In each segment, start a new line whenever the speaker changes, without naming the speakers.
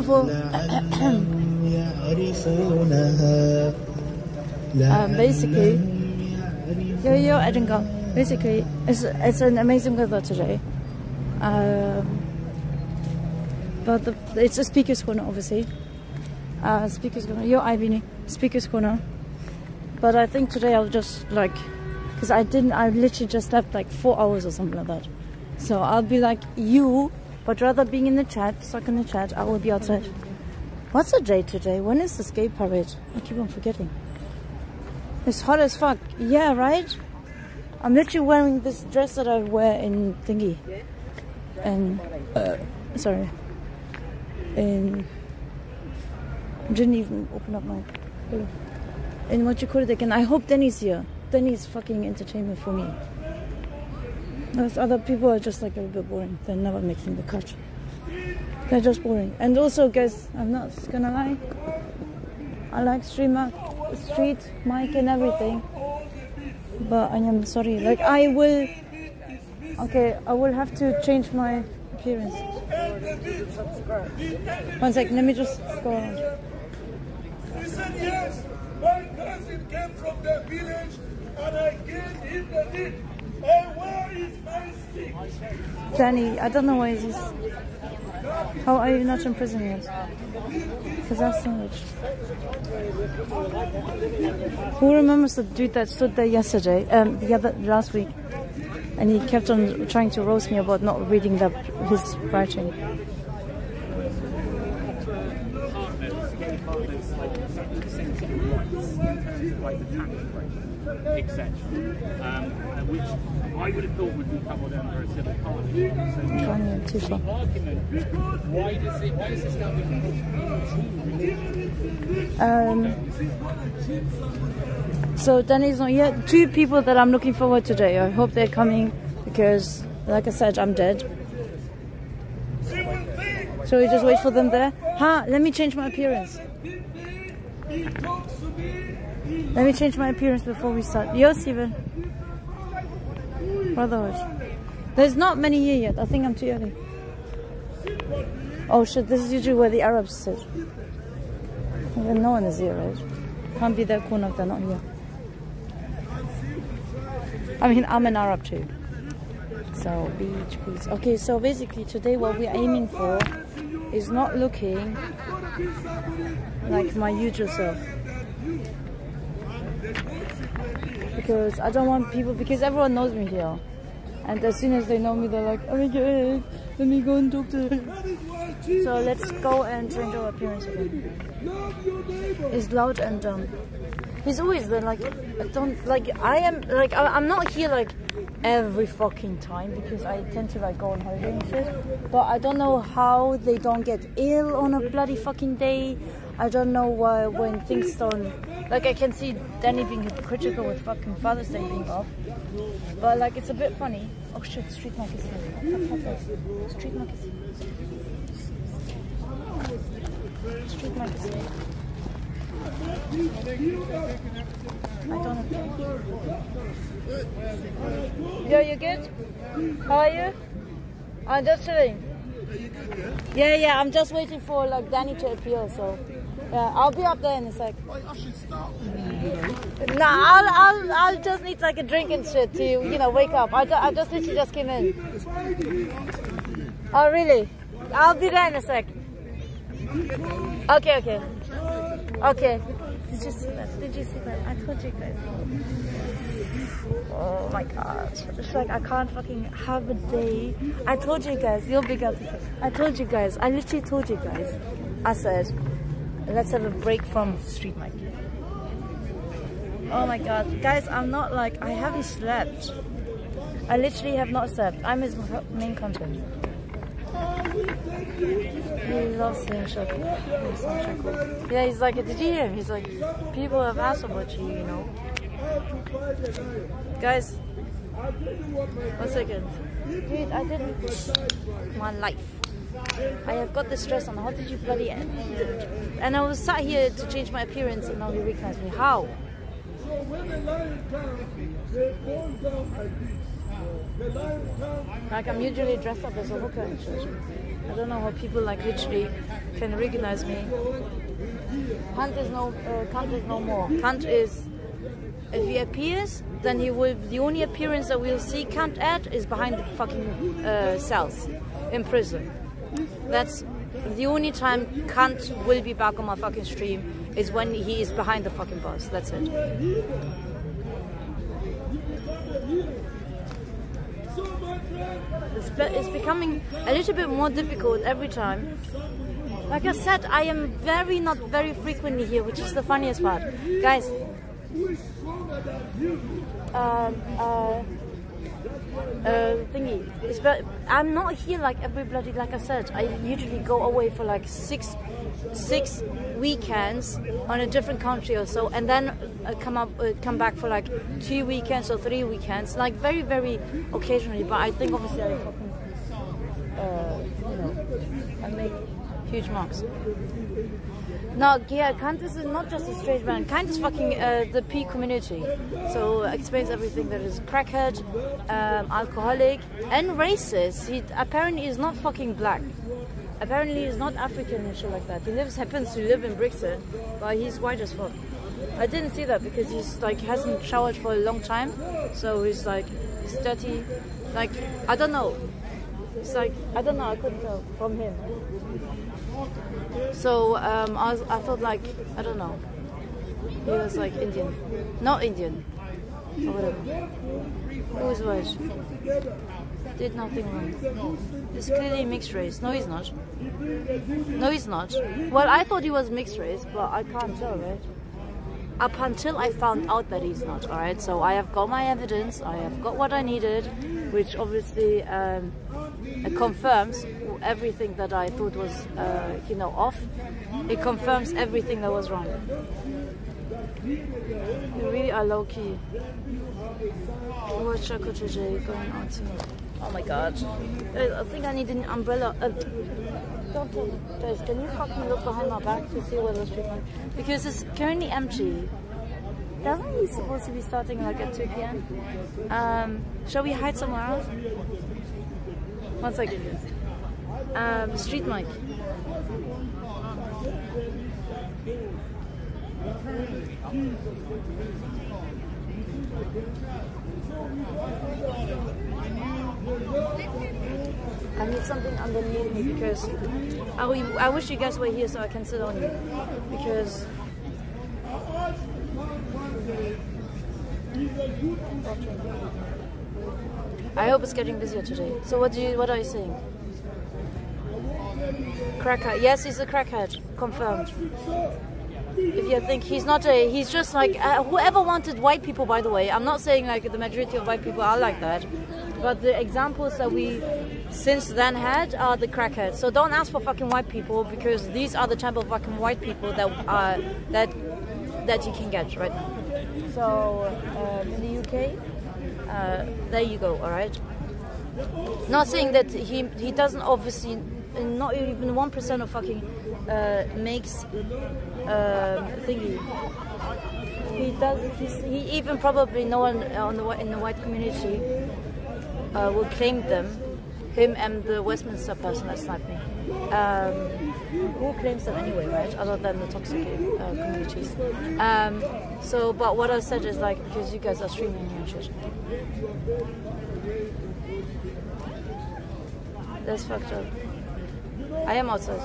novel. Um,
um, basically, yo yo Edingo. Basically, it's it's an amazing weather today. Um, but the, it's a speaker's corner, obviously. Uh, speaker's corner. Yo Ibini, speaker's corner. But I think today I'll just like, because I didn't. I literally just slept like four hours or something like that. So I'll be like you but rather being in the chat, stuck in the chat, I will be outside. What's the date today? When is the skate parade? I keep on forgetting. It's hot as fuck. Yeah, right? I'm literally wearing this dress that I wear in thingy. And, uh. sorry. And didn't even open up my, in what you call it again. I hope Denny's here. Denny's fucking entertainment for me. Those other people are just like a little bit boring. They're never making the cut. They're just boring. And also, guys, I'm not gonna lie. I like street street mic and everything. But I am sorry. Like I will. Okay, I will have to change my appearance. One sec. Let me just go.
He yes, my cousin came from the village and I gave him the.
Danny, I don't know why this. How are you not in prison yet? Because that's so much. Who remembers the dude that stood there yesterday, um, the other last week, and he kept on trying to roast me about not reading the, his writing.
like the tax etc. Which I would have thought would be covered under a civil party. So the argument, why does it, why is this now
Um, so Danny's not yet. Two people that I'm looking forward to today. I hope they're coming because, like I said, I'm dead. So we just wait for them there. Ha! Let me change my appearance.
he talks to me. He
Let me change my appearance before we start. Yo, Steven. Brotherhood. There's not many here yet. I think I'm too early. Oh shit! This is usually where the Arabs sit. No one is here, right? Can't be that corner if they're not here. I mean, I'm an Arab too. So beach, please. Okay, so basically today what we're aiming for is not looking like my usual self. Because I don't want people, because everyone knows me here. And as soon as they know me, they're like, oh my god, let me go and talk to her. So let's go and change our appearance again. He's loud and dumb. He's always there, like, I don't, like, I am, like, I, I'm not here, like, every fucking time because I tend to, like, go on holiday and shit. But I don't know how they don't get ill on a bloody fucking day. I don't know why when things don't, like, I can see Danny being hypocritical with fucking Father's Day being off. But, like, it's a bit funny. Oh shit, Street Market is here. Street Market is here. Street Market is here. I don't have Yo, you good? How are you? I'm just chilling. Yeah, yeah, I'm just waiting for like Danny to appear, so yeah, I'll be up there in a sec. Nah, I'll, I'll, I'll just need like a drink and shit to, you know, wake up. I, ju- I just literally just came in. Oh, really? I'll be there in a sec. Okay, okay. Okay. Did you see that? Did you see that? I told you guys. Oh my god. It's like I can't fucking have a day. I told you guys, you'll be guilty. I told you guys, I literally told you guys. I said, let's have a break from street mic. Oh my god. Guys, I'm not like, I haven't slept. I literally have not slept. I'm his main content. He loves seeing Shako. Yeah, he's like, did you hear him? He's like, people have asked about you, you know. Guys, one second. Dude, I didn't. My life. I have got this dress on. How did you bloody end? And I was sat here to change my appearance and now you recognize me. How?
So when the they fall down like this. The.
Like I'm usually dressed up as a hooker. I don't know how people like literally can recognize me. Kant is no uh, Kant is no more. Kant is if he appears, then he will. The only appearance that we'll see Kant at is behind the fucking uh, cells in prison. That's the only time Kant will be back on my fucking stream is when he is behind the fucking bars. That's it. It's, be- it's becoming a little bit more difficult every time. Like I said, I am very not very frequently here, which is the funniest part. Guys, um, uh, uh, thingy. It's but I'm not here like every bloody. Like I said, I usually go away for like six, six weekends on a different country or so, and then uh, come up, uh, come back for like two weekends or three weekends. Like very, very occasionally. But I think obviously I fucking, uh, you know, I make huge marks. No, yeah, Kant is not just a straight man. Kant is fucking uh, the P community. So explains everything that is crackhead, um, alcoholic, and racist. He apparently is not fucking black. Apparently he's not African and shit like that. He lives happens to live in Brixton, but he's white as fuck. I didn't see that because he's like hasn't showered for a long time, so he's like he's dirty. Like I don't know. It's like I don't know. I couldn't tell from him. So um, I, was, I thought like I don't know. He was like Indian, not Indian, or whatever. Who was white? Did nothing wrong. He's clearly mixed race. No, he's not. No, he's not. Well, I thought he was mixed race, but I can't tell, right? Up until I found out that he's not. All right. So I have got my evidence. I have got what I needed, which obviously um, it everything that I thought was, uh, you know, off. It confirms everything that was wrong. You really are low key. What's today going on to? Oh my god. I think I need an umbrella. Uh, don't tell me. Guys, can you fucking look behind my back to see where the street went? Because it's currently empty. Doesn't he supposed to be starting like at 2 p.m.? Um, shall we hide somewhere else? One second. Um, street mic. I need something underneath me because I, I wish you guys were here so I can sit on you because I hope it's getting busier today. So what do you what are you saying? Crackhead. Yes, he's a crackhead. Confirmed. If you think he's not a, he's just like uh, whoever wanted white people. By the way, I'm not saying like the majority of white people are like that, but the examples that we since then had are the crackheads. So don't ask for fucking white people because these are the type of fucking white people that are that that you can get right now. So um, in the UK, uh, there you go. All right. Not saying that he he doesn't obviously not even one percent of fucking uh, makes um, thingy. He does. He even probably no one on the in the white community uh, will claim them. Him and the Westminster person that sniped me. Um, who claims them anyway, right? Other than the toxic uh, communities. Um, so, but what I said is like because you guys are streaming and shit. That's fucked up. I am outside.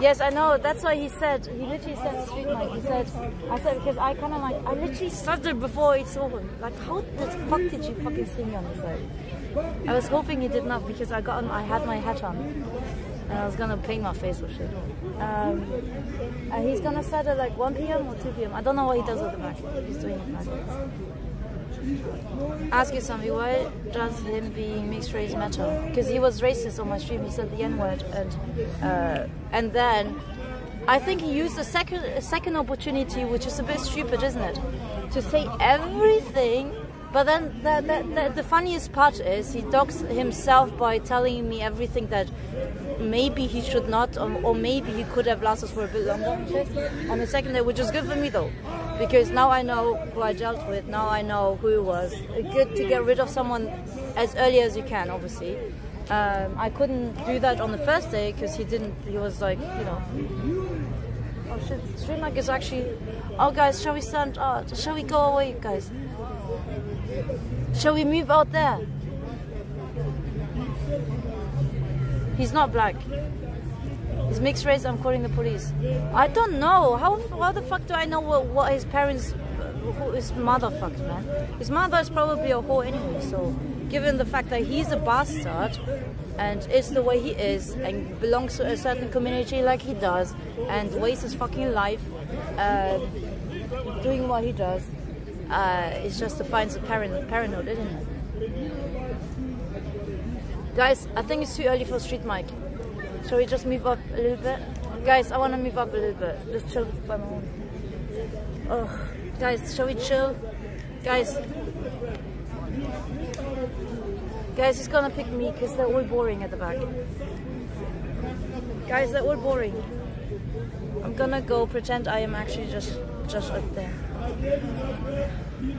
Yes, I know. That's why he said. He literally said the street mic. He said, I said because I kind of like. I literally it before it's him. Like, how the fuck did you fucking see me on the side? I was hoping he did not because I got on. I had my hat on, and I was gonna paint my face with shit. Um, and he's gonna start at like 1 p.m. or 2 p.m. I don't know what he does with the back. He's doing it. Ask you something. Why does him being mixed race matter? Because he was racist on my stream. He said the N word, and uh, and then I think he used a second a second opportunity, which is a bit stupid, isn't it? To say everything. But then the, the, the, the funniest part is he dogs himself by telling me everything that maybe he should not, or, or maybe he could have lasted for a bit longer on the second day, which is good for me though, because now I know who I dealt with. Now I know who it was. Good to get rid of someone as early as you can, obviously. Um, I couldn't do that on the first day because he didn't. He was like, you know. Oh shit! Street Mike is actually. Oh guys, shall we stand out? Shall we go away, guys? Shall we move out there? He's not black. He's mixed race. I'm calling the police. I don't know. How how the fuck do I know what, what his parents, who his mother fucked, man? His mother is probably a whore anyway. So, given the fact that he's a bastard, and it's the way he is, and belongs to a certain community like he does, and wastes his fucking life, uh, doing what he does, uh, it's justifies the parent paranoid, isn't it? Guys, I think it's too early for street mic. Shall we just move up a little bit? Guys, I want to move up a little bit. Just chill by my own. Oh, guys, shall we chill? Guys, guys, he's gonna pick me because they're all boring at the back. Guys, they're all boring. I'm gonna go pretend I am actually just just up there.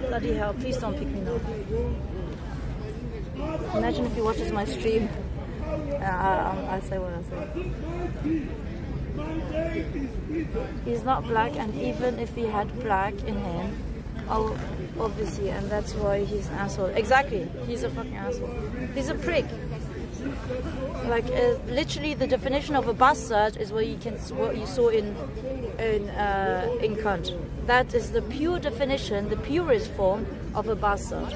Bloody hell! Please don't pick me now. Imagine if he watches my stream. Uh, I, I say what I say. He's not black, and even if he had black in him, oh, obviously, and that's why he's an asshole. Exactly, he's a fucking asshole. He's a prick. Like uh, literally, the definition of a bastard is what you can what you saw in in uh, in Kant. That is the pure definition, the purest form of a bastard.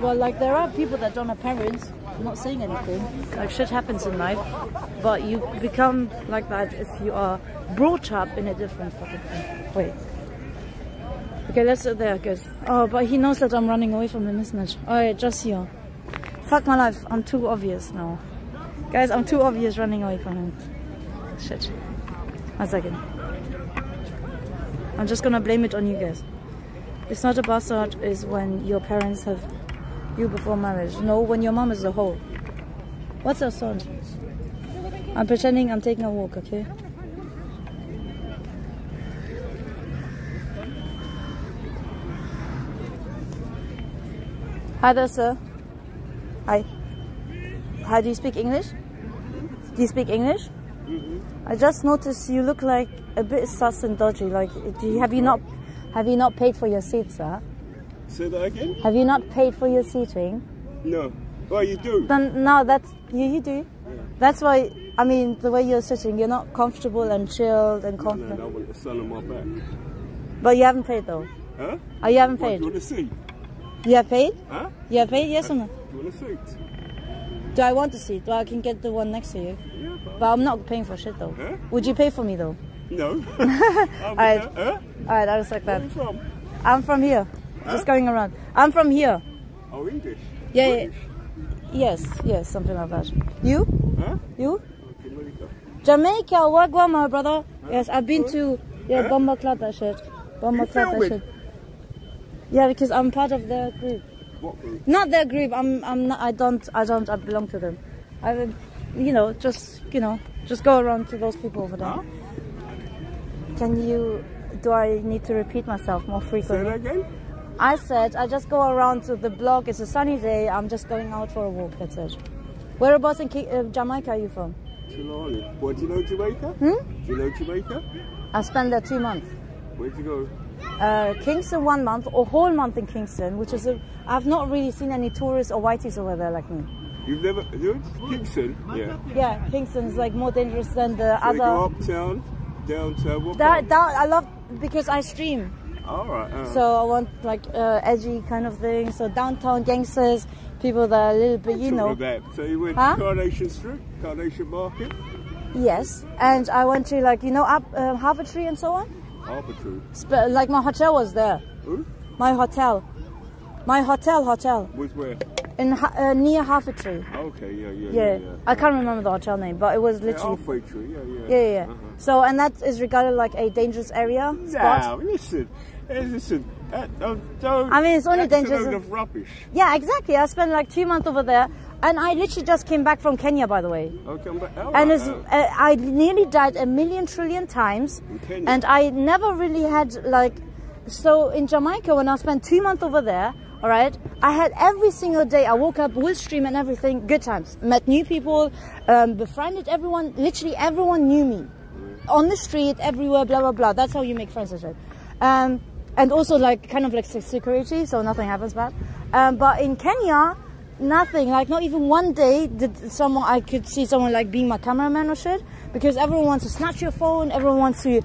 Well, like there are people that don't have parents. I'm not saying anything. Like shit happens in life, but you become like that if you are brought up in a different fucking thing. Wait. Okay, let's sit there, guys. Oh, but he knows that I'm running away from isn't it? Alright, just here. Fuck my life. I'm too obvious now. Guys, I'm too obvious running away from him. Shit. One second. I'm just gonna blame it on you guys. It's not a bastard, is when your parents have you before marriage. No, when your mom is a hoe. What's your son? I'm pretending I'm taking a walk, okay? Hi there, sir. Hi. Hi, do you speak English? Do you speak English? Mm-hmm. I just noticed you look like a bit sus and dodgy. Like, do you, have you not have you not paid for your seat, sir?
Say that again?
Have you not paid for your seating?
No. Well, you do.
Then no, that's you. You do. That's why. I mean, the way you're sitting, you're not comfortable and chilled and
No,
confident.
no, I want the sun on my back.
But you haven't paid though.
Huh?
Oh, you haven't
What,
paid.
do you want a seat?
You have paid?
Huh?
You have paid? Yes or no?
Do you want a seat?
Do I want a seat? Well, I can get the one next to you.
Yeah, but...
But I'm not paying for shit though.
Huh?
Would you pay for me though?
No.
Alright.
Huh?
Alright, I was like
Where
that.
are you from?
I'm from here. Just going around. I'm from here.
Oh, English.
Yeah, yeah.
British.
Yes, yes, something like that. You?
Huh?
You?
Jamaica.
Jamaica, Wagwan, my brother. Yes, I've been to yeah,
Huh?
Bomber Club that shit.
You
Club that shit. Yeah, because I'm part of their group.
What group?
Not their group. I'm. I'm not. I don't. I don't. I belong to them. I, would, you know, just you know, just go around to those people over there.
Huh?
Can you? Do I need to repeat myself more frequently?
Say again?
I said I just go around to the block. It's a sunny day. I'm just going out for a walk. That's it. Whereabouts in Ki- uh, Jamaica are you from?
Chilani. What, do you know Jamaica?
Hmm?
Do you know Jamaica?
I spent there two months.
Where'd you go?
uh, Kingston one month, or whole month in Kingston, which is a, I've not really seen any tourists or whiteys over there like me.
You've never... You Kingston? Yeah.
Yeah, Kingston is like more dangerous than the
So you go
other.
uptown, downtown, what
That, that I love because I stream,
Alright. Uh,
so I want like uh, edgy kind of thing. So downtown gangsters, people that are a little bit, you know.
About. So you went
Huh?
to Coronation Street, Coronation Market,
Yes, and I went to like you know up uh, Harvard Tree and so on.
Arbitrary.
Sp- like my hotel was there.
Who?
My hotel, my hotel, hotel
Was where?
in uh, near Tree.
Okay, yeah, yeah,
Yeah,
yeah. yeah.
I can't remember the hotel name, but it was
Yeah,
literally
halfway tree, yeah, yeah.
Yeah, yeah. yeah.
Uh-huh.
So, and that is regarded like a dangerous area.
Now, listen, listen, that, don't, don't,
I mean, it's only dangerous-
of rubbish.
Yeah, exactly. I spent like two months over there, and I literally just came back from Kenya, by the way.
Come back. All
And
uh,
uh, I nearly died a million trillion times,
In Kenya?
and I never really had like. So in Jamaica, when I spent two months over there, All right. I had every single day. I woke up with stream and everything. Good times. Met new people. Um, befriended everyone. Literally everyone knew me. On the street, everywhere, blah blah blah. That's how you make friends, right? Um, and also like kind of like security, so nothing happens bad. Um, but in Kenya, nothing. Like not even one day did someone I could see someone like being my cameraman or shit. Because everyone wants to snatch your phone. Everyone wants to,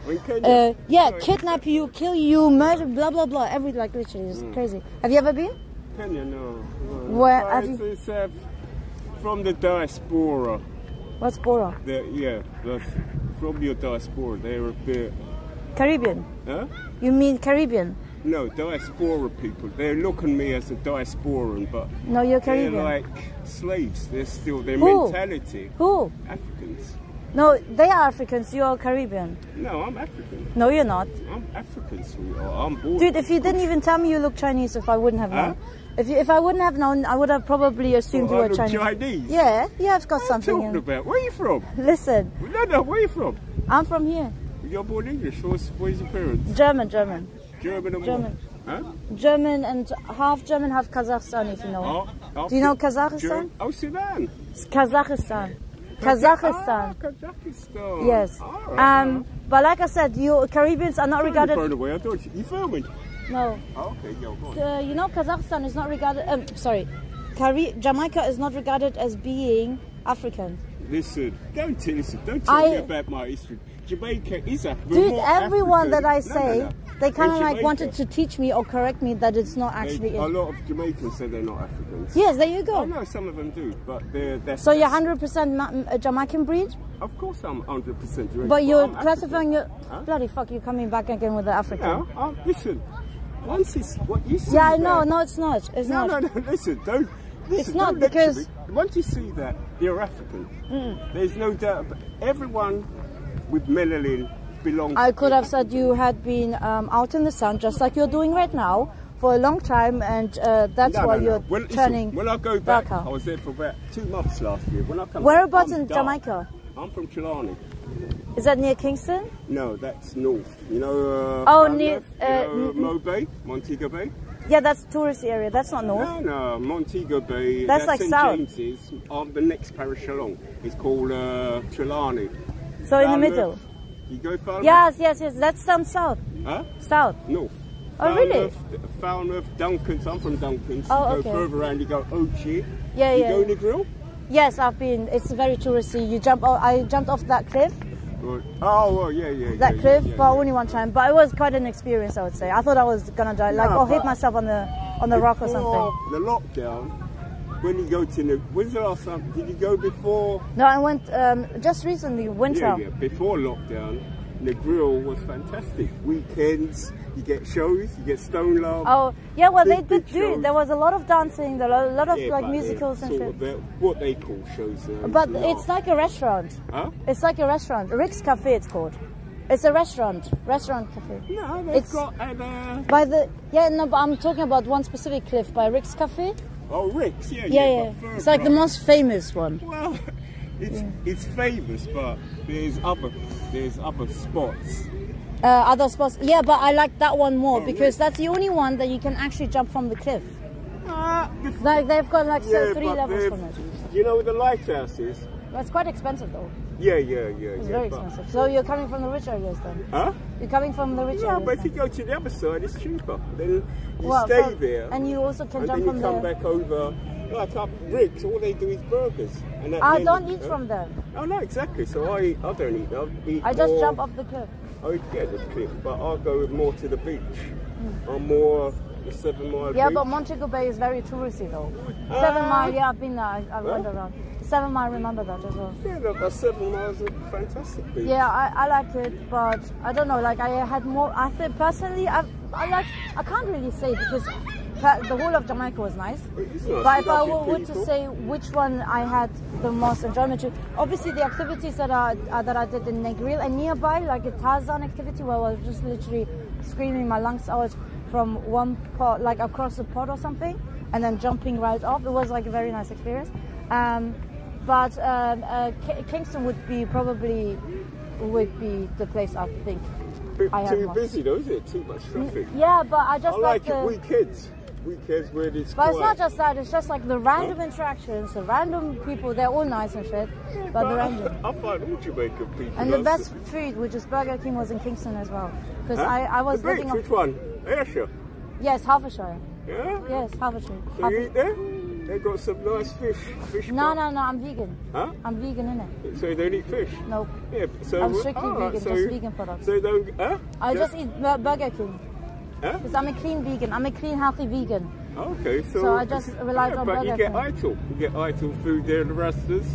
uh, yeah, kidnap you, kill you, murder, blah blah blah. Every like literally, it's crazy. Have you ever been?
Kenya, no.
Where have you-
it's, uh, from the diaspora.
What's Bora?
The, yeah, that's from your diaspora. They're a bit.
Caribbean.
Huh?
You mean Caribbean?
No, diaspora people. They look at me as a diasporan, but
No, you're
they're
Caribbean.
like slaves. They're still their
Who?
mentality.
Who?
Africans.
No, they are Africans. You're Caribbean.
No, I'm African.
No, you're not.
I'm African, sweetheart. I'm born.
Dude, if you didn't even tell me you look Chinese, if I wouldn't have
Huh?
known. If you, if I wouldn't have known, I would have probably assumed
What,
you were Chinese.
Chinese?
Yeah, you have got
What are you
something.
talking
In.
about? Where are you from?
Listen,
No, no, where are you from?
I'm from here.
You're born English. What's, where's your parents?
German, German,
German and
German.
Huh?
German, and half German, half Kazakhstan. If you know.
Oh,
Do you know
Ger-
Kazakhstan?
Oh, Sudan.
It's Kazakhstan.
Ah,
Kazakhstan.
Kazakhstan.
Yes.
Right,
Um, but like I said, you Caribbeans are not regarded.
Thrown away. I thought you, you filming.
No,
Oh, okay, go on.
uh, you know Kazakhstan is not regarded. Um, sorry, Cari- Jamaica is not regarded as being African.
Listen, don't tell, listen, don't tell
I-
me about my history. Jamaica is African.
Dude, everyone that I
No,
say,
no, no.
They kind of like wanted to teach me or correct me that it's not
they-
actually.
a lot of Jamaicans say they're not Africans.
Yes, there you go.
I know some of them do, but they're. they're
So you're 100% Jamaican breed,
Of course, I'm 100 percent Jamaican.
but you're classifying your
Huh?
bloody fuck. You're coming back again with the African.
No, um, listen. Once it's what you see.
Yeah, I know. No, it's not. It's
No,
not.
no, no. Listen, don't. Listen,
It's not because-
once you see that they're African, there's no doubt. About everyone with melanin belongs.
I could have said you had been um, out in the sun, just like you're doing right now, for a long time, and uh, that's
No,
why
no, no.
you're
listen,
turning
when I go back,
darker.
I was there for about two months last year. When I come
Whereabouts in
dark.
Jamaica?
I'm from Chilani.
Is that near Kingston?
No, that's north. You know. Uh,
Oh, near-
You
uh,
know, Mo Bay, Montego Bay.
Yeah, that's tourist area. That's not north.
No, no, Montego Bay.
That's like
St
south.
James's. Um, the next parish along It's called uh, Trelawney.
So in the middle.
You go Falmouth?
Yes, yes, yes. That's down south.
Huh?
South.
No.
Oh, really?
Falmouth, Falmouth, Duncans. I'm from Duncans.
Oh,
you go
okay.
further around, you go Ochi.
Yeah,
you
yeah,
go
yeah.
in Negril?
Yes, I've been. It's very touristy. You jump. Oh, I jumped off that cliff.
Right. Oh, well, yeah, yeah.
That
yeah,
cliff,
yeah,
but
yeah.
only one time. But it was quite an experience, I would say. I thought I was gonna die, like,
Yeah,
or hit myself on the on the rock or something.
The lockdown, when you go to the, when's the last time, did you go before?
No, I went um, just recently, winter.
Yeah, yeah, before lockdown, Negril was fantastic. Weekends, you get shows, you get Stone Love.
Oh, yeah. Well,
Big,
they did do.
shows.
There was a lot of dancing, a lot, a lot of
Yeah,
like musicals and shit.
what they call shows. Uh,
But it's like a restaurant.
Huh?
It's like a restaurant. Rick's Cafe, it's called. It's a restaurant. Restaurant cafe.
No, they've
It's-
got and uh,
By the yeah, no, but I'm talking about one specific cliff by Rick's Cafe.
Oh Rick's, yeah,
Yeah,
yeah.
yeah. It's like the most famous one.
Well, it's it's famous, but there's other there's other spots.
Uh, other spots, yeah, but I like that one more
Oh,
because that's the only one that you can actually jump from the cliff.
Ah,
Like they've got like so
yeah,
three levels from it.
You know where the lighthouse is?
That's quite expensive though.
Yeah, yeah, yeah,
It's
yeah.
very
but-
expensive. So you're coming from the rich areas then?
Huh?
You're coming from the rich
Yeah,
areas.
but if you go to the other side, it's cheaper. Then you
Well,
stay
but-
there,
and you also can
and
jump
then you come
there.
back over. Like up Rick's, all they do is burgers. And
I don't eat from them.
Oh no, exactly. So I, I don't eat. I eat.
I just
more,
jump off the cliff.
I get the cliff, but I'll go more to the beach. I'm more the seven mile.
Yeah,
beach.
but Montego Bay is very touristy though.
Ah.
Seven Mile, yeah, I've been there. I, I went
Huh?
around. Seven Mile, remember that as well.
yeah, the seven miles of fantastic beach.
Yeah, I, I like it, but I don't know. Like I had more. I think personally, I I like. I can't really say because the whole of Jamaica was nice.
Nice,
But if I were to say which one I had the most enjoyment to, obviously the activities that I uh, that I did in Negril and nearby, like a Tarzan activity where I was just literally screaming my lungs out from one pot, like across the pot or something, and then jumping right off. It was like a very nice experience. Um, but um, uh, Ki- Kingston would be probably would be the place I think. I
too busy though, is it? Too much traffic.
Yeah, but I
I
just
like
the,
it weekends. weekends where it's
But it's not just that. It's just like the random interactions, the random people. They're all nice and shit, but the random.
I, I find all Jamaican people.
And the best food, which is Burger King, was in Kingston as well. Because
Huh?
I, I was
the beach,
living
Which
on.
one? Hellshire.
Yes, Hertfordshire.
Yeah.
Yes, Hertfordshire.
So you eat there? They got some nice fish. Fish.
No, no, no. I'm vegan.
Huh?
I'm vegan in it.
So you don't eat fish?
Nope.
Yeah. So
I'm strictly
all right,
vegan,
so
just vegan products.
So you don't. Huh?
I
Yeah.
just eat Burger King.
Huh?
Because I'm a clean vegan. I'm a clean, healthy vegan.
Okay, so,
So I just relied
yeah,
on
but you get
King.
Ital. You get Ital food there in the Rastas.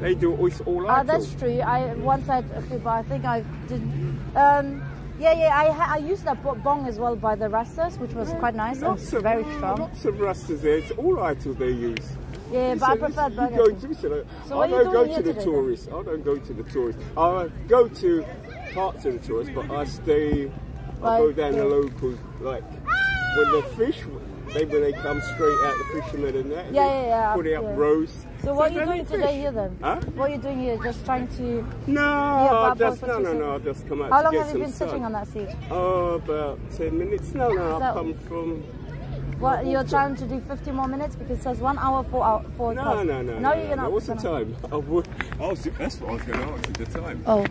They do it's all
Ah,
Ital.
that's true. I once had a food, but I think I didn't. Um, yeah, yeah. I ha- I used that bong as well by the Rastas, which was quite nice and
Lots of,
very strong.
Lots of Rastas there. It's all Ital they use.
Yeah, but I prefer
you
Burger
go
King.
to, I- uh,
So
I
you
don't go to the
today
tourists. I don't go to the tourists. I go to parts of the tourists, but I stay. I go down the
yeah.
locals, like when the fish, they when they come straight out the fishermen and that.
Yeah,
they
yeah, yeah,
Put it up
yeah.
roast.
So what are you doing today here then?
Huh?
What are you doing here? Just trying to.
No, just no, no, no. Just come out
How long have you been
sun.
sitting on that seat?
Oh, about ten minutes. No, no. I've come from.
What you're trying to do 50 more minutes because it says one hour, four hour, four.
No, no, no.
No,
no,
you're
no.
not.
What's the
gonna-
time? I would. I was, that's what I was going to ask you. The time.
Oh,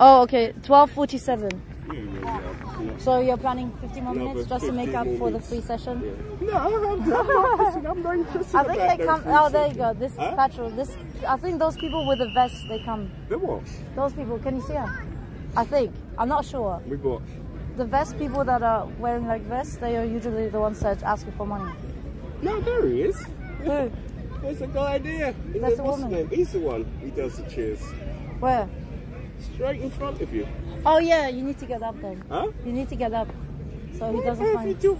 oh, okay. 12:47. So you're planning 50 more minutes just to make up for the free session.
No, I'm, I'm not. I'm not interested
I think they come.
things.
Oh, there you go. This
Huh?
petrol. This. I think those people with the vests they come.
The what?
Those people. Can you see them? I think. I'm not sure.
We bought.
The vest people that are wearing like vests, they are usually the ones that ask you for money.
No, there he is.
Who?
There's a guy there. He's
That's
a
the woman.
Muslim. He's the one He does the cheers.
Where?
Straight in front of you.
Oh yeah, you need to get up then.
Huh?
You need to get up. So he doesn't find.
you?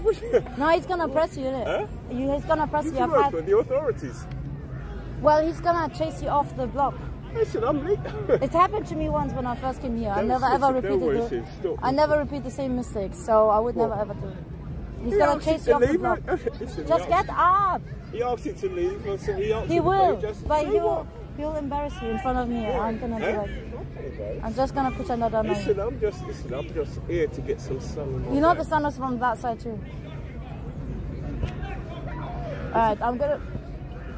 No, he's gonna press you, innit?
Huh?
You, he's gonna press you. I've
work for the authorities.
well, he's gonna chase you off the block.
Listen, I'm late.
It happened to me once when I first came here. I never ever repeated the, I never repeat the same mistakes, so I would
What?
never ever do it. He's
He
gonna chase you off the block.
Listen,
Just get up.
He asked you to leave. He
He will, but
say
he will.
what?
He'll embarrass you in front of me. I'm gonna be like, I'm just gonna pretend I don't know.
Listen, I'm just listen. I'm just here to get some sun.
You know the sun is from that side too. Alright, I'm gonna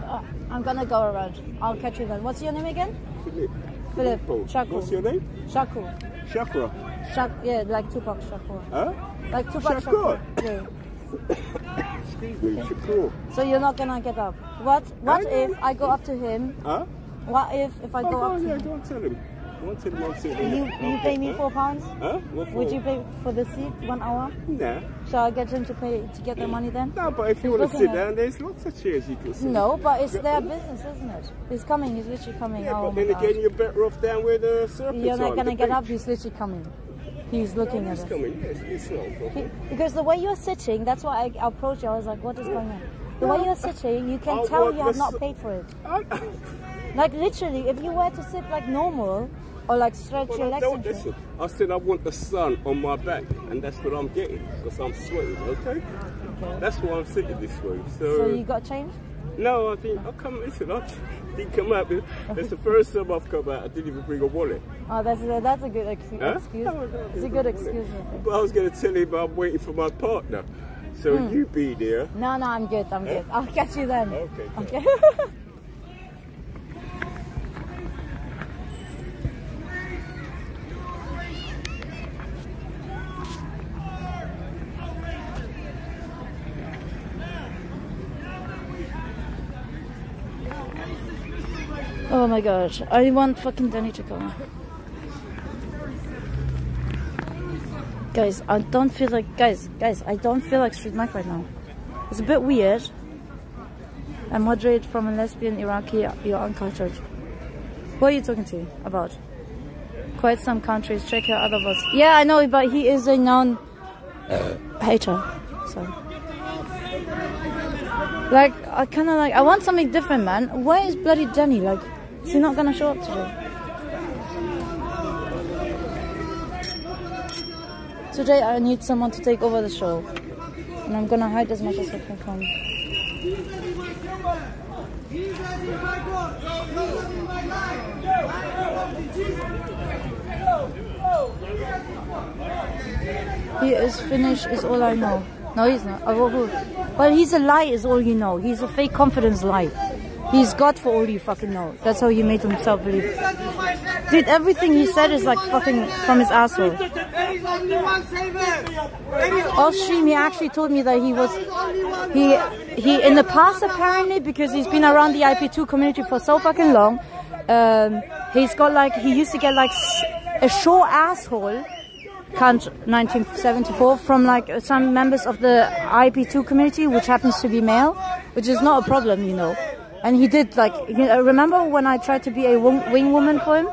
uh, I'm gonna go around. I'll catch you then. What's your name again?
Philip.
Philip. Shakur.
What's your name?
Shaku.
Chakra.
Shak yeah, like Tupac Shakur.
Huh?
Like Tupac
Shakur.
Shakur. Yeah.
Excuse me, Shakur.
So you're not gonna get up. What what
I
if
know.
I go up to him?
Huh?
What if if I
Oh,
go up
on,
to
yeah,
him?
go and tell him. Go and tell him I'm sitting
You
there.
you pay me four pounds?
Huh? What for?
Would you pay for the seat one hour?
Nah.
Shall I get him to pay to get the money then?
No, but if you want to sit
at-
down, there's lots of chairs you can sit.
No, but it's their business, isn't it? He's coming. He's literally coming.
Yeah,
oh
but then again, you're better off down where the serpents
You're not gonna get up. He's literally coming. He's looking at
he's
us.
coming, yes, it's not
He- because the way you're sitting, that's why I approached you. I was like, "What is going on?" The way you're sitting, you can
I
tell you have not paid for it. Like literally, if you were to sit like normal or like stretch
well,
your
I
legs,
don't listen. I said I want the sun on my back, and that's what I'm getting because I'm sweating. Okay, okay. that's why I'm sitting this way. So,
so you got change.
no, I think I come. Listen, I didn't come out. That's the first time I've come out. I didn't even bring a wallet.
Oh, that's a, that's a good excuse.
Huh?
excuse. It's a good excuse.
But I was going to tell him I'm waiting for my partner. So
Hmm.
you be there.
No, no, I'm good. I'm good. I'll catch you then.
Okay.
Okay. Oh my gosh, I want fucking Danny to go. Guys, I don't feel like guys, guys, I don't feel like Street Mike right now. It's a bit weird. I'm moderate from a lesbian Iraqi, you're uncultured. Who are you talking to about? Quite some countries, check your other votes. Yeah, I know, but he is a known uh, hater. So, like, I kind of like, I want something different, man. Where is bloody Danny? Like, is he not gonna show up today? Today, I need someone to take over the show, and I'm gonna hide as much as I can from. He is finished, is all I know. No, he's not. Well, he's a lie, is all you know. He's a fake confidence lie. He's God for all you fucking know. That's how he made himself believe. Dude, everything he said is like fucking from his asshole. Off stream, he actually told me that he was he he in the past apparently because he's been around the IP2 community for so fucking long. Um, he's got like he used to get like a sure asshole cunt 1974 from like some members of the IP2 community, which happens to be male, which is not a problem, you know. And he did like you know, remember when I tried to be a wing, woman for him?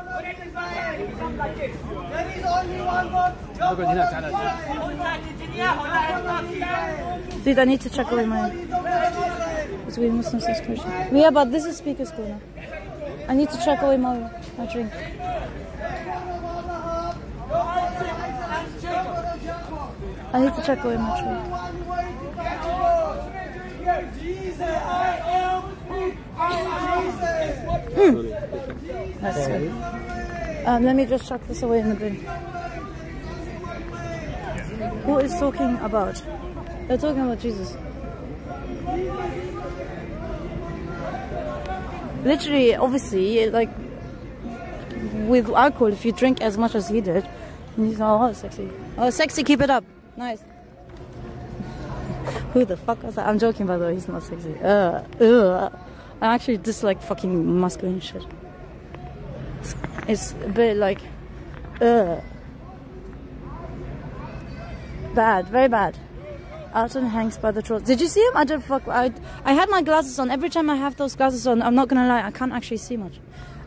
Dude, I need to check away my. It's weird Muslim subscription. Yeah, but this is speaker school now. I need to check away my, my drink. I need to check away my drink. That's good. Um, let me just chuck this away in the bin. Who is talking about? They're talking about Jesus. Literally, obviously, like with alcohol, if you drink as much as he did, he's oh, sexy. Oh, sexy, keep it up. Nice. Who the fuck was that? I'm joking, by the way, he's not sexy. Uh, uh. I actually dislike fucking masculine shit. It's a bit like, uh. Bad, very bad. Alton hangs by the throat. Did you see him? I did fuck. I, I had my glasses on. Every time I have those glasses on, I'm not gonna lie, I can't actually see much.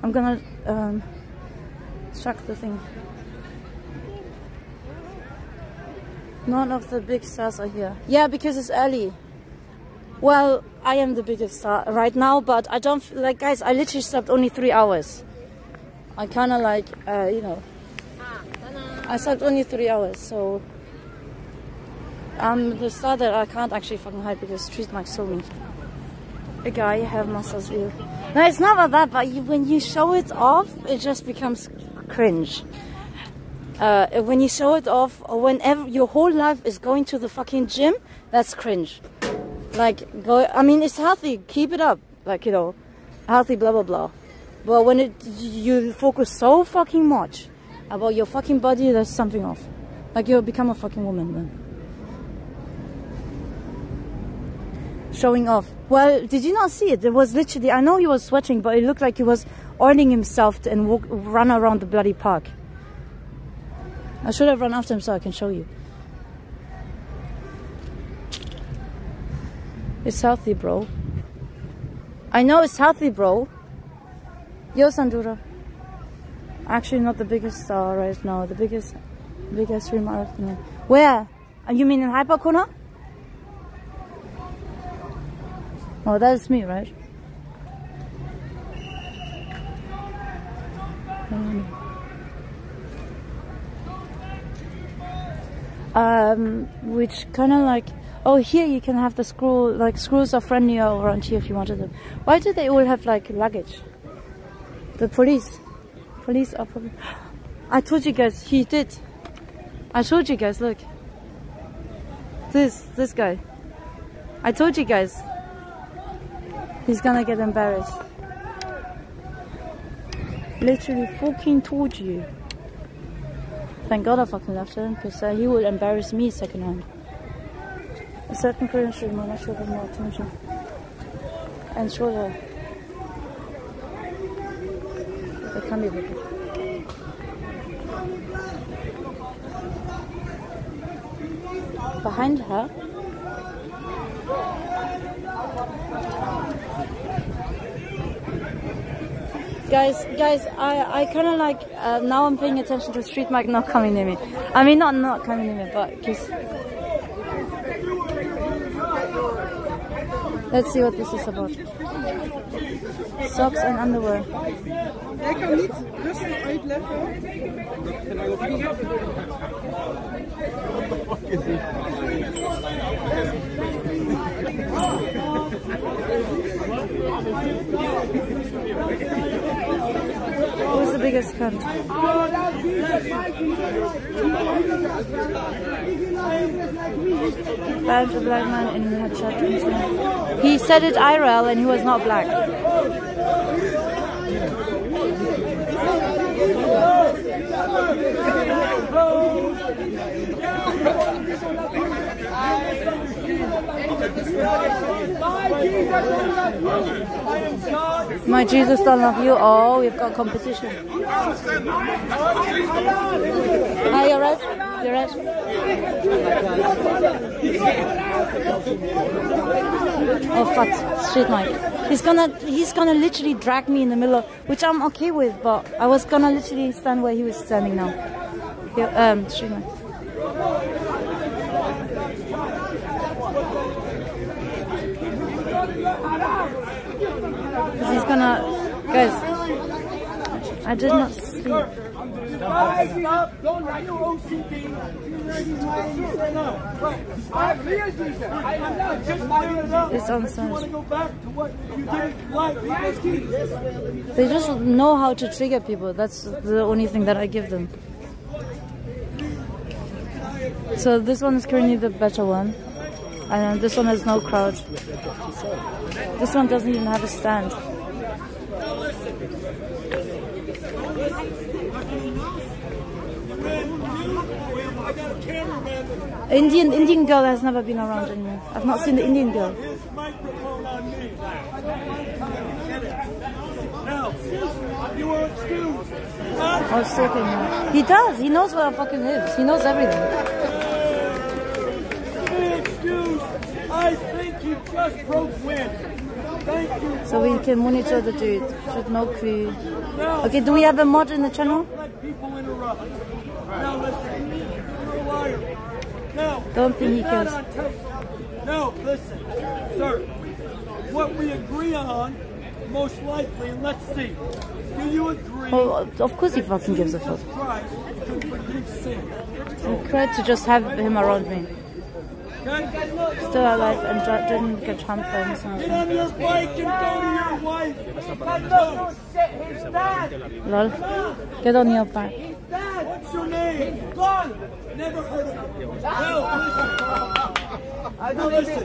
I'm gonna um, chuck the thing. None of the big stars are here. Yeah, because it's early. Well, I am the biggest star right now, but I don't like, guys. I literally slept only three hours. I kind of like, uh, you know, I slept only three hours, so I'm the star that I can't actually fucking hide because Street Mike saw me. A guy have muscles view. No, it's not about that, but you, when you show it off, it just becomes cringe. Uh, when you show it off, or whenever your whole life is going to the fucking gym, that's cringe. Like, go. I mean, it's healthy. Keep it up. Like you know, healthy. Blah blah blah. But when it you focus so fucking much about your fucking body, there's something off. Like you'll become a fucking woman then. Showing off. Well, did you not see it? It was literally. I know he was sweating, but it looked like he was oiling himself and walk, run around the bloody park. I should have run after him so I can show you. It's healthy, bro. I know it's healthy, bro. Yo, Sandura. Actually, not the biggest star right now. The biggest, biggest the night. Where? You mean in Hypercorner? Oh, that's me, right? Um, which kind of like oh here you can have the screw like screws are friendlier around here if you wanted them. Why do they all have like luggage? The police. Police are probably i told you guys he did. I told you guys look. This this guy. I told you guys. He's gonna get embarrassed. Literally fucking told you. Thank god i fucking left him because uh, he will embarrass me secondhand Korean streamer, not sure if more attention. And shoulder. They can be wicked. Behind her. Guys, guys, I, I kind of like, uh, now I'm paying attention to Street Mike not coming near me. I mean, not not coming near me, but just Let's see what this is about. Socks and underwear.
Jij kan niet rustig uitleggen.
Who's the biggest cunt? Found a black man in headshot. He said it IRL and he was not black. My Jesus don't love you. Oh, we've got competition. Hi, you're right. You're right. Oh fuck, street Mike. He's gonna, he's gonna literally drag me in the middle, of, which I'm okay with. But I was gonna literally stand where he was standing now. Yeah, um, street. Because he's gonna, guys. I did not sleep. It's on. They just know how to trigger people. That's the only thing that I give them. So this one is currently the better one. And this one has no crowd. This one doesn't even have a stand.
I got a cameraman
Indian Indian girl has never been around in anymore. I've not seen the Indian girl.
me.
I was talking. now. He does. He knows where I fucking lives. He knows everything.
I think you just broke wind.
So we can monitor the dude. Should no.
Now,
Okay, do we have a mod in the channel?
Let people interrupt. Now listen, you're a liar. Now,
Don't think he cares.
No, listen, sir. What we agree on, most likely, and let's see. Do you agree?
Oh, of course he fucking gives a fuck.
Jesus Christ could forgive sin.
I'm glad to just have him around me.
Okay?
Still alive and dr- didn't get humped by him.
Get on your bike and go to your wife. Go.
Lol. Get on your back.
What's your name? Gone. Never heard of him. Well, listen. Now listen.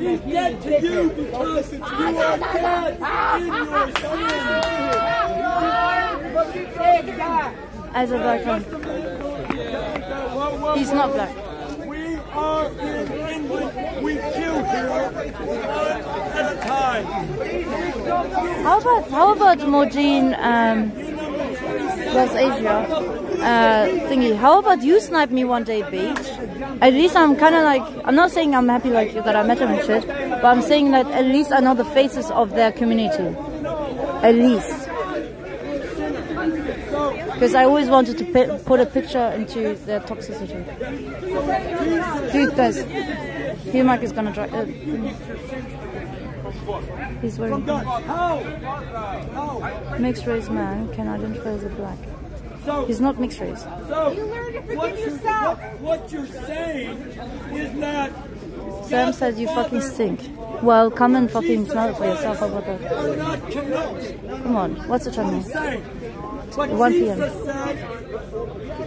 He's dead to you because you are dead in your sin.
As a black man.
Whoa, whoa,
He's not black.
Are. We kill here one at a time.
How about how about Mojin um West Asia uh thingy? How about you snipe me one day, beach? At least I'm kind of like I'm not saying I'm happy like that I met him and shit, but I'm saying that at least I know the faces of their community. At least. Because I always wanted to pi- put a picture into their toxicity. Dude, guys, Hugh Mike is gonna drive. Uh, he's wearing
God, how? How?
mixed race man can identify as a black. He's not mixed race.
so what, you're, what, what you're saying is that
Sam says you fucking stink. Well, come and fucking smell it for yourself. How about that?
are not connected.
Come on, what's the time now?
Saying. But
1 p.m.
The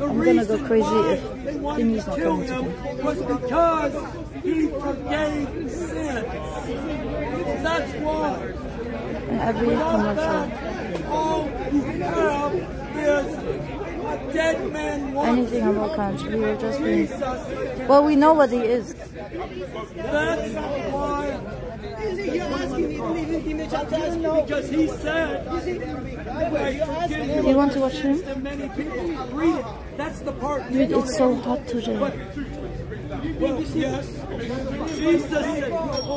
I'm gonna go crazy if
they news
not coming to
him was because he forgave sin. That's why.
In every commercial.
all you have is a dead man.
Anything about country, we were just being. Well, we know what he is.
That's why. Because he said, I forgive
You want to watch him?
to many people. Read it. That's the part. you
Dude, it's so hot today.
Well, yes.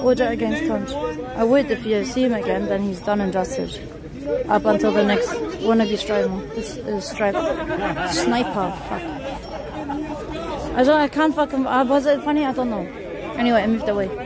Order against cunt. I would if you see him again, then he's done and dusted. Up until the next wannabe striper. It's, uh, stripe. Sniper. Fuck. I don't. I can't fucking. Uh, was it funny? I don't know. Anyway, I moved away.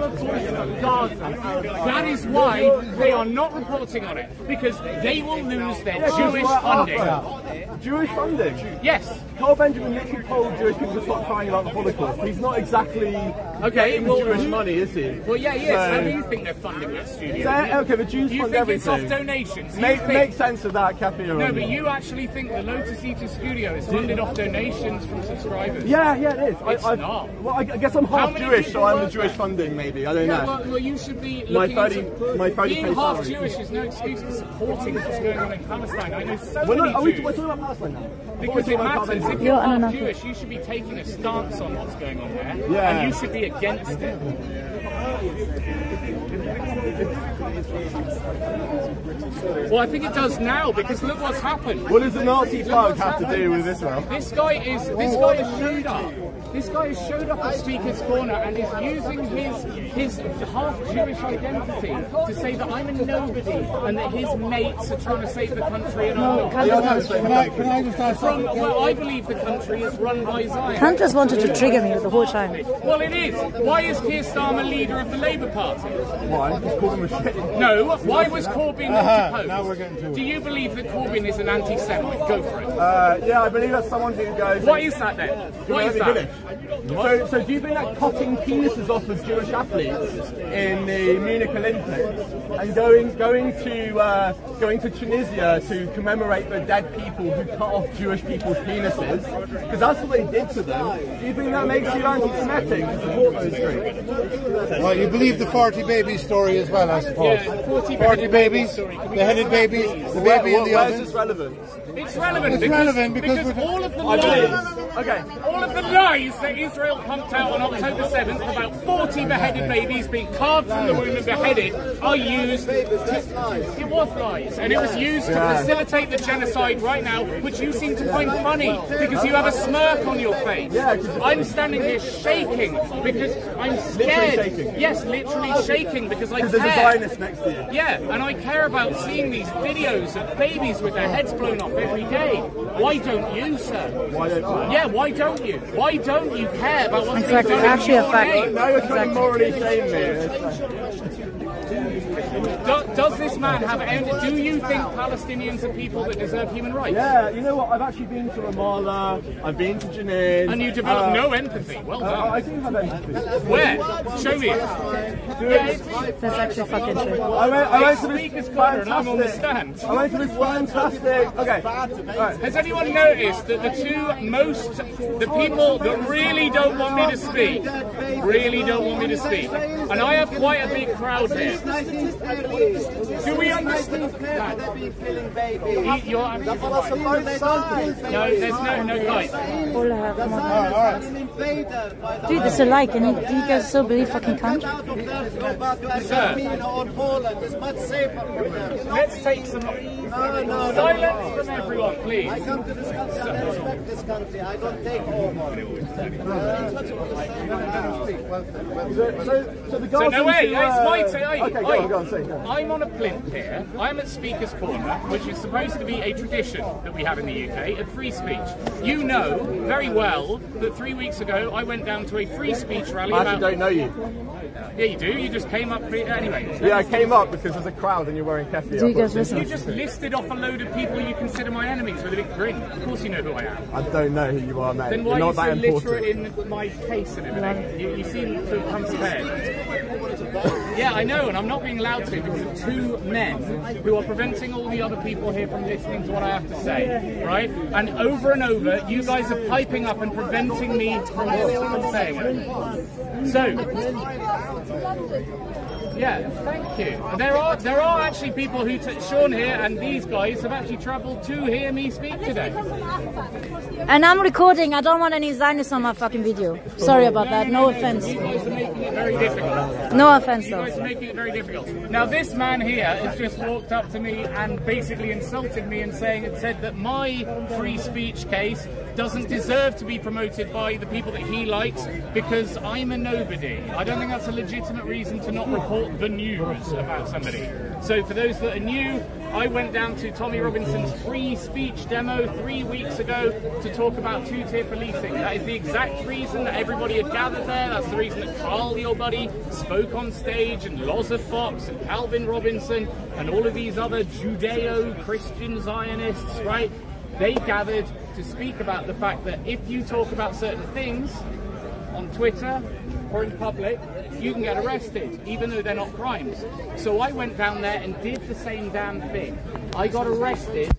Former forces of Gaza. That is why they are not reporting on it because they will lose their Jewish funding.
Jewish funding.
Yes.
Carl Benjamin literally told Jewish people to stop crying about the Holocaust. He's not exactly
Okay,
getting
well,
Jewish money, is he?
Well, yeah, he is.
So-
How do you think they're funding that studio?
So, okay, the Jews
you
fund
think it's off donations? You
Make,
think-
make sense of that, Kathy.
No, but you actually think the Lotus Eater Studio is funded off donations from subscribers?
Yeah, yeah, it is.
It's
I, I,
not.
Well, I guess I'm half Jewish, so I'm the Jewish funding, maybe. I don't
Yeah,
know.
well, well, you should be
My
looking
30
into
my 30
being half
salary.
Jewish is no excuse for supporting what's going on in Palestine. I know so
We're
many
not, are we, we're talking about Palestine now.
Because it matters. If you're
Yeah,
half
know.
Jewish, you should be taking a stance on what's going on there,
Yeah.
and you should be against it. Well, I think it does now because look what's happened.
What does the Nazi
Look
plug
what's
have to do with Israel?
This guy is. Oh, this guy has showed up. This guy has showed up at Speaker's Corner and is using his his half Jewish identity to say that I'm a nobody and that his mates are trying to save the country and I'm not.
Can I,
Can I just ask
From, well, I believe the country is run by Zion.
Kant just wanted to trigger me the whole time.
Well, it is. Why is Keir Starmer leader of the Labour Party?
Why? Just call them a shit.
No. Why was Corbyn
Uh-huh,
deposed?
now we're getting to it.
Do you believe that Corbyn is an anti-Semite? Go for it.
Uh, yeah, I believe that's someone who goes.
what is that then? What is
Let me
that?
finish. So, so do you think that cutting penises off of Jewish athletes in the Munich Olympics and going going to uh, going to Tunisia to commemorate the dead people who cut off Jewish people's penises, because that's what they did to them. Do you think that makes you anti-Semitic to support those groups?
Well, you believe the 40 babies story as well, I suppose.
Yeah, 40
40 babies,
story. Can we
the headed
go
babies, the
please?
baby in
Where-
the
where's
oven.
this relevant?
It's relevant
It's
because,
relevant because we're-
all of the lies.
Okay.
all of the lies that Israel pumped out on October 7th about 40 beheaded babies being carved from the womb and beheaded are used. To, it was lies, and it was used to facilitate the genocide right now, which you seem to find funny because you have a smirk on your face.
Yeah, 'cause it's-
I'm standing here shaking because I'm scared. Yes, literally shaking because I
Because there's a
care.
Zionist next to.
Yeah, and I care about seeing these videos of babies with their heads blown off every day. Why don't you, sir?
Why don't I?
Yeah, why don't you? Why don't you care about what's
Exactly,
being done
actually
in
a fact.
Now you're trying to morally shame me.
Do, does this man have any, do you think Palestinians are people that deserve human rights?
Yeah, you know what? I've actually been to Ramallah. I've been to Jenin.
And you develop
Uh,
no empathy. Well
uh,
done.
I do have empathy.
Where? Show me it. Yeah,
That's actually fucking true.
I went, I went to this
Speaker's corner and I'm on the
fantastic.
stand.
I went to this fantastic. Okay. Right.
Has anyone noticed that the two most, the people that really don't want me to speak, really don't want me to speak, and I have quite a big crowd here. Do we understand that? He- You're, I'm, no, there's no, no guys.
All I have, come on. Dude, it's a like, and you, do you guys still believe fucking Kant?
Sir, let's take some silence from everyone, please.
come to this country, I respect this country. I don't take over.
So, so, so the
So
guys.
no way,
into, uh,
it's my say.
Okay, go on, go on, say. go on.
I'm on a plinth here. I'm at Speaker's Corner, which is supposed to be a tradition that we have in the UK of free speech. You know very well that three weeks ago I went down to a free speech rally
I
about.
don't know you.
Yeah, you do. You just came up here anyway.
Yeah, I came up because there's a crowd and you're wearing keffiyeh.
Do you guys listen?
You just listed off a load of people you consider my enemies with a big grin. Of course, you know who I am.
I don't know who you are, mate.
Then
You're
why are you
not
so
that
literate in my case and everything? You, you seem to have come prepared. Yeah, I know, and I'm not being allowed to because of two men who are preventing all the other people here from listening to what I have to say, right? And over and over, you guys are piping up and preventing me from, saying it. So, yeah, thank you. There are there are actually people who, t- Sean here and these guys have actually travelled to hear me speak today.
And I'm recording. I don't want any Zionists on my fucking video. Sorry about that. No offense.
You guys are making it very difficult.
No offense,
You guys
though.
are making it very difficult. Now, this man here has just walked up to me and basically insulted me and saying it said that my free speech case doesn't deserve to be promoted by the people that he likes because I'm a nobody. I don't think that's a legitimate reason to not report the news about somebody. So for those that are new, I went down to Tommy Robinson's free speech demo three weeks ago to talk about two-tier policing. That is the exact reason that everybody had gathered there. That's the reason that Carl, your buddy, spoke on stage, and Loza Fox, and Calvin Robinson, and all of these other Judeo-Christian Zionists, right? They gathered to speak about the fact that if you talk about certain things on Twitter or in public, you can get arrested, even though they're not crimes. So I went down there and did the same damn thing. I got arrested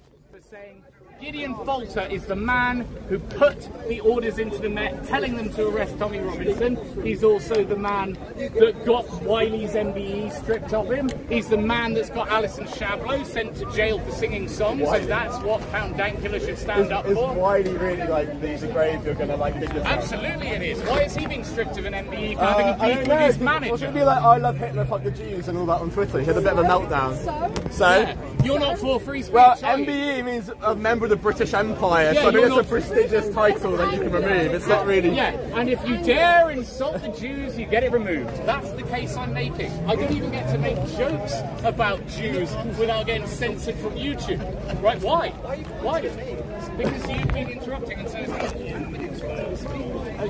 Gideon Falter is the man who put the orders into the Met, telling them to arrest Tommy Robinson. He's also the man that got Wiley's MBE stripped of him. He's the man that's got Alison Chabloz sent to jail for singing songs, and that's what Count Dankula should stand up
Is
for.
Wiley really like these are grave? You're gonna like dig this out?
Absolutely it is. Why is he being stripped of an MBE for
Uh,
having a
I
beef with his
Was it
manager?
be like I love Hitler, fuck the Jews, and all that on Twitter? He had a bit of a meltdown. So,
Yeah. You're not for free speech,
well. MBE means a member of the British Empire,
Yeah,
so I
you're
it's a prestigious title that you can remove. It's not really.
Yeah, and if you dare insult the Jews, you get it removed. That's the case I'm making. I don't even get to make jokes about Jews without getting censored from YouTube. Right? Why? Why? Because you've been interrupting and so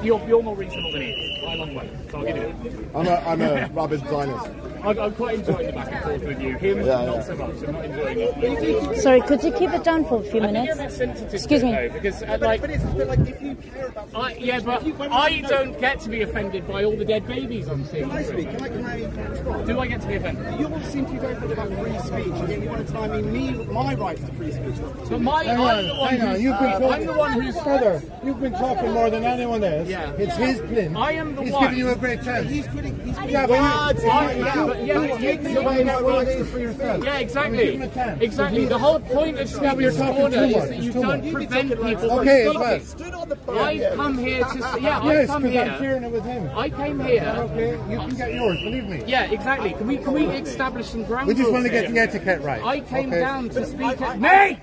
you're, you're more reasonable than he is, by a long way. So I'll give you it.
I'm a, I'm a rabid Zionist.
I'm, I'm quite enjoying the back and forth with you. Him,
Yeah,
not
yeah.
so much. I'm not enjoying it.
Sorry, could you keep it down for a few
I think you're
minutes?
a bit sensitive
Excuse me.
though, because uh, like,
But it's but like if you care about
I, yeah, but I don't get to be offended by all the dead babies I'm seeing.
Can I speak? Can I, can I?
Do I get to be offended?
You all seem to be very good about free speech, and yet you want to deny me, me my rights to free speech.
But my,
Hang
I'm
on,
the one
hang on.
who's,
You've been talking.
I'm the one who's.
Brother, you've been talking more than anyone else.
Yeah.
It's his plane.
I am the
He's
one.
giving you a great chance.
He's getting, he's getting
Yeah, but you-
I- yeah, but yeah, but you-
You're buying out rights to free yourself.
Yeah, exactly.
him a chance.
Exactly. The whole point of
Yeah, but you're
Corner is that you don't prevent people from
Okay, as
speaking.
well.
stood on the
I've come here to. s- Yeah, I've come
because I'm
here.
sharing it with him.
I came here.
Okay, you can get yours, believe me.
Yeah, exactly. Can we can we establish some ground
We just want to get the etiquette right.
I came down to speak. at- Nate,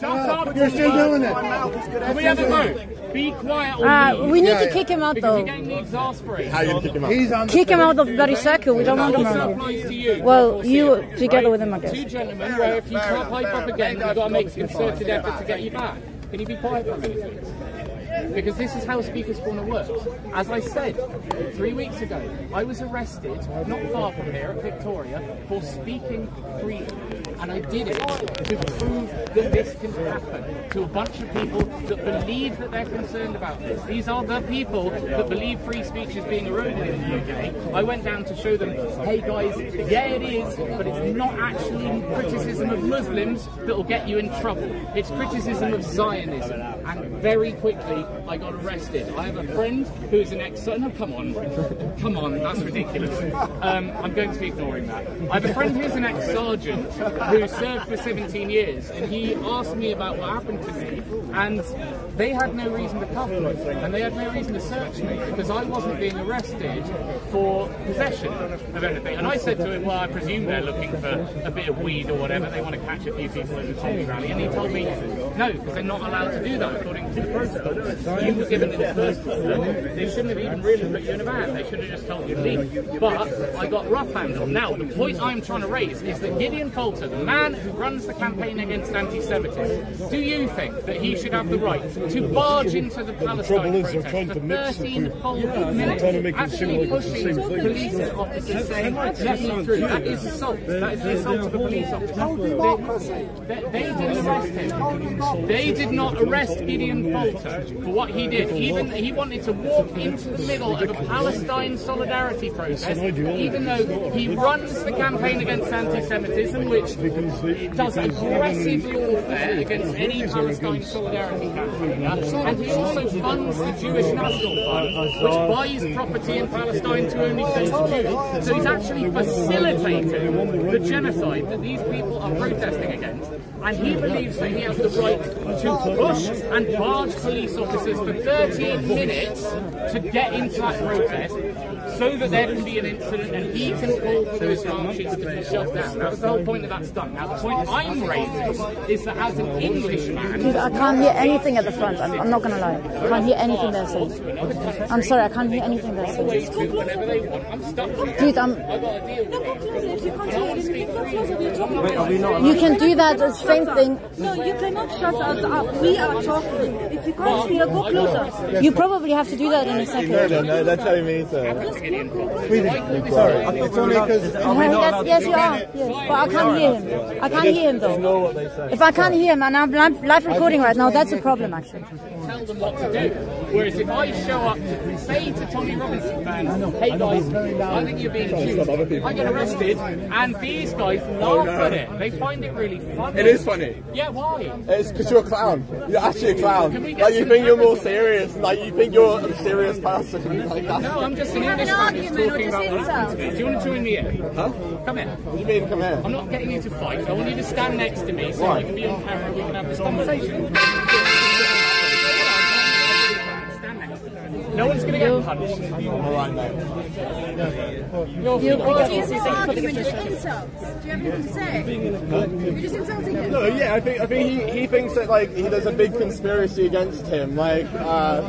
shut up.
You're still doing it.
Can we have a vote? Be quiet or
Uh, we need
Yeah,
to
yeah.
kick him out
Because
though.
you're getting me exasperated.
How are you gonna kick him out?
He's on.
Kick him out of the bloody circle. We don't want him
also
around here.
applies.
Well, you together with him, I guess.
Two gentlemen, where if you can't pipe up again, you've got to make a concerted effort to get you back. Can you be quiet for a minute, please? Because this is how Speaker's Corner works. As I said three weeks ago, I was arrested not far from here at Victoria for speaking freely. And I did it to prove that this can happen to a bunch of people that believe that they're concerned about this. These are the people that believe free speech is being eroded in the UK. I went down to show them, hey guys, yeah it is, but it's not actually criticism of Muslims that will get you in trouble. It's criticism of Zionism. And very quickly, I got arrested. I have a friend who is an ex. No, come on, come on, that's ridiculous. Um, I'm going to be ignoring that. I have a friend who's an ex-sergeant who served for 17 years, and he asked me about what happened to me, and they had no reason to cuff me, and they had no reason to search me because I wasn't being arrested for possession of anything. And I said to him, "Well, I presume they're looking for a bit of weed or whatever. They want to catch a few people at the Tommy rally." And he told me, "No, because they're not allowed to do that according to the protocol. You were given the first order. They shouldn't have even really put you in a van. They should have just told you to leave." But I got rough handled. Now, the point I'm trying to raise is that Gideon Falter, the man who runs the campaign against anti-Semitism, do you think that he should have the right to barge into the Palestine protest for 13 full minutes, actually pushing police officers saying, "Let me through"? That is assault. That is the assault of the police officer. They, they, they didn't arrest him. They did not arrest Gideon Falter for what he did. Even he wanted to walk into the middle of a Palestine solidarity protest, even though he runs the campaign against anti-Semitism, which does aggressive warfare against any Palestine solidarity campaign. And he also funds the Jewish National Fund, which buys property in Palestine to only send Jews. So he's actually facilitating the genocide that these people are protesting against. And he believes that he has the right to push and barge police officers for 13 minutes to get into that protest so that there can be an incident and he can call for those marches to be shut down. That's the whole point of that stunt. Now, the point I'm raising is that as an Englishman,
Dude, I can't hear anything at the front. I'm, I'm not gonna lie. I can't hear anything they're saying. I'm sorry, I can't hear anything they're saying.
they do whatever they want. I'm stuck here.
Dude, I'm.
I've got to deal with it.
You can do that. The same thing.
No, you cannot shut us up. We are talking. If you can't hear, go closer.
You probably have to do that in a second.
no, no, no, they're telling me to.
Sorry. It's only because
yes, yes, you are. Yes, but I can't hear him. I can't hear him though. If I can't hear him and I'm live, live recording right now, that's a problem actually.
tell them what to do. Whereas if I show up to say to Tommy Robinson fans, hey guys, I think you're being cheap, I get arrested, and these guys oh, laugh at it. They find it really funny.
It is funny.
Yeah, why?
It's because you're a clown. You're actually a clown.
Can
Like you think you're more serious. Like you think you're a serious person. Like that's.
No, I'm just an
Have an
Englishman who's
argument or just
about what happened to me.
insult.
Do you want to join me in?
Huh?
Come here.
What do you mean? Come here.
I'm not getting you to fight. I want you to stand next to me so
Why?
we can be on camera and we can have this conversation. No one's going to get punched.
All right, mate.
You're
You-
fine.
Is this argument just insults? Do you have anything to say? You're just insulting him.
No, yeah, I think I think he, he thinks that like he, there's a big conspiracy against him. Like, uh,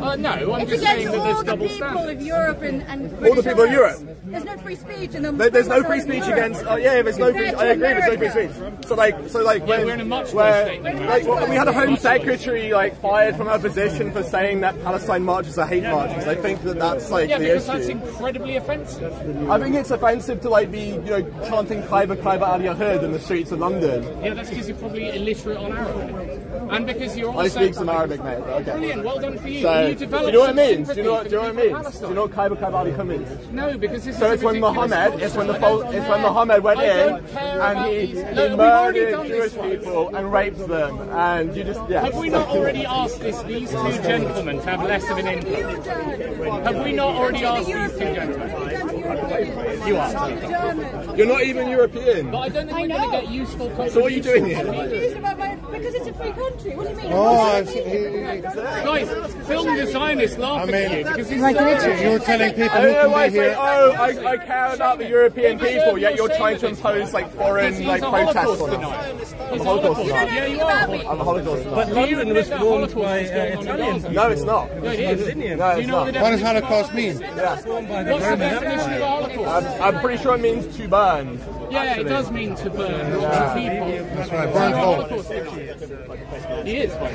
Uh, no, I'm
It's
just saying
against
that
all the
double
people
standards.
of Europe and, and
the
British
people of Europe.
There's no free speech in the
there, there's no free speech against. Oh yeah, there's no free. I agree. There's no free speech. So like, so like when
we're in a much worse
where,
state
like
America.
we had a home secretary like fired from her position for saying that Palestine marches are hate marches. I think that that's like
Yeah,
the
because that's incredibly offensive.
I think it's offensive to like be you know chanting Khyber Khyber Al Yahud in the streets of London.
Yeah, that's because you're probably illiterate on Arabic. And because you're also...
I speak some Arabic, mate. Okay.
Brilliant, well done for you.
So,
you
do you know what it means? Do you know what, do you know what it means?
for
Do you know what Khyber Khyber means?
No, because this
So
is
it's when Muhammad, it's when the
culture. I
fol-
don't
it's when. Muhammad went in and he,
Look,
murdered Jewish people and raped them, and you just yeah.
Have we not already asked this, these two gentlemen to have less of an income? Have we not already asked these two gentlemen? You are.
You're not even European.
But I don't think
I
we're going to get useful questions.
So what are you doing here?
Confused about my, because it's a free country. What do you mean?
Oh, I
I'm
see.
Guys, film designers laugh
I mean,
you because it's
Like
so
literally.
You're telling people
I
who can be here.
oh, I, I care about the European people, yet you're trying to impose like foreign like protests on us.
denier. He's a
Holocaust
Holocaust
denier.
denier. Yeah, you are.
I'm a Holocaust denier.
But London was formed by uh, Italians.
No, it's not.
No, it is.
No,
Do you
it's
know
not.
What does Holocaust mean?
What's the definition of Holocaust?
I'm, I'm pretty sure it means to burn.
Yeah, it does mean to burn to people.
That's right, burn
you're
whole.
Holocaust denier. He is, by.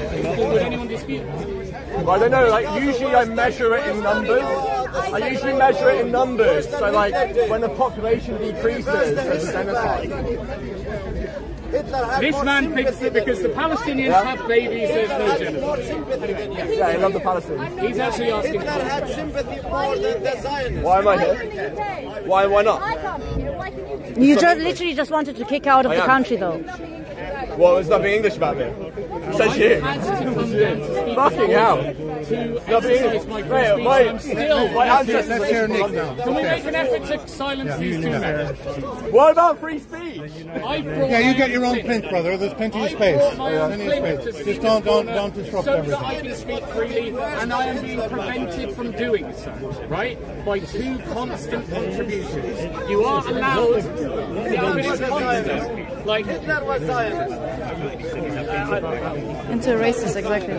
Would anyone dispute?
Well, I don't know, like usually I measure it in numbers. I usually measure it in numbers. So like when the population decreases, there's genocide.
This man thinks that because the Palestinians have babies, there's no genocide.
Yeah, I love the Palestinians.
He's actually asking
Hitler had sympathy more than the Zionists.
Why am I here?
in the UK.
Why? Why not?
I can't be here. Why can you?
You just literally just wanted to kick out of the country though.
Well, there's nothing English about me. Says you.
had to come down to speak
Fucking hell.
to
Nothing
exercise my free
Wait,
speech.
wait.
I'm still.
My ancestors
Let's
are
hear Nick now.
Can we make an effort to silence these two men?
What about free speech?
Yeah, you get your own
clip.
plinth, brother. There's plenty of space.
brought my own
Plenty of
clip
space.
to
Just don't, don't, don't disrupt
so
everything.
that I can speak freely, and I am being prevented from doing so, right? By two constant contributions. You are allowed. Yeah, but it's constant. Like,
Hitler was Zionist.
Into a racist, exactly.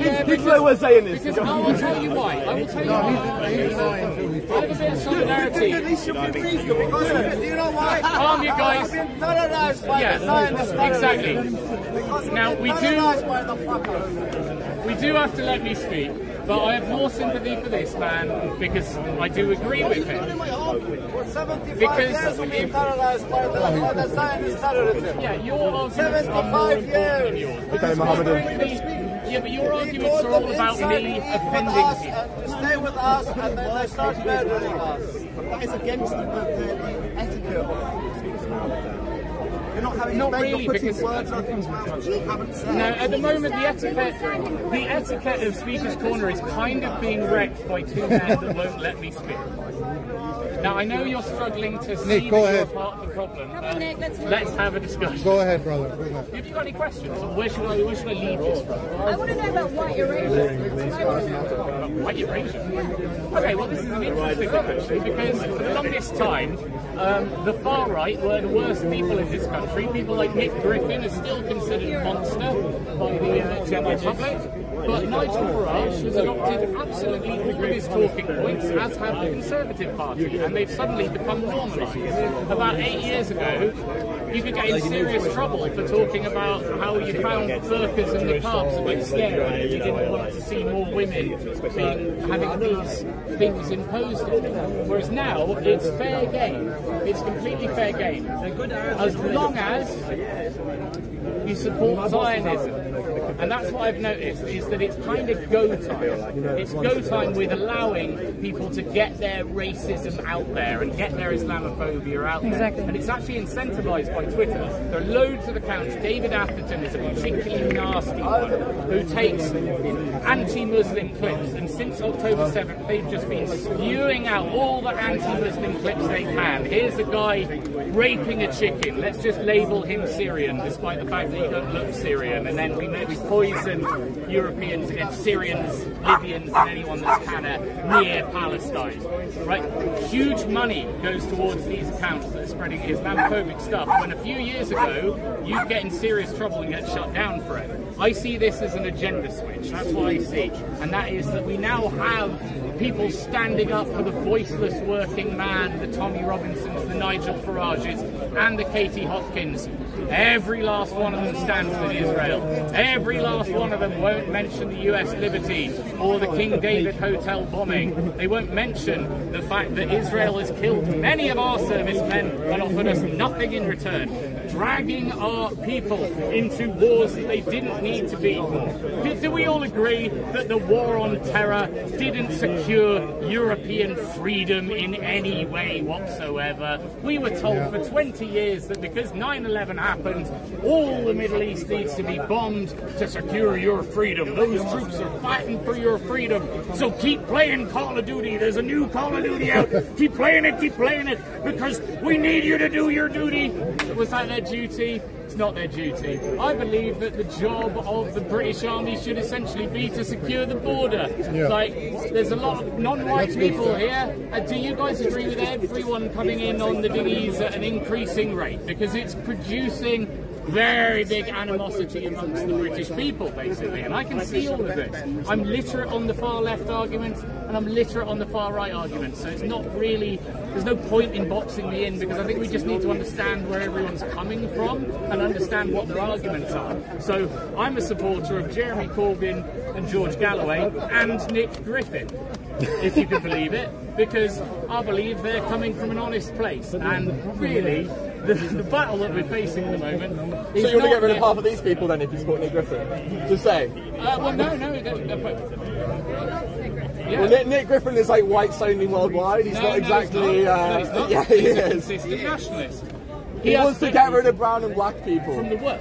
yeah,
Hitler was saying this.
Because I will tell you why. I will tell you why. I have a bit of solidarity.
Do you know why?
Calm you guys.
Been terrorized by
Yeah,
the Zionists.
exactly.
Because
Now, we do-
by the.
We do have to let me speak, but I have more sympathy for this man because I do agree with him.
For 75
Because
years we've been
if-
terrorized by the, by the Zionist terrorism.
Yeah, your arguments are more
75
important than
years.
yours.
Okay, Mohammedan.
Yeah, but your arguments are all about me
to eat with
offending
us
people.
to uh, stay with us, and then they start murdering us.
That is against the, the, the etiquette of speaker's corner. You're not having
Not
debate,
really,
you're putting
because-
words on people's mouths which you haven't said.
No, at the moment the etiquette, the etiquette of Speaker's Corner is kind of being wrecked by two men that won't let me speak. Now I know you're struggling to see
Nick, go
that
ahead.
you're part of the problem.
Come on, Nick, let's-
let's have a discussion.
Go ahead, brother. Go ahead.
Have you got any questions? Where should I where should I lead this from?
I want to know about white erasure. I want to know.
White erasure. Okay, well this is an interesting one actually because for the longest time um, the far right were the worst people in this country. People like Nick Griffin are still considered a monster by the uh, general public. But Nigel Farage has adopted absolutely all of his talking points, as have the Conservative Party, and they've suddenly become normalised. About eight years ago, you could get in serious trouble for talking about how you found burkas and niqabs a bit scary and you didn't want to see more women being, having these things imposed on them. Whereas now, it's fair game. It's completely fair game. As long as you support Zionism. And that's what I've noticed is that it's kind of go time. It's go time with allowing people to get their racism out there and get their Islamophobia out there.
Exactly.
And it's actually incentivized by Twitter. There are loads of accounts. David Atherton is a particularly nasty one who takes anti-Muslim clips, and since October 7th, they've just been spewing out all the anti-Muslim clips they can. Here's a guy raping a chicken. Let's just label him Syrian, despite the fact that he don't look Syrian. And then we maybe poison Europeans against Syrians, Libyans, and anyone that's kind of near Palestine. Right? Huge money goes towards these accounts that are spreading Islamophobic stuff. When a few years ago, you'd get in serious trouble and get shut down for it. I see this as an agenda switch. That's what I see. And that is that we now have people standing up for the voiceless working man, the Tommy Robinsons, the Nigel Farages, and the Katie Hopkins. Every last one of them stands with Israel. Every last one of them won't mention the US Liberty or the King David Hotel bombing. They won't mention the fact that Israel has killed many of our servicemen and offered us nothing in return. Dragging our people into wars that they didn't need to be for. Do, we all agree that the war on terror didn't secure European freedom in any way whatsoever? We were told for 20 years that because 9 11 happened, all the Middle East needs to be bombed to secure your freedom. Those troops are fighting for your freedom. So keep playing Call of Duty. There's a new Call of Duty out. keep playing it, keep playing it, because we need you to do your duty. Was that their duty? It's not their duty. I believe that the job of the British Army should essentially be to secure the border.
Yeah.
Like, there's a lot of non-white people here. Uh, do you guys agree with everyone coming in on the dinghies at an increasing rate? Because it's producing very big animosity amongst the British people, basically. And I can see all of this. I'm literate on the far left arguments, and I'm literate on the far right arguments. So it's not really, there's no point in boxing me in because I think we just need to understand where everyone's coming from and understand what their arguments are. So I'm a supporter of Jeremy Corbyn and George Galloway and Nick Griffin if you can believe it, because I believe they're coming from an honest place. And really, the, the battle that we're facing at the moment
So you want to get rid of half of these people then if you support Nick Griffin? Just saying.
Uh, well, no, no, they're, they're, yeah.
Well, Nick, Nick Griffin is like white only worldwide. He's
No,
not
no,
exactly.
he's not.
uh,
No, he's not.
Yeah, he
He's a
is.
consistent nationalist.
He
has
wants to get rid of brown and black people
from the world.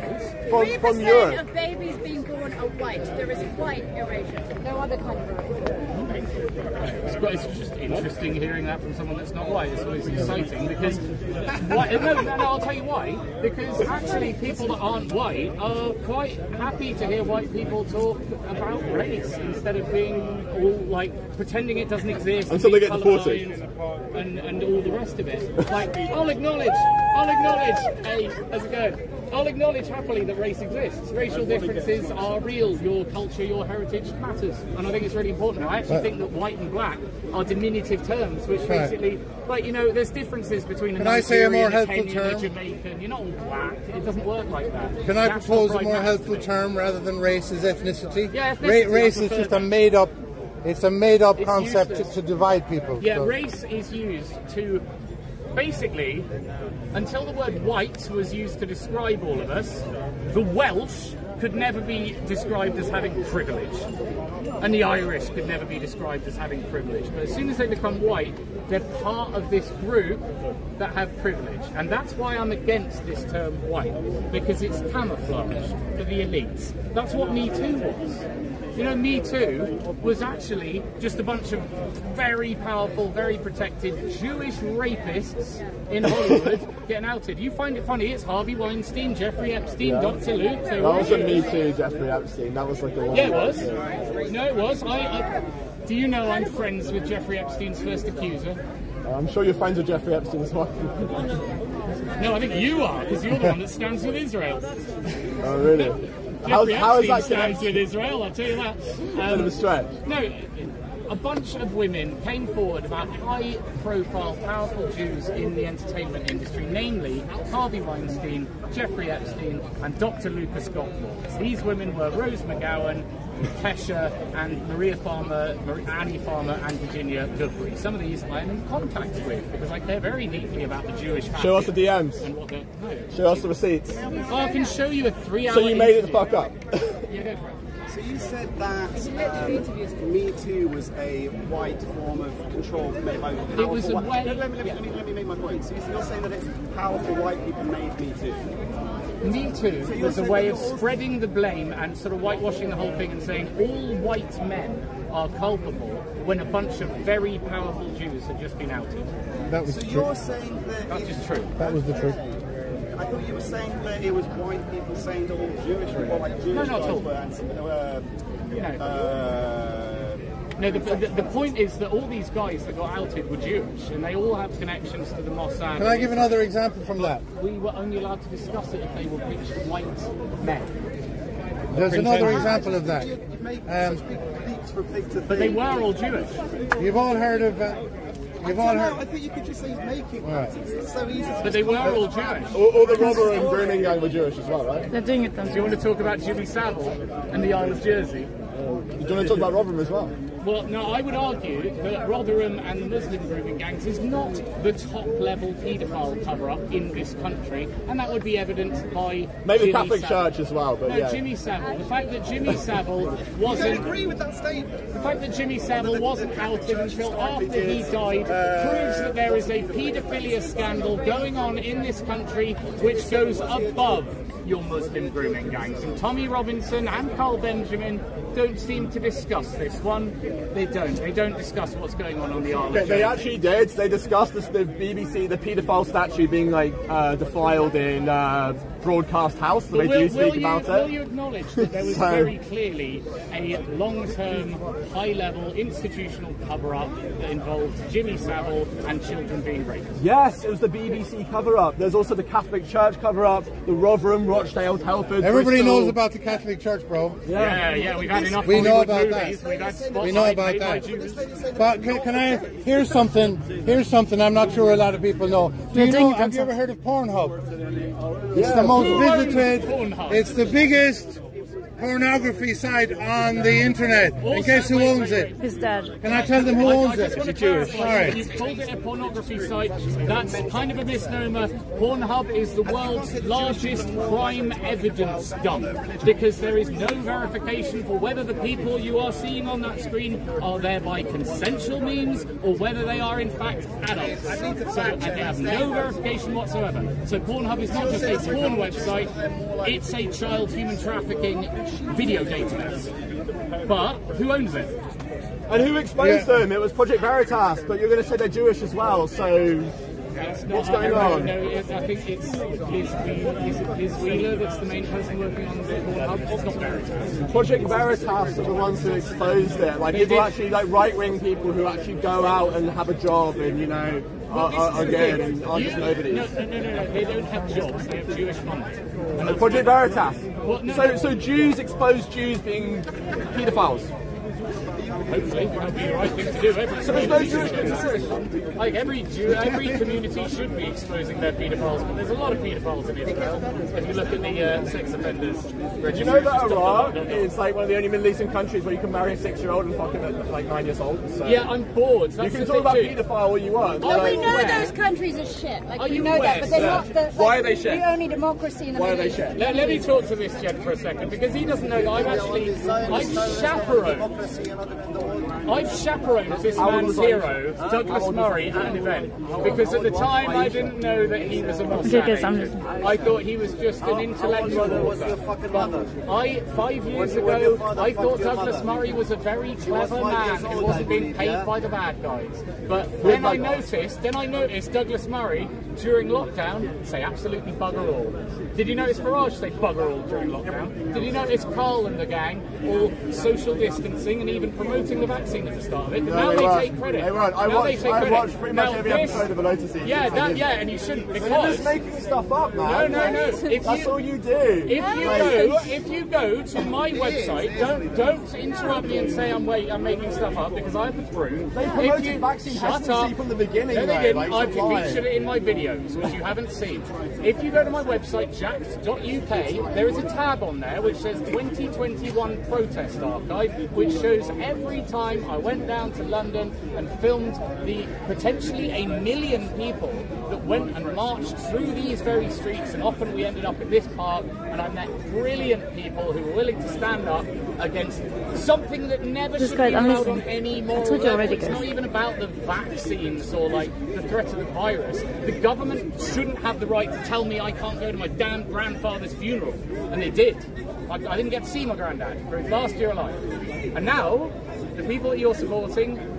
from, from Europe.
of babies being born are white. There is white erasure. No other kind of erasure.
It's, quite, it's just interesting hearing that from someone that's not white. It's always exciting because why, no, no, I'll tell you why. Because actually, people that aren't white are quite happy to hear white people talk about race instead of being all like pretending it doesn't exist
Until they get deported.
and and all the rest of it. Like I'll acknowledge, I'll acknowledge. Hey, how's it going? I'll acknowledge happily that race exists. Racial differences are real. Your culture, your heritage matters, and I think it's really important. I actually think that white and black are diminutive terms, which
Right.
basically, like you know, there's differences between a
Can I say a more helpful term?
Jamaican. You're not all black. It doesn't work like that.
Can I propose a more helpful term rather than race is ethnicity?
Yeah, ethnicity, I
race is just a made up. It's a made up
It's
concept to, to divide people.
Yeah,
so-
race is used to basically, until the word white was used to describe all of us, the Welsh could never be described as having privilege. And the Irish could never be described as having privilege. But as soon as they become white, they're part of this group that have privilege. And that's why I'm against this term white, because it's camouflage for the elites. That's what Me Too was. You know, Me Too was actually just a bunch of very powerful, very protected Jewish rapists in Hollywood getting outed. You find it funny? It's Harvey Weinstein, Jeffrey Epstein,
Yeah.
Dr. Luke.
That wasn't me too, Jeffrey Epstein. That was like a
Yeah, it was. No, it was. I, I, do you know I'm friends with Jeffrey Epstein's first accuser?
Uh, I'm sure you're friends with Jeffrey Epstein as well.
No, I think you are, because you're the one that stands with Israel.
oh, really? How, how is that
stands
connected?
with Israel, I'll tell you that.
Bit of a um, stretch.
No, a bunch of women came forward about high profile, powerful Jews in the entertainment industry, namely Harvey Weinstein, Jeffrey Epstein, and Dr. Lucas Gottwald. These women were Rose McGowan, Kesha, and Maria Farmer, Annie Farmer, and Virginia Goodbury. Some of these I am in contact with because I care very deeply about the Jewish
Show us the DMs.
and what. No.
Show us the receipts.
Oh, I can show you a three-hour.
So you made it the fuck up.
Yeah, go for it.
So you said that um, Me Too was a white form of control made by powerful It
was a
white...
way-
No, let, me, let, me, let, me, let me make my point. So you're saying that it's powerful white people made Me Too.
Me Too
So
was a way of spreading the blame and sort of whitewashing the whole thing and saying all white men are culpable when a bunch of very powerful Jews had just been outed.
That was
So
true.
you're saying that...
That's just true.
That was the truth.
I thought you were saying that it was white people saying that all Jewish people, like Jewish
No, not at
guys
all.
were, and uh,
No.
uh,
No, the, the, the point is that all these guys that got outed were Jewish and they all have connections to the Mossad.
Can I give another example from that?
We were only allowed to discuss it if they were rich white men.
There's another example of that.
you make
Um,
such big leaps from thing.
But they were all Jewish.
You've all heard of. Uh, you've
I don't know, I
heard.
thought you could just say he's making
Right.
that. It's, it's so easy
But they were all Jewish.
all, all the robber and grooming gang were Jewish as well, right?
They're doing it
Do you want to talk about Jimmy Savile and the Isle of Jersey?
Do you want to talk about Rotherham as well?
Well, no, I would argue that Rotherham and the Muslim grooming gangs is not the top level paedophile cover up in this country, and that would be evidenced by
Maybe
Jimmy
Catholic
Savile.
Church as well, but
No,
yeah.
Jimmy Savile. The fact that Jimmy Savile
You don't
wasn't
agree with that statement?
the fact that Jimmy Savile wasn't outed until after he died uh, proves that there is a paedophilia scandal going on in this country which goes above your Muslim grooming gangs. And Tommy Robinson and Carl Benjamin don't seem to discuss this one. They don't. They don't discuss what's going on on the Isle of
They, they actually did. They discussed this, the BBC, the paedophile statue being like uh, defiled in uh, Broadcast House. So they
will,
do speak
will you,
about
will
it.
you acknowledge that there was
So-
very clearly a long-term, high-level institutional cover-up that involved Jimmy Savile and children being raped?
Yes, it was the BBC cover-up. There's also the Catholic Church cover-up, the Rotherham, Rochdale, Telford.
Everybody
Bristol.
knows about the Catholic Church, bro.
Yeah, yeah, we've had enough
We know about
movies.
that.
We've had
We know about that. But can, can I? Here's something. Here's something. I'm not sure a lot of people know. Do you know? Have you ever heard of Pornhub? It's the most visited. It's the biggest pornography site on the internet. In
Also-
case who owns it.
His dad.
Can I tell them who
I, I
owns
just
it?
want to
All right.
You've called it a pornography site. That's kind of a misnomer. Pornhub is the world's largest crime evidence dump because there is no verification for whether the people you are seeing on that screen are there by consensual means or whether they are in fact adults. So and they have no verification whatsoever. So Pornhub is not just a porn website; it's a child human trafficking video database. But who owns it?
And who exposed
Yeah.
them? It was Project Veritas, but you're going to say they're Jewish as well, so...
It's
What's
not-
going
no,
on?
No, it, I think it's Liz, Liz, Liz Wheeler that's the main person working on the Pornhub. It's not Veritas.
Project Veritas are the ones who exposed it. Like
They
people actually, like right-wing people who actually go out and have a job and you know are,
This
are,
is
are
the
good
thing.
and aren't
You-
just nobodies.
No, no, no, no, no. They don't have jobs. They have Jewish that's
Project Veritas. So, so Jews expose Jews being paedophiles.
Hopefully, that would be the right thing to do. Every
So there's no
community
Jewish
should. Like every Jew, every community should be exposing their paedophiles, but there's a lot of paedophiles in Israel. If you look at the uh, sex offenders
Do you know that Iraq is like one of the only Middle Eastern countries where you can marry a six-year-old and fuck him at like nine years old? So.
Yeah, I'm bored.
You can talk about paedophile all you want.
Are
Well,
but,
we know
aware?
those countries are shit. Like
Are
we
you
know
aware,
that, but they're
sir?
not. The, like,
Why are they shit?
The only democracy in the
Why are
Middle
they
East.
shit?
Let, let me talk to this gent for a second because he doesn't know that I'm actually I'm chaperoned.
Democracy and other
I've chaperoned this man's hero, Douglas Murray, at an event because at the time I didn't know that he was a
Okay,
Mossad
I'm.
I thought he was just an intellectual author. But I, five years ago, I thought Douglas Murray was a very clever man who wasn't being paid by the bad guys. But then I noticed, then I noticed Douglas Murray during lockdown say absolutely bugger all. Did you notice Farage say bugger all during lockdown? Did you notice Carl and the gang all social distancing and even promoting the vaccine at the start of it?
No,
now
they
they take credit.
They weren't. I
Now
watched- I watched pretty much
Now
every
this-
episode of The Lotus Eaters.
Yeah, that, yeah, and you shouldn't
You're
because
just making stuff up, man.
no, no, no. If
that's all you do.
If you go, if you go to my website, don't don't interrupt me and say I'm wait, I'm making stuff up because I have the proof.
They promoted
you
vaccine
shut
hesitancy
up
from the beginning,
No, they didn't.
Like,
I've featured it in my videos, which you haven't seen. If you go to my website, jacks.uk, there is a tab on there which says 2021 Protest Archive, which shows every time I went down to London and filmed the potentially a million people that went and marched through these very streets, and often we ended up in this park, and I met brilliant people who were willing to stand up against something that never
Just
should
guys,
be allowed on any moral level.
already,
It's not even about the vaccines or like the threat of the virus. The government shouldn't have the right to tell me I can't go to my damn grandfather's funeral, and they did. I, I didn't get to see my granddad for his last year alive, and now the people that you're supporting.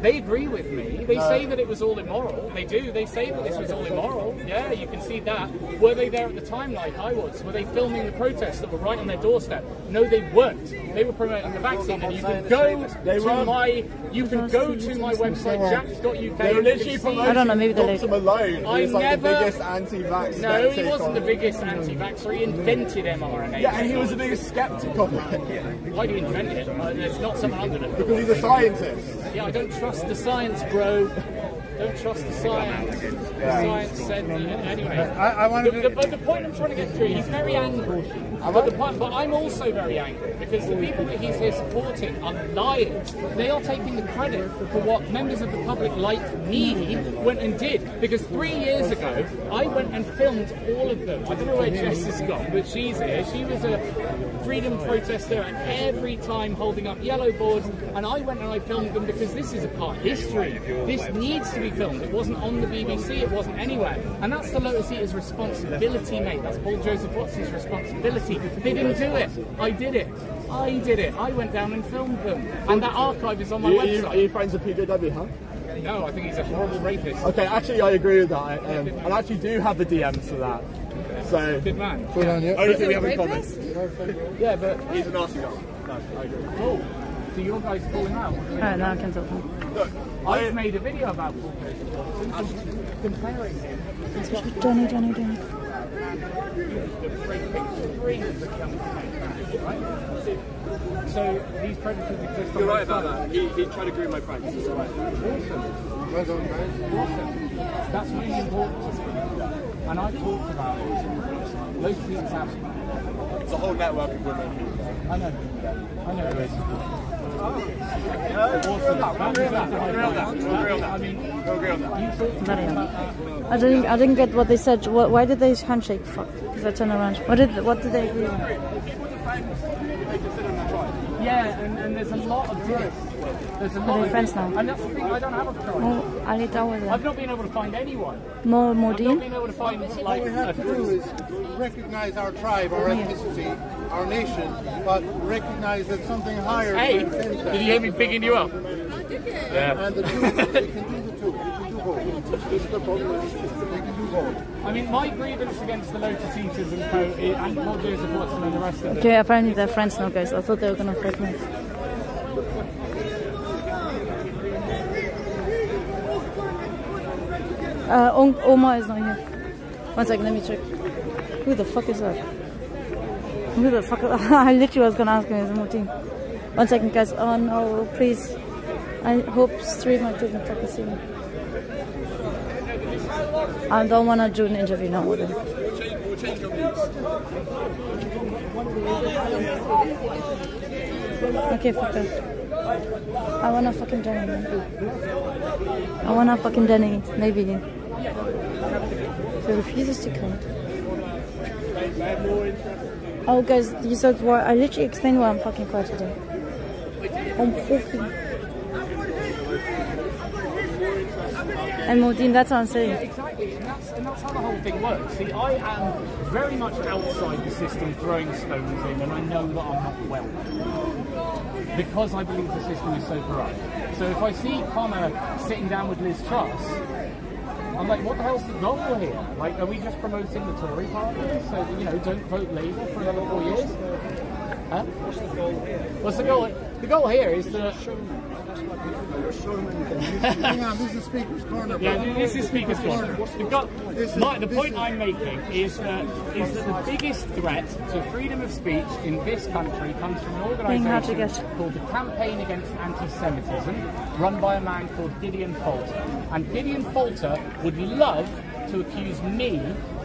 They agree with me. They say that it was all immoral. They do. They say that this was all immoral. Yeah, you can see that. Were they there at the time like I was? Were they filming the protests that were right on their doorstep? No, they weren't. They were promoting the vaccine, and you can go to my you can go to my website jacks.uk.
They were
and you
literally promoting
I don't know, maybe they're
Dr.
late.
Malone. He
I
like
never-
the biggest anti-vax
No, he wasn't the biggest anti-vaxxer. He invented mRNA.
Yeah, and he was the biggest skeptic of it.
Why do you invent it? Uh, It's not something I'm going to.
Because he's a scientist.
Yeah, I don't trust the science, bro. Don't trust the science. The science said that. Anyway,
I- I wanted
the,
to-
the, but the point I'm trying to get through, he's very angry. Uh-huh. But, the point, but I'm also very angry because the people that he's here supporting are lying. They are taking the credit for what members of the public like me went and did. Because three years ago, I went and filmed all of them. I don't know where Jess has gone, but she's here. She was a freedom protester and every time holding up yellow boards. And I went and I filmed them because this is a part of history. This needs to be filmed. It wasn't on the BBC, it wasn't anywhere. And that's the Lotus Eaters' responsibility, mate. That's Paul Joseph Watson's responsibility. They didn't do it. I did it. I did it. I went down and filmed them. And that archive is on my
Are you, are you- are you friends with PJW, huh?
No, I think he's a horrible rapist.
Okay, actually, I agree with that. I, um, I actually do have the DMs for that. So,
Good man.
Good on you.
only thing we have in common.
Yeah, but
He's a nasty guy. No, I agree.
oh, so your guys calling out?
Alright, now I can talk.
Look,
I've made a video about Paul Joseph Watson, comparing him
Johnny, Johnny, Johnny.
So these predators exist
You're right about that. He, he tried to groom my all right.
Well done, guys.
That's really important to me. And I've talked about it. Of people have.
it's a whole network of women.
I know. I know there is. I mean, you talked
Very young.
about that.
I didn't, I didn't get what they said. What, why did they handshake? Fuck. Because I turned around. What did, what did they agree on?
Yeah, and, and there's a lot of this. There's a lot
they
of
friends now?
And that's the thing, I don't have a tribe.
Oh, Ali Dawah
I've not been able to find anyone.
More,
I've not been able to find like
What we have to do is recognize our tribe, our ethnicity, our nation, but recognize that something higher
Hey, did you hear me picking you up? Yeah.
And the two, we can do the two. We can do both. This is the problem. We can do both.
I mean, my grievance against the Lotus Eaters and Co. and Paul Joseph Watson and the rest of them.
Okay, apparently they're friends now, guys. I thought they were gonna fight me. Uh, Om- Oma is not here. One second, let me check. Who the fuck is that? Who the fuck? I literally was gonna ask him, is Mutin. One second, guys. Oh no, please. I hope Stream Active talk to see me. I don't wanna do an interview now with him. Okay, fuck that. I wanna fucking Denny. I wanna fucking Denny. Maybe. He refuses to come. Oh, guys, you said why? I literally explained why I'm fucking quiet today. I'm walking. And Modine, that's what I'm
Yeah,
saying.
exactly, and that's, and that's how the whole thing works. See, I am very much outside the system throwing stones in, and I know that I'm not welcome. Because I believe the system is so corrupt. So if I see Connor sitting down with Liz Truss, I'm like, what the hell's the novel here? Like, are we just promoting the Tory party? So, you know, don't vote Labour for another four years? Huh? What's the goal here? What's the goal? The goal here is that
Hang on, this is Speaker's Corner.
Yeah, this is Speaker's Corner. The, go-
is-
my, the point
is-
I'm making is that is that the biggest threat to freedom of speech in this country comes from an
Being hard to
organisation called the Campaign Against Anti-Semitism, run by a man called Gideon Falter. And Gideon Falter would love to accuse me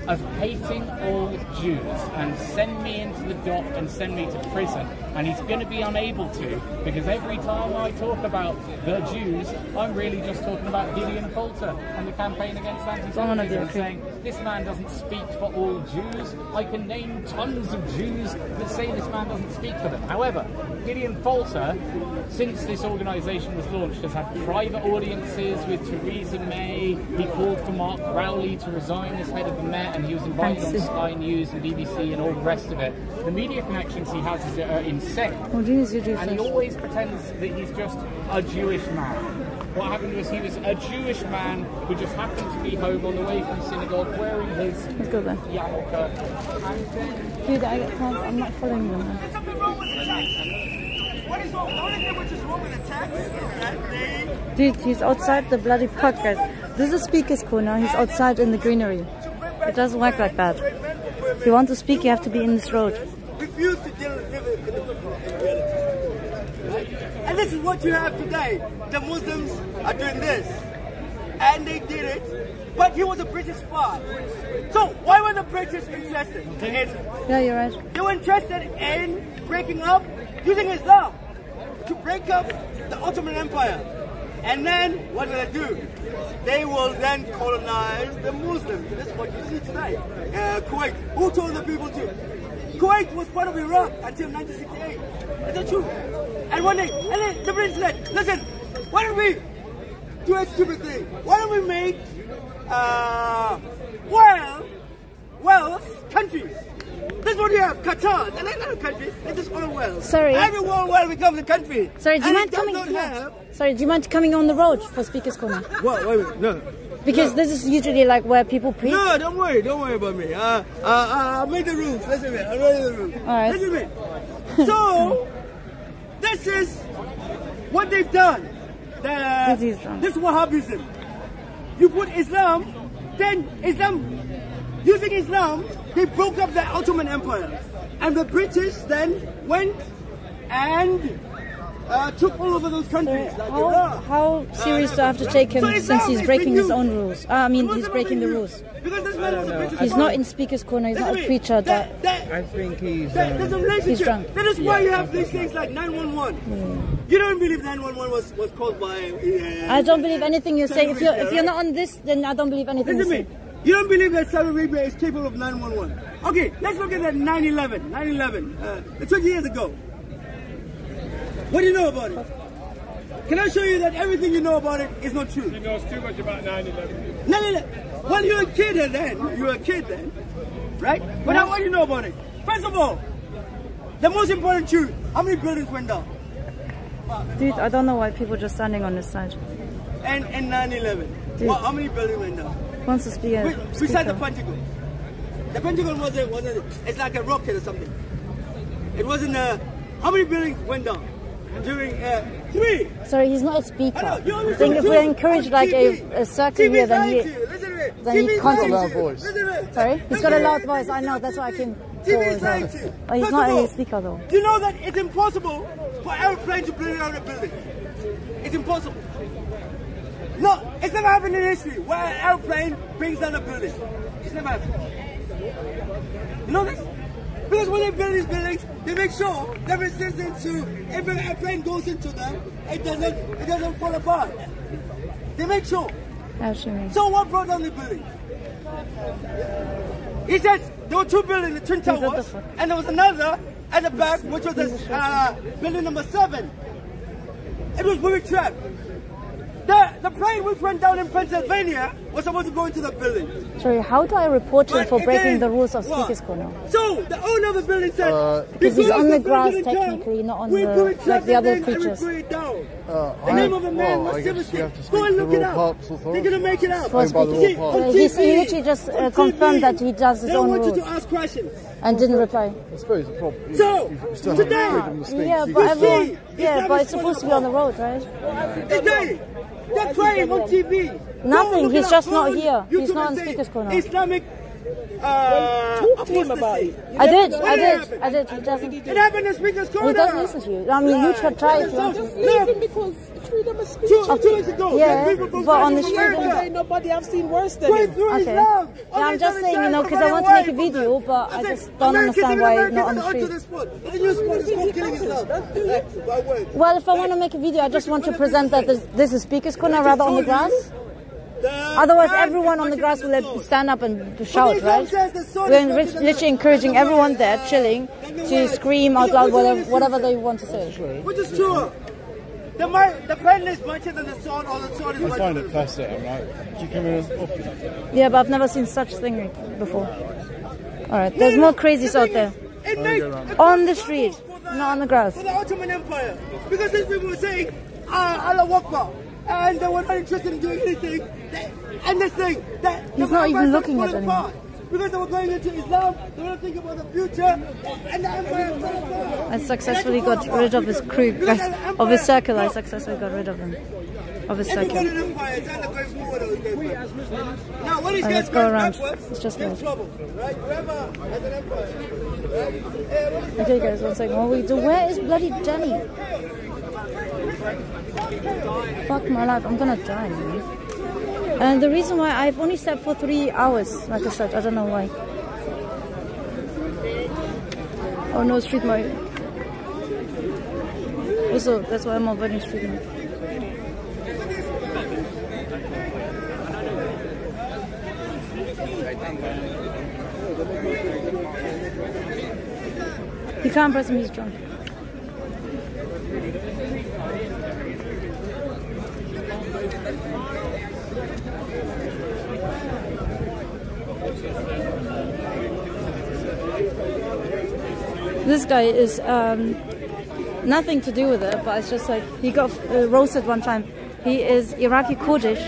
of hating all Jews and send me into the dock and send me to prison. And he's going to be unable to because every time I talk about the Jews, I'm really just talking about Gideon Falter and the campaign against anti-Semitism and saying this man doesn't speak for all Jews. I can name tons of Jews that say this man doesn't speak for them. However, Gideon Falter, since this organisation was launched, has had private audiences with Theresa May. He called for Mark Rowley to resign as head of the Met, and he was invited on Sky News and BBC and all the rest of it. The media connections he has is, are insane.
Modine is your
And he always pretends that he's just a Jewish man. What happened was he was a Jewish man who just happened to be home on the way from synagogue wearing his
Let's go there.
yarmulke. Then
Dude, I can't, I'm not following them. man.
Something wrong with the text. What is wrong? The only thing which is wrong with the text is that they
Dude, he's outside the bloody park, guys. This is Speaker's Corner. He's outside in the greenery. It doesn't work like that. If you want to speak, you have to be in this road.
refuse to deal with the in reality. Right? And this is what you have today. The Muslims are doing this. And they did it. But he was a British spy. So why were the British interested in it?
Yeah, you're right.
They were interested in breaking up, using Islam to break up the Ottoman Empire. And then what will they do? They will then colonize the Muslims. This is what you see tonight. Uh, Kuwait. Who told the people to? Kuwait was part of Iraq until 1968. Is that true? And one day, and then the British said, listen, why don't we do a stupid thing? Why don't we make uh, well, countries? This is what you have, Qatar. They're not a country, they're just all Wales.
Sorry.
Every world well becomes a country.
Sorry, do you mind coming?
have
Sorry, do you mind coming on the road for Speaker's Corner?
What? Wait, wait, no.
Because this is usually like where people preach.
No, don't worry, don't worry about me. Uh, uh, uh, I made the rules. Listen to me. I made the rules.
All right.
Listen to me. So, this is what they've done. The,
This is Islam.
this Wahhabism. You put Islam, then Islam, using Islam, they broke up the Ottoman Empire. And the British then went and uh, took all over those countries. like
How,
Iraq.
how serious do I have to take him
So
since
Islam
he's breaking his own rules? Uh, I mean, he's breaking the rules.
Because this man was a British
He's not in Speaker's Corner. He's not
Listen
a preacher. That
that,
I think he's.
that, there's a
Um,
relationship.
He's drunk.
That is why you have these things like 911. You don't believe 911 was, was caused by. Uh,
I don't believe anything you say. If you're if you're not on this, then I don't believe anything
Listen
you
to me.
Say.
You don't believe that Saudi Arabia is capable of 911. Okay, let's look at that 9/11. 9/11. Uh, 20 years ago. What do you know about it? Can I show you that everything you know about it is not true?
He knows too much about 9/11.
No, no, no. Well, you're a kid then. You were a kid then, right? But now what do you know about it? First of all, the most important truth: how many buildings went down?
Dude, I don't know why people just standing on this side.
And and 9/11.
Dude.
Well, how many buildings went down?
Wants to speak.
Be- Besides the. Pentagon. The Pentagon wasn't wasn't. It's like a rocket or something. It wasn't. Uh, how many buildings went down during uh, three?
Sorry, he's not a speaker.
know, you
I think if we encourage like a,
TV.
a circle
TV's
here, then he.
to you. Listen to me.
then he can't- Loud
voice.
Listen to me.
Sorry, he's got a loud voice. I know. That's why I
me.
came.
TV's
for
lying
him.
to you.
Oh, he's
First
not
of
a speaker though.
Do you know that it's impossible for airplane to bring down a building? It's impossible. No, it's never happened in history where an airplane brings down a building. It's never happened. You know this? Because when they build these buildings, they make sure that resistance to if an airplane goes into them, it doesn't it doesn't fall apart. They make sure.
Actually,
So what brought down the building? He says there were two buildings, the Twin Towers, and there was another at the back, which was the, uh, building number seven. It was booby trap. The, the plane which went down in Pennsylvania was supposed to go into the building.
Sorry, how do I report him for breaking
again,
the rules of
what?
Speaker's Corner?
So the owner of the building said,
Because he's on the grass
building down,
technically, not on the-
booby
like the other
and then we
creatures.
it down.
Uh,
The
I-
name of the man
well,
was
I guess you have to
Silverstick.
speak
Go and look it up.
Parks
They're gonna make it up.
For
Owned by the
speaking-
Royal
See, on
Parks.
Uh, he's, he literally just uh, confirmed
TV,
that he does his
They
own
want you
rules
to ask questions.
and didn't reply.
I suppose the problem is
So,
you still
today-
freedom of speech.
Yeah, but everyone,
see,
yeah,
it's
but it's supposed to be on the road, right?
Today, they're crying on TV.
Nothing, he's just not here. He's not
and
on Speaker's Corner.
Islamic uh,
Talk to him about it.
I did, I did. I did. He doesn't.
It happened in Speaker's Corner.
He doesn't listen to you. I mean, you should try if you want to.
Even because freedom of speech.
Two, two years ago,
Yeah,
like people from
but on the street,
America.
Ain't nobody I've seen worse than
Going
him.
through
Okay. Yeah, I'm just saying, you know, because I want to make a video, but I just don't understand why it's not on the street.
The new sport is called killing Islam. By word.
Well, if I want to make a video, I just want to present that this, this is Speaker's Corner rather on the grass. Otherwise, everyone on the grass will stand up and shout, right? We're literally encouraging everyone there, chilling, to scream out loud whatever, whatever they want to say.
Which is true. The, mi- the pen is mightier than the sword, or the sword is
I find
than
it
the
fascinating, right? Do you come in often?
Yeah, but I've never seen such thing before. Alright, there's more crazies out there.
It makes
On the street, not on the grass.
for the Ottoman Empire. Because these people were saying, ah, Allah Akbar. And they were not interested in doing anything. They, and this thing, that
He's not even looking at anyone.
Because they were going into Islam, they were thinking about the future, and the empire.
I successfully got rid of his crew, of his circle. I successfully got rid of him, of his circle.
in empire is either going forward or going back. Now, when these
let's go around.
backwards,
It's just
they're in
loud.
trouble, right? Whoever has an empire, right? Eh,
Okay, guys, one second. What we do? Where is bloody Jenny? Fuck my life, I'm gonna die, man. And the reason why I've only slept for three hours, like I said, I don't know why. Oh no, street mode. Also, that's why I'm avoiding street mode. You can't press him, he's drunk. This guy is um, nothing to do with it, but it's just like he got uh, roasted one time. He is Iraqi Kurdish,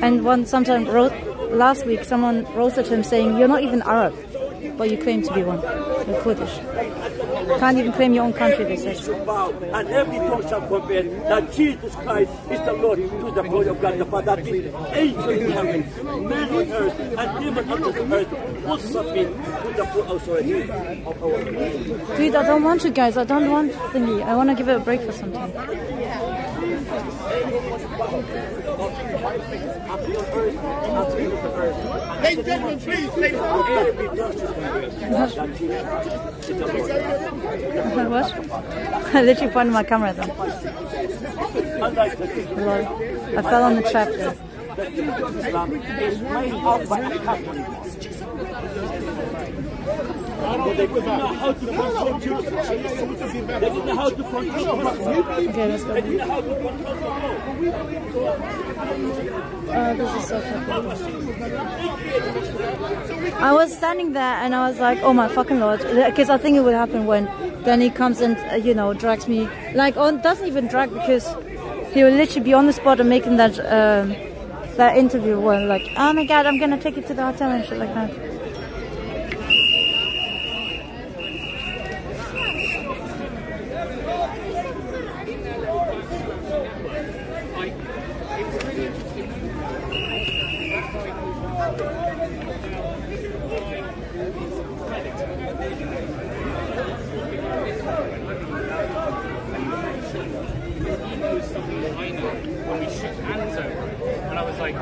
and one sometime ro- last week someone roasted him saying, "You're not even Arab, but you claim to be one. You're Kurdish. Can't even claim your own country." They said.
and every tongue shall confess that Jesus Christ is the Lord to the glory of God the Father. That is angels in heaven, men on earth, and demons under the earth will submit to the full authority of our God.
Dude, I don't want you guys. I don't want thingy. I want to give it a break for some time.
Ladies and gentlemen, please, ladies and
what? I literally pointed my camera at them. I fell on the trap there.
They didn't know how to. They didn't know how to. They didn't know how to.
Oh, this is so. I was standing there and I was like, oh my fucking lord, because I think it will happen when he comes and uh, you know drags me like on doesn't even drag because he will literally be on the spot and making that um, that interview where like, oh my god, I'm gonna take you to the hotel and shit like that.
when we shook hands over it. And I was like,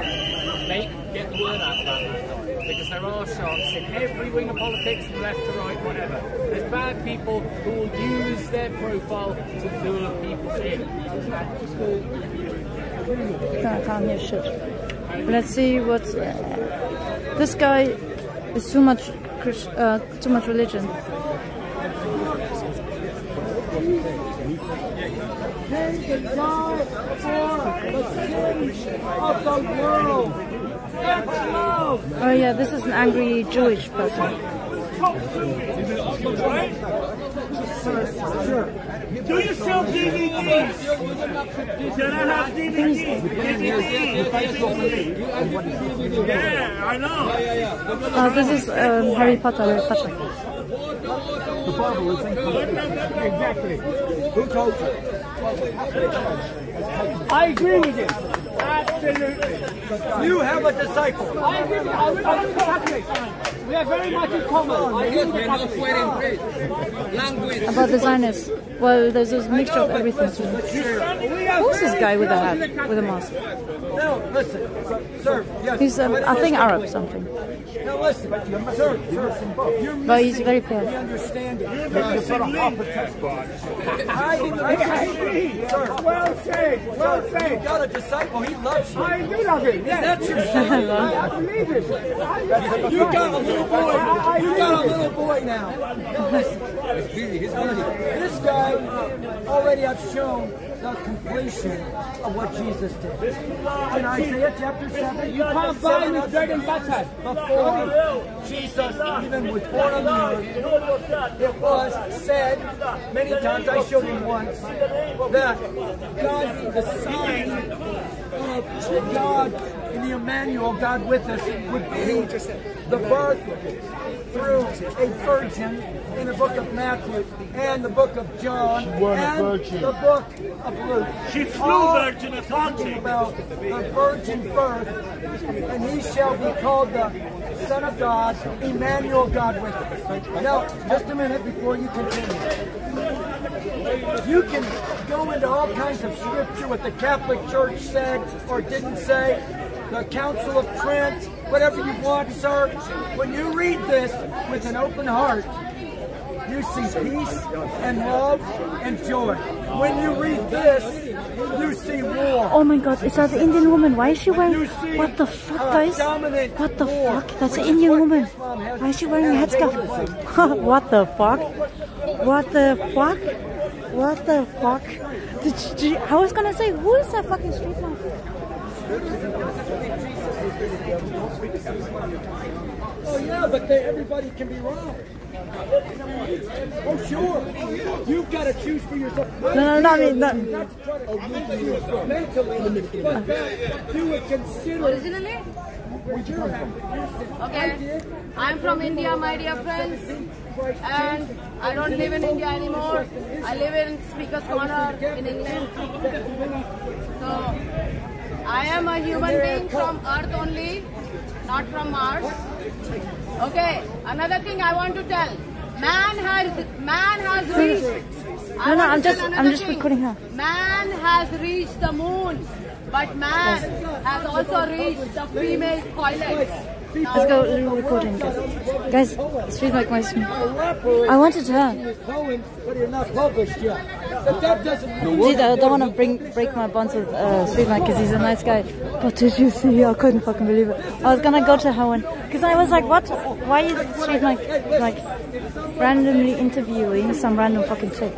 mate, get the word out about that guy. Because there are sharks in every wing of politics, from left to right, whatever. There's bad people who will use their profile to lure people in.
I can't hear shit. Let's this guy is too much, uh, too much religion. Oh yeah, this is an angry Jewish person.
Do you sell DVDs? Can I have DVDs? DVDs. Yeah, I know.
Oh, this is um, Harry Potter. Harry Potter.
Exactly. Who told you? I agree with you. Absolutely. You have a disciple. I agree with you. I'm a Catholic. We are very much in common. I agree with Catholics.
About the Zionists. Well, there's a mixture of everything. Who's this guy with a hat, with a mask?
No, listen, sir. Yes.
He's, um, I think, Arab something.
Now listen, sir, sir, you're
But he's very
the
pale.
understanding. You're missing I, I agree, sir. Well said, well said. You got a disciple, he loves you. I do love him. Is that your son? I believe it. You got a little boy. You got a little boy now. Now listen. This guy already have shown the completion of what Jesus did. In Isaiah chapter 7, you can't buy with bread and butter. Before Jesus even was born on the earth, it was said many times, I showed him once, that God, the sign of God in the Emmanuel, God with us, would be the birth through a virgin in the book of Matthew and the book of John and the book of Luke.
She flew
All
virgin at
talking about the virgin birth, and he shall be called the Son of God, Emmanuel, God with us. Now, just a minute before you continue. You can go into all kinds of scripture what the Catholic Church said or didn't say, the Council of Trent, whatever you want, sir. When you read this with an open heart, you see peace and love and joy. When you read this, you see war.
Oh my god, is that the Indian woman? Why is she wearing...
You
What the fuck, guys? What the fuck? That's an Indian woman. Why is she wearing a headscarf? what the fuck? What the fuck? What the fuck? Did she, she- I was gonna say, who is that fucking street?
Oh yeah, but they, everybody can be wrong. Oh sure, you've got to choose for yourself.
No, no, no, I mean, no.
Not to try to oh, convince mentally, but that you would consider.
Originally?
Would you have?
Okay. I'm from India, my dear friends. And I don't live in India anymore. I live in Speaker's Corner in England. So I am a human being from Earth only, not from Mars. Okay. Another thing I want to tell. Man has man has reached. I
No, no, I'm just- I'm just
thing.
recording her.
Man has reached the moon, but man has also reached the female toilet.
Let's go little recording, guys. Guys, street light my I wanted her.
But they're not published yet. But that doesn't.
Dude, I don't want to bring break my bonds with uh, because he's a nice guy. But did you see? I couldn't fucking believe it. I was gonna go to Howen because I was like, what? Why is Street Mike like randomly interviewing some random fucking chick?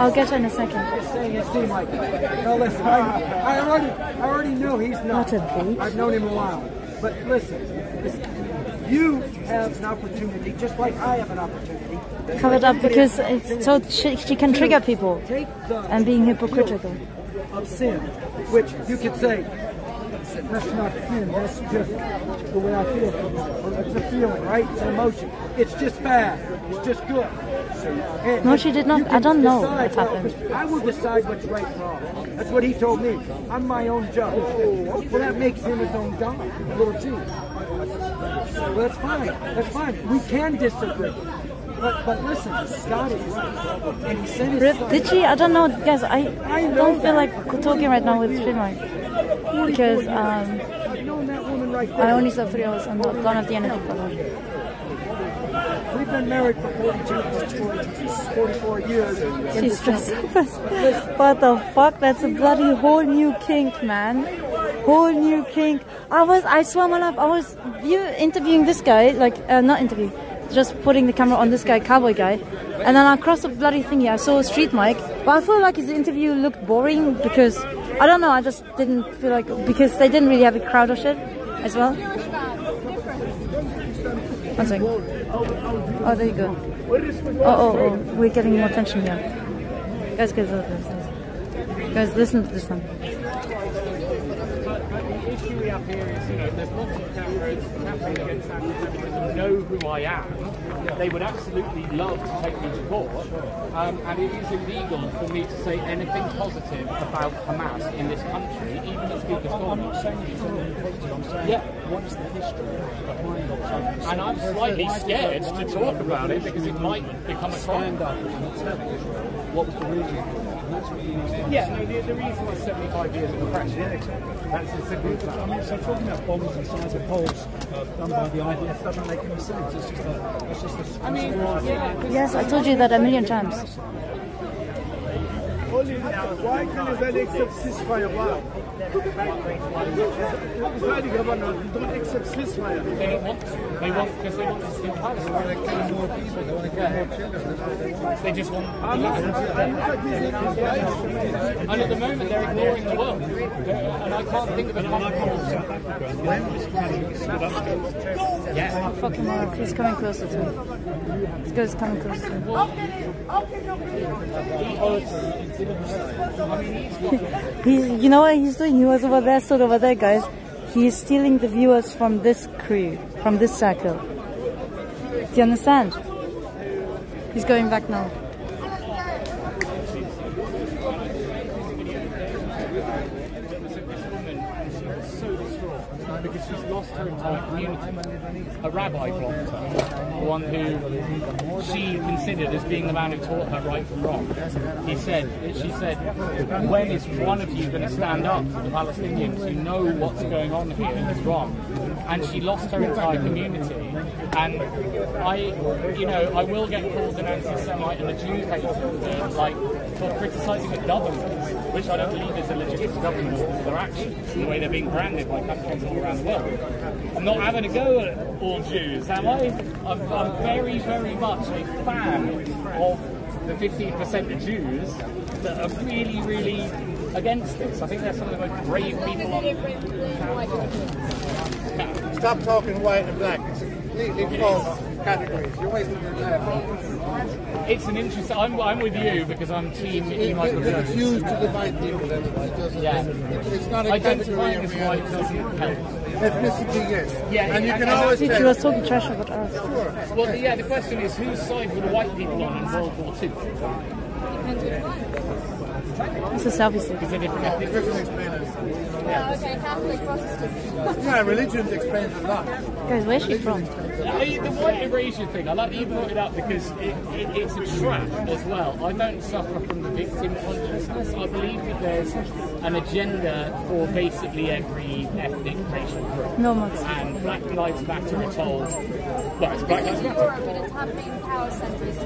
I'll get her in a second.
saying it seemed like it. No, listen, I, I already, I already know he's not.
What a bitch.
I've known him a while. But listen, listen, you have an opportunity, just like I have an opportunity.
Covered up because it's so she, she can trigger people and being hypocritical.
of sin, which you could say, that's not sin, that's just the way I feel. It's a feeling, right? It's an emotion. It's just bad. It's just good.
No, she did not. I don't know
what-
happened.
I will decide what's right and wrong. That's what he told me. I'm my own judge. Well, that makes him his own God, little G. Well, that's fine. That's fine. We can disagree. But, but listen, God is right. And he sent his son.
did she? I don't know, guys. I don't feel like talking right now with Street Mike because um,
I've known that woman right
I only slept three hours and don't have the energy for.
We've been married for 42, 44 years.
She's dressed up as what the fuck? That's a bloody whole new kink, man. Whole new kink. I was, I swear my life, I was view, interviewing this guy, like uh, not interview, just putting the camera on this guy, cowboy guy, and then across the bloody thingy, I saw a street mic. But I feel like his interview looked boring because I don't know. I just didn't feel like because they didn't really have a crowd or shit as well. One second. Oh, there you go. Oh, oh, oh, we're getting more attention here. Guys, guys, guys, guys, listen to this one.
The issue we have here is, you know, there's lots of cameras, campaign against anti-Semitism know who I am. They would absolutely love to take me to court, um, and it is illegal for me to say anything positive about Hamas in this country, even as Speaker's Corner. I'm not saying anything positive i'm saying Yeah.
What is the history behind?
And I'm slightly scared to talk about it because it might become a crime.
Stand up and tell. What was the reason for that? And that's what you need to
Yeah, no, the, the reason is 75 years of oppression. That's as simple as that.
I mean, so talking about bombs inside of holes uh, done by the IDF doesn't make any sense. It's just a, it's just a.
I mean, yeah.
Yes, I told you that a million times.
Why can Israel accept ceasefire? Why? Israeli government don't accept ceasefire.
They don't want to. They want because they want to steal Palestine. They want to kill more people. They want to kill more children. They just want. And at the moment, they're ignoring the world. And I can't think of a country. Yeah.
Oh, fucking hell, he's coming closer to me. This guy's coming closer to me. He, you know what he's doing? He was over there, stood over there, guys. He is stealing the viewers from this crew, from this circle. Do you understand? He's going back now.
because she's lost her entire community. A rabbi blocked her, one who she considered as being the man who taught her right from wrong. He said, she said, when is one of you going to stand up for the Palestinians who know what's going on here is wrong? And she lost her entire community. And I, you know, I will get called an anti-Semite and a Jew hater, like for criticising the government, which I don't believe is a legitimate government of their actions, the way they're being branded by countries all around the world. I'm not having a go at all Jews, am I? I'm, I'm very, very much a fan of the 15% of Jews that are really, really against this. I think they're some of the most brave people on
Stop talking white and black. It's a completely false categories. You're wasting your time.
It's an interesting. I'm, I'm with you because I'm team
It,
E.
it,
Michael
it's
Jones.
used to divide people. and It doesn't.
Yeah.
It, it's not a category
Identifying as white doesn't help.
Ethnicity, yes.
Yeah,
and you
and-
can
and
always
See,
say.
she was talking trash about us.
Well, yeah, the question is whose side were the white people on in World War II?
It's a selfie stick.
Is it different ethnic
Griffin explained it.
Yeah, okay, Catholic, Protestant.
Yeah, religion explains a lot.
Guys, where's she from?
I, the white erasure thing, I like that you brought it up because it, it, it's a trap as well. I don't suffer from the victim consciousness. I believe that there's an agenda for basically every ethnic racial group.
No, Max.
And Black Lives Matter are told, well, it's Black Lives Matter.
Europe, but it's happening in power centres.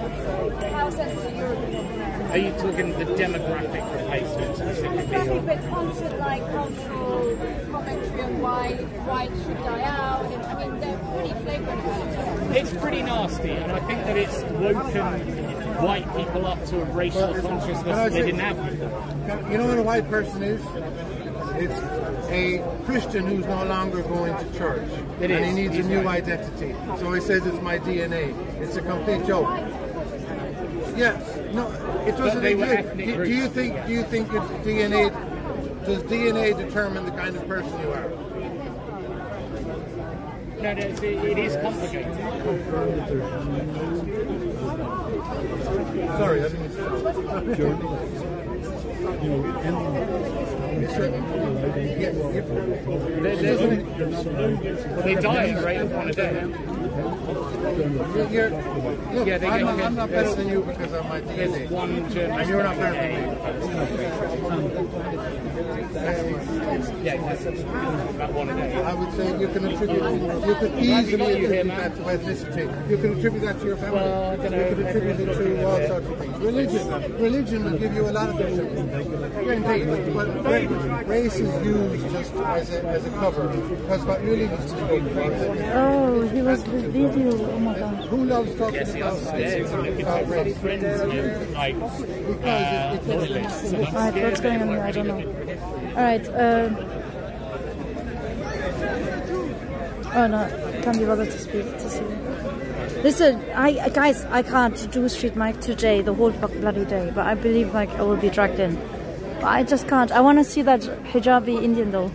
Power centres in Europe is over there.
Are you talking the demographic replacement specifically?
Traffic,
or-
but constant like cultural commentary on why white should die out. And, I mean, they're pretty flagrant.
It's pretty nasty, and I think that it's woken white people up to a racial consciousness that they didn't have before.
You know what a white person is? It's a Christian who's no longer going to church.
It
and
is.
he needs
He's
a new
right.
identity. So he says it's my DNA. It's a complete joke. Yeah, no, it doesn't
they were
exist. Do, do you think do you think it's DNA does DNA determine the kind of person you are?
No, no, it's, it is complicated.
Sorry, I didn't
They, they, they die at a rate of one a day.
You're, look,
Yeah, they
I'm,
get-
not, I'm not better than you because of my DNA.
One journalist
and you're not better than me.
Yeah, about one a day.
I would say you can attribute, you could easily attribute that to ethnicity. You can attribute that to your family.
Well.
You can attribute it to all sorts of things. Religion, religion will give you a lot of things. Guaranteed. But, but
race is used just as a, as a cover. Because what really needs to be
Oh, he was the video. Oh my god.
Who loves talking
Yes, he
about,
upstairs. Look, if
about race?
friends with like uh, loyalists, and I'm
Alright, what's going on here? I don't know. Alright, um. Oh no, can't be bothered to speak to see. Listen, I guys, I can't do street mic today, the whole bloody day. But I believe like I will be dragged in. But I just can't. I want to see that hijabi Indian though.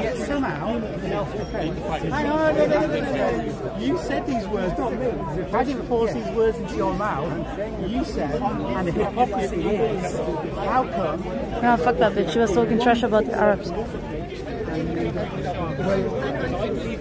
Yet somehow, hang on, no, no, no, no, no. you said these words, not me. I didn't force these words into your mouth. You said, and the hypocrisy is, how come?
No, fuck that bitch. She was talking trash about the Arabs.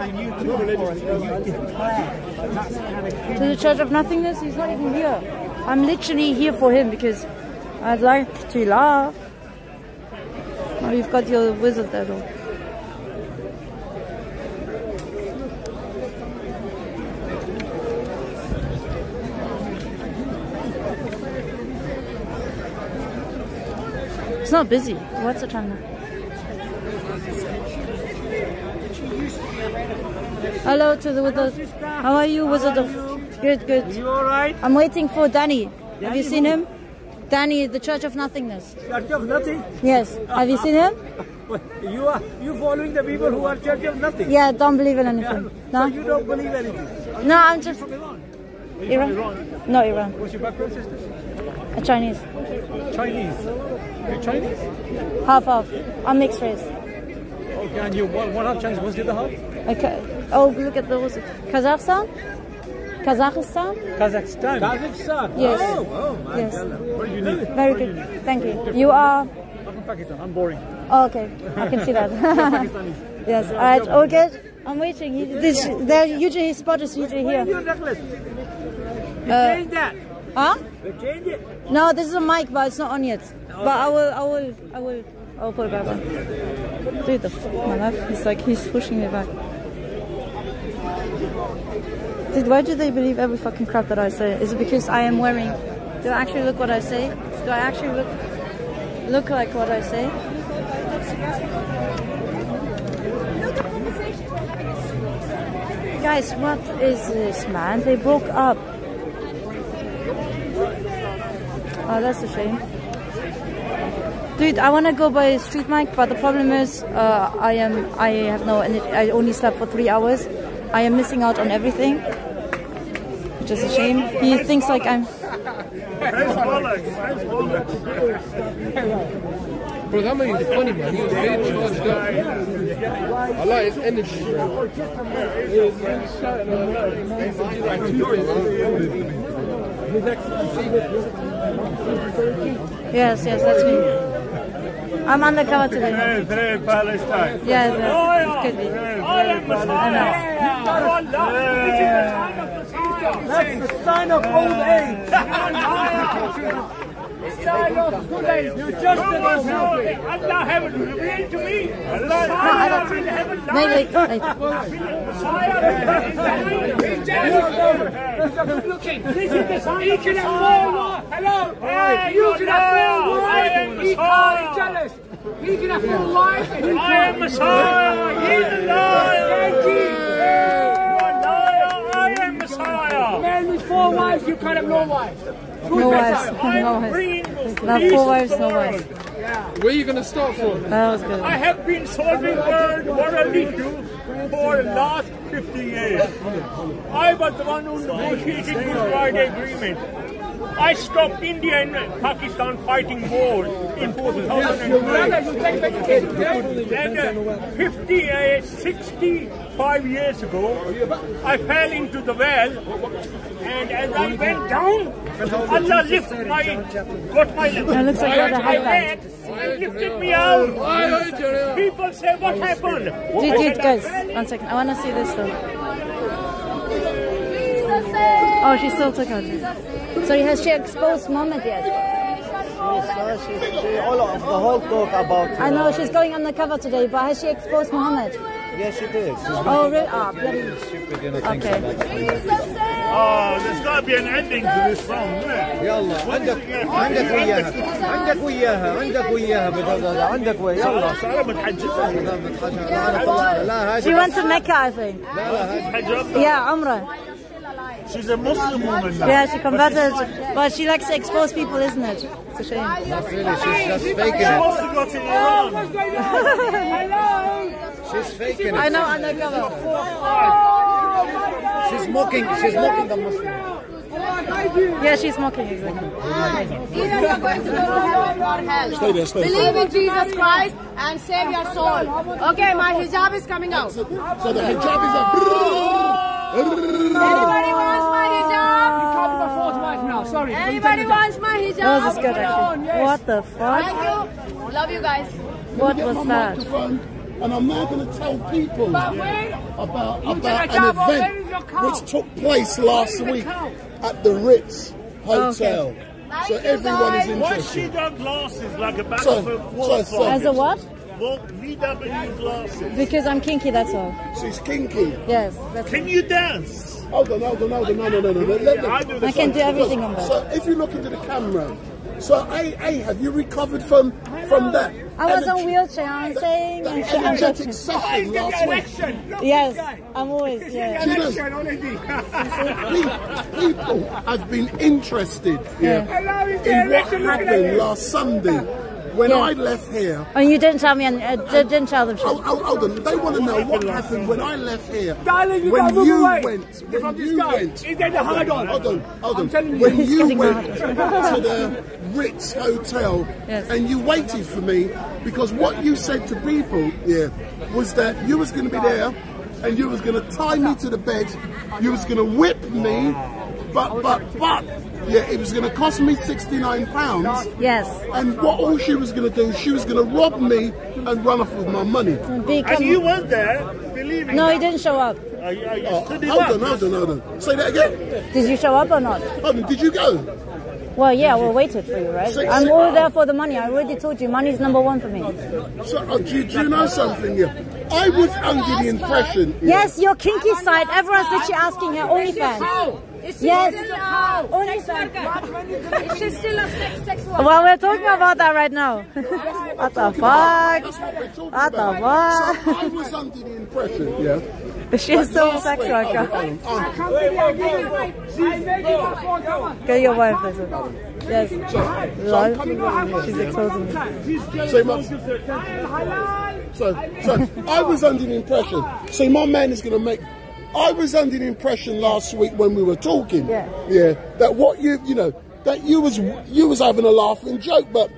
To
the Church of Nothingness, he's not even here. I'm literally here for him because I'd like to laugh. Oh, you've got your wizard there though. It's not busy. What's the time now? Hello to the wizard. How are you, wizard? of- Good, good.
You alright?
I'm waiting for Danny. Have you seen
who?
him? Danny, the Church of Nothingness.
Church of nothing?
Yes. Have you seen him?
You are you following the people who are church of nothing?
Yeah, don't believe in anything.
So
No?
you don't believe anything?
No, I'm just. Iran? No, Iran.
What's your background, sister?
A Chinese.
Chinese. You're Chinese?
Half half. I'm mixed race.
Okay, and you one, one half Chinese, what's the other half?
Okay. Oh, look at those. Kazakhstan? Kazakhstan?
Kazakhstan.
Kazakhstan?
Yes.
Oh, oh my
Yes.
What do you need?
Very good. Thank you. You are.
I'm from Pakistan. I'm boring.
Oh, okay. I can see that. Yes. All right. All good. I'm waiting. He, this, they're usually his spot is usually
Why
here.
are you necklace? You
Uh,
change that.
Huh?
You change it.
No, this is a mic, but it's not on yet. But I will, I will, I will, I will put it back on. Dude, the fuck, my life. He's like, he's pushing me back. Dude, why do they believe every fucking crap that I say? Is it because I am wearing? Do I actually look what I say? Do I actually look look like what I say? Guys, what is this, man? They broke up. Oh, that's a shame. Dude, I want to go by street mic, but the problem is, uh, I am, I have no. I only slept for three hours. I am missing out on everything, which is a shame. He thinks like I'm.
Bro, that man's funny, man. He was very charged up. I like his energy, bro.
Yes, yes, that's me. I'm undercover today.
Israel, Palestine.
Yes, yes, it could be. I know.
That's the sign of old age. sign of age. You're just an old. Allah haven't revealed to me. Allah in heaven. Looking. Hello. You can four wives. He can't jealous. Wives. I am Messiah. He's the Lord. I am Messiah. Man with four wives, you can't have no wives.
No wives, no wives. Not four wives, no wives.
Where are you going to start from?
That was good.
I have been solving world moral issue for the last 50 years. I was the one who negotiated Good Friday Agreement. I stopped India and Pakistan fighting wars in 2002. And uh, 50, uh, 65 five years ago, I fell into the well, and as I went down, Allah lifted my, got my
It looks like you had a
I
headband.
and lifted me out. People say, what happened?
Dude, dude, guys, one second. I want to see this though. Oh, she still took out. So has she exposed Mohammed yet?
She, she, all of the whole talk about.
I know she's going undercover today, but has she exposed Mohammed?
Yes, she did. She's
Oh, really? Ah, bloody.
stupid, you know, things
Okay.
like that.
Oh, there's got to be an ending to this song, isn't it?
يلا عندك عندك وياها عندك وياها عندك وياها بدل عندك وياها يلا
صار متحجزة
لا هذه
She went to Mecca, I think.
لا لا هذه
Yeah, Umrah.
She's a Muslim woman now.
Yeah, she converted, but she likes to expose people, isn't it? It's a shame.
Not really, she's just faking it.
She
it.
must have got in Iran.
She's faking it.
I know, undercover.
Oh, she's mocking, she's mocking the Muslims.
Yeah, she's mocking, exactly.
Either you're going to go to heaven or hell.
Stay there, stay there.
Believe in Jesus Christ and save your soul. Okay, my hijab is coming out.
So the hijab is a.
Anybody wants my hijab?
Sorry.
Anybody wants my hijab?
That was good, actually. What the fuck?
Thank you. Love you guys.
What was that?
And I'm now going to tell people about, about an event
there in your car.
which took place last week at the Ritz Hotel. So everyone is
Why she
interested.
got glasses like a back
So-
of a
so- so-
As a what?
Well, VW glasses.
Because I'm kinky, that's all.
She's kinky.
Yes, that's
Can you dance?
Hold on, hold on, hold on. No, no, no, no. Let, let,
I do
I can do everything on that.
So if you look into the camera, so I, hey, have you recovered from from that?
I was on wheelchair, I'm saying.
that
and shit, I'm
energetic session last week.
Yes, I'm always, yeah.
You know, pe- people have been interested yeah, in what happened last Sunday when
Yeah.
I left here.
And you didn't tell me, and uh, d- didn't tell them shit.
Oh, oh, hold on, they want to know what happened when I left here.
Darling, you
when
gotta move
you
away
went,
from
when
this
you
guy.
went.
He's getting hard on.
Hold on, hold on.
telling you.
When
He's
you went
hard.
to the Ritz Hotel
Yes.
and you waited for me because what you said to people, yeah, was that you was going to be there and you was going to tie me to the bed, you was going to whip me, but but but yeah, it was going to cost me sixty nine pounds.
Yes.
And what all she was going to do, she was going to rob me and run off with my money.
Become-
And you went there believing
No, he didn't show up.
Are you, are you
Oh, hold
up?
on, hold on, hold on. Say that again.
Did you show up or not?
Hold on, did you go?
Well, yeah, we waited for you, right?
Say-
I'm
say-
all there for the money. I already told you, money is number one for me.
So, uh, do, you- do you know something? Yeah, I was under the impression. yeah,
Yes, your kinky side. Everyone's literally asking her OnlyFans. Yes, OnlyFans.
Is she still a sex, sex worker?
Well, we're talking about that right now. what the fuck?
That's what we're talking
What the
about.
fuck?
So I was under the impression, yeah.
She's still a sex
Wait, hold on,
worker.
hold on, hold on.
Get your wife, listen. Yes. Lol. She's exposing me.
Say my, so, so I was under the impression. See, my man is going to make. I was under the impression last week when we were talking.
Yeah.
Yeah. That what you, you know, that you was you was having a laughing joke, but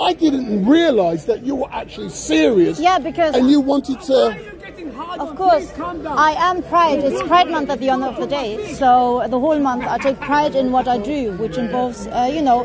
I didn't realise that you were actually serious.
Yeah, because
And you wanted to.
Of course, I am Pride. It's Pride Month at the end of the day. So the whole month I take pride in what I do, which involves, uh, you know,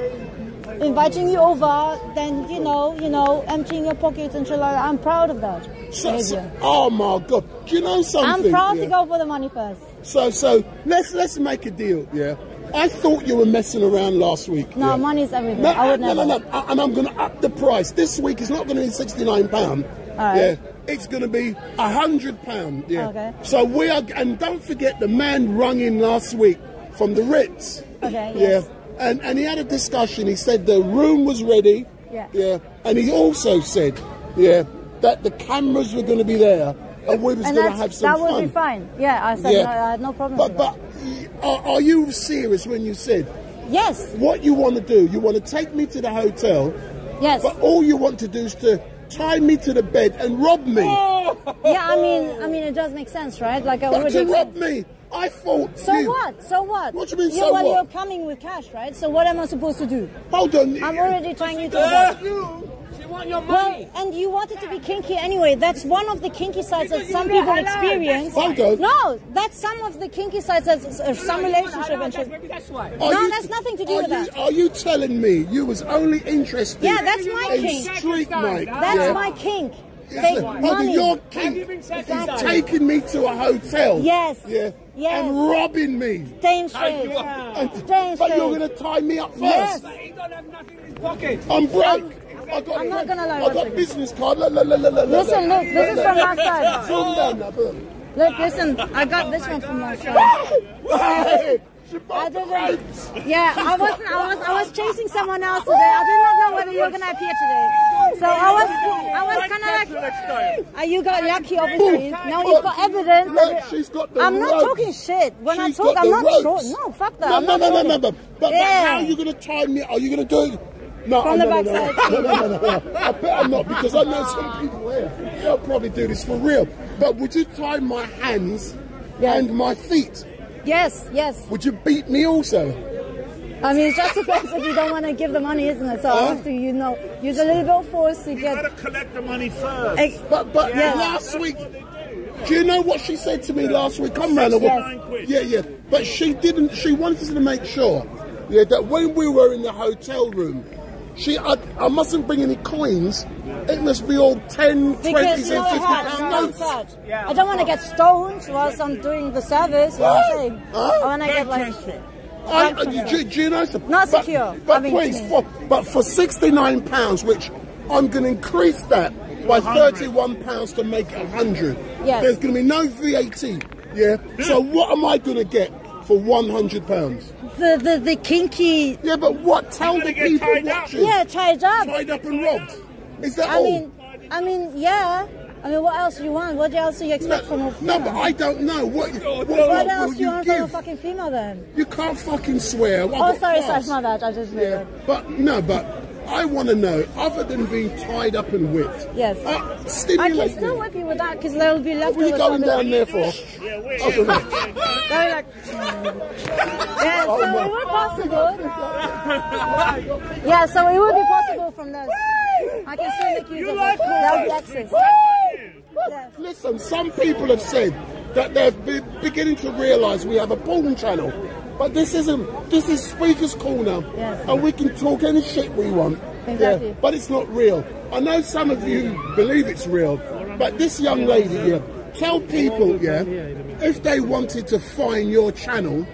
inviting you over, then you know, you know, emptying your pockets and shit like that. I'm proud of that.
So, so- oh my God! Do you know something?
I'm proud
yeah?
to go for the money first.
So, so let's let's make a deal. Yeah. I thought you were messing around last week.
No,
yeah.
money is everything.
No,
I would
no,
never.
no, no, and I'm going to up the price. This week is not going to be sixty-nine pound.
right.
Yeah, it's going to be a hundred pound. Yeah.
Okay.
So we are, and don't forget the man rung in last week from the Ritz.
Okay,
Yeah. And and he had a discussion. He said the room was ready.
Yeah.
Yeah. And he also said, yeah, that the cameras were going to be there, and we was going to have some
that would
fun.
be fine. Yeah, I said
Yeah.
no, I had no problem
But but are, are you serious when you said.
Yes,
what you want to do? You want to take me to the hotel,
yes.
but all you want to do is to tie me to the bed and rob me. Oh.
Yeah, I mean, I mean, it does make sense, right? Like I
But
already
to rob me, I thought.
So
you,
what? So what?
What do you mean,
You-
so
well,
what?
you're coming with cash, right? So what am I supposed to do?
Hold on.
I'm already trying you to the bed.
They want your money.
Well, and you want it to be kinky anyway. That's one of the kinky sides that some people
halal,
experience.
that's why.
Hold on.
No, that's some of the kinky sides that uh, some relationship
Halal,
interest.
Maybe that's why.
Are
No,
you-
that's nothing to do with
you,
that.
Are you telling me you was only interested
Yeah, that's my
in
kink.
street night?
That's
yeah?
my kink.
Listen,
Take
on,
money.
your
Have you
is taking me to a hotel.
Yes.
Yeah.
Yes.
And robbing me.
Staying straight. Staying
but you're going to tie me up first.
Yes.
He don't have nothing in his pocket.
I'm um, broke. I got,
I'm not gonna lie,
I got business card. La, la, la, la, la,
Listen, look, this is from last time. Look, listen, I got this one from oh last time.
She
I
bought the
didn't.
grapes.
Yeah, I wasn't. I was. I was chasing someone else today. I did not know whether you were gonna appear today. So I was. I was kind of like. Uh, you got lucky, obviously. Now you've got evidence.
Look, she's got the
I'm not talking shit. When I talk, I'm not short. No, fuck that.
No, no, no, no, no, but, how are you going to tie me? Are you going to do it? No,
From
no,
the
no, no,
backside.
no, no, no, no, no. I'm not because I know some people here. They'll probably do this for real. But would you tie my hands and my feet?
Yes, yes.
Would you beat me also?
I mean, it just a depends if you don't want to give the money, isn't it? So I
Huh?
have to, you know, use a little bit of force to get.
gotta collect the money first.
Ex-
But but
Yes.
last week, do you know what she said to me last week? Come round.
Yes.
Yeah, yeah. But she didn't. She wanted to make sure, yeah, that when we were in the hotel room, she I, I mustn't bring any coins. It must be all 10, 20,
Because
and
you know
50
what hurts,
pound
no
notes.
touch. I don't want to get stoned whilst I'm doing the service. You know what I'm saying?
Huh?
I want to get like.
I, uh, do, do you know something?
Not
But-
secure.
But,
I mean,
please, for, but for sixty-nine pounds, which I'm going to increase that by thirty-one pounds to make it hundred.
Yes.
There's going to be no VAT. Yeah. So what am I going to get for one hundred pounds?
The, the, the kinky.
Yeah, but what? Tell the people
tied up.
watching.
Yeah, tied up.
Tied up and robbed. Is that
I
all?
mean, I mean, yeah. I mean, what else do you want? What else do you expect from a female?
no, but I don't know. What, what,
what
what
else do you
you
want from a fucking female then?
You can't fucking swear. I've
Oh,
got
sorry,
class.
sorry, my bad. I just
Yeah, but no, but I want to know, other than being tied up and whipped,
Yes.
uh,
I can
stimulate
still
me.
whip you with that because there will be leftovers.
What are you going down there for? I don't know.
Going like, yeah,
Oh,
so
my-
it would possible. yeah, so it would be possible from this. I can still make use of it. There'll be access. Yes.
Listen, some people have said that they're be- beginning to realise we have a porn channel. But this isn't, this is Speaker's Corner.
Yes.
And we can talk any shit we want.
Exactly.
Yeah, but it's not real. I know some of you believe it's real, but this young lady here, tell people, yeah, if they wanted to find your channel,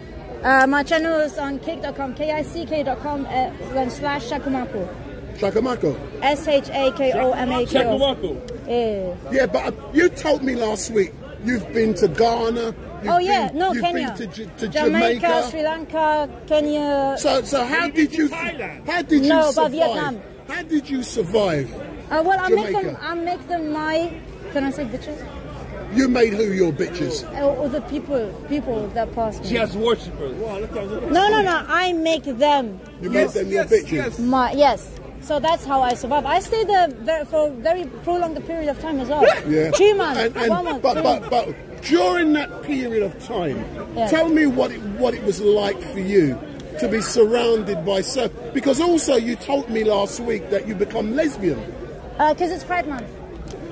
Uh, my channel is on kick.com, K-I-C-K.com uh, then slash Shakomako.
Shakomako.
S-H-A-K-O-M-A-K-O. Yeah.
Yeah, but uh, you told me last week you've been to Ghana. You've
Oh yeah,
been,
no,
you've
Kenya.
been to, J- to
Jamaica,
Jamaica.
Sri Lanka, Kenya.
So, so how did you? How did you
No, but
survive?
Vietnam.
How did you survive?
Uh, well, I make them. I make them my. Can I say bitches?
You made who your bitches?
Uh, Or the people, people that pass me.
She has worshippers.
No, no, no. I make them.
You made them your bitches.
My yes. So that's how I survive. I stayed there for a very prolonged period of time as well.
Yeah.
Two months.
And, and,
one month.
but, but, but during that period of time,
Yeah.
tell me what it, what it was like for you to be surrounded by so. Because also you told me last week that you become lesbian.
Because Uh, it's Pride Month.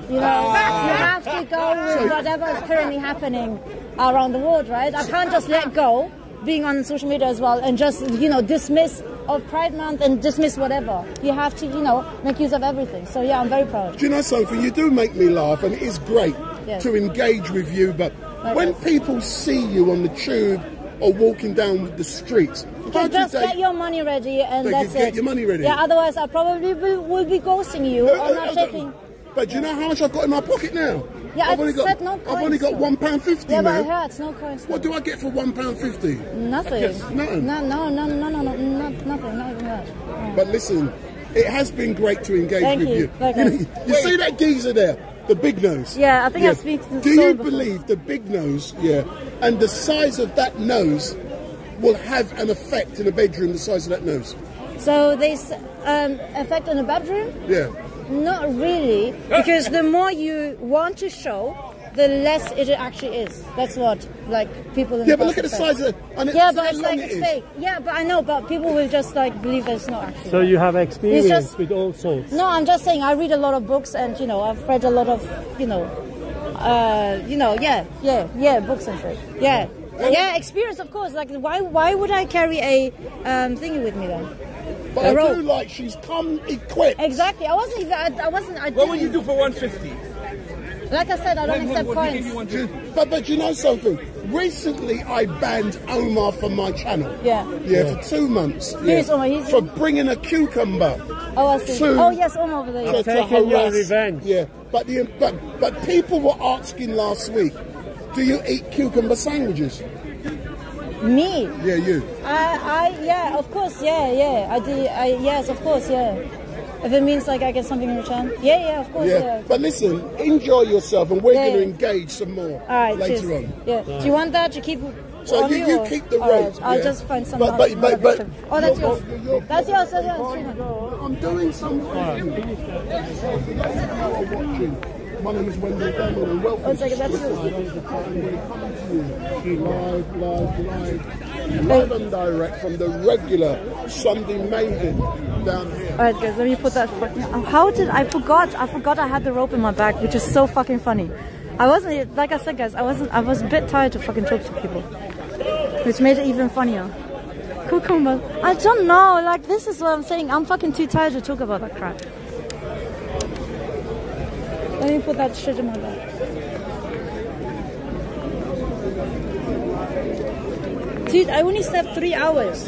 You know, you have to go with whatever is currently happening around the world, right? I can't just let go, being on social media as well, and just, you know, dismiss of Pride Month and dismiss whatever. You have to, you know, make use of everything. So, yeah, I'm very proud.
Do you know something? You do make me laugh, and it is great
Yes.
to engage with you. But when people see you on the tube or walking down the streets,
You can just
they?
get your money ready and that's
can get
it.
your money ready?
Yeah, otherwise I probably will, will be ghosting you
Uh,
or not taking...
But do you know how much I've got in my pocket now?
Yeah,
I've only got.
no
I've only got one pound fifty
Yeah, but it hurts, no coins.
What do I get for one pound fifty?
Nothing.
Nothing.
No, no, no, no, no, no, not, nothing, not even that.
But listen, it has been great to engage
Thank
with
you.
you. You, you see that geezer there, the big nose.
Yeah, I think I've speak to
Do you
before.
believe the big nose? Yeah, and the size of that nose will have an effect in a bedroom. The size of that nose.
So they s- um, affect in the bedroom?
Yeah.
Not really, because the more you want to show, the less it actually is. That's what like people. In
Yeah,
the
but look at the size
said.
of- and it-
yeah,
see
but it's like it's
is?
fake. Yeah, but I know, but people will just like believe that it's not actually.
So you have experience
just-
with all sorts.
No, I'm just saying I read a lot of books, and you know I've read a lot of you know, uh, you know, yeah, yeah, yeah, books and shit. Yeah, yeah, experience of course. Like why why would I carry a um, thingy with me then?
But
a
I
rope.
do like she's come equipped.
Exactly. I wasn't even. I, I wasn't. I
What will
didn't-
you do for 150?
Like I said, I don't accept coins.
But but you know something? Recently, I banned Omar from my channel.
Yeah.
Yeah, for two months.
Who is Omar? He's-
for bringing a cucumber.
Oh, I see.
to-
oh, yes, Omar over there.
to, to harass. Yeah, but the but but people were asking last week, do you eat cucumber sandwiches?
Me?
Yeah, you.
I, I, yeah, of course, yeah, yeah. I do. I, yes, of course, yeah. If it means like I get something in return. Yeah, yeah, of course,
Yeah.
yeah.
But listen, enjoy yourself, and we're
Yeah,
going to
yeah.
engage some more
All right,
later
cheers.
on.
Yeah. Do you want that to keep?
So you, you keep the
All right,
rate.
I'll
yeah?
just find some.
But,
other-
but, but, but.
Oh, that's yours.
you're- you're-
That's yours. That's yours.
I'm doing something. My name is Wendell Campbell and welcome
One second, that's yours.
Live, live, live. Live and direct from the regular Sunday Mayhem down here.
All right, guys, let me put that. Fucking, how did I forgot? I forgot I had the rope in my bag, which is so fucking funny. I wasn't like I said, guys. I wasn't. I was a bit tired to fucking talk to people, which made it even funnier. Cucumber. I don't know. Like this is what I'm saying. I'm fucking too tired to talk about that crap. Let me put that shit in my bag. Dude, I only slept three hours.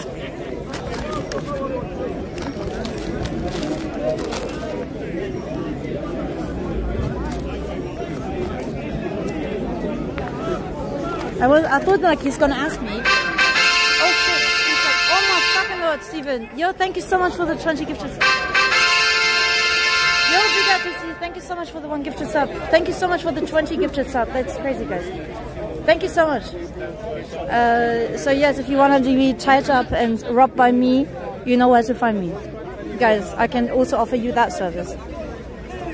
I was I thought like he's gonna ask me. Oh shit. He's like, oh my fucking lord, Steven. Yo, thank you so much for the 20 gifted Thank you so much for the one gifted sub. Thank you so much for the 20 gifted sub. That's crazy, guys. Thank you so much. Uh, so yes, if you want to be tied up and robbed by me, you know where to find me. Guys, I can also offer you that service.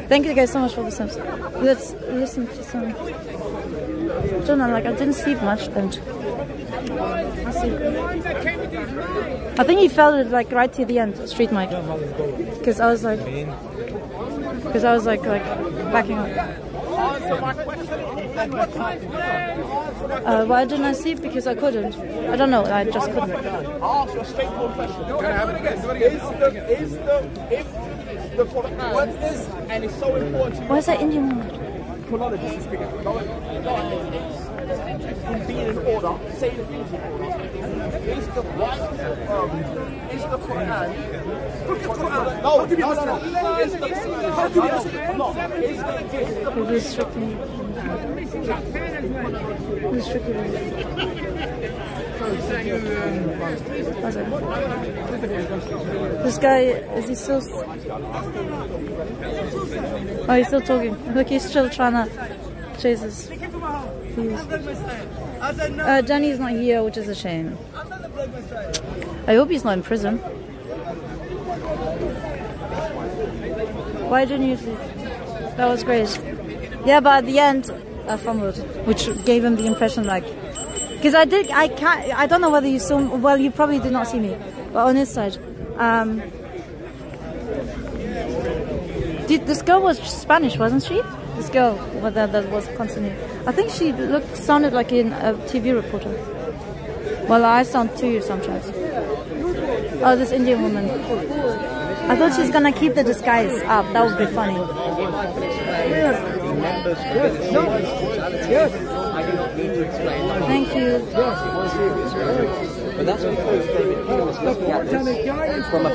Thank you guys so much for the subs. Let's listen to some. Don't know, like I didn't sleep much and I. Think he felt it like right to the end, Street Mike. Because I was like, because I was like like backing up.
Answer my question.
Uh, why didn't I sleep? Because I couldn't. I don't know. I just couldn't.
Ask a straightforward question. Can I have it again? Do it again. Is the, is the, if the what is, and it's so important to you.
Why is that Indian woman?
Chronology is speaking. In being in order, say the things in order. Is the right, um, is the Quran, look at Quran. No,
He's restricting. This guy, is he still... Oh, he's still talking. Look, he's still trying to... Jesus. Please. Uh, Danny's not here, which is a shame. I hope he's not in prison. Why didn't you see? That was great. Yeah, but at the end, I fumbled, which gave him the impression like, because I did, I can't, I don't know whether you saw, well, you probably did not see me, but on his side, um, did, this girl was Spanish, wasn't she? This girl well, that, that was constantly, I think she looked, sounded like in a TV reporter. Well, I sound to you sometimes. Oh, this Indian woman. I thought she's gonna keep the disguise up. That would be funny. Thank you.
But that's because David Hume was looking at this um, from a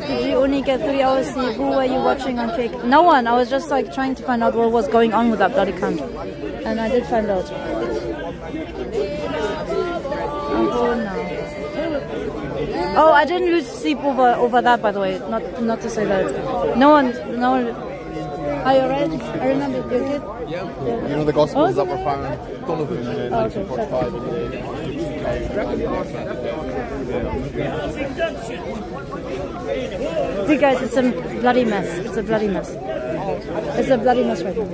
Did you only get three hours sleep? Who were you watching on fake? No one. I was just like trying to find out what was going on with that bloody cunt. And I did find out. Bored now. Oh, I didn't lose sleep over over that, by the way. Not not to say that. No one, no one. Are you alright? I remember you're good.
Yeah. You know the Gospels
Oh,
that were found Donovan in
Oh, okay,
1945.
See, guys, it's a bloody mess. It's a bloody mess. It's a bloody mess right now.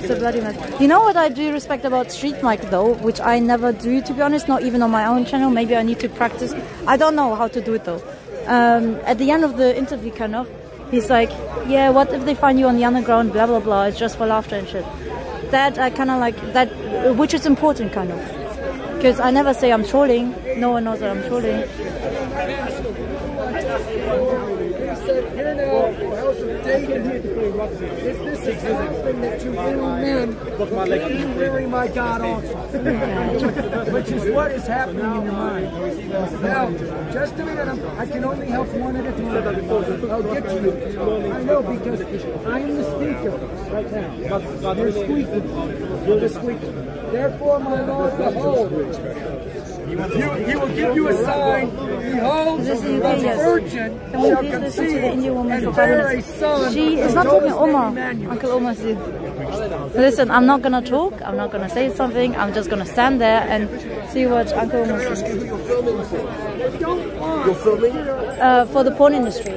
It's a bloody mess. You know what I do respect about Street Mike though, which I never do to be honest, not even on my own channel. Maybe I need to practice. I don't know how to do it though. Um, at the end of the interview, kind of, he's like, "Yeah, what if they find you on the underground? Blah blah blah. It's just for laughter and shit." That I kind of like that, which is important, kind of, because I never say I'm trolling. No one knows that I'm trolling.
Here now, House of. Is something that you then you really my God also. Which is what is happening in your mind. Now, just a minute, I'm, I can only help one at a time. I'll get to you. I know because I am the speaker right now. You're squeaking. You're the squeaker. Therefore, my Lord, behold. You, he will give you a sign. Behold,
This is
the virgin
Can we
shall
please listen to
conceive
the Indian woman for
and
five
bear a
minutes?
son.
She is
and
not
call
talking
his name
Oma. Uncle Oma is. Listen, I'm not gonna talk. I'm not gonna say something. I'm just gonna stand there and see what Uncle Oma says.
You're filming for? You're filming?
Uh, for the porn industry.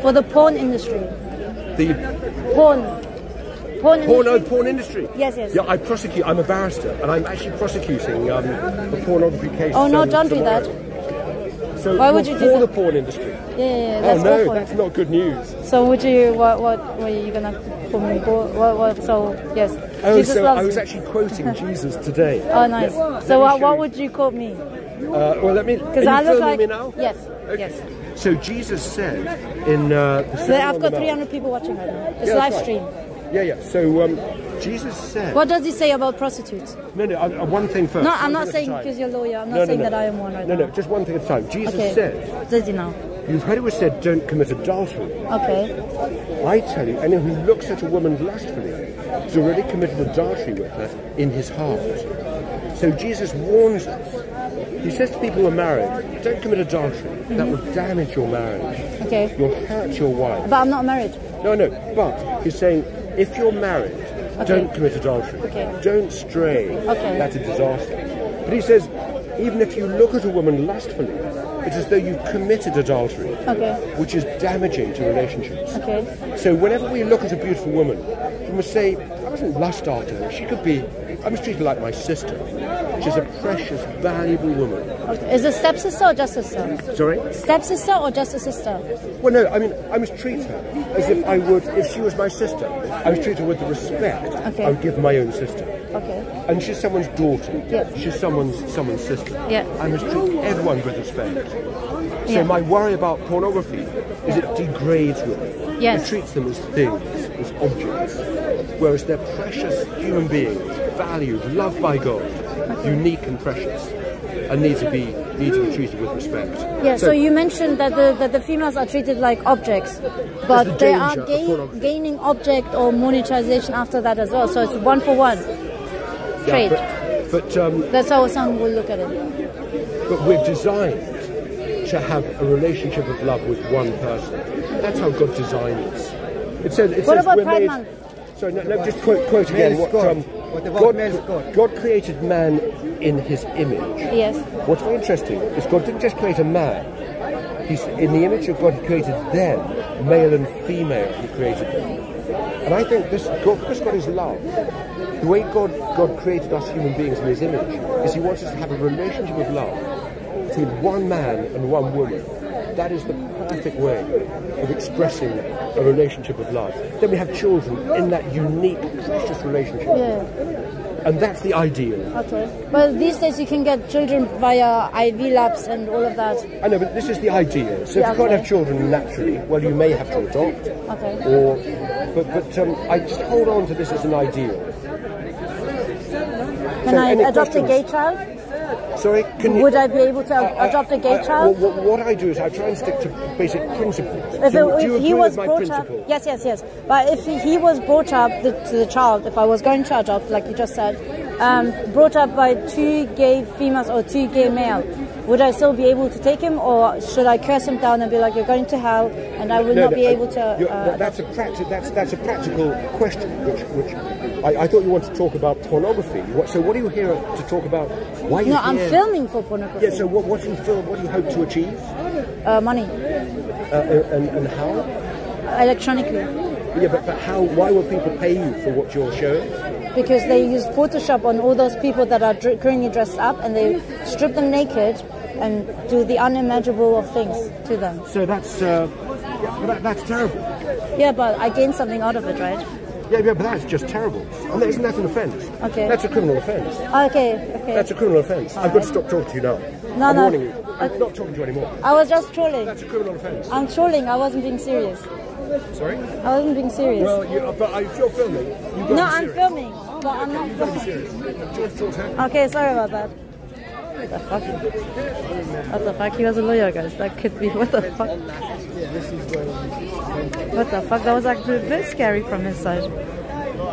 For the porn industry.
The
Porn. Porn
porn,
industry.
oh, porn industry.
Yes, yes.
Yeah, I prosecute. I'm a barrister, and I'm actually prosecuting um, the pornography case.
Oh no,
um,
don't do that.
So
Why would you do
for
that?
the porn industry?
Yeah, yeah, yeah
oh
that's
no,
awful.
that's not good news.
So would you? What? What? Are you gonna for me? Go, what? What? So yes.
Oh,
Jesus
so
loves
I was
you.
actually quoting Jesus today.
Oh, nice.
Let-
So what? What would you call me?
Uh, well, let me.
Because I look like
me now?
yes, yes.
So Jesus said in uh,
I've got
the
300 people watching right now. It's
Yeah,
live stream.
right. Yeah, yeah. So um, Jesus said.
What does he say about prostitutes?
No, no. Uh, one thing first.
No, I'm not
thing at a
saying because you're a lawyer. I'm not
No, no,
saying
no.
that I am one right
No,
now.
no. Just one thing at a time. Jesus
okay.
said.
Does he now?
You've heard it was said, "Don't commit adultery."
Okay.
I tell you, anyone who looks at a woman lustfully has already committed adultery with her in his heart. So Jesus warns us. He says to people who are married, don't commit adultery. That will damage your marriage.
Okay.
You'll hurt your wife.
But I'm not married.
No, no, but he's saying if you're married, don't commit adultery.
Okay.
Don't stray.
Okay.
That's a disaster. But he says, even if you look at a woman lustfully, it's as though you've committed adultery,
Okay.
which is damaging to relationships.
Okay.
So whenever we look at a beautiful woman, we must say, I wasn't lust after her. She could be, I must treat her like my sister. She's a precious, valuable woman.
Is it stepsister or just a sister?
Sorry?
Stepsister or just a sister?
Well, no, I mean, I must treat her as if I would, if she was my sister, I must treat her with the respect
Okay.
I would give my own sister.
Okay.
And she's someone's daughter.
Yeah.
She's someone's someone's sister.
Yeah.
I must treat everyone with respect. So
Yeah.
my worry about pornography is it degrades women.
Yes.
It treats them as things, as objects. Whereas they're precious human beings, valued, loved by God, unique and precious, and need to be need to be treated with respect.
Yeah. So, you mentioned that the that the females are treated like objects, but
the
they are
danger
gain, gaining object or monetization after that as well. So it's one for one trade.
Yeah, but, but um,
That's how some will look at it.
But we're designed to have a relationship of love with one person. That's how God designed us. It says, it
What
says
about
we're
Pride
made,
Month?
Sorry, no, no, just quote, quote again. What,
God.
um,
What about
God,
male God?
God created man in his image.
Yes.
What's very interesting is God didn't just create a man. He's, in the image of God, He created them, male and female. He created them, and I think this God, because God is love. The way God God created us human beings in His image is He wants us to have a relationship of love between one man and one woman. That is the perfect way of expressing a relationship of love. Then we have children in that unique, precious relationship,
Yeah.
and that's the ideal.
Okay. But these days you can get children via IV labs and all of that.
I know, but this is the ideal. So
Yeah,
if you can't have children naturally, well, you may have to adopt,
Okay.
or but but um, I just hold on to this as an ideal.
Can
So
I adopt a gay child?
Sorry?
Would I be able to
I-
adopt a gay
I-
child?
well, what, I do is I try and stick to basic principles.
If,
do,
it,
do
if he was brought up, yes, yes, yes. But if he, was brought up the, to the child, if I was going to adopt, like you just said, um, brought up by two gay females or two gay male, would I still be able to take him, or should I curse him down and be like, "You're going to hell," and I will
No,
not
no,
be
uh,
able to? Uh,
that's a practi- that's that's a practical question, which which I, I thought you wanted to talk about pornography. What, so what are you here to talk about? Why are you
no, I'm
here?
filming for pornography.
Yeah. So what what do you film? What do you hope to achieve?
uh, money
Uh, and, and how?
electronically
Yeah, but, but how? Why will people pay you for what you're showing?
because they use Photoshop on all those people that are dr- currently dressed up, and they strip them naked and do the unimaginable of things to them.
So that's uh, that, that's terrible.
Yeah, but I gained something out of it, right?
Yeah, yeah, but that's just terrible. And isn't that an offence?
Okay.
That's a criminal offence.
Okay, okay.
That's a criminal offence. I've got to stop talking to you now.
No,
I'm
no.
warning you. I'm not talking to you anymore.
I was just trolling.
That's a criminal offence.
I'm trolling. I wasn't being serious.
Sorry?
I wasn't being serious.
Well, you, but if you're filming, you've got
no, I'm filming, but I'm not
You've got to be
filming.
serious. Do you want to talk to her?
Okay, sorry about that. What the fuck? What the fuck? He was a lawyer, guys. That could be. What the fuck? What the fuck? That was actually a bit scary from his side.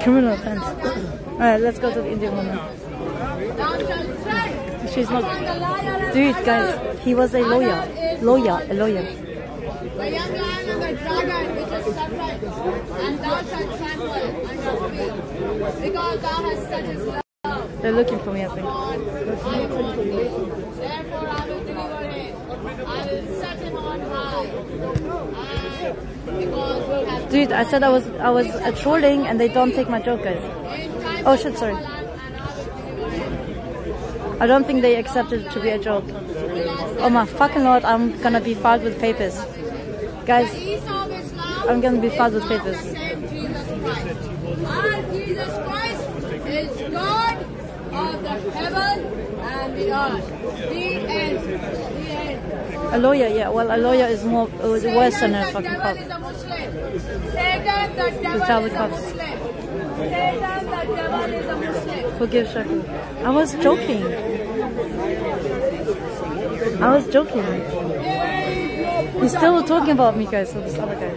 Criminal offense. Alright, let's go to the Indian woman. She's not. Dude, guys, he was a lawyer. Lawyer, a lawyer. They're looking for me, I think.
Therefore I will deliver him. I will set him on high. And because he hath
Dude, I said I was I was trolling and they don't take my joke, guys. Oh shit, sorry. I don't think they accepted it to be a joke. Oh my fucking lord, I'm gonna be filed with papers. Guys, I'm gonna be filed with papers.
saved Jesus Christ. And Jesus Christ is God of the heaven and the earth. The end. The end.
A lawyer, yeah, well, a lawyer is more uh, worse than a
Satan,
fucking
the
cop.
devil is a Muslim. Satan, the devil is a. Muslim. Satan, the devil is a Muslim.
Forgive Shako. I was joking. I was joking. He's still talking about me, guys, so this other guy.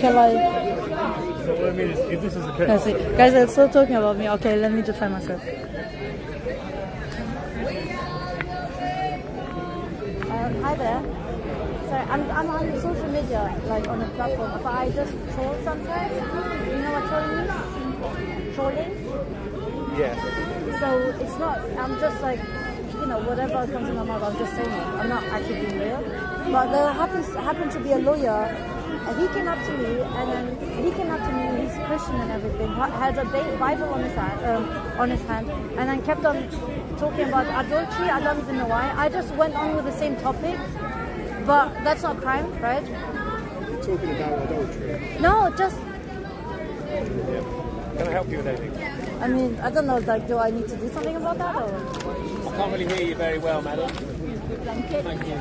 Can I?
So what I mean is, if this is the
Can I
case,
see? Guys, they're still talking about me. Okay, let me defend myself. Uh, hi there. Sorry, I'm, I'm on social media, like on a platform, but I just troll sometimes. You know what trolling means? Trolling?
Yes.
So it's not, I'm just like, you know, whatever comes in my mouth, I'm just saying it. I'm not actually being real. But there happens happened to be a lawyer, and he came up to me, and then he came up to me, he's Christian and everything, ha- had a Bible on his hand, um, on his hand, and then kept on talking about adultery. I don't even know why. I just went on with the same topic, but that's not crime, right?
You're talking about adultery.
No, just
can I help you with anything?
I mean, I don't know. Like, do I need to do something about that, or?
I can't really hear you very well, madam. Thank you.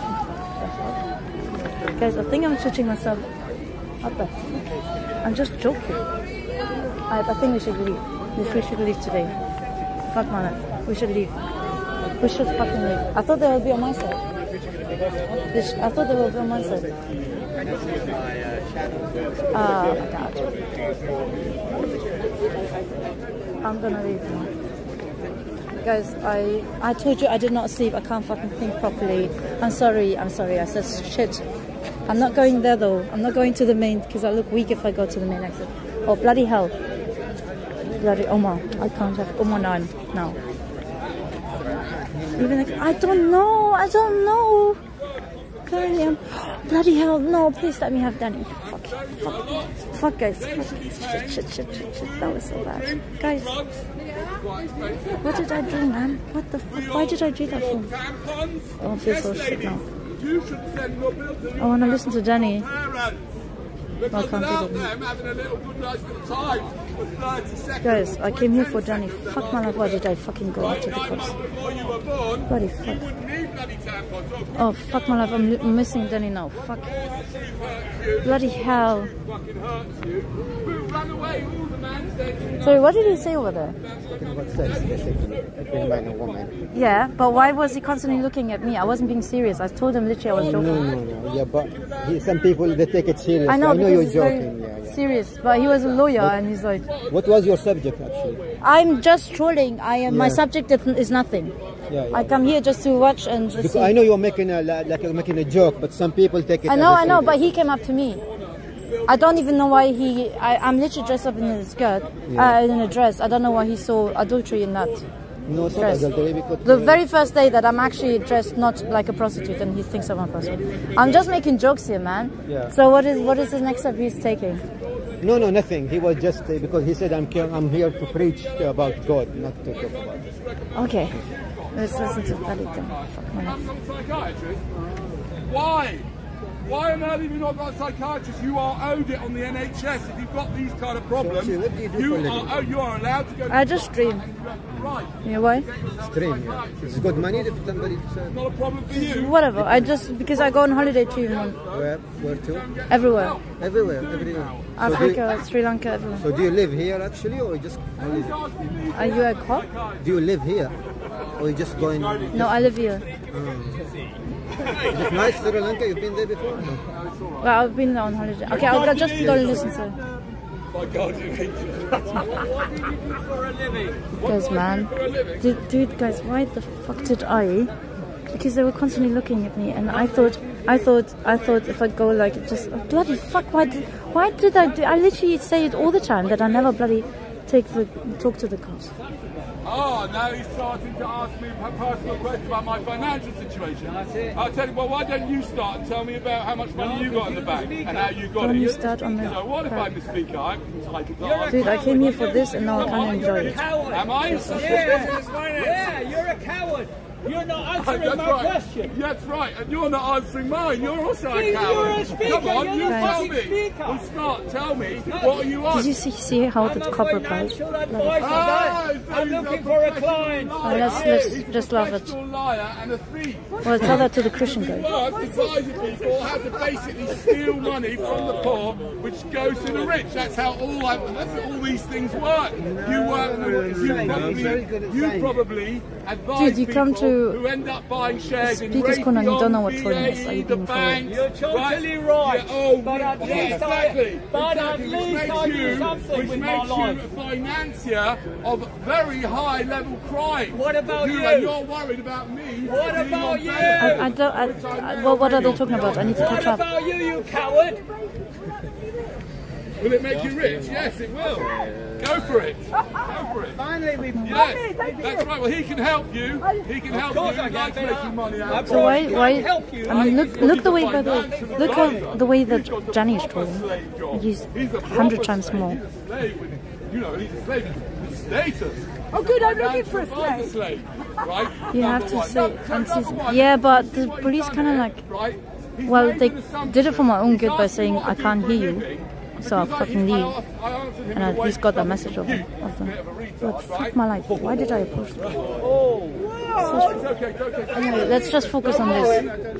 Guys, I think I'm switching myself. What the? I'm just joking. I, I think we should leave. We should leave today. Fuck my life. We should leave. We should fucking leave. I thought they would be on my side. I thought they would be on my side. Oh my ah, god. I'm gonna leave now. Guys, I I told you I did not sleep. I can't fucking think properly. I'm sorry. I'm sorry. I said shit. I'm not going there though. I'm not going to the main because I look weak if I go to the main exit. Oh bloody hell! Bloody Omar. I can't have Omar nine now. Even if, I don't know. I don't know. Currently, I'm bloody hell. No, please let me have Danny. Fuck, fuck, fuck, guys. Shit, shit, shit, shit, shit. That was so bad, guys. What did I do, man? What the fuck? Why did I do that for? I don't feel so shit now.
You should send your bill
I want to listen to Danny.
parents.
I
Because
can't
without them having a little good nice for 30 seconds.
Guys, I came here for Danny. Fuck my life. Why did I fucking go out to the
29
cops?
months before you were born,
Bloody fuck.
wouldn't need bloody tampons.
Oh, fuck my life. I'm missing Danny now. Fuck. Bloody hell.
Fucking hurts you.
Sorry, what did he say over there?
About sex, basically, between man and woman.
Yeah, but why was he constantly looking at me? I wasn't being serious. I told him literally I was
No,
joking.
no, no. Yeah, but he, some people they take it serious.
I know,
I know you're joking. Yeah, yeah.
serious, but he was a lawyer and he's like,
What was your subject actually?
I'm just trolling. I am my subject is- nothing.
Yeah, yeah.
I come here just to watch and.
I know you're making a li- like you're making a joke, but some people take it.
I know, I know,
serious.
but he came up to me. I don't even know why he. I, I'm literally dressed up in a skirt,
Yeah.
uh, in a dress. I don't know why he saw adultery in that.
No, it's not
dress.
adultery because
The very first day that I'm actually dressed not like a prostitute, and he thinks I'm a prostitute. I'm just making jokes here, man.
Yeah.
So what is what is the next step he's taking?
No, no, nothing. He was just uh, because he said I'm here, I'm here to preach about God, not to talk about. it.
Okay, let's listen to Khalid then. Fuck my life.
psychiatrist. Why? Why on earth have you not got a psychiatrist? You are owed it on the NHS if you've got these kind of problems.
actually, what do you do for a living?
are, oh, you are allowed to go.
I just dream.
Right.
You know why?
Strange. Yeah. It's good money if somebody. Said.
Not a problem for you.
Whatever. I just because I go on holiday too, man.
Where? Where to?
Everywhere.
Everywhere, everywhere. So do you-
Africa, Sri Lanka, everywhere.
So do you live here actually, or you just? only-
Are you a cop?
Do you live here, or you just going?
No, I live here. Ah.
Is it nice Sri Lanka? You've been there before? No.
Well, I've been there on holiday. Okay, I'll just don't listen to.
My God, you hate
Guys, man. Dude, dude, guys, why the fuck did I? Because they were constantly looking at me, and I thought, I thought, I thought if I go like just oh, bloody fuck, why did, why did I do? I literally say it all the time that I never bloody take the talk to the cops.
Oh, now he's starting to ask me a personal question about my financial situation. I'll tell you, well, why don't you start and tell me about how much money you got in the bank and how you got
Don't
it?
you start on the
So what if. I'm the speaker? I'm entitled to ask.
Dude, I came here for this, and now I can't enjoy it.
Am I?
Yeah, yeah, you're a coward. You're not answering
That's
my
right.
question.
That's right, and you're not answering mine. You're also a
Please,
coward.
you're a speaker,
Come on,
you're
you tell me.
speaker.
Well, start. Tell me. What are you on?
Did you see, see how the cop replied?
Financial advisor. Ah, I'm looking for a client.
Oh, let's let's just laugh at.
Professional liar and a thief.
Well, tell that to the Christian guy.
Advising people how to basically steal money from the poor, which goes to the rich. That's how all that's how all these things work. You work for you probably you probably advise
Dude, you come to
who end up buying shares in
Speakers Corner and you don't know what
Raytheon,
trolling is. Are you
BAE, the
being
banks.
You're totally right.
Yeah, oh,
but at
yeah,
least I,
exactly.
but at least
which
I
makes
do
you,
something
which
with my
makes you a financier of very high level crime.
What about
you?
you?
And you're worried about me.
What about you?
I, I don't. I, I, what, what are they talking about? I need to catch up.
What about you, you coward?
Will it make you rich? Yes, it will. Go for it. Go for it.
Finally, we've
Yes, that's right. Well, he can help you. He can help
course
you.
I
He
can,
likes making money out of
So why? Why? I mean, look, look the way. By the way, look how the way that Johnny is trolling. He's
He's a
a hundred times more.
Slave you know, he's a slave with status.
Oh, good, I'm looking for a
survive
slave.
Right?
You
Number
have to
one.
say,
No,
and
number
yeah, but the police kind of like,
right?
Well, they did it for my own good by saying I can't hear
you
you,
do for a living,
so I
because
fucking leave.
I- I answered him
And I, he's got that message of, them.
of
But
right?
fuck my life. Why did I approach them?
Oh, it's okay, it's okay.
Anyway, let's just focus on this.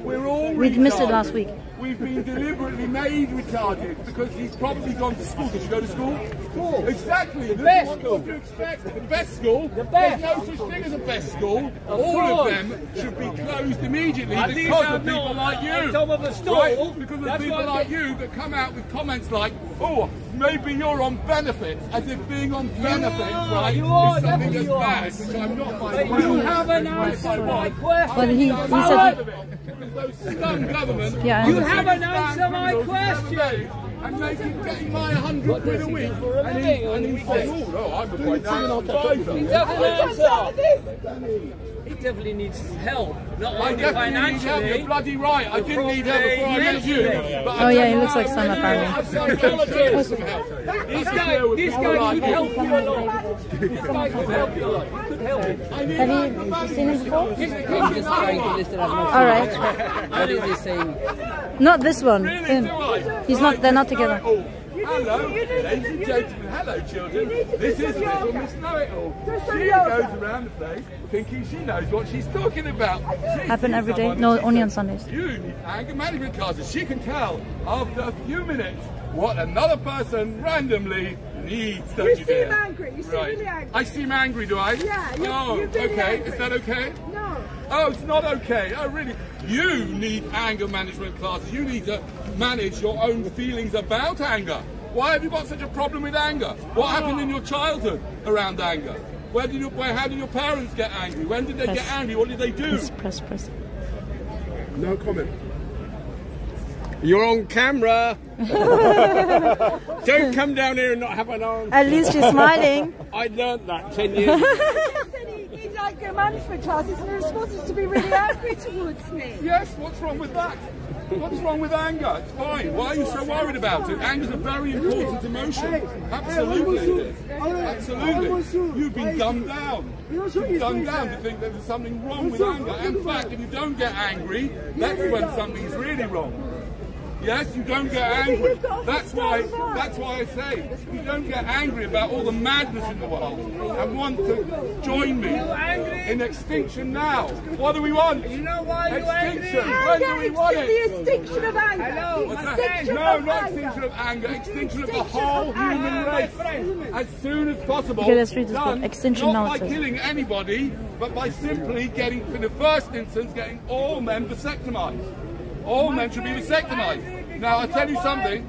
We'd missed it last week.
We've been deliberately made retarded because he's probably gone to school. Did you go to school? School. Exactly. The
best
school. What do you expect? The best school? The
best.
There's no such thing as a best school.
Of
All of them should be closed immediately
At least
because of people
not
like you.
on top of a stool.
Right? Because of
That's
people like you that come out with comments like, oh, maybe you're on benefits, as if being on benefits,
are,
right,
you are,
is something
definitely
that's
are.
bad, which I'm not by
But you haven't answered my question.
But he, he said,
those scum government.
Yeah,
You
understand.
Haven't answered my question.
And making getting my hundred quid a week.
For a
And
living,
he, and he said, oh no, I'm a financial
He
advisor.
definitely answered. He definitely needs help, not
I
only
definitely need help. You're bloody right. I didn't need help before I met you. But
Oh, yeah, he looks like
what,
Sam,
I
apparently.
really
Psychologist.
need some help.
This guy, this guy could help you a lot. This guy could help you a lot. He could help you.
have you seen him before?
I'm just trying to list it as no
All right.
What is he saying?
Not this one.
Really,
Him.
do I?
He's not. They're not oh, together.
Oh, hello, ladies and gentlemen. Hello, children. This is little Miss Know-it-all. She goes around the place thinking she knows what she's talking about. She
Happen every day? No, only on Sundays.
You need anger management classes. She can tell after a few minutes what another person randomly needs, don't
You
you,
seem angry. You seem
Right.
really angry.
I seem angry, do I?
Yeah, you're-
oh,
you're really
okay.
angry.
Is that okay?
No.
Oh, it's not okay. Oh, really? You need anger management classes. You need to manage your own feelings about anger. Why have you got such a problem with anger? What oh. happened in your childhood around anger? Where did you, where, how did your parents get angry? When did they
Press.
get angry? What did they do?
Press, press, press.
No comment.
You're on camera. Don't come down here and not have an answer.
At least you're smiling.
I learnt that 10 years ago.
You he, he'd like your management classes and the response is to be really angry towards me.
Yes, what's wrong with that? What's wrong with anger? It's fine. Why are you so worried about it? Anger's a very important emotion. Absolutely. is. Absolutely. You've been dumbed down. You've been dumbed down to think that there's something wrong with anger. In fact, if you don't get angry, that's when something's really wrong. Yes, you don't get angry. That's why. That's why I say you don't get angry about all the madness in the world and want to join me in extinction now. What do we want? You know why
you
extinction.
angry?
When do we want it?
The extinction of anger. Hello.
What's that?
Extinction
No,
of
not
anger.
extinction of anger. Extinction of the whole human race as soon as possible.
Okay, let's read this book. Extinction
not by killing anybody, but by simply getting, in the first instance, getting all men vasectomized. All men should be vasectomized. Now, I tell you something.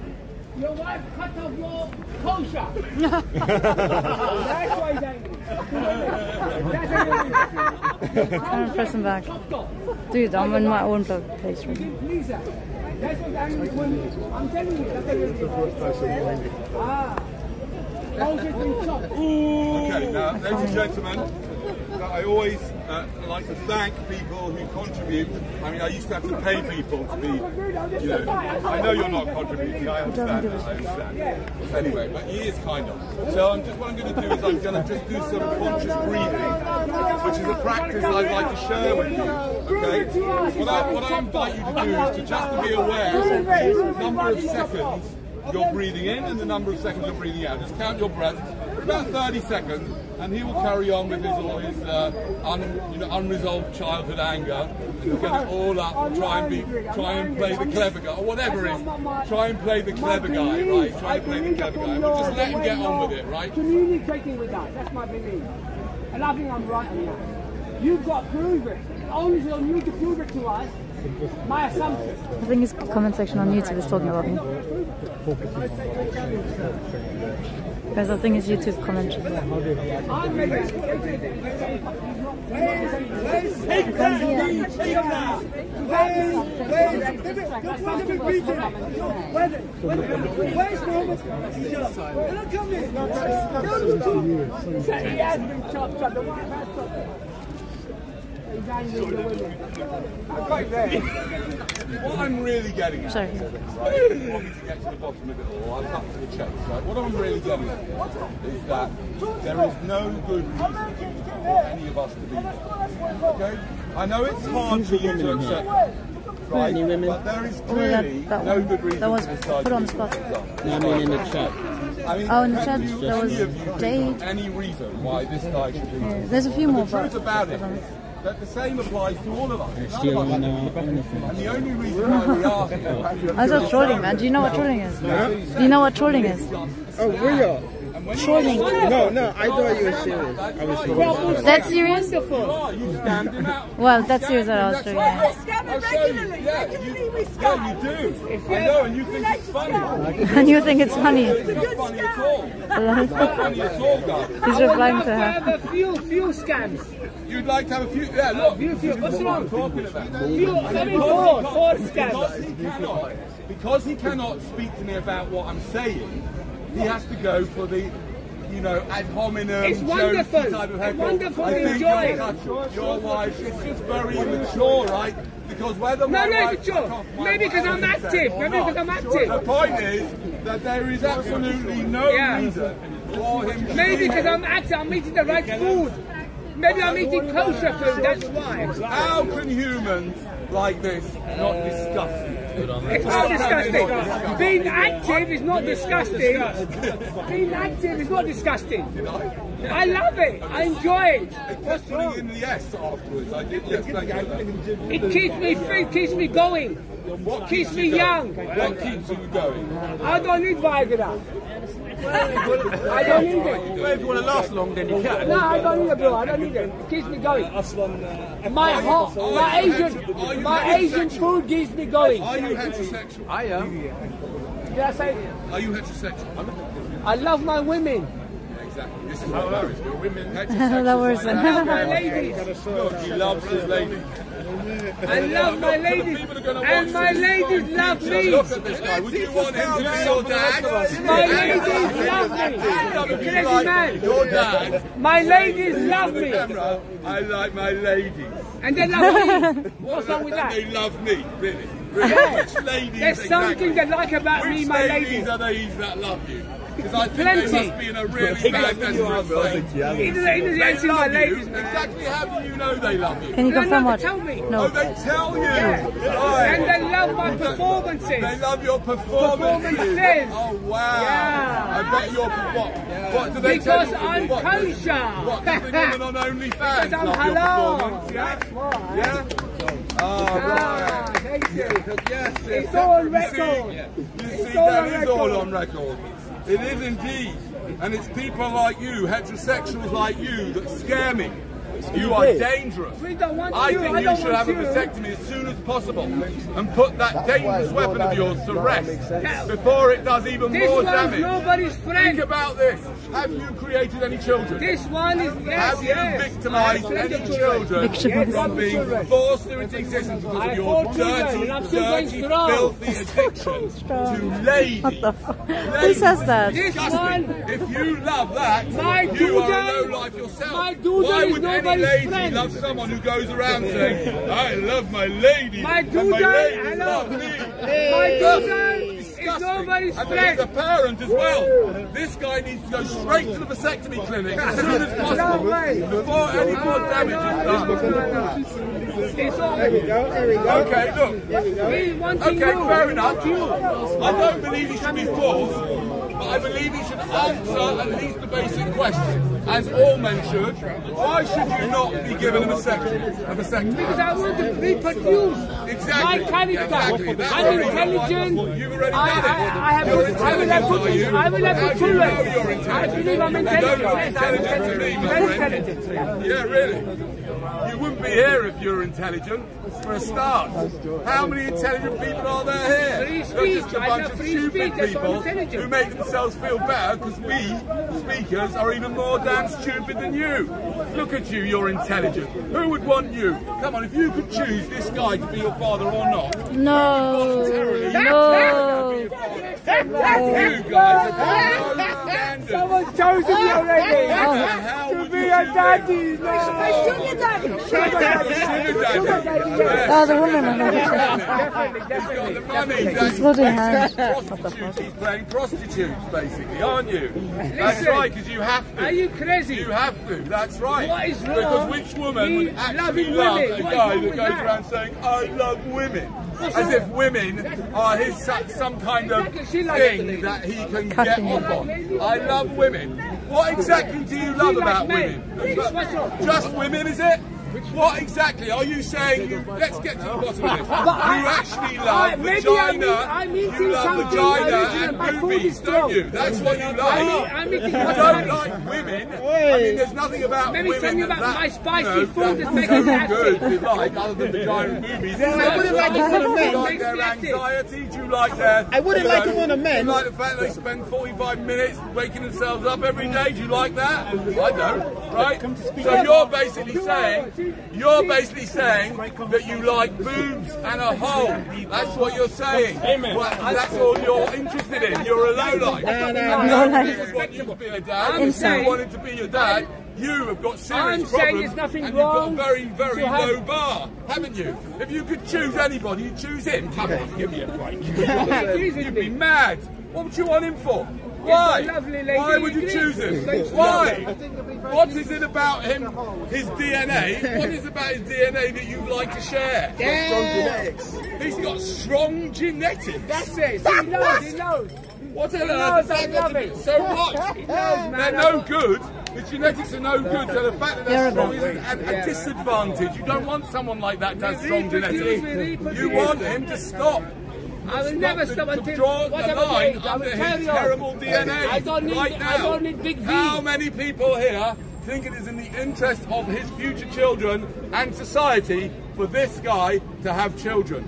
Your wife cut off your kosher. That's why he's angry. That's angry.
I'm pressing back. Dude, I'm in my own place right now.
That's what's angry when I'm telling you. That's what it is. Ah. Kosher's been chopped.
Okay, now, ladies and gentlemen, I always uh, like to thank people who contribute. I mean, I used to have to pay people to be, you know, I know you're not contributing, I understand that, I understand. Anyway, but he is kind of. So I'm just, what I'm going to do is I'm going to just do some conscious breathing, which is a practice I'd like to share with you, okay? What I, what I invite you to do is to just to be aware of the number of seconds you're breathing in and the number of seconds you're breathing out. Just count your breath, about 30 seconds, and he will carry on with his all his uh, un, you know, unresolved childhood anger, and get it all up, and try and be, try and play the clever guy, or whatever it is. Try and play the clever guy, right? Try and play the clever guy. We'll just let him get on with it, right?
Communicating with that. That's my belief. And I think I'm right on that. You've got to prove it. Only on you to prove it to us. My assumption.
I think his comment section on YouTube is talking about me. Guys, I think his YouTube comment.
What I'm really getting at,
Sorry.
right, I want me to get to the bottom of it all. I'll cut to the chase, right? What I'm really getting at is that there is no good reason for any of us to be here. Okay? I know it's hard for you to accept, right? But there is
Oh, that-
clearly
that
no
one.
good reason
That was
to
put on the spot.
these.
No, I mean in the chat.
I mean,
Oh, in the chat, there
any
was
of you think
Jade.
of any reason why this guy should be
Yeah,
here?
there's a few more,
The
but-
truth about it is that the same applies to all of us.
Still
of us
no-
And the only reason why we are here
I thought trolling, man. Do you know what trolling is? Do you know what trolling is?
Oh, real?
Trolling.
No, no, I thought you were serious. I was serious.
That's serious? Well, that's serious that I was trolling.
We scam it regularly. Regularly we scam.
Yeah, you do. I know, and you think it's funny.
And you think it's funny?
It's not funny at all. It's not funny at all, guys.
He's replying to
have
her.
a few, few scams.
You'd like to have a few. Yeah, look.
Few, few. What's
I'm
wrong?
talking about.
Few,
And
I mean,
because
four,
he
four
can't-
scams.
Because he cannot, because he cannot speak to me about what I'm saying, he has to go for the. You know, ad hominem,
It's wonderful.
type of heckle.
Wonderful,
I think
enjoy
your, your wife is just very immature, right? Because whether
No, no,
wife
immature.
cut off my
Maybe because I'm active. Maybe because I'm active.
The point is that there is absolutely no
Yeah.
reason for him to
Maybe because. I'm active, I'm eating the right food. Maybe I'm eating kosher food, that's why.
How can humans like this not disgust you?
It's not disgusting. Being active is not disgusting. Being active is not disgusting. I love it. I enjoy it.
Just putting in the S afterwards. I did. Yes, thank you. for that.
It keeps me fit, keeps me going.
What
Keeps
keeps
me young.
What keeps you going?
I don't need Viagra. I don't need it.
Well, if you want to last long, then you can.
No, I don't need it, bro. I don't need it. It keeps me going. Uh, my hot, my Asian, my Asian food keeps me going.
Are you heterosexual?
I am.
Did I say?
Are you heterosexual?
I love my women.
Exactly. This is how it is. We're women
That was-
I love my ladies.
Look, he loves his ladies.
I love my ladies, and my ladies love me.
Look at this guy. Would you want him to be your dad?
My ladies love me. Crazy man.
Your dad.
My ladies love me.
I like my ladies.
And they love me. What's wrong with that?
They love me, really. really. Which ladies
There's something they like about me, my
ladies
ladies.
are these that love you? Because I think
Plenty.
they must be in a really bad desperate state.
He doesn't, he
They
my
love you.
ladies, man.
Exactly how do you know they love you?
Can you
They
confirm
never
what?
tell me.
Oh,
No.
they tell you.
Yeah.
Right.
And they love my performances.
They love your performances.
Performances.
Oh wow!
Yeah.
I bet you're what? What do they
Because
tell you?
I'm
what,
kosher.
What? Does the woman on OnlyFans
Because I'm
love
halal.
Yeah.
That's why.
Yeah. Oh,
Ah,
right.
thank you.
Yes,
It's all on record.
You see
all
that
on
is
record.
all on record. It is indeed. And it's people like you, heterosexuals like you, that scare me. You are dangerous.
We don't want
I
you.
think
I
you
don't
should
want
have a vasectomy as soon as possible and put that dangerous weapon of yours to rest before it does even
This
more damage.
nobody's friend.
Think about this. Have you created any children?
This one is yes,
Have you
yes.
victimised any children
Victimised.
from being forced into existence because of your
fought
dirty,
and I'm still going
dirty, filthy addiction to ladies?
What the fuck? Who says that?
This one.
If you love that,
My
you are a low life yourself.
my doodle
Why
is
would any
nobody's
lady
friend.
love someone who goes around saying, "I love my lady"?
My
and
doodle,
my ladies
hello.
love me.
My doodle is
Disgusting.
nobody's
and
friend.
he's a parent as well. This guy needs to go straight to the vasectomy clinic as soon as possible
No
before any more damage is done.
It's all.
There we go, there we go.
Okay, look.
We wanting
Okay,
you.
fair enough. I don't believe he should be forced, but I believe he should answer at least the basic question, as all men should. Why should you not be given a vasectomy? A vasectomy?
Because I want to reproduce
Exactly.
my character.
Exactly. That's
I'm
the reason why.
intelligent.
You've already
I,
done it.
I, I have.
You're
I will
intelligent,
have
you?
I will have
do you know you're
I believe I'm intelligent.
You don't
intelligent. Yes, I'm
intelligent to me, my
Very
friend.
intelligent.
Yeah, really. You wouldn't be here if you're intelligent, for a start. How many intelligent people are there here?
Free
They're just a bunch of
free
stupid
speech. That's why I'm
people who make themselves feel better because we, speakers, are even more damn stupid than you. Look at you, you're intelligent. Who would want you? Come on, if you could choose this guy to be your father or not,
No. No.
you guys are no.
Someone's chosen me already.
How
To be
you
a daddy. No.
Sugar daddy.
Sugar daddy. Sugar daddy. Yes.
Oh, the woman on the
Definitely,
He's got the
definitely.
He's
holding hands.
prostitutes. He's playing prostitutes, basically, aren't you? That's right, because you have to.
Are you crazy?
You have to. That's right.
What is wrong
Because which woman
with
would actually
loving
love
women?
a
What is
guy that goes
that?
around saying, "I love women"? As if women are his some- some kind of
Exactly, she likes the
thing that he can get
Cutting
off
it.
on. I love women. What exactly do you love about
men.
women?
What's?
Just women, is it? What exactly are you saying? You, let's get to the bottom of this. You
I-
actually
I-
love
maybe
vagina.
I'm eat- I'm
you love
something
vagina
original.
and boobies, don't you? That's what you
I'm I'm eating
you
what
don't like women. I mean, there's nothing about
Maybe
women
something about
that,
my spicy
you know,
food
that's
is making me
good, you like, other than vagina and boobies.
I wouldn't like it for the
Do you like their anxiety? Do you like their...
I wouldn't like
know,
it a man.
do
men-
You like the fact they spend 45 minutes waking themselves up every day? Do you like that? I don't, right? So you're basically saying, you're basically saying that you like boobs and a hole. That's what you're saying.
Amen.
Well, that's all you're interested in. You're a lowlife.
No, no,
no.
Nobody would want you to be a dad.
I'm
If you wanted to be your dad, you have got serious
I'm saying
problems
there's nothing
and
wrong
you've got a very, very
to have-
low bar, haven't you? If you could choose anybody, you'd choose him. Come on, give me a break. You'd be mad. What would you want him for?
A
Why?
lovely lady,
Why would you choose him? Why? What is it about him, his DNA? What is it about his DNA that you'd like to share?
genetics.
He's got strong genetics.
That's it. He knows. He knows.
What on
He
earth
knows
has that got
love
to do? So what?
He knows, man.
They're no good. The genetics are no good. So the fact that they're strong is a, a disadvantage. You don't want someone like that to have strong genetics. You want him to stop.
I will never stop
to
until whatever
line
age. I will carry on.
DNA
I don't need.
right now.
I don't need big V.
How many people here think it is in the interest of his future children and society for this guy to have children?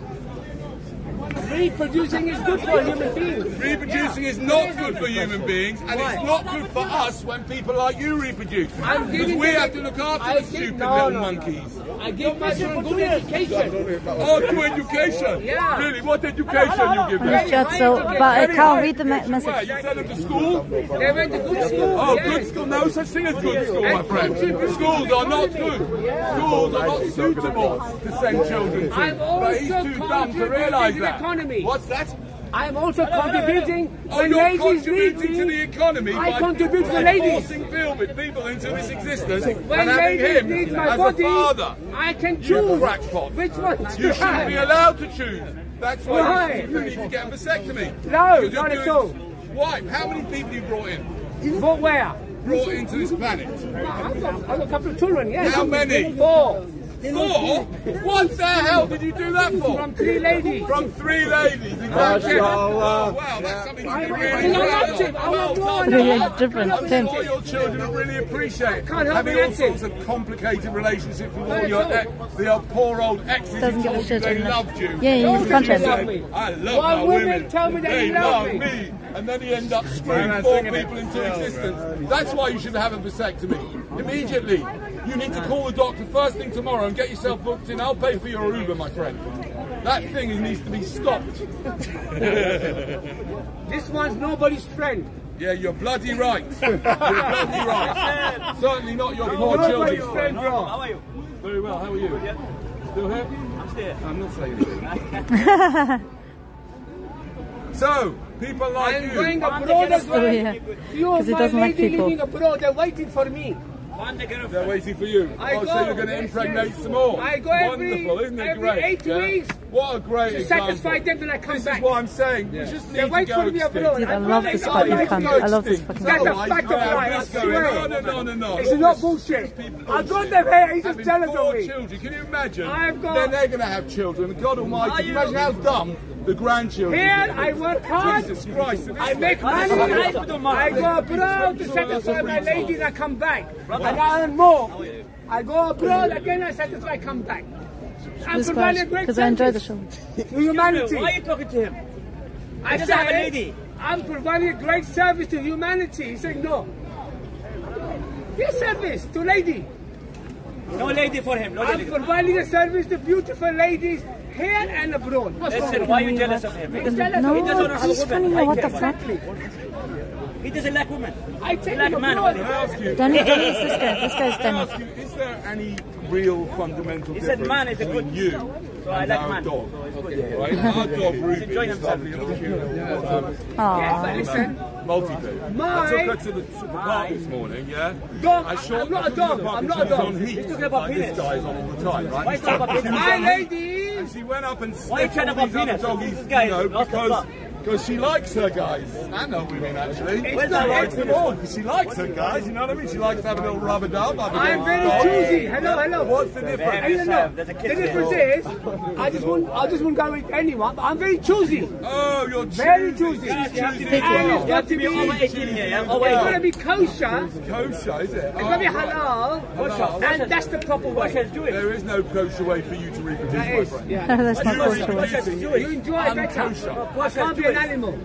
Reproducing is good for human beings.
Reproducing is not good for human beings, and
Why?
it's not good for us when people like you reproduce. Because we have to look after
I
the
give-
stupid
no,
little
no, no.
monkeys.
I give my children good education.
Oh, good education.
Yeah.
Really, what education you give them?
Yes, Chad, so, but I can't read the me-
Where,
message.
you send them to school?
They went to good oh, school.
Oh,
yes.
good school. No such thing as good school, my friend. Schools are not good. Schools are not suitable to send children to.
I'm
But he's too dumb to realise
contributing to the
that.
Economy.
What's that?
I'm also contributing
Oh,
when
you're
ladies
contributing
me.
to the economy
I
by,
contribute to
by
ladies.
forcing people, people into this existence
When
and having
ladies
him
need my
as
body,
a father.
I can choose
crackpot.
which one
You shouldn't
have.
be allowed to choose. That's why
Why?
you, need to get a vasectomy.
No, not at all.
Why? How many people you brought in?
But where?
Brought into this planet?
I've got, I've got a couple of children, yes.
How many?
Four.
Four? What the hell did you do that for?
From three ladies.
From three ladies. Exactly. Oh, wow, that's something to be really
I'm not
proud
active.
of.
I
Well
want
done.
more.
Really different
I'm
things.
sure your children will really appreciate
can't help
having
being
all
active.
sorts of complicated relationships with all
No,
your
it's
ex, your poor old exes
Doesn't
who
give a
told you
shit,
they
doesn't it?
loved you.
Yeah, he's
Don't
content.
say,
Love me.
I love
Why
my
women
women.
tell me they
they
love
love
me?
me. And then he ends up screwing four people into existence. That's why you should have a vasectomy. Immediately. You need to call the doctor first thing tomorrow and get yourself booked in. I'll pay for your Uber, my friend. That thing needs to be stopped.
This one's nobody's friend.
Yeah, you're bloody right. You're bloody right. Certainly not your poor
Nobody's
children's
friend, bro.
How are you?
Very well, how are you? Still here?
I'm still.
I'm not saying anything. So, people like
I'm
you.
going abroad as well.
Oh, yeah.
Few
'Cause
of my
doesn't like
living abroad, they're waiting for me.
They're waiting for you.
I
oh,
go,
so you're going to
yes,
impregnate
yes.
some more.
I go every-
Wonderful, isn't it
every
great?
eight
yeah?
weeks
What a great
to
example.
satisfy them, then I come
This
back.
is what I'm saying. We just
They
need
wait
to go
for me
extinct.
abroad.
Dude, I love this
like,
fucking cunt. I love this fucking
That's a fact of life, I swear.
on? No, no, no, no.
It's not bullshit. I've got them here, he's just
Having
jealous
four
of me.
children. Can you imagine?
I've got-
Then they're going to have children. God Almighty. Can you
you-
imagine how dumb the grandchildren
Here,
will?
I work hard.
Jesus Christ.
I make money. I go abroad to satisfy my ladies. I come back, and I earn more. I go abroad again. I satisfy. I Come back. I'm
This
providing a great
because I enjoy the
service
show.
to humanity.
Why are you talking to him?
I
He doesn't have a
said,
lady.
I'm providing a great service to humanity. He said no. Yes, service to lady.
No lady for him. No
I'm
lady.
providing a service to beautiful ladies here and abroad. What's
Listen, why are you jealous of him?
He's jealous
No,
of.
He doesn't have a
he's
woman.
funny. What the fuck?
He doesn't like women.
I
He
take
like
him
man.
Can I ask you?
Danny, Danny is this guy. This guy's
Can I ask you, is there any real fundamental
He said
difference
man is a
between
good-
you
So I
and
like
our
man.
dog?
So it's good.
Right? Our dog Ruby
enjoying
is
himself.
lovely and cute.
Aw.
But listen,
Multi-poo. I
My-
took her to the, to the park this morning, yeah?
Dog,
I shot
I'm not a dog, I'm not a dog.
on heat,
He's talking about
like
penis.
this guy's on all the time, right?
Why you talking about penis?
my ladies.
And she went up and sniffed all these other doggies, you know,
is lost the
because. Because she likes her guys. i And her women, actually.
Where's
she
that
likes
head?
them all, because she likes her guys, you know what I mean? She likes to have a little rubber dub. have a
I'm
little
very
dog.
choosy. Hello, hello.
What's the difference?
I don't know. The difference is, I just won't, I just won't go with anyone. But I'm very choosy.
Oh, you're
Very
choosy.
choosy.
She's
You have to
choosy
be,
as
And
well.
it's got to be,
you have to be over 18 here, yeah? Over
it's
18.
got to be kosher.
Kosher, is it?
It's got to be
Oh,
halal.
Halal.
And that's the proper way.
What's do it?
There is no kosher way for you to reproduce, my friend.
yeah.
That's not
You
kosher.
You enjoy it better.
unkosher.
I can't be an animal.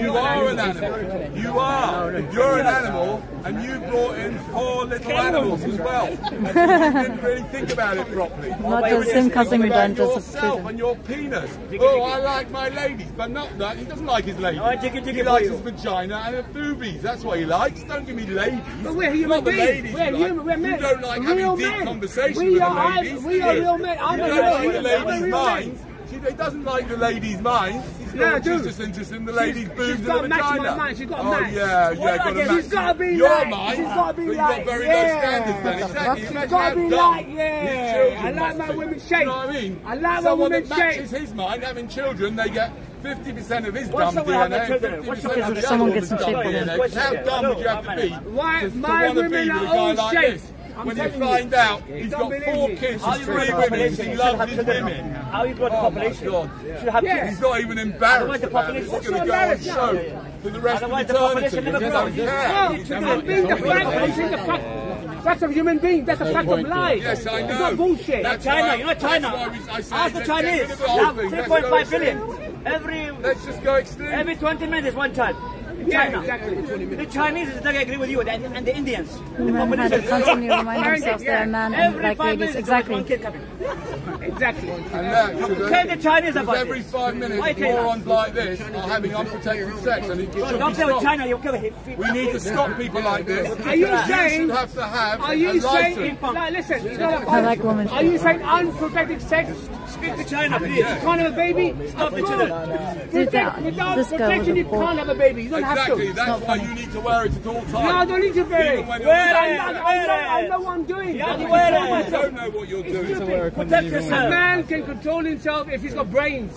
You are an animal. You are. You're an animal, and you brought in four little animals as well. And you didn't really think about it properly.
Not just him cussing me down, just
yourself and your penis. Oh, I like my ladies, but not that. He doesn't like his ladies.
Oh, jiggy, jiggy
he likes his vagina and her boobies. That's what he likes. Don't give me ladies.
But we're human beings.
ladies
We're
you like.
human. We're men.
You don't like
Real
having deep
men.
conversation
We
with
are-
the ladies.
we are real men. I'm
you
a
don't
real man. I'm a real man.
He doesn't like the ladies' minds. He's
Yeah,
she's just interested in the
She's-
ladies' boobs
she's
and the vagina.
mind. She's gotta
oh,
match.
yeah, yeah, got to
like-
match.
she's gotta be
your
like-
mind.
she's gotta be
but you've got very
yeah.
low standards then. Exactly.
She's
Imagine
gotta be
dumb
like, yeah. I like my
be.
women
You know what I mean?
I like my
Someone that matches his mind having children, they get 50% of his
What's
dumb
someone
DNA,
having children?
50%
What's
of the other
Someone gets
DNA. How dumb would you have to be to, to
my
want to be
women
with a
are
guy
all
like
shaped.
This? when you find
you.
out he's
Don't
got four
me.
kids and three women, he loves his women.
How you grow the
Oh, my
population? Should have
He's
kids.
not even
Otherwise
embarrassed
the
about it. He's going to
It's
go
not
on show
yeah.
for the rest of
Otherwise the
eternity.
population
He
never
doesn't
grows.
care.
No,
He's
I'm
never-
being the fact, I'm the fact. Fact of human being, that's a fact of life.
Yes, I
It's
know.
not bullshit.
That's
China,
why-
you know China.
that's why we- I say
Ask the
let's get rid
Chinese.
of
They have
thing. Let's
3.5
go
billion.
extinct.
Every
Let's just go extinct.
every 20 minutes one child. In
Yeah,
China.
exactly.
The Chinese is like I agree with you, and, and the Indians. Mm, the
Women had to
population-
constantly remind themselves they're a man and like
five
ladies. Exactly.
one kid exactly.
And that should
Tell the Chinese about
every
this.
five minutes,
Why tell us?
morons like this are having unprotected sex, and it should
Don't
be
play with
stopped.
China, you'll kill him.
We need to stop people like this.
Are you saying?
should have to have
Are you saying? No, listen. It's not
I like women.
Are you saying unprotected sex? Speak to China, please. You can't have a baby. Stop the children.
Dude,
Protect,
that-
without
this girl was
protection,
a
you can't have a baby. You don't have to.
that's why you need to wear it at all times.
No, I don't need to wear it. Wear
you're-
it. I know- I know- I know what I'm doing.
You
I
have to wear it.
myself.
You don't know what you're
It's
doing.
stupid. Protect yourself. A man can control himself if he's got brains.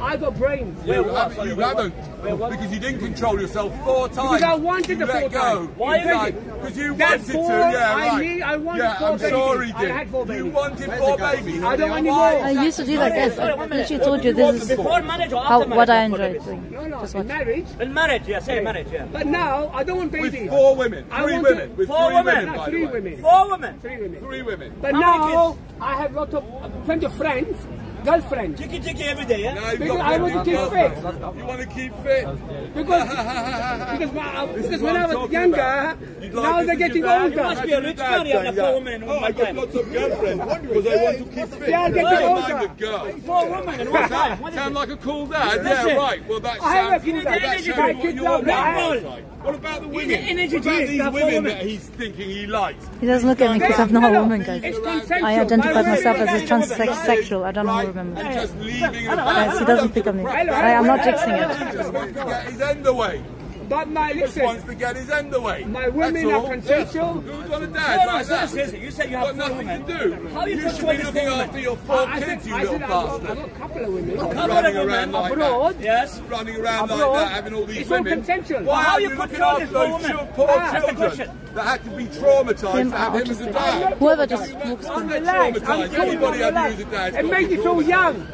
I got brains.
You haven't, you haven't because you didn't control yourself four times.
Because I wanted
you
the four
go.
times. Why
You
is it?
Because you
That
wanted
four,
to. Yeah,
I
right.
need- I wanted
yeah,
four
I'm sorry,
babies. I had four babies.
You
babies.
wanted four babies.
I don't want any more.
I used to do like this. I literally told you
What
this is
do you want
Before marriage or
how
after
what I
marriage?
enjoy doing.
No, no,
Just
in
what
marriage. In marriage, yeah, say marriage, yeah. But now, I don't want babies.
With four women.
I
Three
want
women.
To,
With
four
three
women.
women,
No,
by the
three
way.
women. Four women. Three women.
Three women.
But
How
now, I have lot of, uh, plenty of friends, girlfriends.
Chicky chicky every day, yeah?
Now you've
Because I want to keep fit.
You want to keep fit?
Because, because, my, because when
I'm
was younger,
like
now
this
they're getting
dad?
older.
You must be a rich man, you have four women Oh, I've got lots of girlfriends because I want to keep fit.
They are getting
I don't
older.
a girl.
Four women in one time. What is
Sound like a cool dad? Yeah, right. Well, that
I have
sounds
a cool
well,
dad.
that
Energy
shows
drink.
what
Kids
your
love
dad
that.
is like. What about the women?
energy
what about these women
women.
that he's thinking he likes?
He doesn't look at me because I'm not a woman, guys. I identify myself as a transsexual. I don't know who remember.
And just leaving
Hello,
it
Guys, he doesn't pick on me. I am not jinxing it.
Just wants to get his end away.
But my,
Just
listen,
wants to get his end away.
my women are
all.
consensual.
Who's got a
No,
dad
no,
like that?
seriously, you said you
You've got nothing
women.
to do.
How you
You should be looking
four
after your four
I said,
kids, you
I
little
said, I've got, I've
bastard.
got a couple of women.
Couple
Running
of
around
women.
like
Abroad.
that.
Yes.
Running around like that, having all these
It's all
women.
consensual.
Why
How
are
you
you looking
control
after
these
those poor
Ah,
children that had to be traumatised
Him
to have him as a dad?
Whoever just walks
I'm not traumatised.
cool.
Anybody
I'm
knew as a dad
It makes you feel young.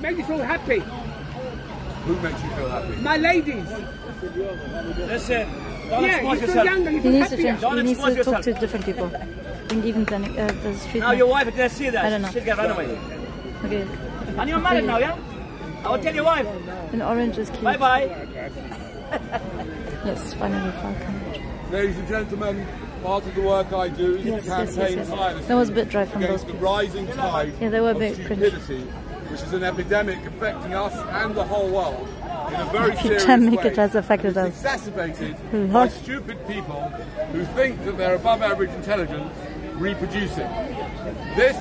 Makes you feel happy.
Who makes you feel happy?
My ladies.
Listen, don't
Yeah,
exploit
you feel
yourself.
younger.
He needs to change.
Don't
He needs
exploit
to talk to different people. I think even the, uh, the street.
Now your wife didn't see that.
I don't know.
She'll get run away.
Okay.
And you're married now, yeah? I will tell your wife.
An orange is cute.
Bye bye.
Yes, finally Falcon.
Ladies and gentlemen, part of the work I do is
Yes,
to
yes,
campaign
yes, yes. That was a bit dry from
against the rising tide
Yeah, they were a
of
bit cringe.
stupidity, which is an epidemic affecting us and the whole world in a very serious
Epidemic,
way.
it has affected us.
exacerbated by stupid people who think that they're above average intelligence reproducing. This,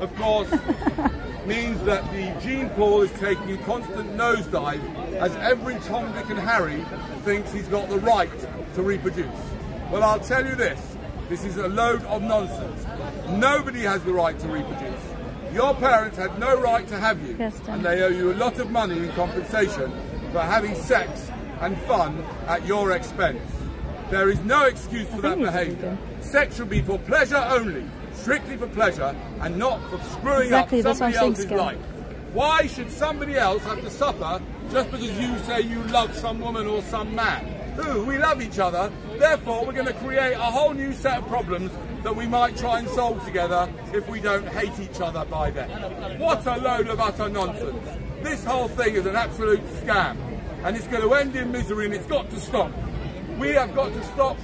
of course, means that the gene pool is taking a constant nosedive as every Tom, Dick and Harry thinks he's got the right to reproduce. Well, I'll tell you this, this is a load of nonsense. Nobody has the right to reproduce. Your parents had no right to have you,
Yes,
and they owe you a lot of money in compensation for having sex and fun at your expense. There is no excuse for that behaviour. Sex should be for pleasure only, strictly for pleasure, and not for screwing
Exactly,
up somebody else's
saying,
life. Why should somebody else have to suffer just because you say you love some woman or some man? Who? We love each other, therefore we're going to create a whole new set of problems that we might try and solve together if we don't hate each other by then. What a load of utter nonsense. This whole thing is an absolute scam and it's going to end in misery and it's got to stop. We have got to stop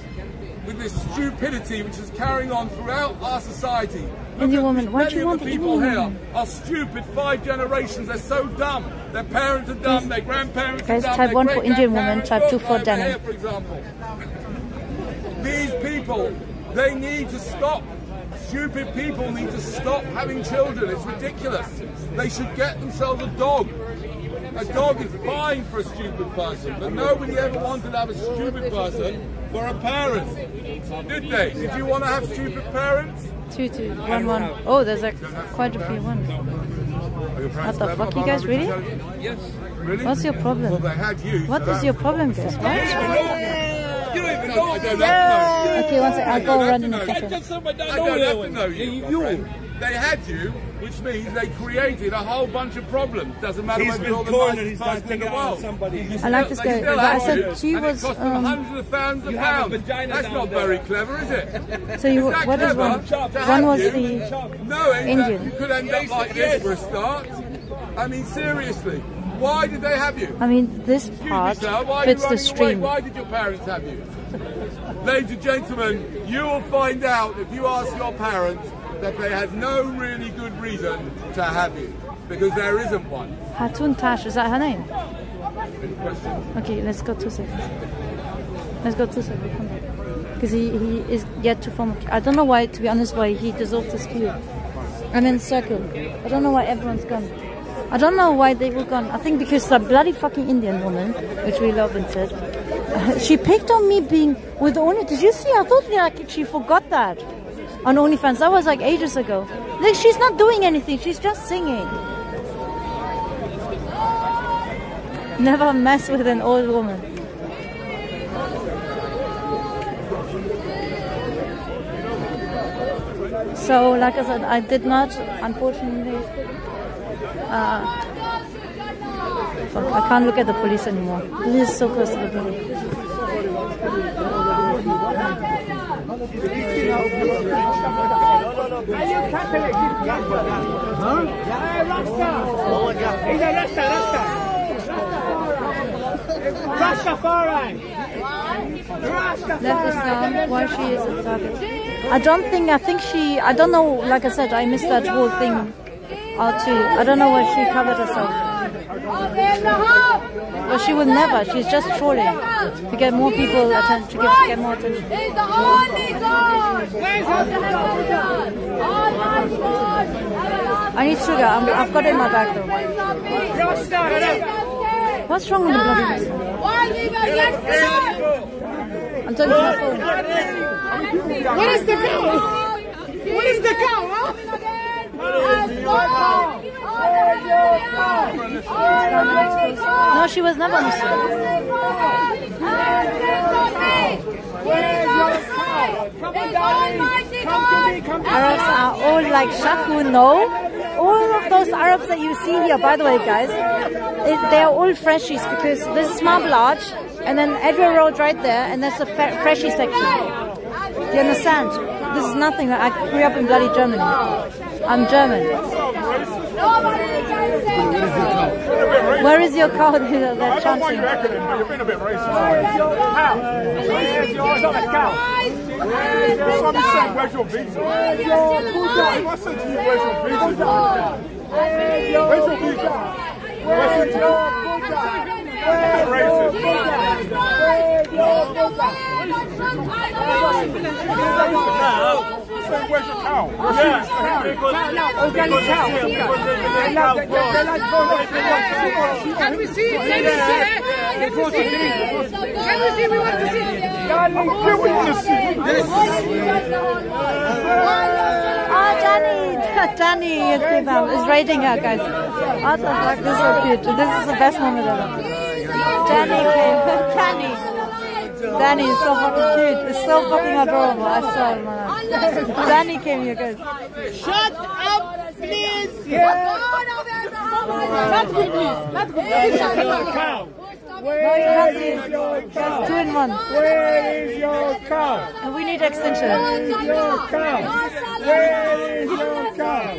with this stupidity which is carrying on throughout our society.
Indian woman, why do
Many
you
of
want
the people here
woman?
are stupid. Five generations. They're so dumb. Their parents are dumb. Their grandparents are dumb.
type one for Indian woman, type two for
example. These people, they need to stop. Stupid people need to stop having children. It's ridiculous. They should get themselves a dog. A dog is fine for a stupid person, but nobody ever wanted to have a stupid person for a parent. Did they? Did you want to have stupid parents?
Two, two, one, one. Oh, there's a quite a few ones. What the fuck, you guys, really?
Yes. Really?
What's your problem?
Well, they had you.
What
so
is your problem, guys? What?
You don't even know. I don't have to know.
Okay, one second. I'll
I
go
don't
run
have
in
to
a
know.
second.
I don't have to know you. my. They had you, which means they created a whole bunch of problems. Doesn't matter
He's
whether
been
you're the
cornered,
nicest
he's trying
person in the
it
world.
somebody.
I like this
They
guy, but I said she
and
was,
It cost them
um,
hundreds of thousands of
a
pounds. That's not
there.
very clever, is it?
So you,
Is that
what is
clever
one?
to
One was
you
the
knowing
Indian.
that you could end up like this for a start? I mean, seriously, why did they have you?
I mean, this
Excuse me,
part
why
fits the
running away?
stream.
Why did your parents have you? Ladies and gentlemen, you will find out if you ask your parents that they had no really good reason to have you, because there isn't one.
Hatun Tash, is that her name? Okay, let's go two seconds. Let's go two seconds. Because he, he is yet to form. I don't know why, to be honest, why he dissolved his queue. I'm in circle. I don't know why everyone's gone. I don't know why they were gone. I think because the bloody fucking Indian woman, which we love and said, she picked on me being with only. Did you see? I thought like she forgot that on OnlyFans. That was like ages ago. Like she's not doing anything. She's just singing. Never mess with an old woman. So, like I said, I did not, unfortunately. Uh, I can't look at the police anymore. Is so close to the police.
Rastafari.
Left Islam, why she is a target. I don't think, I think she, I don't know, like I said, I missed that whole thing too. I don't know why she covered herself. But she would never, she's just trolling to get more people attention, to get, get more attention.
He's the God.
I need sugar, I'm, I've got it in my bag though. What's wrong with the bloody?
I
I'm talking to my phone.
What is the cow? What is the cow, huh?
No, she was never Muslim. Arabs are all like Shako, no. All of those Arabs that you see here, by the way, guys, they are all freshies because this is Marble Arch, and then Edgware Road right there, and that's the fre- freshie section. Do you understand? This is nothing. I grew up in bloody Germany. I'm German. Where is your cow? They're
I don't want
chanting.
you echoing, but you've been a bit racist. Oh, where's your cow? Where's your not a cow? Somebody said, where's your visa? Where's your visa? I said to you, where's your visa? Where's your visa? Where's your visa?
Like, like
Can we see? Can we see? Can we see? Can we see? Want to see.
Darling,
Yeah, we to see.
Oh, Danny! Danny Instagram is rating her, guys. What the fuck? This is so cute. This is the best moment ever. Danny came. Danny. Danny is so fucking cute. It's so fucking adorable. I swear, man. Danny came here, guys.
Shut up, please. Not good, please. Not good.
cow.
No, you can't see two in one.
Where is your cow?
And we need extension.
Where is your cow? Where is your cow?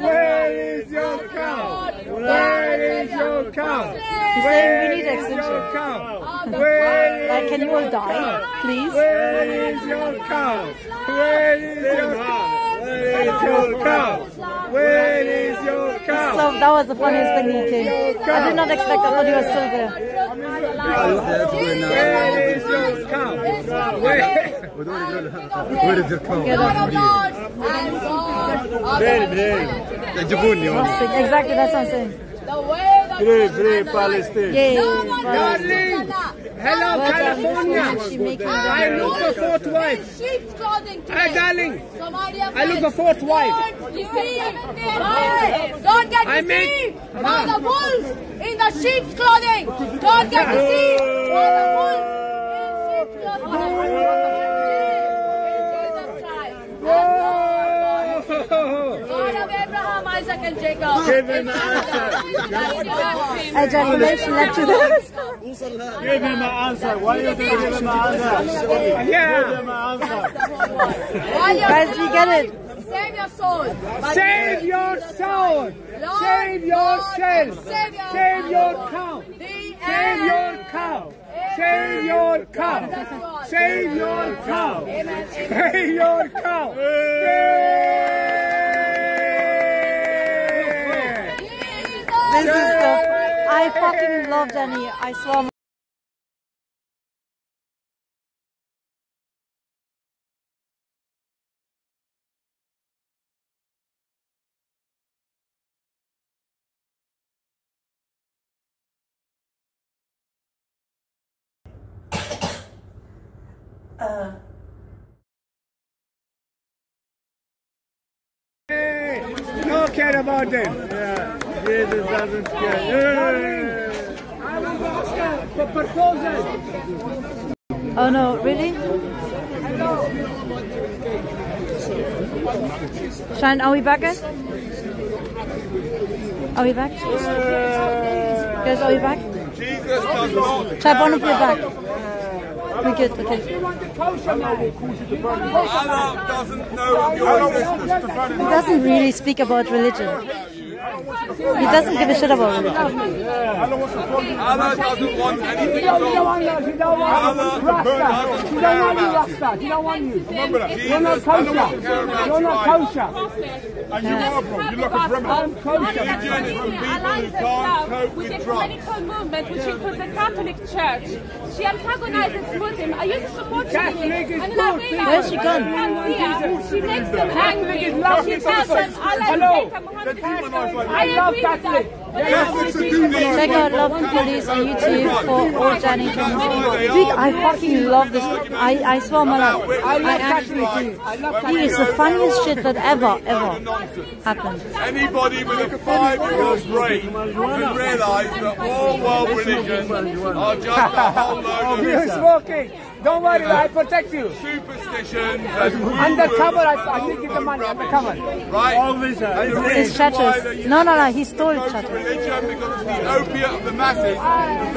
Where is your cow? Where is your cow?
He's saying we need extension.
Your cow? Where
Like, can you all die, please?
Where is your cow? Where is your cow? Where is your cow? Where is your cow?
So that was the funniest thing he came. I did not expect. I thought he was still there.
Where is your cow? Where?
Where is your cow?
Get up. Rustic. Exactly, that's what I'm saying.
Free, free Palestine.
Yay.
Darling, hello
Well.
California.
She making the
I look for fourth wife.
Sheep's clothing today.
Hi, darling. I look for fourth wife.
Don't deceive. Don't get
I make-
deceived by the wolves in the sheep's clothing. Don't get deceived by the wolves in sheep's God of Abraham, Isaac, and Jacob.
Give him an answer.
Hey, Johnny, let's let you know.
Give him an answer. Why you give him an answer?
Yeah.
Give him an answer.
While you're
Guys, you get it.
Save your soul.
Save your soul.
Lord,
Save yourself.
Save your,
Save your cow. Save your cow. Save your cow. Save your cow. Save your cow.
This is the. I fucking love Danny. I swear. Uh,
No care about them.
Yeah. Jesus doesn't care.
For proposal.
oh no, really? Shine, are we back? Guys? Are we back? Guys, are we back?
Jesus does not.
Try one of you back. We good, okay.
Allah doesn't know of your existence.
He doesn't really speak about religion. He doesn't give a shit about religion.
Allah doesn't want anything at all.
You don't want
Allah doesn't
You
care
don't want you. Rasta. You don't want you.
Remember.
You're not
doesn't care And you are, bro. You look a
I'm
criminal.
kosher.
Religion is for people who can't cope
with
with
the
drugs.
ecumenical movement, which includes the Catholic Church. She antagonizes Muslims. I used to support
Catholic
and then I realized
Where's she?
Tanzania, She makes them angry. She tells them, Allah is Satan, Muhammad is Christ.
I love Catholic.
Catholics are doing this.
Check out Love and Police on YouTube for all Danny Jones. Dude, I fucking love this. I, I swear my life. I actually do.
I love
He is the funniest shit that ever, ever happened.
Anybody with a five-year-old brain can realise that all world religions are just a whole load of
You're smoking. Don't worry, I protect you.
superstitions and
Undercover, I,
woo-woo
I give you the money. Undercover.
Right?
Always, uh,
And the
It's
reason why
chatters.
they
No, no, no, he stole
go to
chatters.
religion because it's the opiate of the masses.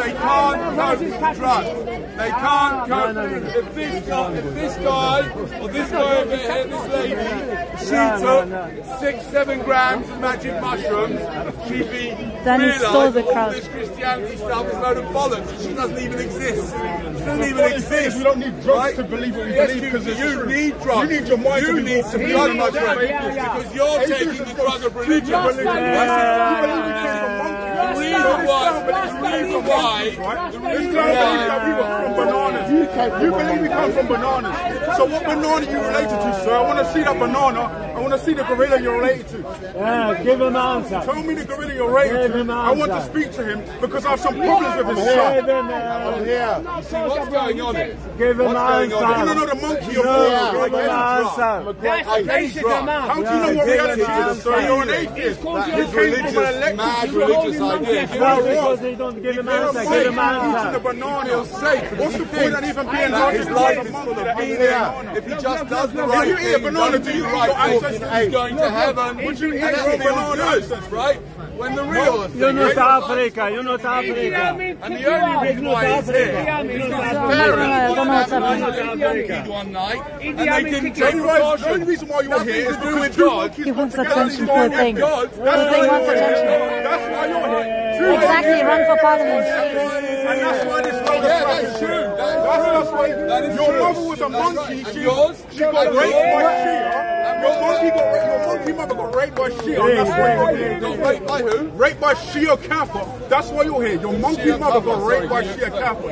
They can't cope with drugs, they can't cope. If this guy, if this guy, or this guy over here, this lady, she took six, seven grams of magic mushrooms, she'd be
Then he
realised
stole the
all
crowd.
this Christianity stuff is a load of bollocks. She doesn't even exist. She doesn't even
point
exist.
we don't need drugs
right?
to believe what we
yes,
believe,
you-
'cause it's
you
true.
need drugs.
You need your mind to be
need
free.
drug, my
Yeah,
friend,
yeah, yeah.
because you're taking the drug of religion.
True
This is-
religion.
this is-
You believe we came from monkeys.
The reason why, the reason why, the
guy
reason
believes that we were from bananas. You believe we come from bananas. So what banana are you related to, sir? I want to see that banana. I want to see the gorilla you're related to.
Yeah, give him an answer.
Tell me the gorilla you're related
Give him
to.
an
I want to speak to him because I have some problems with his
Give
son.
him an answer.
You see what's going on here?
Give him an answer.
You don't know the monkey of
No,
all.
give him an answer.
That's
I
the basic
drug.
How do you know what
Yeah,
reality
give him an
is, sir?
answer.
You're an atheist.
That
You
is
came from an electric
mad
you're
religious
holding
idea. Give
No, because they don't give him answer. Give him
eating the banana.
Feel safe.
What's the point of even being
that his life is full of
eats
meaning. If he just does the right
you eat a
thing,
banana, do you eat
right
your ancestors?
he's going to heaven.
Would you eat
and
your
everything feels
bananas?
good, right? When the real
You're not Africa. You're not Africa.
And the only reason why he's here is because his parents
don't know what's
had
happening.
monkeyed one night and they didn't take
you. The only
precautions.
reason why you're here is to
do
because
with
two
God.
He wants attention,
and
poor
started
thing.
God.
That's why
thing
you're
wants
here.
attention.
That's why you're here.
Exactly, run for parliament.
And that's why this load
Yeah, that's true. That's
That's,
true.
that's why your mother was a monkey. She,
yours?
she got
And
raped
yours?
by Shia. Your monkey got raped. Your monkey mother got raped by Shia. That's why you're here.
Got raped by who?
Raped by Shia Kappa. That's why you're here. Your monkey
Shia
mother got raped by. Shia Kappa.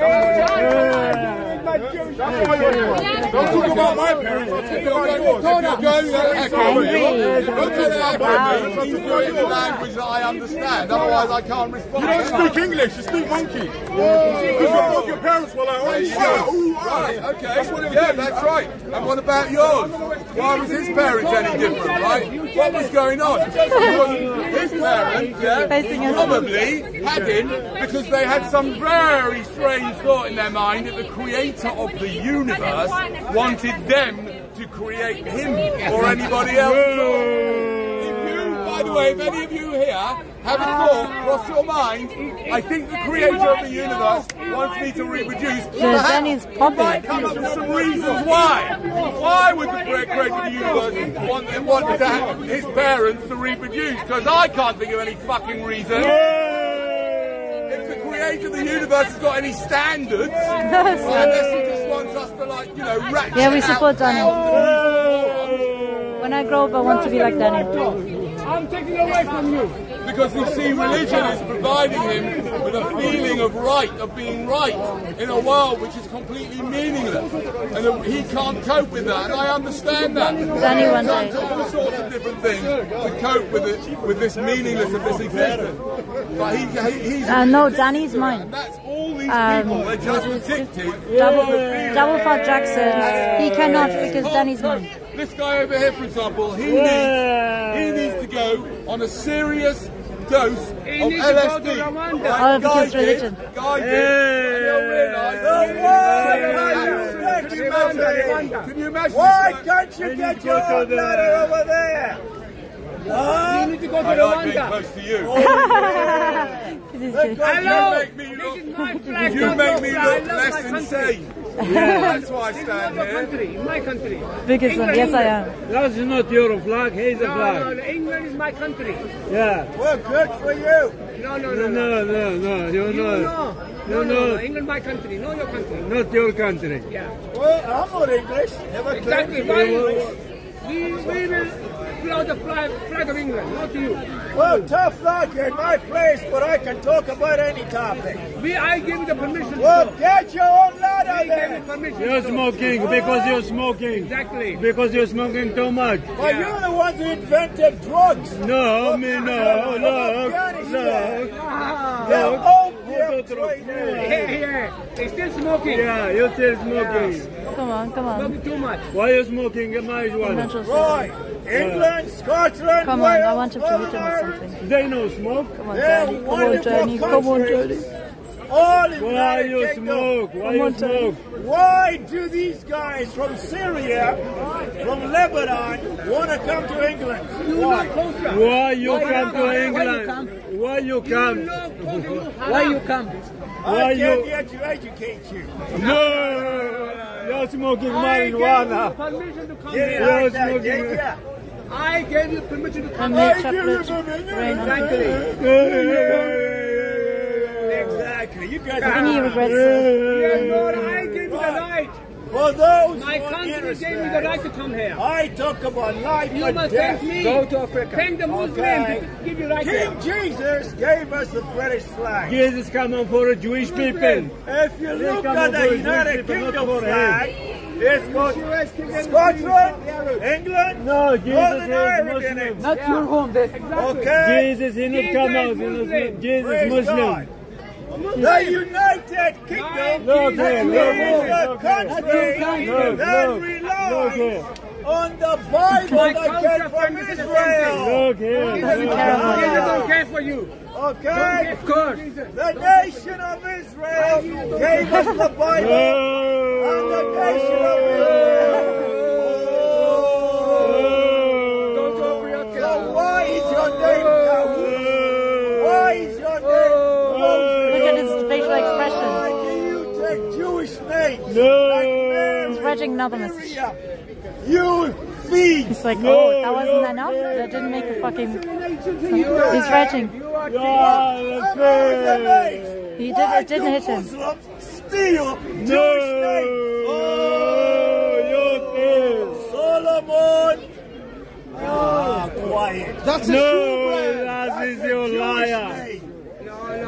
That's why you're here. Don't talk about my parents. Don't talk about yours.
Don't go to echo me.
Angry.
Don't go to echo
Wow.
me. You do it in language that I understand. Otherwise, I can't respond.
You don't speak English, you speak monkey. Because both your parents were like, oh, ah.
Right, okay. Yeah, that's right. And what about yours? why was his parents any different, right? What was going on? His parents, yeah, probably had him because they had some very strange thought in their mind that the creator of the universe wanted them to create him or anybody else. If you, by the way, if any of you here have a thought cross your mind, I think the creator of the universe wants me to reproduce.
Danny's popping.
might come up with some reasons why. Why would the creator of the universe want, want to have his parents to reproduce? Because I can't think of any fucking reason. If the creator of the universe has got any standards, unless he just wants us to like, you know, ratchet
Yeah, we support Danny. When I grow up, I want to be like Danny.
I'm taking away from you.
Because you see, religion is providing him with a feeling of right, of being right, in a world which is completely meaningless. And he can't cope with that, and I understand that.
Danny one day.
all sorts of different things to cope with it, with this meaningless of this existence. But he, he, he's
Uh, no, Danny's mine.
that's all these
Um,
people, they're just addicted.
Double, double fat Jackson. He cannot because Danny's mine.
This guy over here, for example, he needs he needs to go on a serious dose
He
of
needs to go
LSD.
to Rwanda.
Right,
Oh, because
Guy did,
religion.
Guy did. And you'll realise. Can you imagine? Can you imagine?
Why can't you get your own ladder over there? Huh?
You need to go to
I like being close to you.
Oh, this is.
Hello.
You make me
This
look,
is my flag.
you make me
flag. I
look less insane.
Yeah.
That's why I
This is
stand here.
country, my country.
Biggest one. Yes, I am.
That's not your flag, he's a flag.
no, no, England is my country.
Yeah.
Well, good for you.
No, no,
No,
no,
no, no, no, you're
You
not.
know.
No,
No, no, no,
no,
England my country, not your country.
not your country.
Yeah.
Well, I'm not English. Never
Exactly.
claimed
Why?
English.
We, we will fly the flag, flag of England, not you.
Well, tough luck. You're in my place, but I can talk about any topic.
We, I give you the permission.
Well,
to
get your own ladder
I give
then.
you permission.
You're
to talk.
smoking because you're smoking.
Exactly.
Because you're smoking too much.
Well, you're the ones who invented drugs.
No, me no, look,
Afghanistan.
look.
They're
Look.
opium
Here,
traders.
here. They still smoking.
Yeah, you're still smoking.
Come on, come on.
Smoking too much.
Why you smoking marijuana?
Right. England, Scotland,
Come on, I want him to hit him with something.
They no smoke.
Come on,
They're
Come on,
wonderful
Danny. Come on,
countries.
Danny.
All in
Why
United
you
Kingdom.
smoke? Why
Come
you
on,
smoke?
Why do these guys from Syria, from Lebanon, want to come to England? Why?
Why you come to England? Why you come?
Why you come?
Why
I came
you-
here to educate you.
No, you're smoking
I gave you
marijuana.
permission to come
Get
here.
it out
You're smoking-
I gave you permission to come
And
here.
milk chocolate. Rain on
Exactly.
Exactly. You guys
And
are
regrets
Yeah. Lord, I gave you the right.
For those
My
who
country
innocent,
gave me the right to come here.
I talk about life
You
and
must
death.
thank me.
Go to Africa.
Thank the Muslim
Okay.
give you right here.
King Jesus gave us the British flag.
Jesus come on for the Jewish people.
If you
They
look at the United
Jewish people,
Kingdom
for him.
flag, it's got Scotland, England,
No, Jesus
Northern
is
Ireland in it.
Muslim.
Not your home. This.
Okay?
Jesus, he not come out. He not, Jesus
Praise
Muslim.
God. The United Kingdom
Look here,
is
look
a
here, look
country
here.
that
Look, look,
relies on the Bible
My
that
culture
came from
from this
Israel.
Look here.
Jesus
look
don't
here.
Jesus don't care for you.
Okay?
Of course.
The nation of Israel gave us the Bible. And the nation of Israel. So why is your name Dawood? Why is your name Moses?
Look at his facial expression.
Why do you take Jewish names?
No.
Like Mary,
He's writing another
You thieves!
He's like, oh, that wasn't enough? That didn't make a fucking... He's writing.
Yeah, that's right.
He did,
Why
it didn't
do
hit him.
Steal
No.
Jewish names?
Oh, you thief.
Solomon! Ah, quiet.
That's a
No, that is your liar.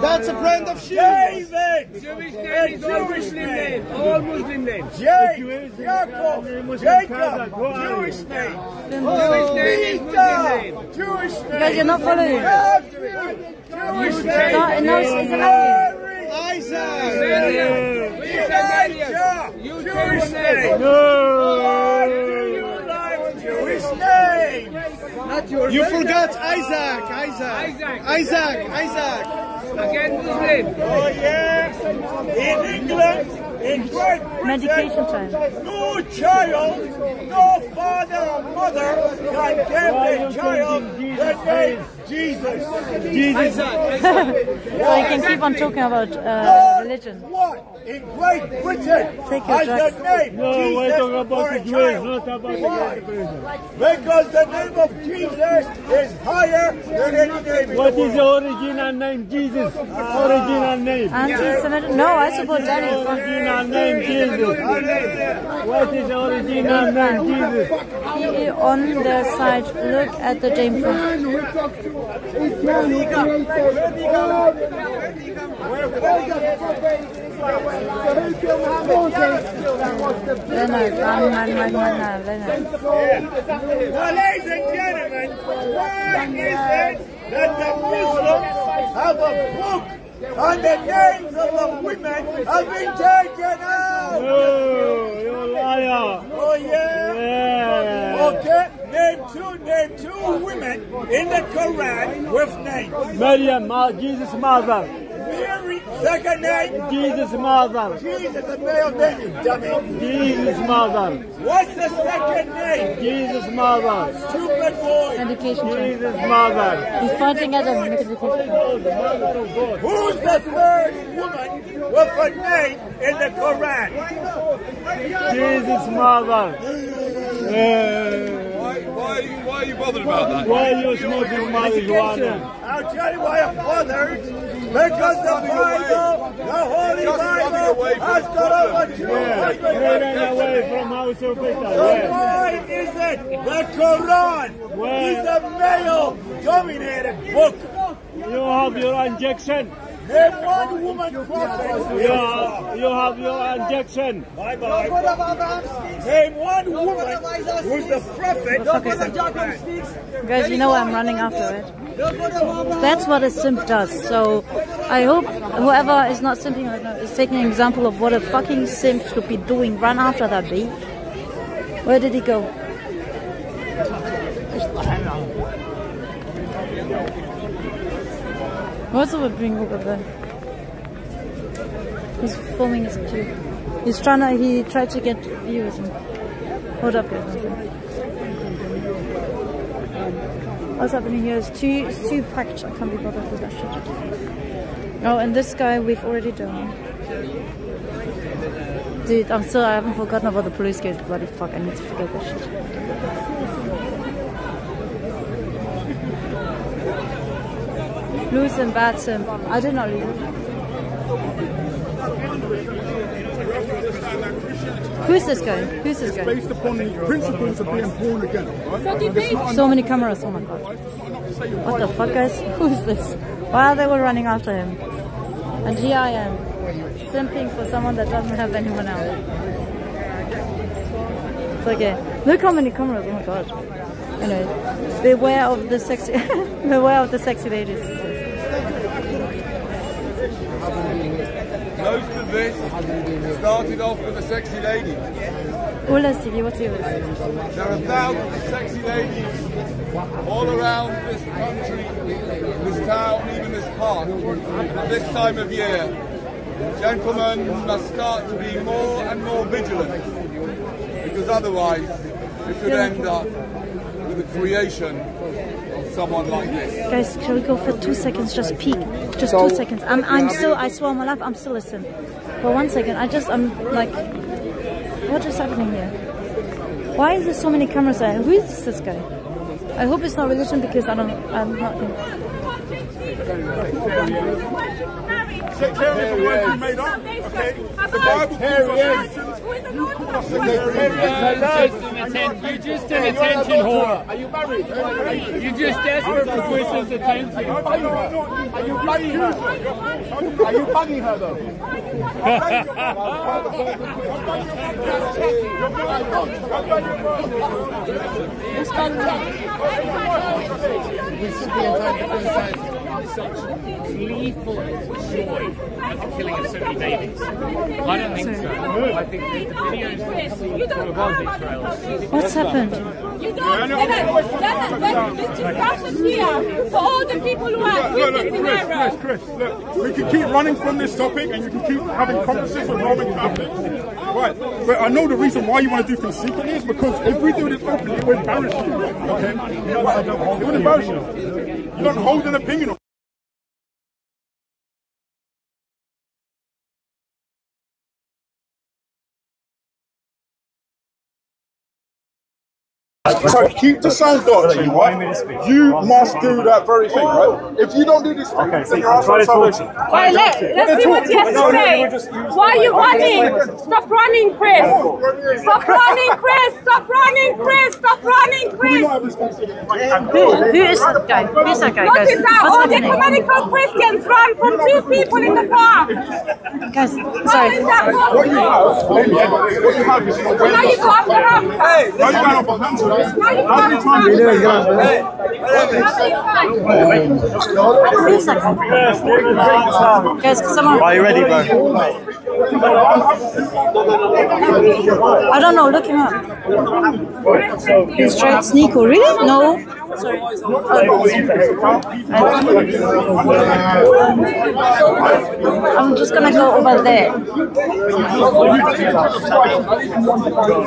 That's a brand of shoes.
David!
Jewish name is all Muslim name. All Muslim name.
James, Jacob, Jacob, Jewish name.
Jewish name is Muslim name.
Peter, Jewish name.
guys, you're not following.
Matthew, Jewish name.
No, no, it's a Matthew.
Mary,
Mary. We say Mary.
Elijah,
You
Jewish
Jewish name.
name.
No.
Why do you like
You forgot Isaac, Isaac, Isaac, Isaac.
Again, Muslim. Oh, yes. In England, in Great Britain,
Medication time.
no child, no father or mother can give their child the name Jesus.
Jesus. so you can keep on talking about uh, religion.
What? In Great Britain
Take your drugs.
the name
No,
Jesus
we're about the
a
not about the
Why?
Great
Because the name of Jesus is higher than any name
What
the
is the original name? Jesus. Original name.
Anti-Semitic? No, I support Daniel.
Original name Jesus. What is the original name Jesus?
Here on the side, look at the James
Ladies and gentlemen, why is it that the Muslims have a book and the names of the women have been taken out?
No, you're liar.
Oh, yeah?
Yeah.
Okay, name two, name two women in the Quran with names.
Maryam, Jesus' mother.
Mary, second name.
Jesus' mother.
Jesus, a male name, you dummy.
Jesus' mother.
What's the second name?
Jesus' mother.
Stupid boy.
Education.
Jesus' mother.
He's pointing at them. Make education.
Who's the third woman with a name in the Quran?
Jesus' mother. Yeah.
Why, why, why are you bothered about that?
Why are you smoking marijuana?
I'll tell you why I'm bothered. Because the Bible, the Holy
Just running
Bible,
away from
has
the
got over
problem.
200
Yeah, running away from house of Peter.
So
Yeah.
why is it the Quran
Why?
is a male-dominated book?
You have your injection.
Name one woman prophet.
You have, you have your injection.
Bye bye. Name one woman who's the prophet. in the Quran.
Guys, you know I'm running after it. That's what a simp does. So I hope whoever is not simping right now is taking an example of what a fucking simp should be doing. Run after that bee. Where did he go? What's being over there? He's filming his too. He's trying to, he tried to get viewers. And, hold up, guys. What's happening here is too, it's too packed. I can't be bothered with that shit. Oh, and this guy we've already done. Dude, I'm still, I haven't forgotten about the police gate. Bloody fuck, I need to forget that shit. Loose and bad simp. I did not leave. Who's this guy? Who's this guy?
Based upon the principles of being born again. Right?
So many cameras, oh my god. What the fuck, guys? Who is this? Why are they all running after him? And here I am, simping for someone that doesn't have anyone else. It's okay. Look how many cameras, oh my god. Anyway, beware of the sexy, beware of the sexy ladies.
Most of this started off with a sexy lady.
Ula TV, what's yours?
There are thousands of sexy ladies all around this country, this town, even this park, at this time of year. Gentlemen must start to be more and more vigilant, because otherwise it could end up with the creation someone like this.
Guys, can we go for two seconds? Just peek. Just
So-
two seconds. I'm, I'm still, I swear on my life, I'm still listening. For one second, I just, I'm like, what is happening here? Why is there so many cameras there? Who is this guy? I hope it's not religion because I don't, I'm not.
Sectarianism is word you made up. Okay? The Bible calls us Christians. You call us sectarians.
You just an attention whore.
Are you married?
You just desperate for Chris's attention.
Are you, are you, are you bugging her? Are you bugging her though?
We should be entitled to criticize.
Such gleeful joy at the killing of so many babies. I don't think so. I think the, the videos above Israel.
What's happened?
You don't, Leonard, Leonard, Leonard, this
Chris, Chris, look, we can keep running from this topic and you can keep having conversations with Roman Catholics. Right, but I know the reason why you want to do things secretly is because if we do this openly, it will embarrass you. Okay? It will embarrass you. You don't hold an opinion on So keep the sound doctrine, right? You must do that very thing, right? If you don't do this thing, then you're asking salvation.
Well, let, let's see what he has to say. Why are you running? Stop running, Chris. Stop running, Chris. Stop running, Chris. Stop running, Chris.
Who, who is that guy? Who is that guy,
What
guys?
is that? All the
happening?
ecumenical Christians run from two people in the car.
Guys,
How is that
What you have, what you have is
Now you
awareness.
go after Hamza.
Now you got up a hand to
Now you
it.
go after
times
Are you ready, bro?
I don't know, look him up. He's trying tried Sneako, oh, really? No. Sorry. I'm just gonna go over there.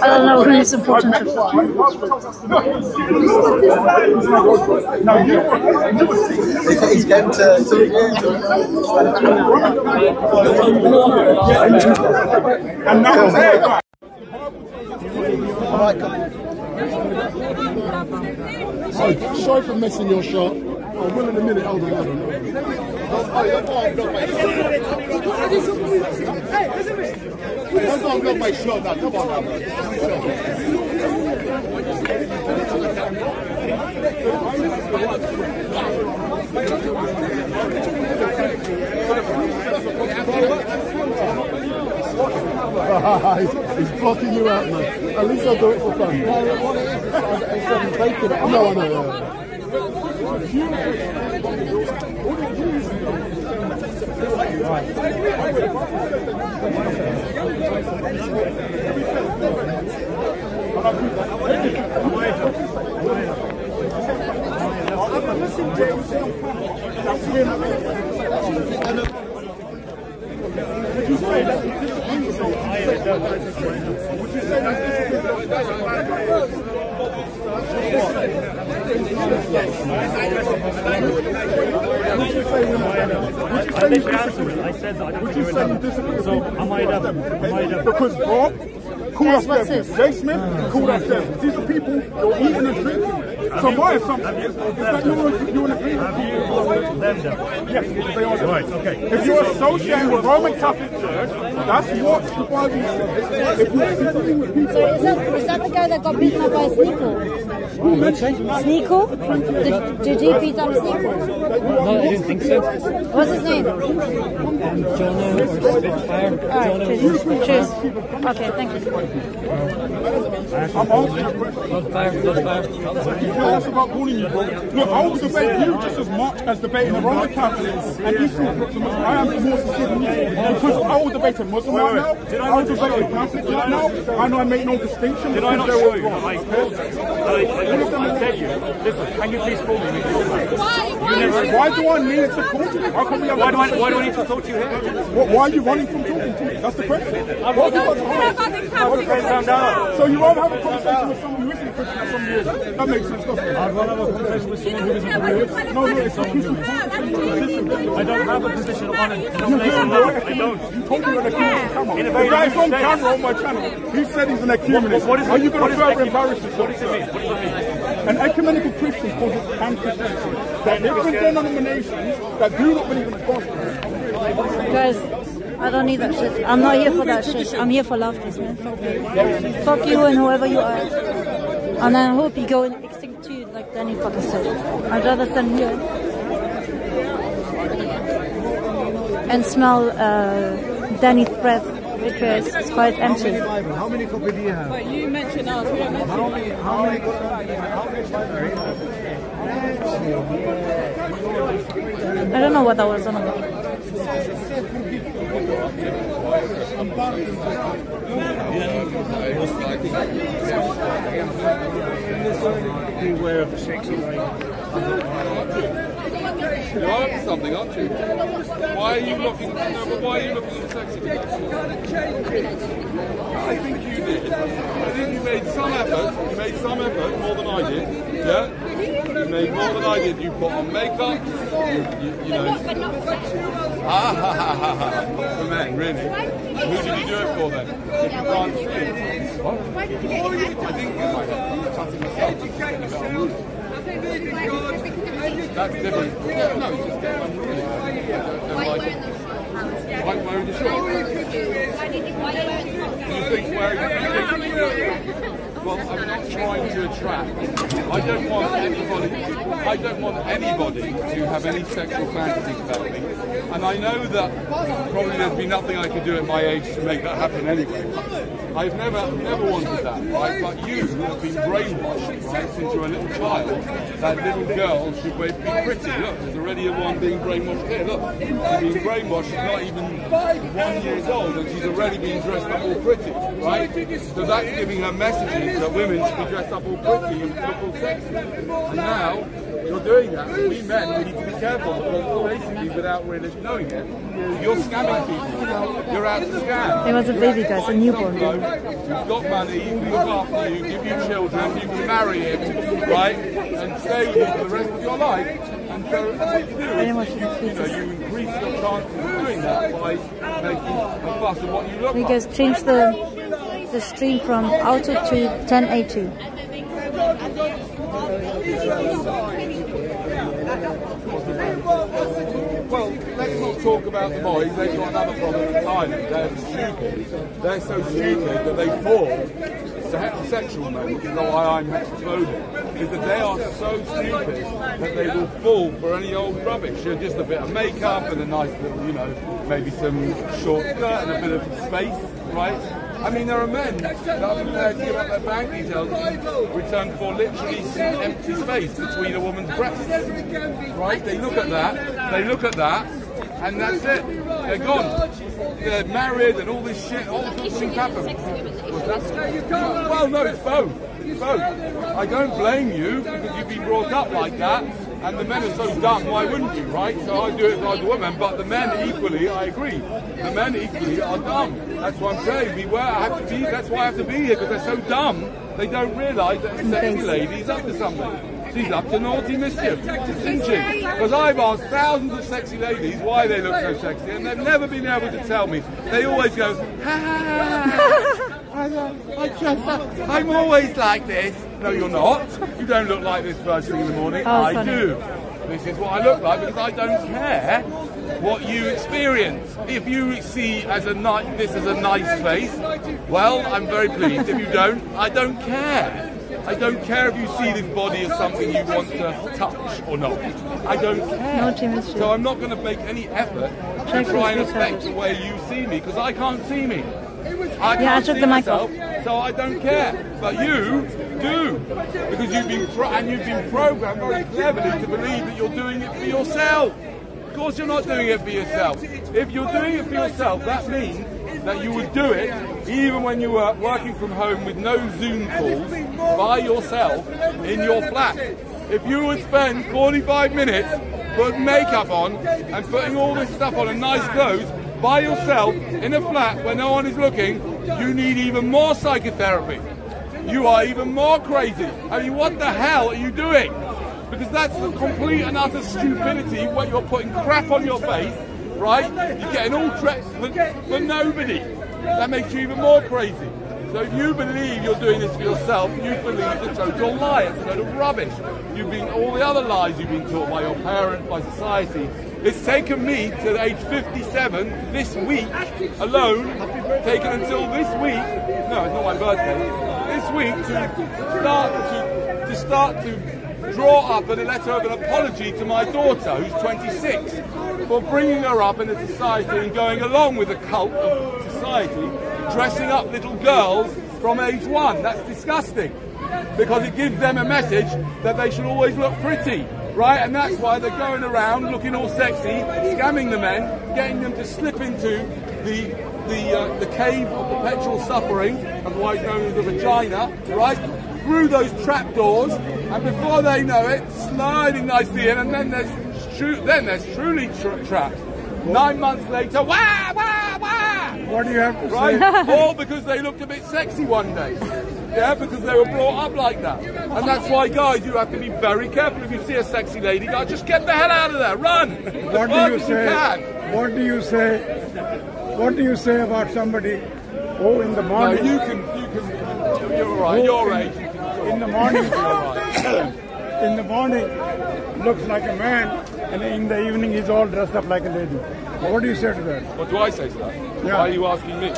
I don't know who is important to
He's going to.
And now,
Oh, sorry for missing your shot. Oh, will in a minute. Hold on, hold on. on. Don't go and block my shot now. Come on now. He's, blocking you out, man. At least I'll do it for fun. No, I know.
I didn't answer it. I said that I don't think you were So I might have. I have.
Because Bob called us devils. Jay Smith called us devils. These are people you're eating and drinking. So my assumption is that you're, you're in agreement.
Them devils.
Yes, they are.
Right, okay.
If you're associating with Roman Catholic Church, that's what the Bible says. If you're associating with people...
So is that, is that the guy that got beaten up by Sneako? Sneako? Did, did he beat up Sneako?
No, I didn't think so.
What's his name?
Jonah or Spitfire.
Alright, cheers. Cheers. Okay, thank you.
I'm asking you a question.
Bloodfire, bloodfire.
You about calling you, bro. Look, I will debate you just as much as debating the Roman Catholics and Eastern Orthodox. I am more sincere than you. Because I will debate a Muslim right now. I will debate a Catholic right now. I know I make no distinction.
Did I not show you?
all
I said you. Listen, can you please call me?
Why?
Never.
Why do I need to talk to you? How come we have
Why do I? Why do I need to talk to you here?
Why, why are you running from talking to me? That's the question.
I'm
What have you got to hide?
about the Catholic.
So you rather have a conversation with someone who isn't a Christian and someone who is. That makes sense, doesn't it?
I'd rather have a conversation with someone who isn't a Christian.
No, no, it's a Christian.
I don't have a position on a denomination level. I don't.
You told me you're an ecumenist. Come on.
In
The guy's on camera on my channel. He said he's an ecumenist. Are you going to
is
further
ecumen-
embarrass yourself?
What does it mean? What does it mean?
An ecumenical Christian calls it pan-Christianity. That different denominations that do not believe in the gospel.
Guys, I don't need that shit. I'm not here for that shit. I'm here for laughter, man. Fuck you. Fuck you and whoever you are. And I hope you go extinct too, like Danny fucking said. I'd rather stand here and smell uh, Danny's breath because it's quite empty.
How many copies do you have?
But you mentioned us, we don't mention
How many? How many? How many?
I don't know what that was on about.
Beware of the sexy lady.
You're up to something, aren't you? Why are you looking? No, why are you looking at sexy? I think you did. I think you made some effort. You made some effort, more than I did. Yeah. You made more than I did. You put on makeup. You, you, you know. Ah ha ha ha ha. For men, really. Who did you do it for then? If you can't see. What? I think you might have cutting myself. That's different. Yeah, no, it's just different. Really. Why like it. Why wearing the shorts? You think wearing you think, well, I'm not trying to attract. I don't want anybody. I don't want anybody to have any sexual fantasies about me. And I know that probably there's been nothing I could do at my age to make that happen anyway. I've never, never wanted that, right? But you have been brainwashed, right, since you were a little child, that little girl should be pretty. Look, there's already a one being brainwashed here. Look, she's being brainwashed. She's not even one years old, and she's already being dressed up all pretty, right? So that's giving her messages that women should be dressed up all pretty and look all sexy. And now you're doing that. So we men, we need to be careful because basically, without really knowing it, you're scamming people. You're out to scam.
There was a baby, guys, a newborn.
You've got money, you can look after you, give you children, you can marry him, right, and stay here for the rest of your life. And so what you do is you, you, know, you increase your chances of doing that by making a fuss of what you look like.
guys changed the the stream from auto to 1082.
Well, let's not talk about the boys. They've got another problem in entirely. They're stupid. They're so stupid that they fall to heterosexual men, which is why I'm heterophobic, is that they are so stupid that they will fall for any old rubbish. You're just a bit of makeup and a nice little, you know, maybe some short skirt and a bit of space, right? I mean, there are men that have give up their bank details in return for literally empty space between a woman's breasts. Right? They look at that, they look at that, and that's it. They're gone. They're married and all this shit, all sorts of things happen. Well, no, it's both. It's both. I don't blame you because you've been brought up like that, and the men are so dumb, why wouldn't you, right? So I do it like a woman, but the men equally, I agree, the men equally are dumb. That's what I'm saying. Beware, I have to be, that's why I have to be here, because they're so dumb, they don't realise that a sexy lady's up to something. She's up to naughty mischief, isn't she? Because I've asked thousands of sexy ladies why they look so sexy, and they've never been able to tell me. They always go, ha I, I just, I'm always like this. No, you're not. You don't look like this first thing in the morning.
Oh,
I
funny.
do. This is what I look like because I don't care what you experience. If you see as a ni- this as a nice face, well, I'm very pleased. If you don't, I don't care. I don't care if you see this body as something you want to touch or not. I don't care.
No.
So I'm not going to make any effort to try and affect the way you see me because I can't see me. I
Yeah, I took the mic
myself, so I don't care. But you do because you've been pro- and you've been programmed very cleverly to believe that you're doing it for yourself. Of course, you're not doing it for yourself. If you're doing it for yourself, that means that you would do it even when you were working from home with no Zoom calls by yourself in your flat. If you would spend 45 minutes putting makeup on and putting all this stuff on and nice clothes by yourself in a flat where no one is looking, you need even more psychotherapy. You are even more crazy. I mean, what the hell are you doing? Because that's the complete and utter stupidity where you're putting crap on your face, right? You're getting all dressed for, for nobody. That makes you even more crazy. So if you believe you're doing this for yourself, you believe the total lie. It's a load of rubbish. You've been all the other lies you've been taught by your parents, by society. It's taken me to age 57 this week alone, taken until this week. No, it's not my birthday. This week to start to to start to draw up a letter of an apology to my daughter, who's 26, for bringing her up in a society and going along with the cult of society, dressing up little girls from age one. That's disgusting because it gives them a message that they should always look pretty. Right, and that's why they're going around looking all sexy, scamming the men, getting them to slip into the the uh, the cave of perpetual suffering, otherwise known as the vagina, right? Through those trapdoors, and before they know it, sliding nicely in, and then there's then there's truly tra- trapped. Nine months later, wah wah wah.
What do you have to
Right?
say?
All because they looked a bit sexy one day. Yeah, because they were brought up like that. And that's why, guys, you have to be very careful. If you see a sexy lady, guys, just get the hell out of there. Run.
What do you say?
can.
What do you say? What do you say about somebody who in the
No,
morning?
you can, you can, you're all right, your
in-
age.
In the morning,
You're all right.
in the morning looks like a man, and in the evening he's all dressed up like a lady. What do you say to that?
What do I say to that?
Yeah.
Why are you asking me?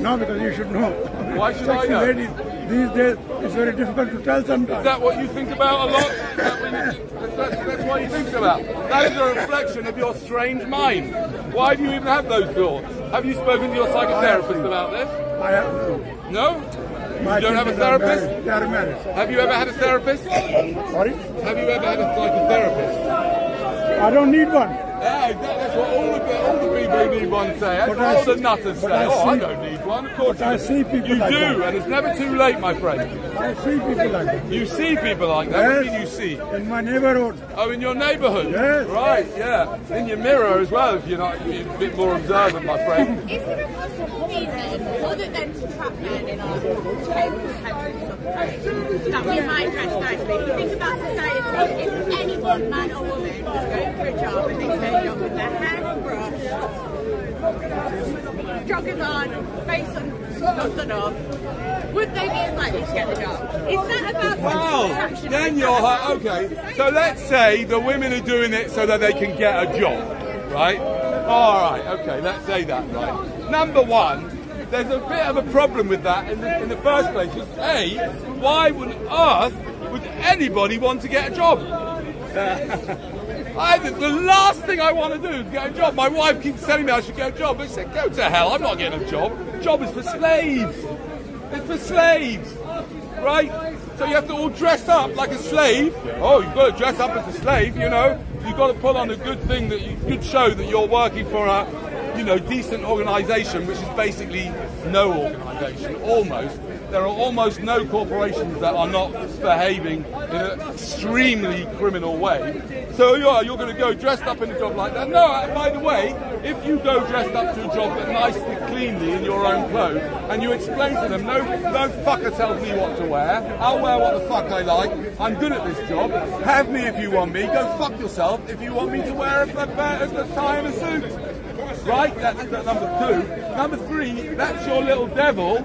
No, because you should know.
Why should I
Sexy
know?
ladies these days it's very difficult to tell sometimes.
Is that what you think about a lot? That what That's, that's, that's what you think about. That is a reflection of your strange mind. Why do you even have those thoughts? Have you spoken to your psychotherapist about this?
I have
No?
My
You don't have a therapist?
married.
Have you ever had a therapist?
Sorry?
Have you ever had a psychotherapist?
I don't need one.
Yeah, exactly. That's what all the, all the people who need one say. That's what
I
all the
see-
nutters
but
say.
I
oh, I don't need one. Of course
but I
you do.
see people
You
like
do,
that.
and it's never too late, my friend.
I see people like that.
You see people like that. What do you see?
In my neighborhood.
Oh, in your neighbourhood?
Yes.
Right, yeah. In your mirror as well, if you're not if you're a bit more observant, my friend.
Is there a possible reason, other than to trap men in our tables, that we might dress nicely? If you think about society, if any one man or woman is going for a job and they turned up with their hair brushed, joggers on, face un- not done would they be likely to get the job? Is that about
Well, then you're hu- okay. So let's say the women are doing it so that they can get a job, right? All right, okay. Let's say that, right? Number one, there's a bit of a problem with that in the, in the first place. A, why would earth would anybody want to get a job? I, the, last thing I want to do is get a job. My wife keeps telling me I should get a job. I said, go to hell. I'm not getting a job. Job is for slaves. It's for slaves, right? So you have to all dress up like a slave. Oh, you've got to dress up as a slave, you know. You've got to put on a good thing that you good show that you're working for a, you know, decent organisation, which is basically no organisation, almost. There are almost no corporations that are not behaving in an extremely criminal way. So are, you're going to go dressed up in a job like that. No, by the way, if you go dressed up to a job nicely, cleanly in your own clothes, and you explain to them, no, no fucker tells me what to wear. I'll wear what the fuck I like. I'm good at this job. Have me if you want me. Go fuck yourself if you want me to wear a, a, a, a tie and a suit. Right? That's, that's number two. Number three, that's your little devil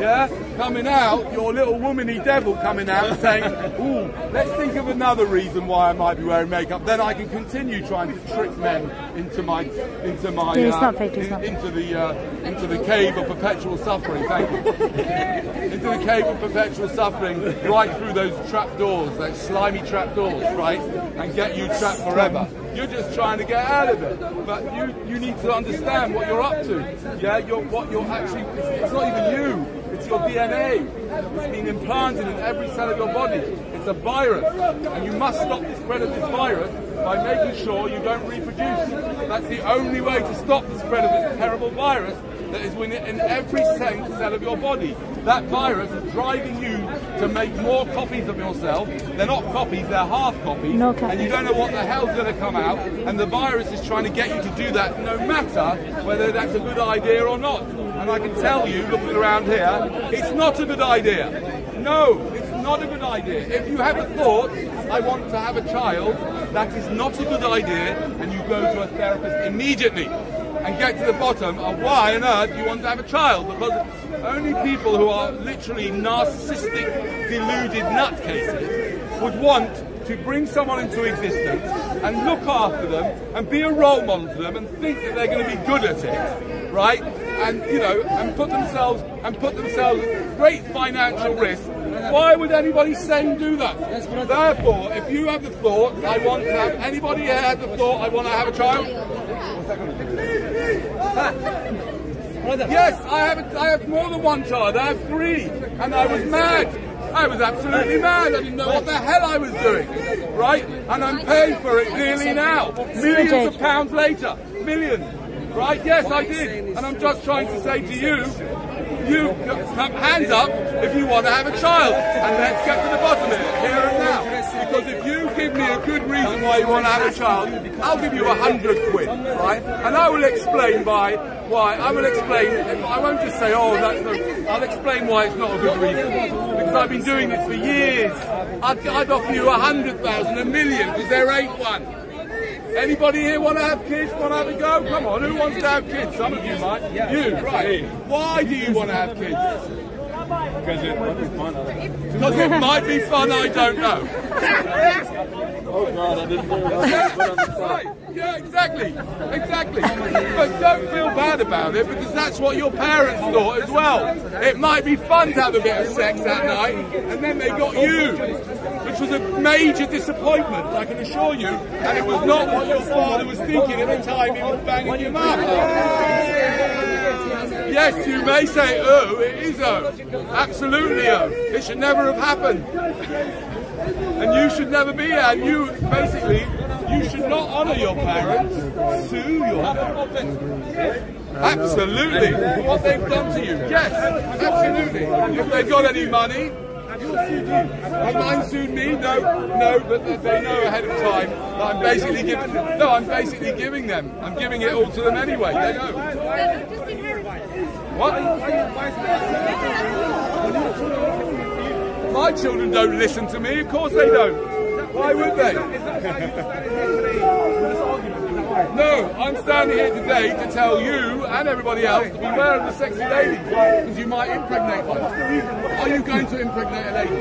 yeah, coming out, your little womany devil coming out saying, ooh, let's think of another reason why I might be wearing makeup. Then I can continue trying to trick men into my, into my, uh,
not fake,
in- into the, uh, into the cave of perpetual suffering. Thank you. into the cave of perpetual suffering, right through those trap doors, those slimy trap doors, right, and get you trapped forever. You're just trying to get out of it, but you, you need to understand what you're up to. Yeah, you're what you're actually. It's, it's not even you. It's your DNA. It's been implanted in every cell of your body. It's a virus, and you must stop the spread of this virus by making sure you don't reproduce. That's the only way to stop the spread of this terrible virus that is in every cell cell of your body. That virus is driving you to make more copies of yourself. They're not copies, they're half copies.
No
and you don't know what the hell's going to come out. And the virus is trying to get you to do that no matter whether that's a good idea or not. And I can tell you, looking around here, it's not a good idea. No, it's not a good idea. If you have a thought, I want to have a child, that is not a good idea, and you go to a therapist immediately and get to the bottom of why on earth you want to have a child. Because only people who are literally narcissistic, deluded nutcases would want to bring someone into existence and look after them and be a role model to them and think that they're going to be good at it, right? And you know, and put themselves and put themselves great financial risk why would anybody sane do that? Therefore, if you have the thought, I want to have, anybody here have the thought, I want to have a child? Yes, I have, a, I have more than one child. I have three. And I was mad. I was absolutely mad. I didn't know what the hell I was doing. Right? And I'm paying for it nearly now. Millions of pounds later. Millions. Right? Yes, I did. And I'm just trying to say to you, you come hands up if you want to have a child. And let's get to the bottom of it, here and now. Because if you give me a good reason why you want to have a child, I'll give you a hundred quid, right? And I will explain by why. I will explain. I won't just say, oh, that's no. I'll explain why it's not a good reason. Because I've been doing this for years. I'd, I'd offer you a hundred thousand, a million, because there ain't one. Anybody here want to have kids? Want to have a go? Come on, who wants to have kids? Some of you might. You, right. Why do you want to have kids?
Because it might be fun.
Because it might be fun, I don't know.
Oh God, I didn't know
Right. Yeah, exactly. Exactly. But don't feel bad about it because that's what your parents thought as well. It might be fun to have a bit of sex that night, and then they got you, which was a major disappointment, I can assure you. And it was not what your father was thinking at the time he was banging your mum. Yes, you may say, oh, it is oh. Absolutely oh. It should never have happened. And you should never be here. And you, basically, you should not honour your parents, sue your parents. Absolutely. For what they've done to you. Yes, absolutely. If they've got any money, have mine sued me? No, no, but they- they know ahead of time that I'm basically giving. No, I'm basically giving them. I'm giving it all to them anyway. They know. What? My children don't listen to me. Of course they don't. Why would they? No, I'm standing here today to tell you and everybody else to beware of the sexy lady because you might impregnate one. Are you going to impregnate a lady?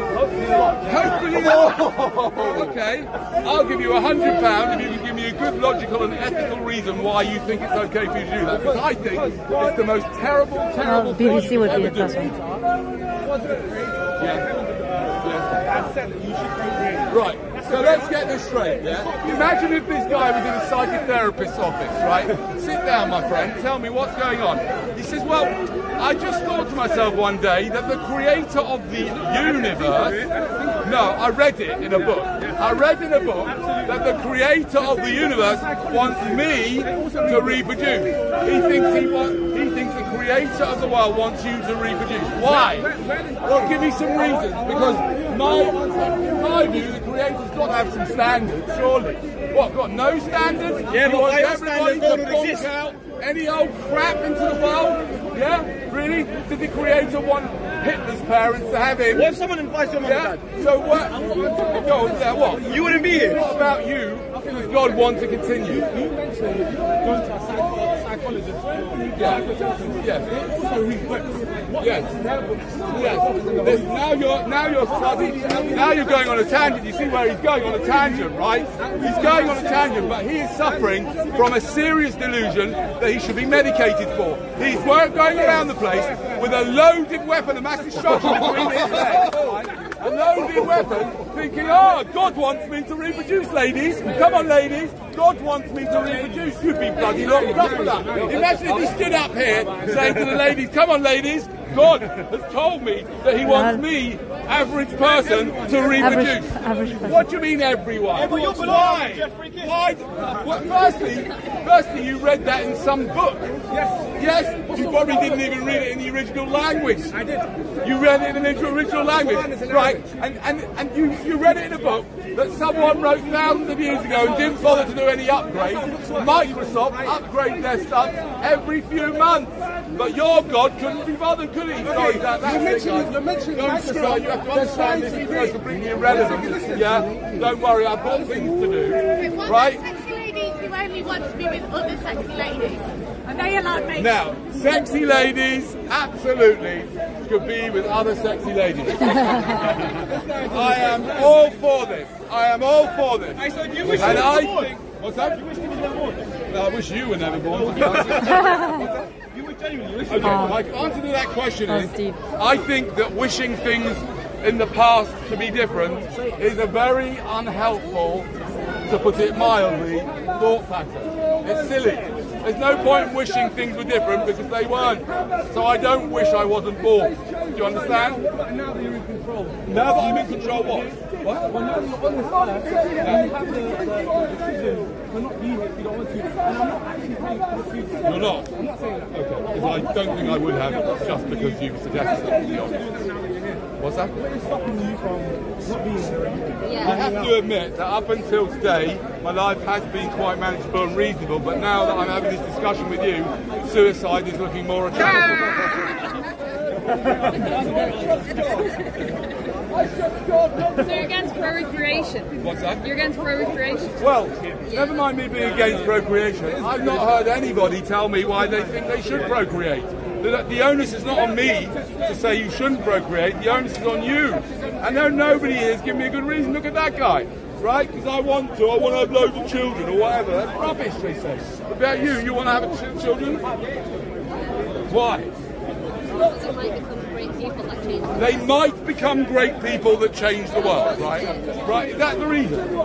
Hopefully not. Oh. Okay, I'll give you a hundred pounds if you can give me a good logical and ethical reason why you think it's okay for you to do that. Because I think it's the most terrible, terrible
Well,
thing
BBC
you
would
could
be the
do.
first one.
Yeah. Right. So let's get this straight, yeah? Imagine if this guy was in a psychotherapist's office, right? Sit down, my friend, tell me what's going on. He says, well, I just thought to myself one day that the creator of the universe, no, I read it in a book. I read in a book that the creator of the universe wants me to reproduce. He thinks he wants, he thinks the creator of the world wants you to reproduce. Why? Well, give me some reasons. Because my, in my view, the creator's got to have some standards, surely. What, got no standards?
Yeah,
He
but
wants everybody to bonk
exist.
out any old crap into the world? Yeah? Really? Did the creator want Hitler's parents to have him?
What if someone invites your mum
yeah?
and dad?
So what? Go on, yeah, what?
You wouldn't be here.
What about you? Does God want to continue?
You mentioned going to a psych-
Yes. This- now you're now you're studying. Now you're going on a tangent. You see where he's going on a tangent, right? He's going on a tangent, but he is suffering from a serious delusion that he should be medicated for. He's going around the place with a loaded weapon, a massive shotgun between his legs, right? a loaded weapon, thinking, oh, God wants me to reproduce, ladies. Come on, ladies. God wants me to reproduce. You'd be bloody locked up for that. Imagine if he stood up here saying to the ladies, come on, ladies. God has told me that he wants me, average person, to reproduce.
average person.
What do you mean, everyone?
Yeah, but you're
Why? Why? Well, firstly, firstly, you read that in some book. Yes. Yes. You probably didn't even read it in the original language. I did. You read it in the original language, right? And and and you you read it in a book that someone wrote thousands of years ago and didn't bother to do any upgrades. Microsoft upgrade their stuff every few months. But your God couldn't be bothered, could he? That,
you
it,
mentioned-
guys.
you mentioned
Don't
Microsoft.
screw You have to understand
trying
this
to
is
create-
completely irrelevant. Yeah, don't worry, I've got things to do. Right?
sexy ladies who only want to be with other sexy ladies? Are they allowed me?
Now, sexy ladies, absolutely, could be with other sexy ladies. I am all for this. I am all for this.
Hey, so you wish
and
you
I
were born?
think, what's that?
You wish you was never born?
No, I wish you were never born. to be.
You would genuinely wish
Okay,
you were
my answer to that question is,
deep.
I think that wishing things in the past to be different is a very unhelpful, to put it mildly, thought pattern. It's silly. There's no point in wishing things were different because they weren't. So I don't wish I wasn't born. Do you understand?
Now that you're in control.
Now that I'm in control, what? What?
Well, now you're on this earth, and you have the, the decision to not use it if you don't want to. And I'm not actually paying for the future.
You're not?
I'm not saying that.
Okay. Because I don't think I would have just because you suggested it, to be honest. What's that?
What is stopping you from not being here?
I have to admit that up until today, my life has been quite manageable and reasonable, but now that I'm having this discussion with you, suicide is looking more attractive.
So you're against procreation?
What's that?
You're against procreation?
Well, never mind me being against procreation. I've not heard anybody tell me why they think they should procreate. The, the onus is not on me to say you shouldn't procreate. The onus is on you. And no, nobody here has given me a good reason. Look at that guy, right? Because I want to. I want to have loads of children or whatever. That's rubbish, they say. What about you? You want to have children? Why? They might become great people that change the world, right? Right? Is that the reason?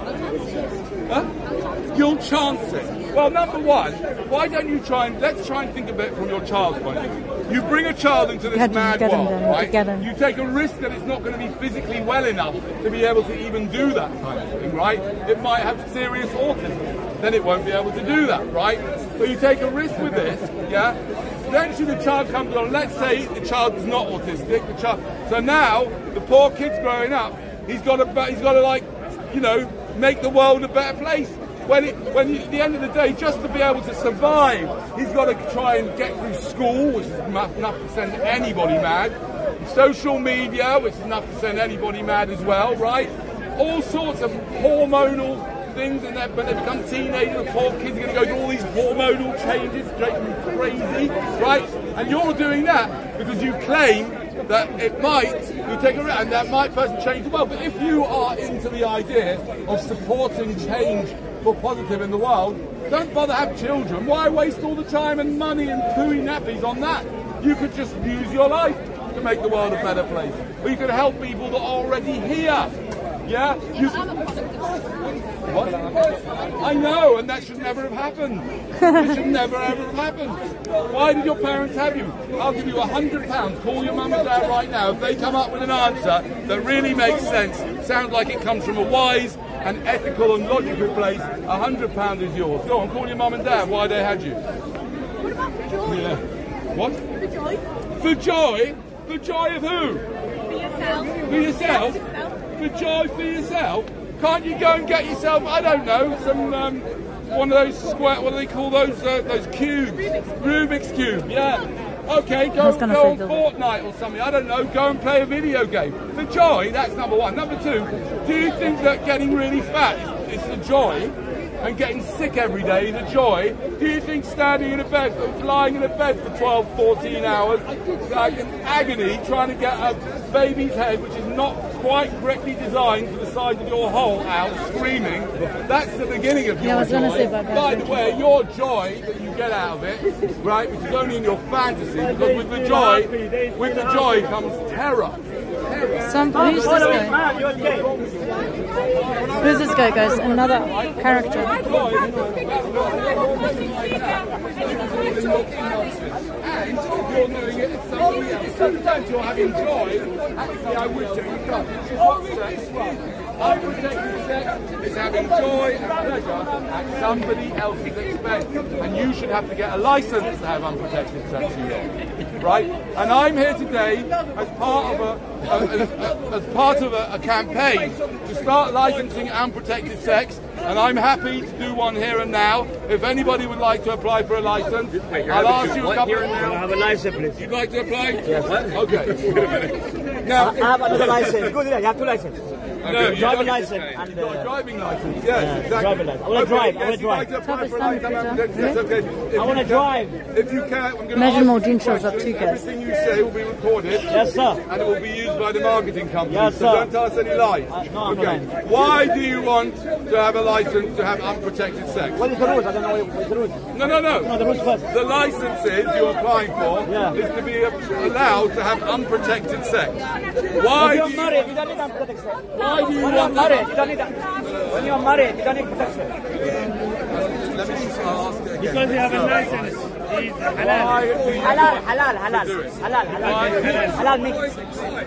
Huh? You'll chance it. Well, number one, why don't you try and let's try and think of it from your child's point of view. You bring a child into this
Get
mad
get him,
world,
get him,
right?
get him.
You take a risk that it's not going to be physically well enough to be able to even do that kind of thing, right? It might have serious autism. Then it won't be able to do that, right? So you take a risk with this, yeah? Eventually the child comes on, let's say the child is not autistic, the child so now the poor kid's growing up, he's got to he's got to like, you know, make the world a better place. When it, when at the end of the day, just to be able to survive, he's got to try and get through school, which is enough to send anybody mad. Social media, which is enough to send anybody mad as well, right? All sorts of hormonal things, and then when they become teenagers, the poor kids are going to go through all these hormonal changes, driving them crazy, right? And you're doing that because you claim that it might, you take a risk, and that might person change the world. But if you are into the idea of supporting change for positive in the world, don't bother have children. Why waste all the time and money and pooey nappies on that? You could just use your life to make the world a better place. Or you could help people that are already here. Yeah? You what? I know, and that should never have happened. it should never ever have happened. Why did your parents have you? I'll give you a hundred pounds. Call your mum and dad right now. If they come up with an answer that really makes sense, sounds like it comes from a wise and ethical and logical place, a hundred pounds is yours. Go on, call your mum and dad why they had you.
What about for joy?
Yeah. What?
For joy?
For joy? For joy of who?
For yourself.
For yourself? For joy for yourself? Can't you go and get yourself, I don't know, some um, one of those square, what do they call those uh, those cubes? Rubik's cube, yeah. Okay, go,
was gonna
go on Fortnite or something. I don't know. Go and play a video game. For joy, that's number one. Number two, do you think that getting really fat is, is the joy, and getting sick every day is a joy? Do you think standing in a bed, lying in a bed for 12, 14 hours, like in agony, trying to get a baby's head, which is not quite correctly designed for the size of your hole out, screaming, that's the beginning of
Yeah, I
your
was
joy.
say that.
By the way, your joy that you get out of it, right, which is only in your fantasy, because with the joy, with the joy comes terror.
Some, who's this guy? Who's this guy, guys? Another character.
And you're doing it at somebody else. Sometimes you're having joy. Actually, I wish that you could. Which is sex is. Unprotected sex is having joy and pleasure at somebody else's expense. And you should have to get a license to have unprotected sex, you know. Right? And I'm here today as part of a, a- a- as part of a, a campaign to start licensing unprotected sex. And I'm happy to do one here and now. If anybody would like to apply for a license, I'll ask you a couple.
have a license, please.
You'd like to apply?
Yes.
Okay. Now,
I have another license. Good, yeah, you have two licenses.
No, you
driving license and
You've got a
uh,
driving license, yes,
Yeah,
exactly.
driving license. I wanna
Okay,
drive, I wanna drive.
to apply
Top
for
is
a license,
done,
I'm
Peter.
that's
I wanna drive.
If you can, I'm going to
Measure
ask
more
you
dintros of
questions.
two guys.
Everything you say will be recorded.
Yes, sir.
And it will be used by the marketing company.
Yes,
so
sir.
don't tell us any lies.
Uh, no, I'm
okay.
not.
Why do you want to have a license to have unprotected sex?
What is the rules? I don't know what what is the rules.
No, no, no.
No, the rules first.
The licenses you're applying for
Yeah.
is to be allowed to have unprotected sex. Why
When
do
you're
you
married, you don't need that protection.
Why you
when
want
you're married, you don't need that. When you're married, you don't need protection.
Let me just ask again.
Because you have a license. It's halal.
Why do you
Halal,
want
halal,
to
halal,
do it?
halal, halal, halal meat.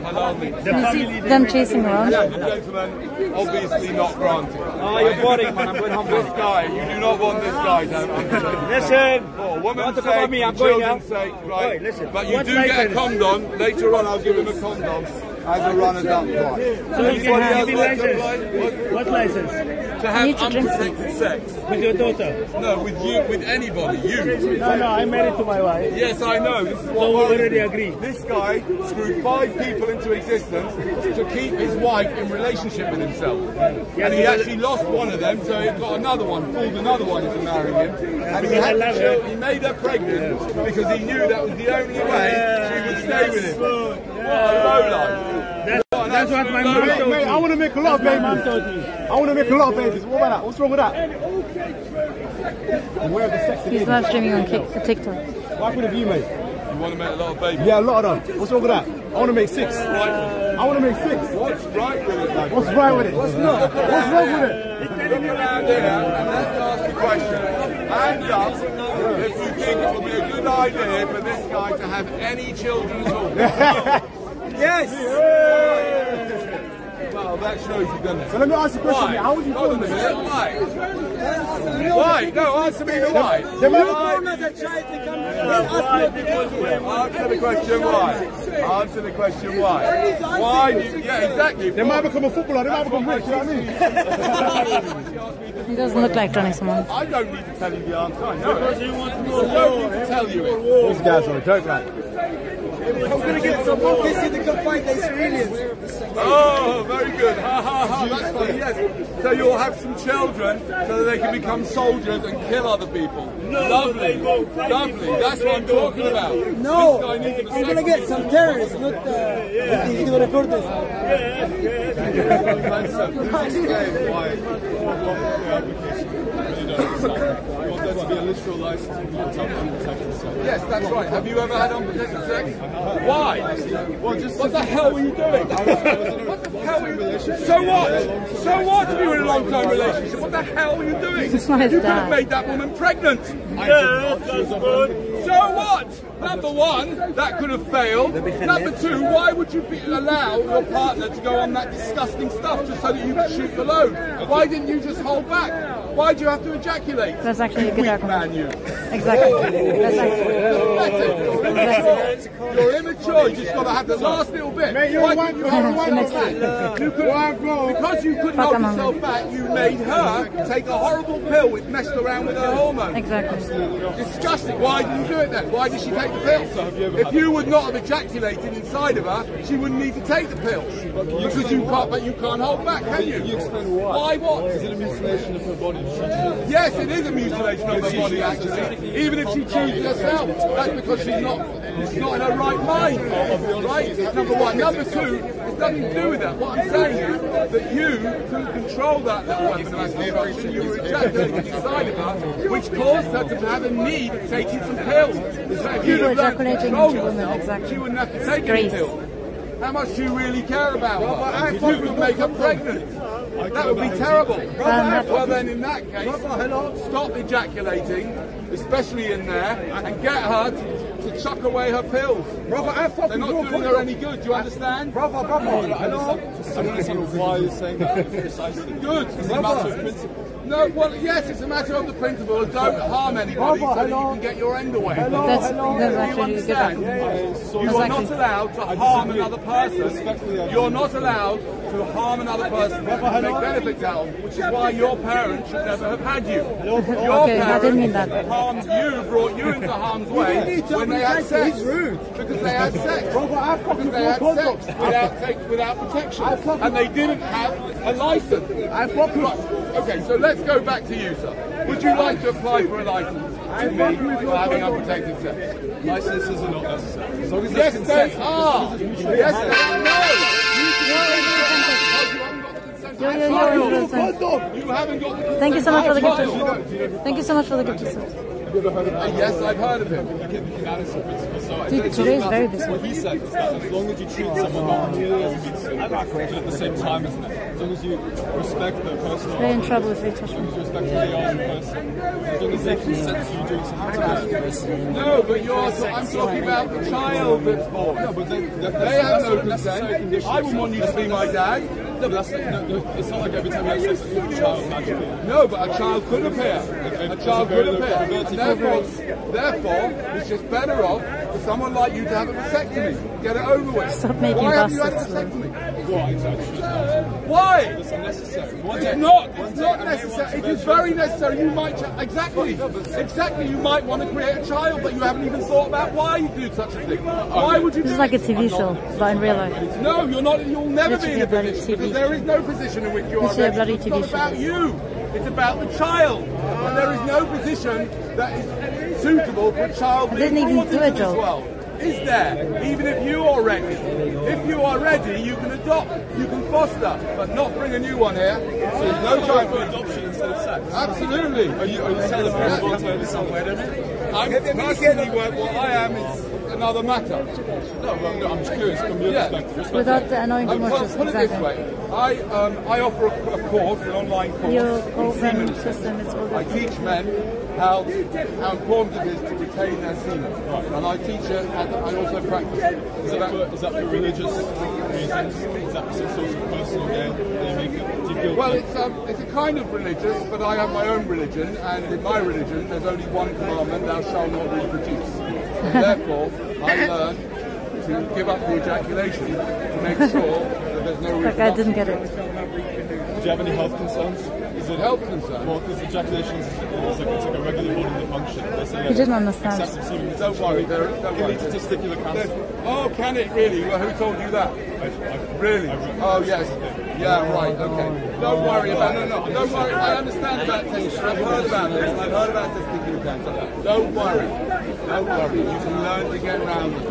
Halal meat.
You see them chasing around.
Gentlemen, obviously not granted.
Oh, you're boring, man. I'm going home.
This guy, you do not want this guy to have unprotected sex.
Listen,
For a woman's
want to
sake,
cover me, I'm
for
going
children's
now.
sake, right?
Oi, listen,
but you
what
do get a
license?
condom. Later on, I'll give him a condom as a runners-up prize.
So you can have
else
the
like to
license.
apply? What?
What license?
To have
to
unprotected sex.
With your daughter?
No, with you, with anybody, you.
No, no, I'm married to my wife.
Yes, I know. This is what
So we already agree.
This guy screwed five people into existence to keep his wife in relationship with himself. and he actually lost one of them, so he got another one, fooled another one into marrying him. And he, had
love
to
her.
chill- he made her pregnant because he knew that was the only way she would stay with him. What a lowlife.
That's,
What
that's what my mom told me.
I want to make a lot of
That's my mom
babies. I want to make a lot of babies. What about that? What's wrong with that? And where the sex
He's live streaming on Ki- TikTok.
Why couldn't you, mate?
You want to make a lot of babies?
Yeah, a lot of them. What's wrong with that? I want to make six. I want to make six.
What's right with it, though?
What's right with it? What's not? What's wrong with it?
Look around here and let's ask the question. Hands up if you think it would be a good idea for this guy to have any children at all.
yes.
Well, that shows you've done it.
So let me ask you a question.
Why?
How would you
Hold
call
on a
this?
minute. Why? Why? No, answer me the why.
There might
Why? Answer the question why. Answer the question why. Why? do you- Yeah, exactly.
They might become a footballer. They might become rich. You know what I mean?
He doesn't look like Johnny someone.
I don't need to tell you the answer. I know it. I don't need to tell you it.
These guys are a joke, man.
I'm gonna get some more kissing to come fight the Israelis.
Oh, very good. Ha ha ha. That's funny. Yes. So you'll have some children so that they can become soldiers and kill other people. Lovely. Lovely. That's what I'm talking about.
No,
This guy needs a
you're gonna get some terrorists, not uh, he's gonna record this.
Yes, that's right. Have you ever had unprotected sex? Why? what the hell were you doing? what the hell were you doing? So what? So what if you were in a long-term relationship? What the hell were you doing?
It's not his
you could have made that woman pregnant.
Yeah, that's good.
So what? Number one, that could have failed. Number two, why would you be, allow your partner to go on that disgusting stuff just so that you could shoot the load? Why didn't you just hold back? Why do you have to ejaculate?
That's actually a good
Weak
argument.
man, you.
Exactly. Oh. That's actually.
Pathetic. You're immature. You just got to have the last little bit.
Mate, you're
Why
one
couldn't you hold
one
yourself
goal.
back? You could,
One goal.
because you couldn't hold yourself
hungry.
back, you made her take a horrible pill which messed around with her hormones.
Exactly.
Disgusting. Why did you do it then? Why did she take the pill? If you would not have ejaculated inside of her, she wouldn't need to take the pill. Because you can't, but you can't hold back, can you? You explain why. Why what? Is it a mutilation of her body? Yes, it is a mutilation of her body, actually. Even if she chooses herself, that's because she's not, she's not in her right mind. Right? Number one. Number two, it's nothing to do with that. What I'm saying is that you couldn't control that little weapon of mass destruction. You were inside of her, which caused her to have a need of taking some pills. So if you'd have learned to control yourself,
exactly.
She wouldn't have to take any pills. How much do you really care about her? If you could make her pregnant, that would be terrible. Well then in that case, stop ejaculating, especially in there, and get her to, to chuck away her pills.
Brother, I fucking
They're not doing her any good, do you understand?
Brother, brother.
I don't understand why you're saying that precisely. Good. It's a matter of principle. No, well, yes, it's a matter of the principle. Don't harm anybody so that you can get your end away.
That's, that's actually a good
understand?
argument.
You are not allowed to harm another person. You're not allowed to harm another person to make benefits out of, which is why your parents should never have had you. Your
Okay, I didn't mean that.
parents harmed you, brought you into harm's way when they had sex. Because they had sex. Because they had sex without, take, without protection. And they didn't have a license. Right. Okay, so let's go back to you, sir. Would you like to apply for a license? To me, for having unprotected sex.
Licenses are not necessary. As long as
Yes,
there's
they
consent.
are.
as long as
Yes,
consent.
Yo, yo, yo, yo, yo.
You haven't got the
Thank you so much for the gift. Thank you so much for the gift. Of subs.
Yes, I've heard of him.
Dude, today is very busy.
What he said is that as long as you treat someone normally as a means at the same time, isn't it? As long as you respect the person,
They're in trouble if they touch me.
respect who they are as a person, as long as they consent to you doing something.
No, but you're. I'm talking about the child that's born.
No, but they, that,
They have no consent. I wouldn't want you to be my dad.
No, but that's no, no, it's not like every time you have sex, with a child magically.
No, but a child could appear. A child could appear. And therefore, therefore, it's just better off for someone like you to have a vasectomy. Get it over with.
Stop making
Why have you had a vasectomy?
Why exactly?
Why?
It's unnecessary. One day-
It's not.
one
It's not
I may want
necessary.
to
It is very necessary. You might ch- exactly, exactly. You might want to create a child, but you haven't even thought about why you do such a thing. Why would you?
This
do
is like a? TV show, but in real life.
No, you're not. You'll never
This
be in a
a bloody
position
TV
there is no position in which you
This
are
should be a
ready.
bloody
It's not
show.
about you. It's about the child, and there is no position that is suitable for a child
I
being
didn't even do a
this world. Is there? Even if you are ready. If you are ready, you can adopt, you can foster, but not bring a new one here. So there's no time for adoption instead of sex. Absolutely. Are you, are you telling me I'm going to somewhere, I'm personally what, what I am is another matter. No, I'm, I'm just curious from your perspective.
Without the annoying
Um, well,
commercials,
put it this
exactly.
way. I, um, I offer a, a course, an online course.
Your
in
open system is all
I teach men how, how important it is to retain their semen. And I teach it and I also practice it.
Is that, for, is that for religious reasons? Is that some sort of personal gain? that you make it? Do you feel
Well, it's, um, it's a kind of religious, but I have my own religion, and in my religion, there's only one commandment: "Thou shalt not reproduce." Therefore, I learn to give up the ejaculation to make sure that there's no
Like I didn't get it.
Do you have any health concerns? Is it
Health concerns?
Well, because ejaculation is it's like, it's like a regular bodily function. They say
He didn't uh, understand.
Excessive semen
Don't worry, there, don't
It leads to testicular cancer.
Oh, can it really? Well, who told you that? Really? Oh, yes. Yeah, right. Okay. Don't worry about no, no. Don't worry. I understand about testicular. I've heard about this. I've heard about testicular cancer. Don't worry. Don't worry. You can learn to get around it.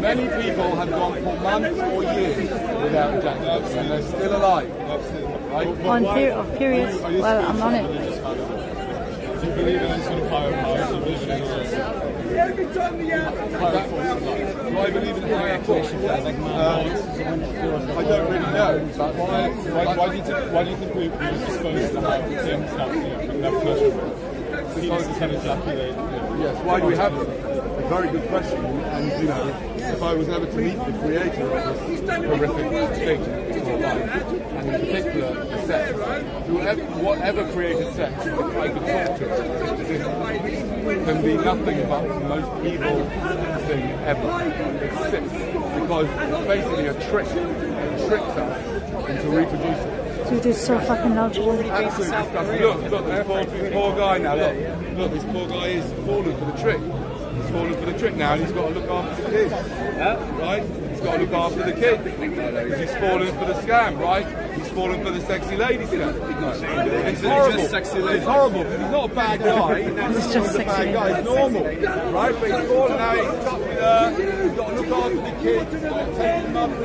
Many people have gone for months or years without ejaculation, and they're still alive. Right?
On per- of periods, well, I'm on it.
Do in of of
I believe in higher force? I don't really know.
Why, why, why, do you think, why do you think we, we were disposed to have things we can have pleasure from? Penises can ejaculate. You know.
Yes, why do we have them? A very good question. And, you know, if I was ever to meet the creator of this horrific state life, and in particular, sex, whatever created sex, if I could talk to it, can be nothing but the most evil thing ever. It's sick. Because it's basically a trick. It tricks us into reproducing.
Dude, it's so fucking.
Absolutely disgusting. Look, look, this poor, this poor guy now, look. Look, this poor guy is falling for the trick. He's fallen for the trick now and he's got to look after the kids. Right? He's got to look after the kids. He's fallen for the scam, right? He's fallen for the sexy lady scam. It's horrible.
sexy lady?
It's horrible. He's not a bad guy.
He's just
a
sexy
bad guy. He's normal. Right? But he's falling out. He's with her. He's got to look after the kids. He's got to take them up and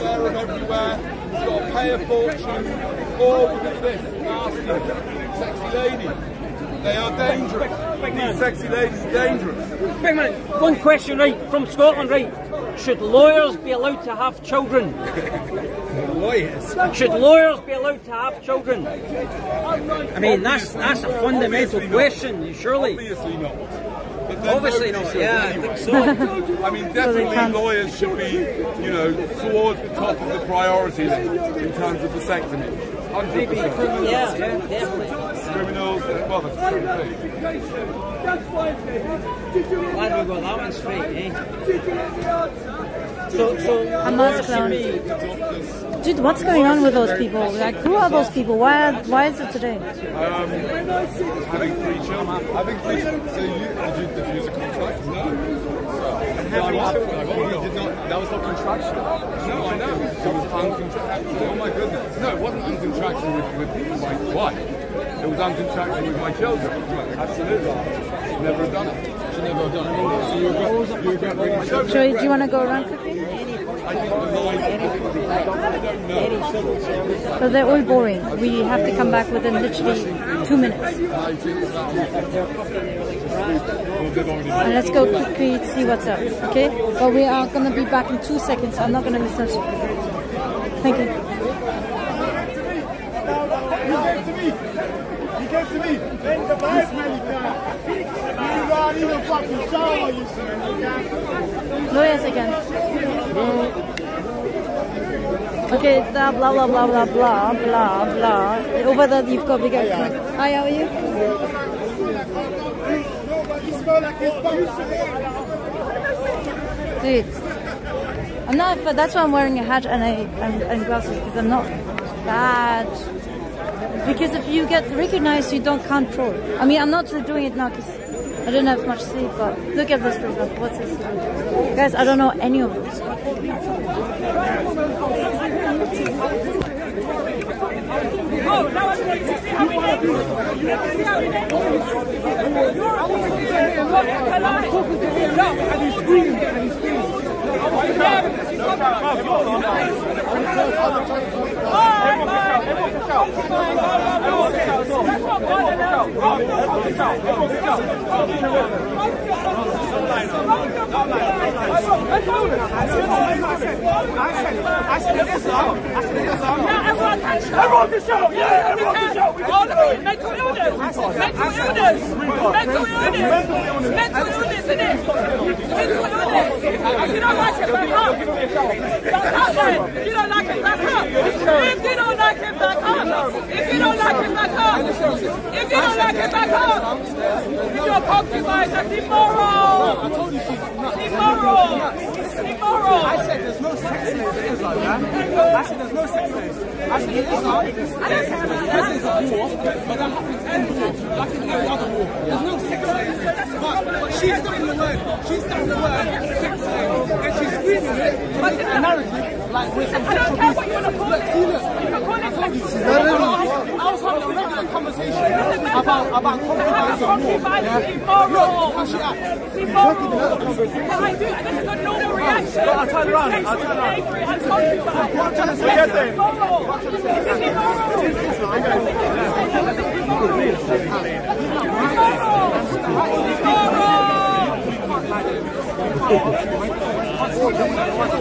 there and everywhere. He's got to pay a fortune. All because of this nasty, sexy lady. They are dangerous. These sexy ladies are dangerous.
A minute. One question, right, from Scotland, right? Should lawyers be allowed to have children?
Lawyers?
Should lawyers be allowed to have children? I mean, that's that's a fundamental question, surely.
Obviously not.
Obviously not, yeah, I think so.
I mean, definitely
can't-
lawyers should be, you know, towards the top of the priority list in terms of vasectomy. 100%.
Maybe, yeah, yeah, definitely.
Criminals, well, that's the same thing.
Glad we got that one straight, eh?
Hamas clowns. Dude, what's going on with those people? Like, who are those people? Why? Why is it today?
Um, having three children. Having three children. So you, did you, did you use a contract? No. No, I was, we did not, that was not contractual. No, I know. It was uncontractual. Oh my goodness. No, it wasn't uncontractual with, with my wife. It was uncontractual with my children. Absolutely. Should never have done it. Should never have done it. So you regret, you regret bringing my children.
Joey, do you want to go around quickly?
I think the line, I don't know.
So they're all boring. We have to come back within literally two minutes. And let's go quickly to see what's up, okay? But we are gonna be back in two seconds. I'm not gonna miss that. Thank you.
You came to me. You came to me. Then the you can't. You don't even fucking shower, you see.
Lawyers again. Okay, blah blah blah blah blah blah blah blah. Over there, you've got bigger. Hi, how are you?
You smell like his
Dude, I'm not. But that's why I'm wearing a hat and a and, and glasses because I'm not bad. Because if you get recognized, you don't control. I mean, I'm not doing it now because I don't have much sleep. But look at this, example. What's this? Guys, I don't know any of this.
Oh, now I'm going to see how we did. You're. Let's go. He's Everyone can show! Yeah, can show! Mental illness! Mental illness! Mental illness! Mental illness? Mental illness! If you don't like it, back up! If you don't like it, back up! If you don't like it, back up! If you don't like it, back up! If you don't like it, back up! If you're a concubine, that's immoral! I told you she's nuts.
I said there's no sex in Islam, man. I said there's no sex in Islam. I said in Islam, this is a war, but I'm happy to end the war, like in any other war. There's no sex in. But, but she's the word, She's doing the word, sex in and she's screaming it to make a narrative like we're some
I don't care what you want to call it.
See, look,
You can call it.
I was having a regular conversation about about concubines and war. Yeah?
immoral.
Look how she acts.
It's immoral. But I do, and this is a normal reaction.
I'll turn around, I'll turn around.
slavery and concubine.
What I'm trying to say
Yes,
is-
it's immoral. It's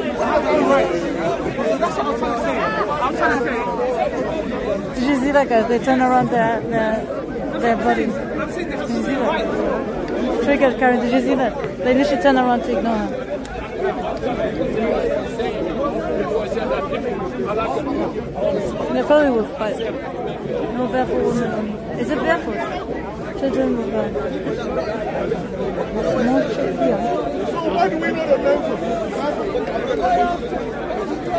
immoral.
I'm. I'm.
Did you see that guys? They turn around their their, their body. Did you see that? Triggered Karen, did you see that? They literally turn around to ignore her. They probably will fight. No barefoot women. Is it barefoot? Children will die. No. Yeah.
Why do we know
that one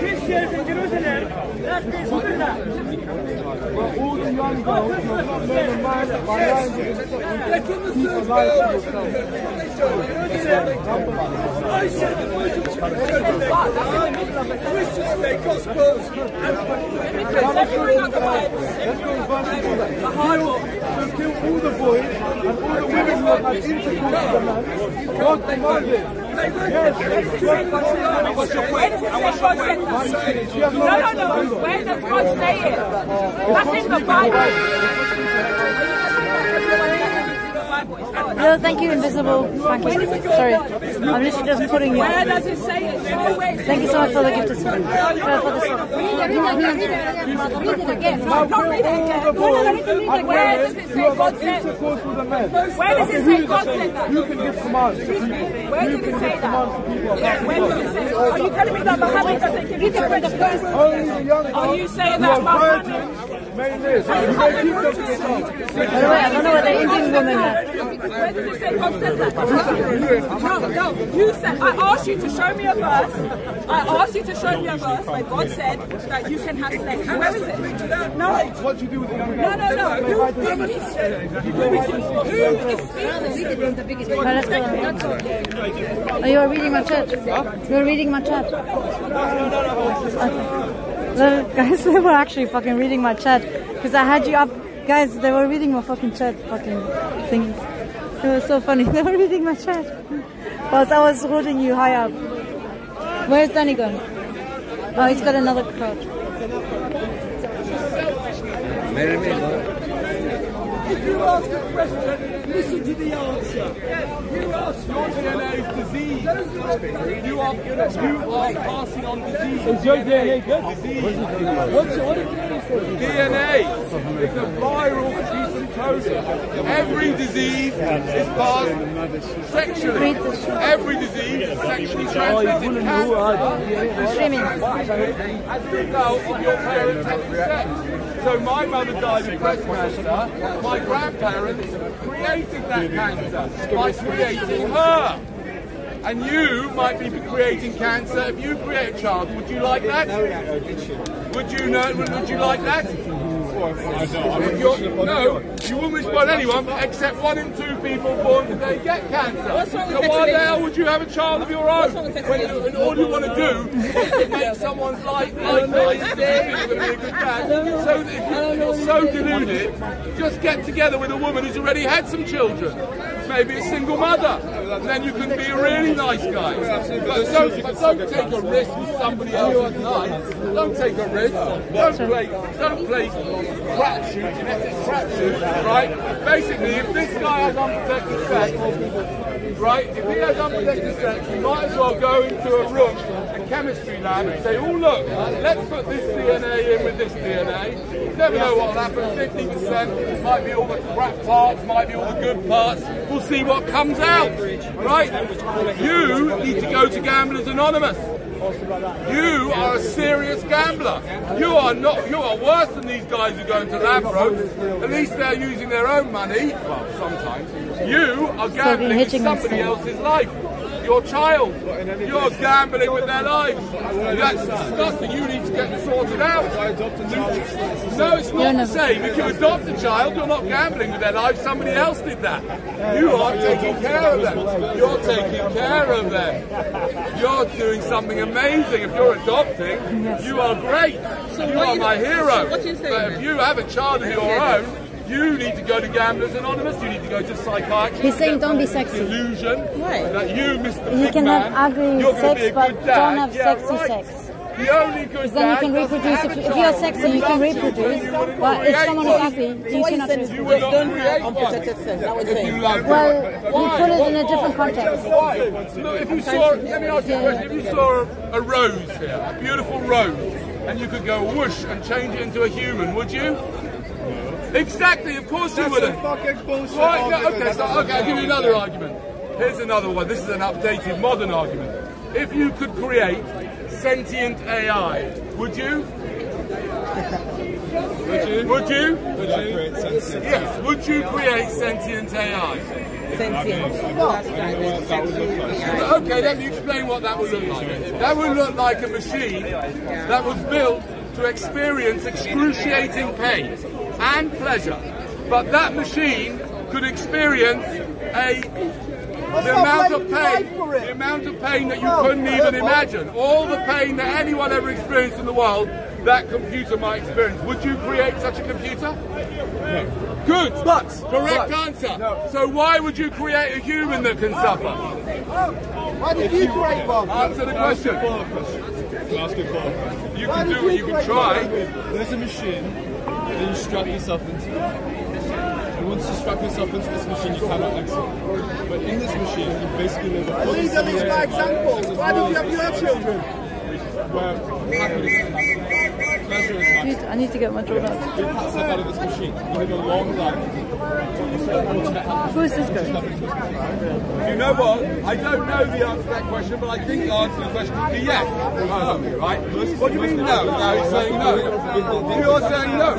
This year in Jerusalem, that is Buddha. Jerusalem, I said the voice of Christians make
kill all the boys and all the women who have intercourse with?
No, no, no. Where does God say it? That's in the Bible.
No, thank you, invisible. Thank you. Sorry, I'm literally just putting you.
Where does it say it? It
Thank you so much for the gift. Uh, for the song.
Read it again. No, don't read it again. No, no, no, read it. Where does it say God said? Where does it say God said that?
You can give commands.
Excuse me. Where did it say that? Where did it say that? Are you telling me that Muhammad doesn't give you the first Are you saying that Muhammad?
virgins may. You may keep them to yourself.
By the way, I don't know what the Indian woman are.
Did it say God said that? No, no. You said, I asked you to show me a verse. I asked you to show me a verse where God said that you can have sex. Where is it? No.
What you do with the young
No, no, no. Who is speaking? Who is
Right. Oh, you are reading my chat. You are reading my chat. Okay. The guys, they were actually fucking reading my chat because I had you up. Guys, they were reading my fucking chat, fucking thing. It was so funny. They were reading my chat whilst I was holding you high up. Where's Danny gone? Oh, he's got another crowd.
If you ask a question, listen to the answer. You ask your DNA is disease. You are, you are passing on disease.
Is your DNA good?
What's your DNA is a viral piece of coding. Every disease is passed sexually. Every disease is sexually transmitted. As a result of your parents having sex. So my mother died of breast cancer. My grandparents created that cancer by creating her. And you might be creating cancer if you create a child. Would you like that? Would you know? Would you like that? You're, no, you wouldn't upon anyone except one in two people born today get cancer.
What's wrong with
so why the hell would you have a child of your own? When you, and all you want to do is make someone's life life nice and you're going to be a good dad. So that if you're so deluded, just get together with a woman who's already had some children. Maybe a single mother. And then you can be a really nice guy. But don't, but don't take a risk with somebody else's life. Don't take a risk. Don't play, don't play crapshoot, genetic crapshoot, right? Basically, if this guy has unprotected sex, right, if he has unprotected sex, you might as well go into a room, a chemistry lab, and say, oh look, let's put this DNA in with this DNA. You never know what'll happen. 50% might be all the crap parts, might be all the good parts. We'll see what comes out, right? You need to go to Gamblers Anonymous. You are a serious gambler. You are not. You are worse than these guys who go into Ladbrokes. At least they're using their own money. Well, sometimes. You are gambling with somebody else's life. Your child. You're gambling with their lives. That's disgusting. You need to get it sorted out. No, it's not the same. If you adopt a child, you're not gambling with their lives. Somebody else did that. You are taking care of them. You're taking care of them. You're doing something amazing. If you're adopting, you are great. You are my hero.
what you saying
But if you have a child of your own, you need to go to Gamblers Anonymous. You need to go to psychiatrists.
He's saying don't be sexy.
Delusion that you, Mr.
You
Big
can
Man,
have ugly
you're gonna be
sex,
a
but
good dad.
don't have
Yeah,
sexy
right.
sex.
The only good
Because then you can reproduce. If, if you're sexy,
He
you can reproduce.
you
But if someone is
happy,
ugly, you cannot reproduce.
You would not create unprotected
sex. That was
If you love
Well, you put it in a different context.
Why? Look, if you saw, let me ask you a question. If you saw a, a rose here, a beautiful rose, and you could go whoosh and change it into a human, would you? Exactly, of course you wouldn't.
a fucking bullshit
Right, no,
argument.
okay, so, okay, I'll give you another argument. Here's another one. This is an updated modern argument. If you could create sentient AI, would you? Would you? Would you?
Would I create sentient?
Yes. Would you create sentient AI? Okay, let me explain what that would look like. That would look like a machine that was built to experience excruciating pain and pleasure. But that machine could experience a the amount of pain, the amount of pain that you couldn't even imagine, all the pain that anyone ever experienced in the world, that computer might experience. Would you create such a computer? Good. But correct answer. So why would you create a human that can suffer?
Why did you create one?
Answer the question.
Ask a follow-up
You can do it. You can try.
There's a machine that you strap yourself into. it. And once you strap yourself into this machine, you cannot exit. But in this machine, you basically live a
are these my
life.
Why don't you have your children?
Where happiness
I need, I need to get my drawn out. Who is this guy?
You know what? I don't know the answer to that question, but I think the answer to the question would be yes. Right? What do you mean no? No, he's saying no. You're saying no.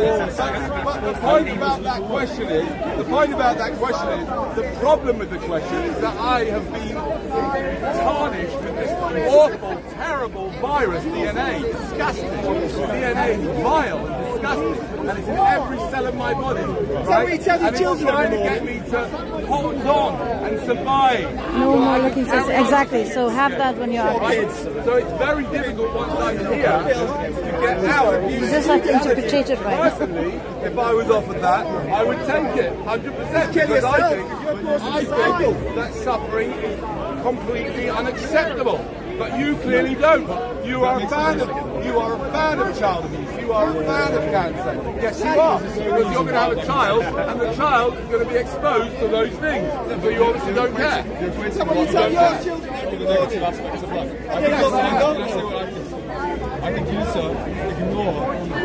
But the point about that question is, the point about that question is, the problem with the question is that I have been tarnished with this awful, terrible virus, DNA. Disgusting. DNA is vile and disgusting, and it's in every cell of my body. Right?
we tell the
and it's
children
trying to get me to hold on and survive.
No more looking sense. Exactly. So have that when you're out.
Right? So it's very difficult once I'm here to get out.
You just have to interpret it right.
Personally, if I was offered that, I would take it, 100%. Because I think, I think that suffering is completely unacceptable. But you clearly don't. You are a fan of you are a fan of child abuse. You are a fan of cancer. Yes, you are. Because you're going to have a child, and the child is going to be exposed to those things. So you obviously don't care.
Somebody
You
tell
don't
your children
for the of life. I think,
Yes,
I
I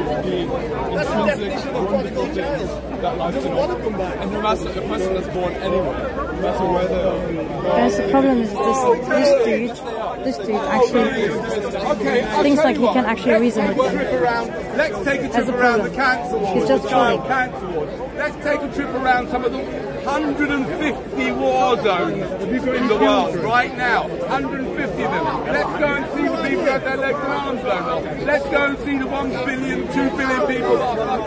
know.
think, I say what I think. I think you, sir, ignore the intrinsic, wonderful things that life can offer. And no matter a person that's born anywhere, no matter where they are,
Guys, the problem is this oh, this dude, this dude actually
Okay,
thinks like he
what.
can actually reason with
Let's
them.
take a trip around. Let's take a
As
trip
a
around
problem.
the cancer ward.
He's just
the child cancer ward. Let's take a trip around some of the 150 war zones in the world right now. 150 of them. Let's go and see the people who have their legs and arms blown off. Let's go and see the 1 billion, 2 billion people are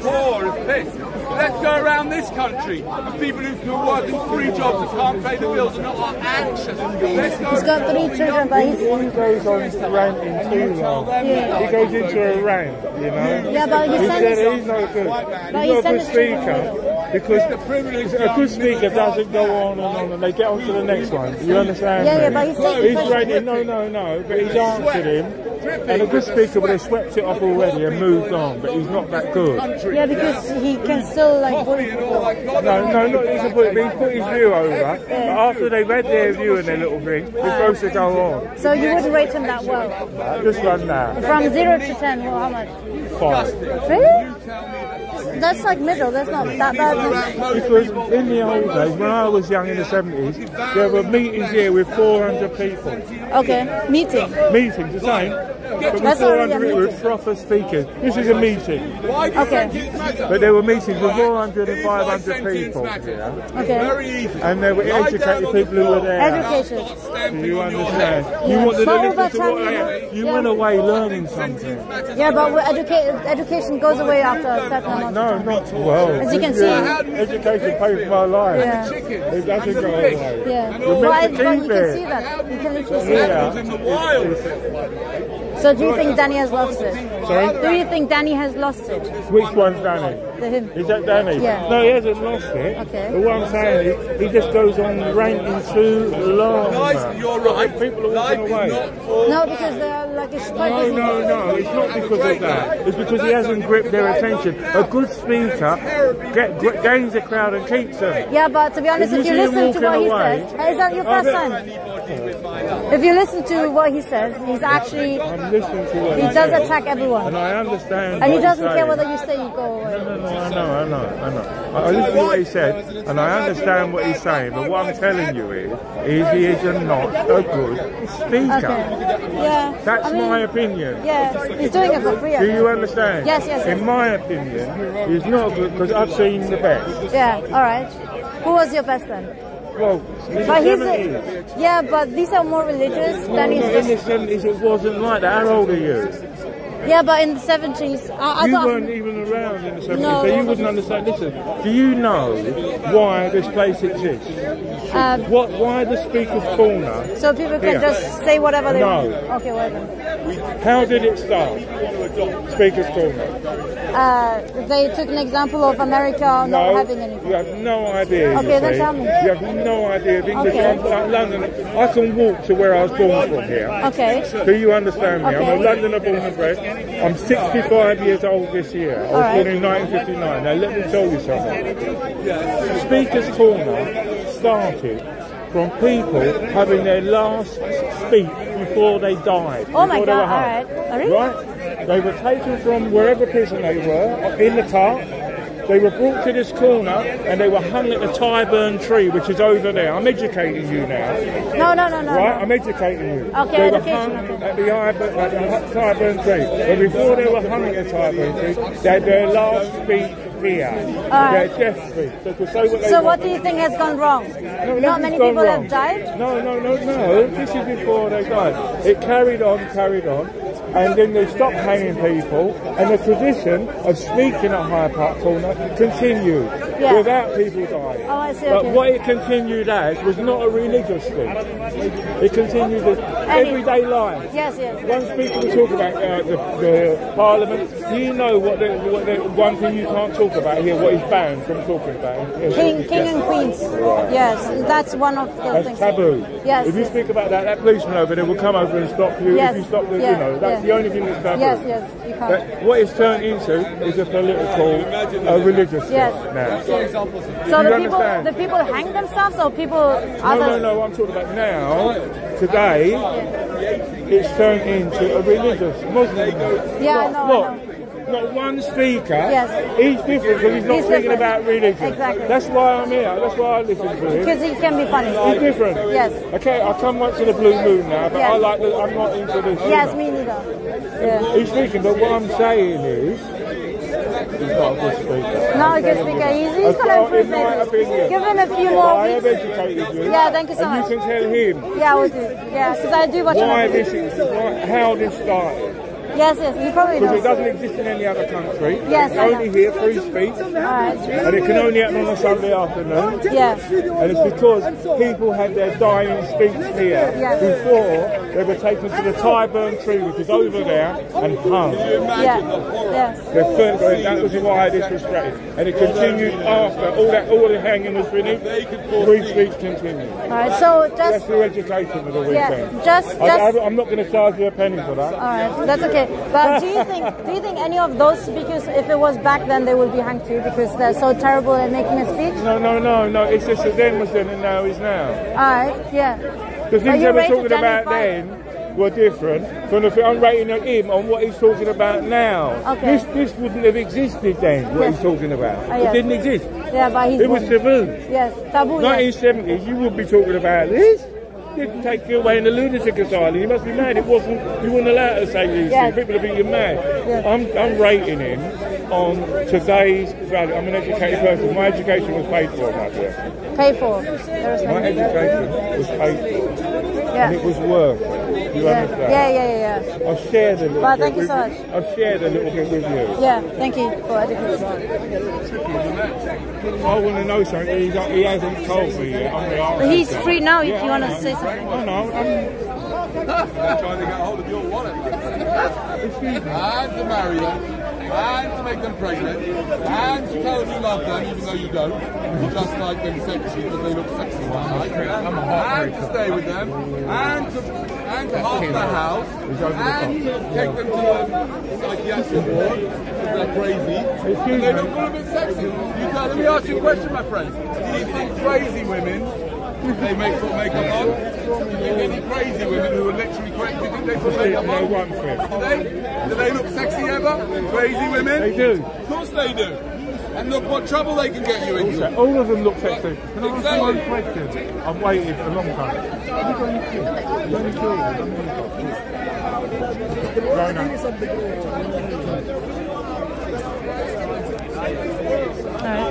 poor as piss. Let's go around this country and people who can work in three jobs and can't pay the bills and are anxious. Let's go
He's got three children, but he's
He goes on ranting too long.
Yeah.
He goes into a rant, you know.
Yeah, but he
he
said-
said he's not good.
But
he's
he
not a
said
good
it's true.
speaker because a good speaker doesn't go on and on and they get on to the next one. You understand
Yeah,
me?
yeah, but he's taking
he's
question.
ranting, no, no, no, but he's answered him. And a good speaker would have swept it off already and moved on, but he's not that good.
yeah because he can still like bully people.
No, no, not he's put, he's put his view over. But after they read their view and their little thing, they're supposed to go on.
So you wouldn't rate him that well.
Just run that.
From zero to ten, well, how much?
Five.
Really? That's like middle. That's not that bad.
Because in the old days, when I was young in the 70s, there were meetings here with 400 people.
Okay, meeting.
Meetings, the same. But with
That's already
400
a
people
meeting.
with proper speakers. This is a meeting.
Okay.
But there were meetings with 400 and 500 people. Yeah?
Okay.
And there were educated people who were there.
Education.
Do you understand? You wanted to
But
listen to what they. You
yeah.
went away learning something.
Yeah, but we're education goes away after a certain amount.
No, not well.
As you can see.
education paid for my life.
Yeah.
It doesn't go away.
Yeah.
You're
But,
meant
but
keep
you can
it.
see that. You can literally see
Yeah.
that. So do you think Danny has lost it?
Sorry?
Do you think Danny has lost it?
Which one's Danny?
The him.
Is that Danny?
Yeah.
No, he hasn't lost it.
Okay.
But what I'm saying is, he just goes on ranting too long.
Guys, you're right.
People are walking away.
No, because they're like a quite
No, no, no, it's not because of that. It's because he hasn't gripped their attention. A good speaker get, gr- gains a crowd and keeps them.
Yeah, but to be honest,
If
if
you
you
see him
listen to what
walking
he
away-
says, is that your first
but-
time? If you listen to what he says, he's actually
I'm listening to what
he
he
does
says.
attack everyone,
And I understand
and he doesn't care whether you say you go away.
No, no, I know, I know, I know. I, I listen to what he said, and I understand what he's saying, but what I'm telling you is, is he is a not a good speaker.
Okay. Yeah.
That's
I mean,
my opinion.
Yeah, he's doing it for free. I
Do you understand?
Yes, yes, yes.
In my opinion, he's not good because I've seen the best.
Yeah. All right. Who was your best then?
Well,
But he's a, yeah, but these are more religious than he's
in the
just
70s it wasn't like that. How old are you?
Yeah. But in the seventies, I, I
you weren't even around in the 70s,
No.
so you wouldn't understand. Listen, do you know why this place exists?
Um,
what? Why the speaker's corner?
So people can
Here.
just say whatever they
No.
want. Okay, whatever.
How did it start? Speaker's corner.
Uh, they took an example of America not
No,
having anything.
you have no idea.
Okay, then tell me.
You have no idea English.
Okay.
I'm like London. I can walk to where I was born from here.
Okay.
Do you understand me? I'm a Londoner born and bred. I'm 65 years old this year. I was
right.
born in 1959. Now let me tell you something. Speaker's Corner started from people having their last speech before they died.
Oh my
they
God, all right. Oh?
Right? They were taken from wherever prison they were, in the cart. They were brought to this corner and they were hung at the Tyburn tree, which is over there. I'm educating you now.
No, no, no, no.
Right,
no.
I'm educating you.
Okay,
they were
education,
hung at the Tyburn, at uh, the Tyburn tree. But before they were hung at the Tyburn tree, they had their last speech here.
right.
Death speech. They say what
So what do you think has gone wrong?
No,
Not many people
wrong.
have died?
No, no, no, no. This is before they died. It carried on, carried on, and then they stopped hanging people, and the tradition of speaking at Hyde Park Corner continued
Yeah.
without people dying.
Oh, I see,
But
okay.
what it continued as was not a religious thing. It continued as everyday life.
Yes, yes.
One speaker will talk about uh, the, the Parliament. Do you know what the, what the one thing you can't talk about here? What is banned from talking about?
King, king and queens.
Right.
Yes, that's one of the
That's
things.
taboo.
Yes.
If you speak about that, that policeman over there will come over and stop you.
Yes.
If you stop the,
Yeah,
you know, that's
yeah.
the only thing that's taboo.
Yes, yes, you can't.
But what it's turned into is a political, a religious
Yes.
thing now.
So the people,
understand?
the people hang themselves, or people
No,
others?
no, no. I'm talking about now. Today, it's turned into a religious Muslim.
Yeah, I
not,
know, I
Not, not one speaker.
Yes.
He's different because he's not
He's
speaking
different.
about religion.
Exactly.
That's why I'm here. That's why I listen to him.
Because it can be funny.
He's different.
Yes.
Okay, I come once in a blue moon now, but
Yes.
I like the, I'm not into this.
Yes, me neither. Yeah.
He's speaking, but what I'm saying is, he's not a good speaker.
Not a good speaker. He's, he's
That's
gonna improve
in my
maybe.
opinion.
Give him a few
I
more
have
weeks.
educated you.
Yeah, thank you so
and
much.
you can tell him
Yeah, I will do. Yeah, because I do watch
why this is, why, how this started.
Yes, yes, you probably
Because it doesn't exist in any other country.
Yes,
it's
know.
only here, free speech.
Alright.
And it can only happen on a Sunday afternoon.
Yes.
And it's because people had their dying speech here
Yeah.
before they were taken to the Tyburn tree, which is over there, and hung.
Yeah. Yes.
The first, and that was why this was started. And it continued after all that, all the hanging was finished. Free speech continued.
Alright, so
That's
just
the education for the
Yeah,
weekend.
just-
I,
just-
I, am not going to charge you a penny for that.
Alright, that's okay. But do you think do you think any of those speakers, if it was back then, they would be hanged too because they're so terrible at making a speech?
No, no, no, no. It's just that then was then and now is now.
Alright, yeah.
The things they were talking about then were different from the thing I'm rating him on what he's talking about now.
Okay.
This this wouldn't have existed then, what
Yes.
he's talking about.
Oh,
It didn't exist.
Yeah, but he's
It was taboo.
Yes, taboo. Yes.
1970s, you would be talking about this. They'd take you away in the lunatic asylum. You must be mad. It wasn't. You weren't allowed to say these
Yes.
things. People would think you're mad.
Yes.
I'm, I'm rating him on today's value. I'm an educated person. My education was paid for, my dear.
Pay for.
My education was paid for,
Yeah.
and it was worth. it. You
Yeah.
understand?
yeah, yeah, yeah, yeah.
I've shared a little
Well,
bit.
thank you
with
so much.
I've shared a little bit with you.
Yeah, thank you for education.
I want to know something. He, he hasn't told me yet. I'm the
he's free now if
Yeah,
you want to
know.
say something.
I know. I'm,
trying to get hold of your wallet. and to marry them, and to make them pregnant, and to tell them you love them even though you don't, just like them sexy because they look sexy. One night, and to stay with them, and to and to half the house, and to take them to a psychiatric ward. Because they're crazy, and they look a little bit sexy. You tell, let me ask you a question, my friend. Do you think crazy women they make put makeup on? Do you think any crazy women who are literally crazy, do you think they put makeup
No,
on?
one.
Do they? Do they look sexy ever? Crazy women?
They do.
Of course they do. And look what trouble they can get you into.
All of them look sexy. Can I ask you one
Exactly.
question? I've waited a long time. Have you got any kids? Have you got any children? Have you got? Grown up.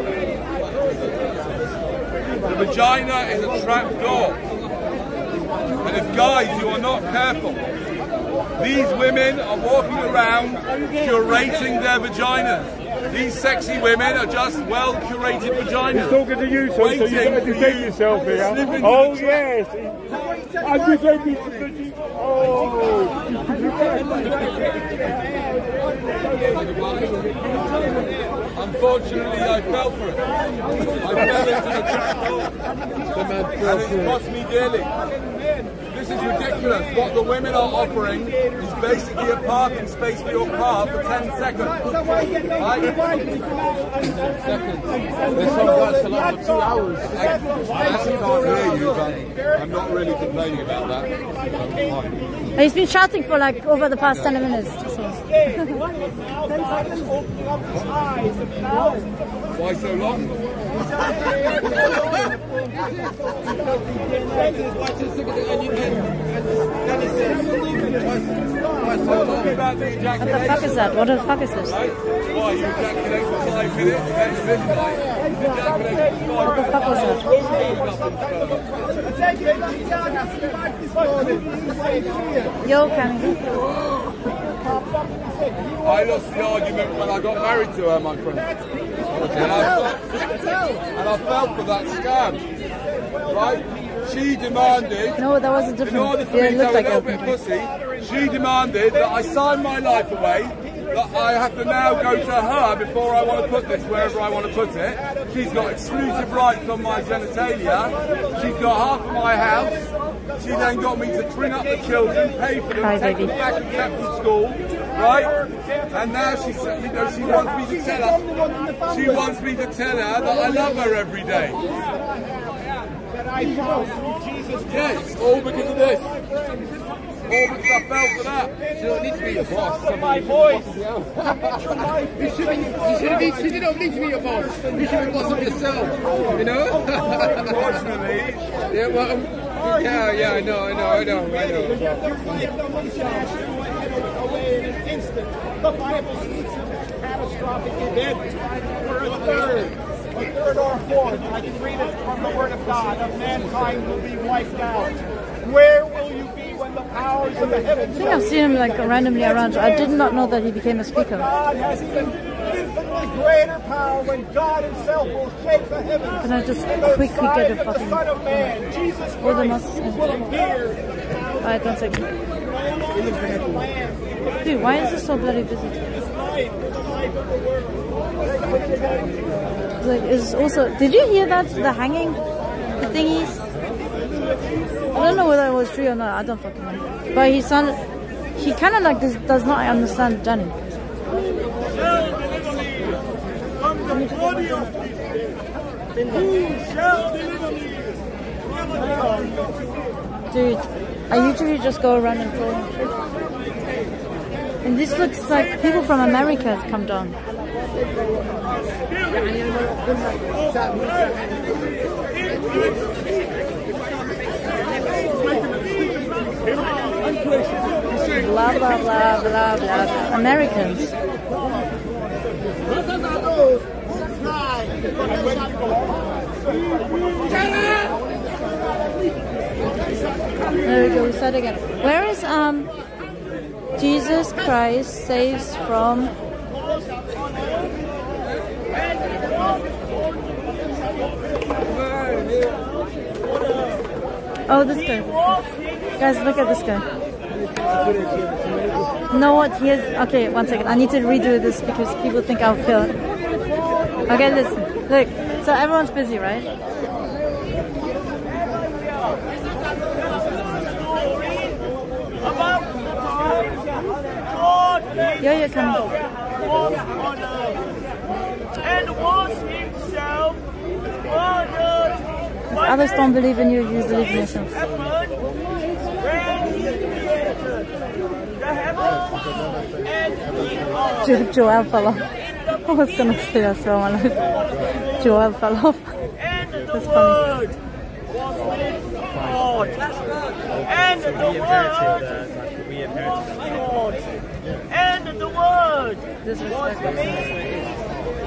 The vagina is a trap door. And if guys, you are not careful, these women are walking around curating their vaginas. These sexy women are just well curated vaginas.
He's talking to you, son, so you
Waiting
better
for
defend
you
yourself
to
here. Oh, yes. I'm defending Oh.
Unfortunately, I fell for it. I fell into the trap. And it cost me dearly. This is ridiculous. What the women are offering is basically a parking space for your car for 10 seconds. Right?
This song lasts a lot for two hours.
I actually can't hear you, but I'm not really complaining about that.
He's been shouting for like over the past 10 minutes.
Why so long?
What the fuck is that? What the fuck is this?
Why, you ejaculate for five minutes, then this like, you ejaculate
What the fuck was Yo, Cammy.
I lost the argument when I got married to her, my friend. And I, and I fell for that scam. Right? She demanded.
No, that was a
In
different.
order for
Yeah,
me to have a
like
little
a.
bit of pussy, she demanded that I sign my life away, that I have to now go to her before I want to put this wherever I want to put it. She's got exclusive rights on my genitalia. She's got half of my house. She then got me to bring up the children, pay for them,
Hi,
take
baby.
them back and kept from school, right? And now she you know, she wants me to tell her, she wants me to tell her that I love her every day. Yes, all because of this. All because I fell for that.
She don't need to be your boss.
My voice.
You should be. You should be. She don't need to be your boss. You should be boss of yourself. You know.
Unfortunately.
yeah. Well. um, Yeah. Yeah. I know. I know. I know. I know.
The Bible speaks of catastrophic event where a third, a third or fourth, I can read it from the of God, of mankind will be wiped out. Where will you be when the powers of the
I think I've seen him like randomly around. I did not know that he became a speaker.
God has even infinitely greater power when God Himself will shake the heavens.
Can I just quickly get a
and the
fucking-
Son of Man, Jesus Christ, will appear.
Alright, one second. Dude, why is this so bloody busy? Like, is also. Did you hear that? The hanging, the thingies. I don't know whether it was true or not. I don't fucking know. But he sounded. He kind of like does, does not understand Johnny. Dude, I usually just go around and troll. And this looks like people from America have come down. Blah blah blah blah blah. Americans. There we go. We start again. Where is um Jesus Christ saves from? Oh, this guy. Guys, look at this guy. know what? Here's okay. One second. I need to redo this because people think I'll fail. Okay, listen. Look. So everyone's busy, right? Yeah, yeah, come.
And was himself.
If others don't believe in you, you believe in yourself. Jo- Joel fell off. I was gonna say that so my life. Joel fell off. That's funny.
God. And the word. God. And the word was made flesh. And dwelt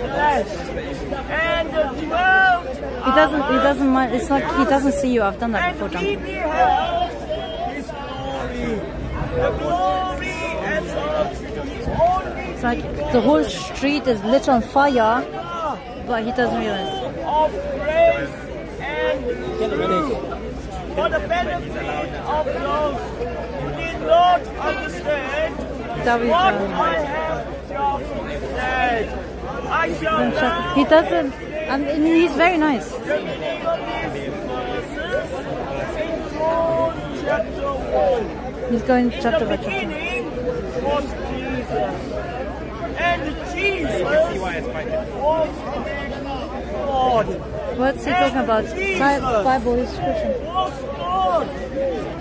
He doesn't. He doesn't mind. It's like he doesn't see you. I've done that before, John.
beheld his glory. The glory as of his only
It's like the whole street is lit on fire, but he doesn't realize.
of grace and truth for the benefit of those who did not understand
That we
what
found.
I have just said. I shall
Don't
now
shut- He doesn't. I mean, he's very nice.
the meaning of these verses in John chapter 1.
He's going chapter by chapter.
beginning was Jesus. And Jesus was God.
What's he talking about? Bi- Bible is Christian.
was God.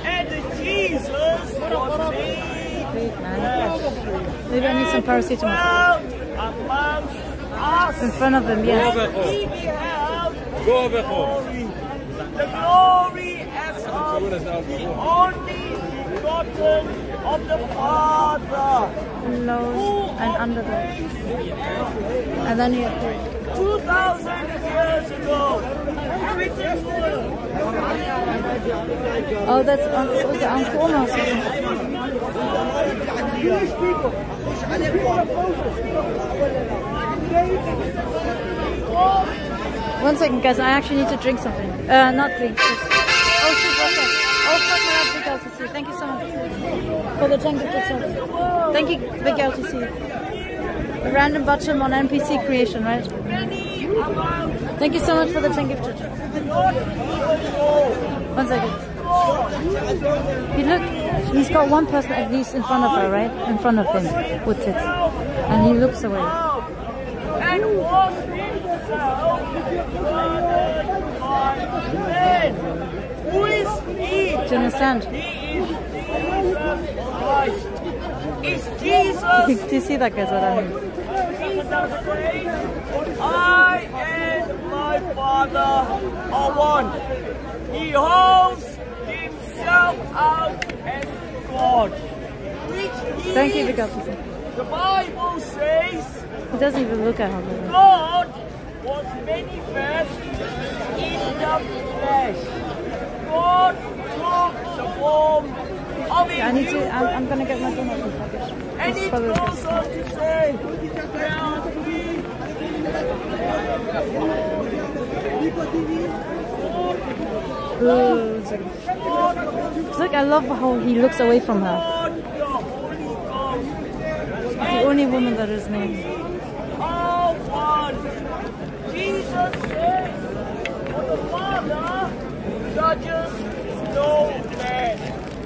And Jesus was made
Wait, man. Maybe I need some paracetamol.
Dwelt amongst us.
In front of him, yes.
And we beheld the glory. The glory as of the only begotten of the Father.
And under the. And then you.
2,000 years ago, word.
Oh, that's on, was it on corner or something?
Jewish people.
One second, guys. I actually need to drink something. Uh, not drink. Just... Oh shit! What's that? Oh fuck! My big LTC. Thank you so much for the ten gift subs. Thank you, big LTC. A random bottom on NPC creation, right? Thank you so much for the ten gifted. One second. He look. He's got one person at least in front of her, right? In front of him with it, and he looks away. Do you understand?
Is Jesus Christ. Is Jesus
Do you see that, guys? What I mean?
Jesus Christ? I and my Father are one. He holds himself out as God.
Thank you, LTC.
The Bible says
He doesn't even look at her.
God was manifest in the flesh. God took the form of a
Yeah, I need to. I'm, I'm gonna get my donut in package.
and
Just
it
follow
goes
this.
on to say,
Ooh, Look, I love how he looks away from her. The only woman that is named.
Jesus said, For the Father judges no man.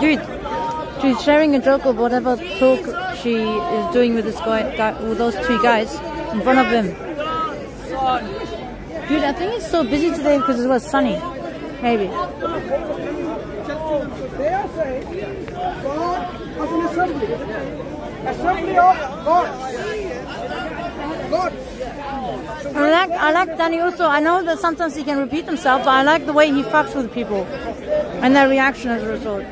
Dude, she's sharing a joke of whatever talk she is doing with this guy, guy with those two guys in front of him. Dude, I think it's so busy today because it was sunny. Maybe.
Assembly. Assembly of God. God.
I like I like Danny also. I know that sometimes he can repeat himself, but I like the way he fucks with people and their reaction as a result.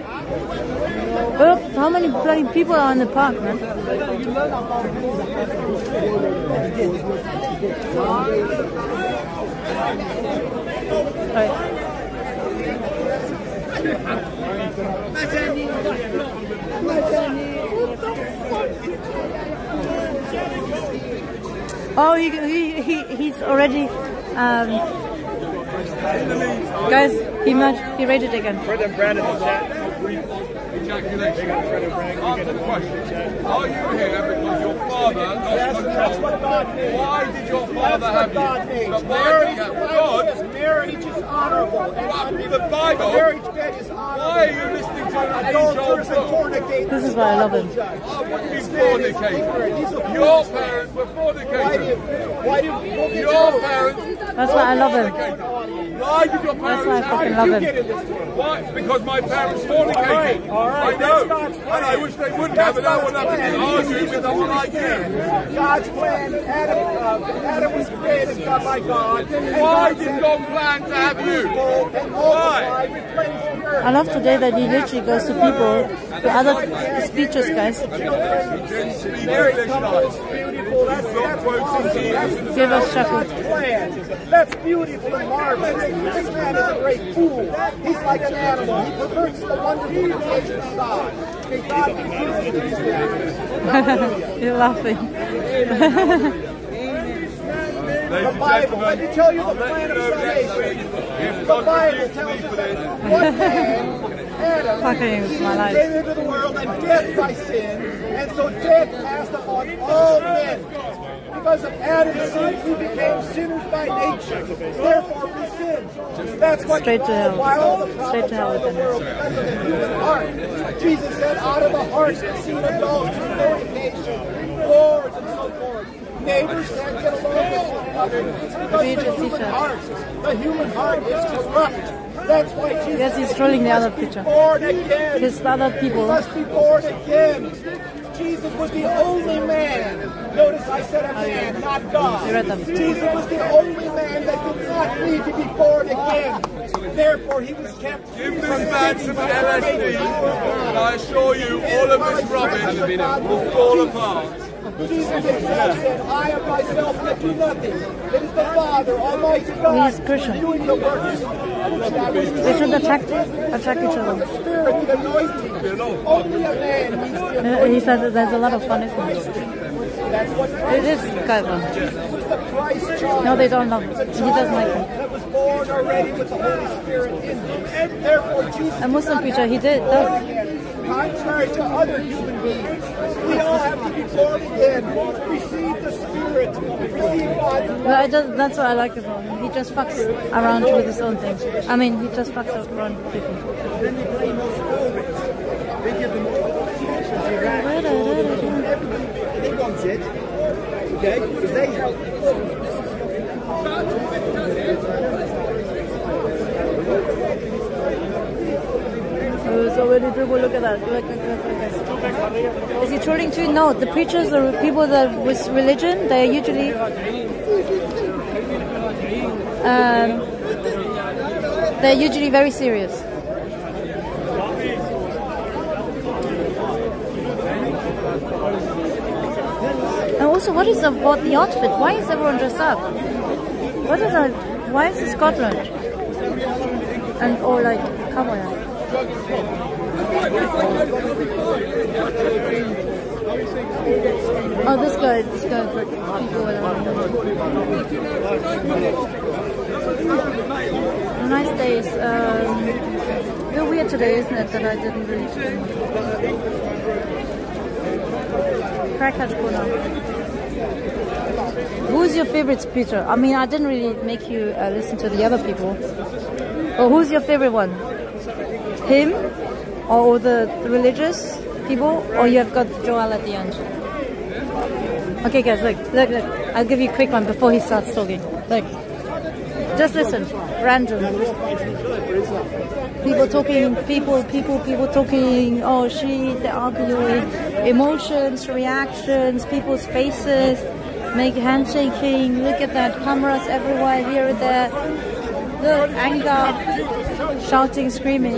Look, how many bloody people are in the park, man? Right. Oh, he, he, he he's already. Um, guys, he merged, he rated again.
Fred and Brandon in chat. Ejaculation. Fred and Brandon.
Ask the question. Are you here because your father lost
That's what
control?
God.
Why did your father
That's
have
what God
you? But why
Marriage,
did
the
you?
Bible
God,
says marriage is honorable.
What? the Bible.
Marriage bed is honorable.
Why are you listening to an
Adulterers and
book?
This is why I love him.
I wouldn't be fornicating. Your parents were fornicating.
Why do you
Your parents.
That's why I love him.
Why did your
That's why I fucking love him.
get in this world? Why? Because my parents fornicated.
All right,
I know.
God's
And I wish they wouldn't have, and I wouldn't have to be arguing with someone like you.
God's plan. Adam, uh, Adam was created. God
by God. Why did God plan to have you? Why?
I love today that he literally goes to people, to other speeches, guys. Give us chuckle.
That's beautiful and marvelous. This man is a great fool. He's like an animal. He perverts the wonderful creation of God. May God be pleased with these men.
You're laughing.
The Bible, let me tell you the plan of salvation. The Bible tells us that one man, Adam,
Fucking my life.
came into the world and death by sin, and so death passed upon all men. Because of Adam's sin, we became sinners by nature. Therefore, we sin. That's what
Straight to hell.
Why all the
Straight to hell
the
with them.
world because of the human heart. Jesus said, out of the heart proceed adultery, fornication, wars, and so forth. Neighbors can't get along with one another. It's because the human heart, the human heart is corrupt. That's why Jesus
Yes, he's trolling the other picture.
Born again.
His other people.
You must be born again. Jesus was the only man. Notice I said a man, not God.
You read them.
Jesus was the only man that did not need to be born again. Therefore, he was kept
Give
from
this man some
the
LSD,
great power of God.
and I assure you, all of this rubbish will fall apart.
Jesus himself said, I of myself can do nothing. It is the Father, Almighty God,
He's Christian.
doing the works.
They should attack, attack each other.
Spirit, the anointing. Only a man needs the
Uh, He said that there's a lot of funny things.
That's what
It is kind of.
was the Christ child.
No, they don't love him. He doesn't like him.
That was born already with the Holy Spirit in him. And therefore, Jesus
A Muslim preacher, he did, does.
Contrary to other human beings, we all have to be born again. Receive the Spirit. Receive God's
But I just, that's what I like about him. He just fucks around with his own things. I mean, he just fucks around with people.
Then they blame us forwards. They give them all the teachers around. They want it. Okay? Because they help.
Oh, so many people look at that. Look, look, look. Is he trolling too? No, the preachers, the people that with religion, they're usually um, they're usually very serious. Also, what is about the outfit? Why is everyone dressed up? What is that? Why is it Scotland? And or like cowboy? Oh, this guy, this guy, but people are nice days. Um, a bit weird today, isn't it? That I didn't really. Crackhead corner. Who's your favorite speaker? I mean, I didn't really make you uh, listen to the other people. But who's your favorite one? Him, or the, the religious people, or you have got Joel at the end? Okay, guys, look, look, look. I'll give you a quick one before he starts talking. Look, just listen, random. People talking, people, people, people talking. Oh, she, they're arguing. Emotions, reactions, people's faces, make handshaking. Look at that, cameras everywhere, here there. Look, anger, shouting, screaming.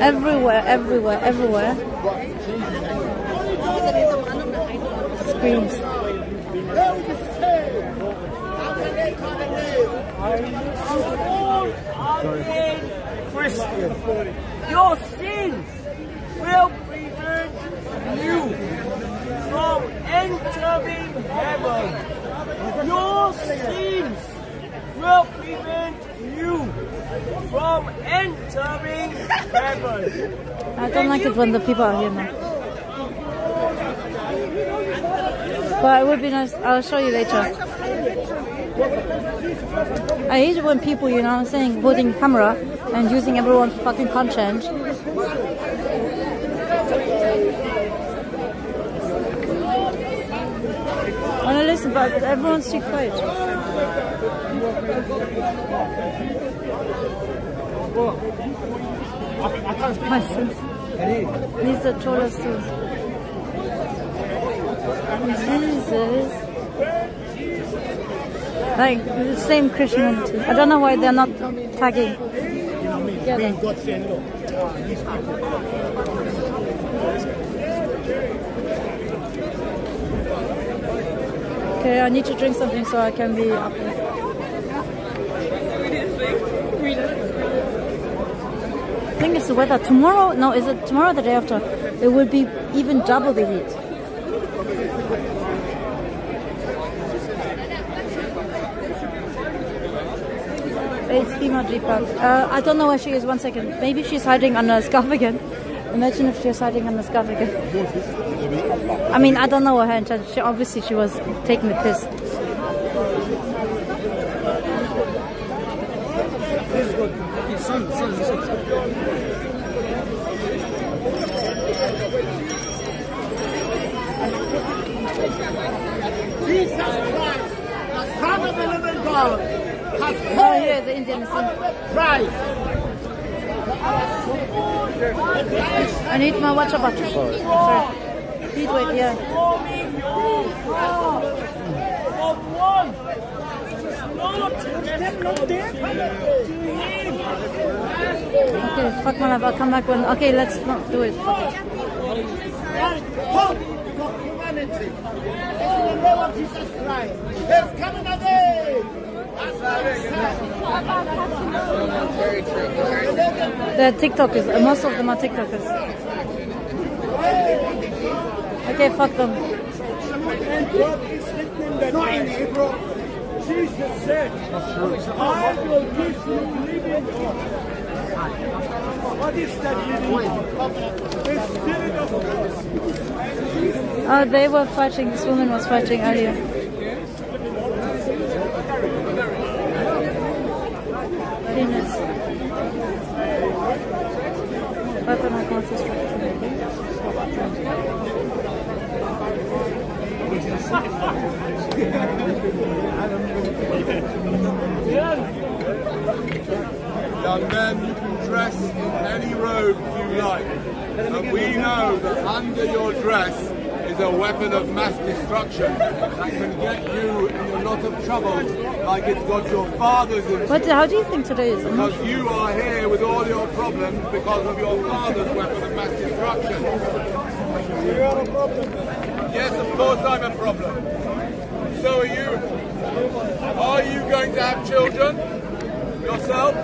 Everywhere, everywhere, everywhere. Screams.
Christian, your sins will prevent you from entering heaven. Your sins will prevent you from entering heaven.
I don't like it when the people are here now. But it would be nice. I'll show you later. I hate it when people, you know what I'm saying, holding camera and using everyone's fucking content. Listen, but everyone's too quiet. My are taller too. Jesus. Like the same Christianity. I don't know why they're not tagging together.
God saying, look, uh, these people.
Okay, I need to drink something so I can be up here. I think it's the weather. Tomorrow, no, is it tomorrow or the day after? It will be even double the heat. It's female Deepak. Uh, I don't know where she is. One second. Maybe she's hiding under a scarf again. Imagine if she was hiding under the scarf again. I mean, I don't know what her intention. She, obviously, she was taking the piss.
Jesus Christ, the Son of the living God, has
Oh, here, the Indian is.
Christ.
I need my water bottle. Sorry. Heat wait, yeah. Okay, fuck my life. I'll come back when. Okay, let's not do it.
Humanity. The name of Jesus Christ. Coming.
They're TikTokers. Most of them are TikTokers. Okay, fuck them.
The. Jesus said, I will you living. What is that? The.
Oh, they were fighting. This woman was fighting earlier. Venus. Weapon of mass
Young men, you can dress in any robe you like. But we know that under your dress a weapon of mass destruction that can get you in a lot of trouble, like it's got your fathers in
What? How do you think today is?
Because you are here with all your problems because of your father's weapon of mass destruction. You are a problem. Yes, of course I'm a problem. So are you. Are you going to have children? Yourself?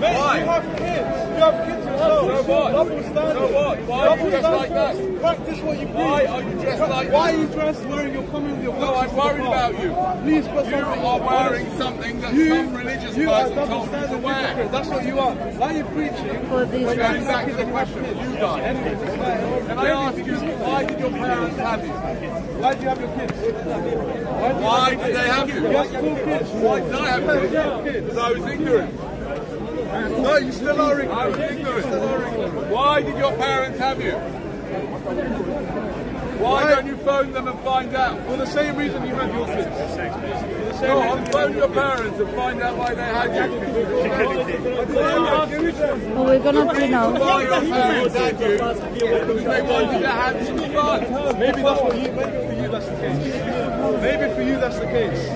Why?
You have kids. You have kids yourself.
So what?
Double standard.
So what? Why are you
Double
dressed like that?
standard. Practice what you preach.
Why are you dressed like
Why are you dressed wearing your coming with your
No, I'm worried about you.
Please put
You
something
are wearing something that
You-
some religious
you are
person told you to wear.
hypocrite. That's what you are. Why are you preaching?
For these
We're going back to the question you guys. Oh, Can I ask you, why did your parents have you?
Why do you have your kids? Why, do
Why did they have you?
You have four kids.
Why did I have kids? Because I was ignorant.
No, you still are ignorant.
I ignorant. Why did your parents have you? Why
Why?
don't you phone them and find out?
For the same reason you had your kids. For the same
Go
reason
on, phone your parents and find out why they had you.
What we're gonna do now?
Why your parents had you? Because they wanted to have some fun.
Maybe that's what you. Maybe for you that's the case. Maybe for you that's the case.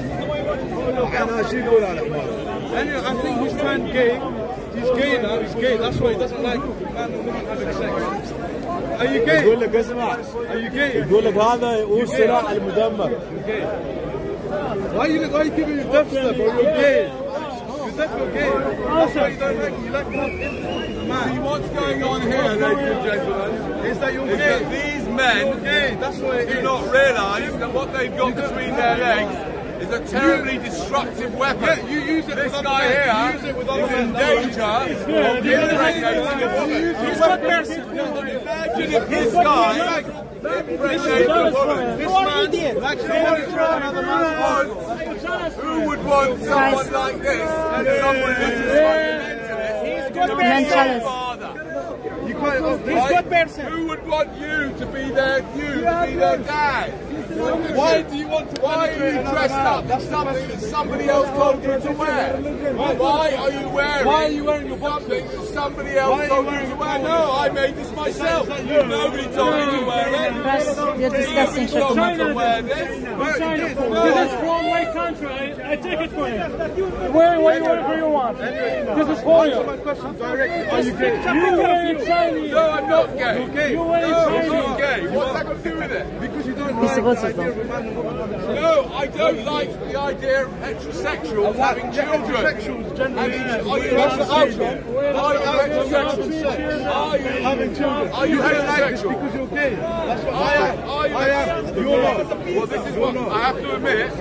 Anyway, I think he's turned gay. He's gay now. He's gay. That's why he doesn't like man and woman having sex. Are you gay?
يقول لك اسمع
Are you gay?
يقول لك هذا هو السلاح المدمر
You're gay. Why are you why are you giving your death step? Or you're gay? You're deaf. You're gay. That's why you don't like you like to have intimacy with a
See,
man.
what's going on here, ladies and gentlemen,
Is that you're
is
gay?
that these men
You're gay. That's what it
do
is.
not realise that what they've got between their legs is a terribly destructive weapon.
Yeah, you use it
This
with
guy here
You use it with
is in danger of impregnating a woman.
He's got person.
Imagine if this guy impregnated a woman.
This man likes to monitor another man's wife.
Who would want someone like this and some religious fundamentalist
Mentalist.
father?
You can't. Oh,
Who would want you to be their you to be their dad?
Why
Why do you want to Why are you dressed up in something that somebody else told you to wear? Why are you wearing
Why are you wearing your
something that somebody else
Why are you
told you
wearing
to wear? No, I made this myself. Nobody told me to wear it.
That's, you're disgusting shit.
Nobody told me to wear this.
This is from my country. I, I take it for you. Wear whatever you want. This is for you.
my question directly. Are you
You
gay?
wear Chinese.
No, I'm not gay.
gay?
You wear
No,
Chinese.
not. What's that got to do with it?
Because you don't like
supposed
the
to
idea of a man and a woman.
No, I don't like the idea of heterosexuals having children.
Heterosexuals generally
Are you heterosexual? Are you heterosexual? Are you
having children.
Are you
don't like this
heterosexual?
because you're gay. That's what
I
I
am.
am.
Are you
I am. You're not.
Well, this is what I have to admit.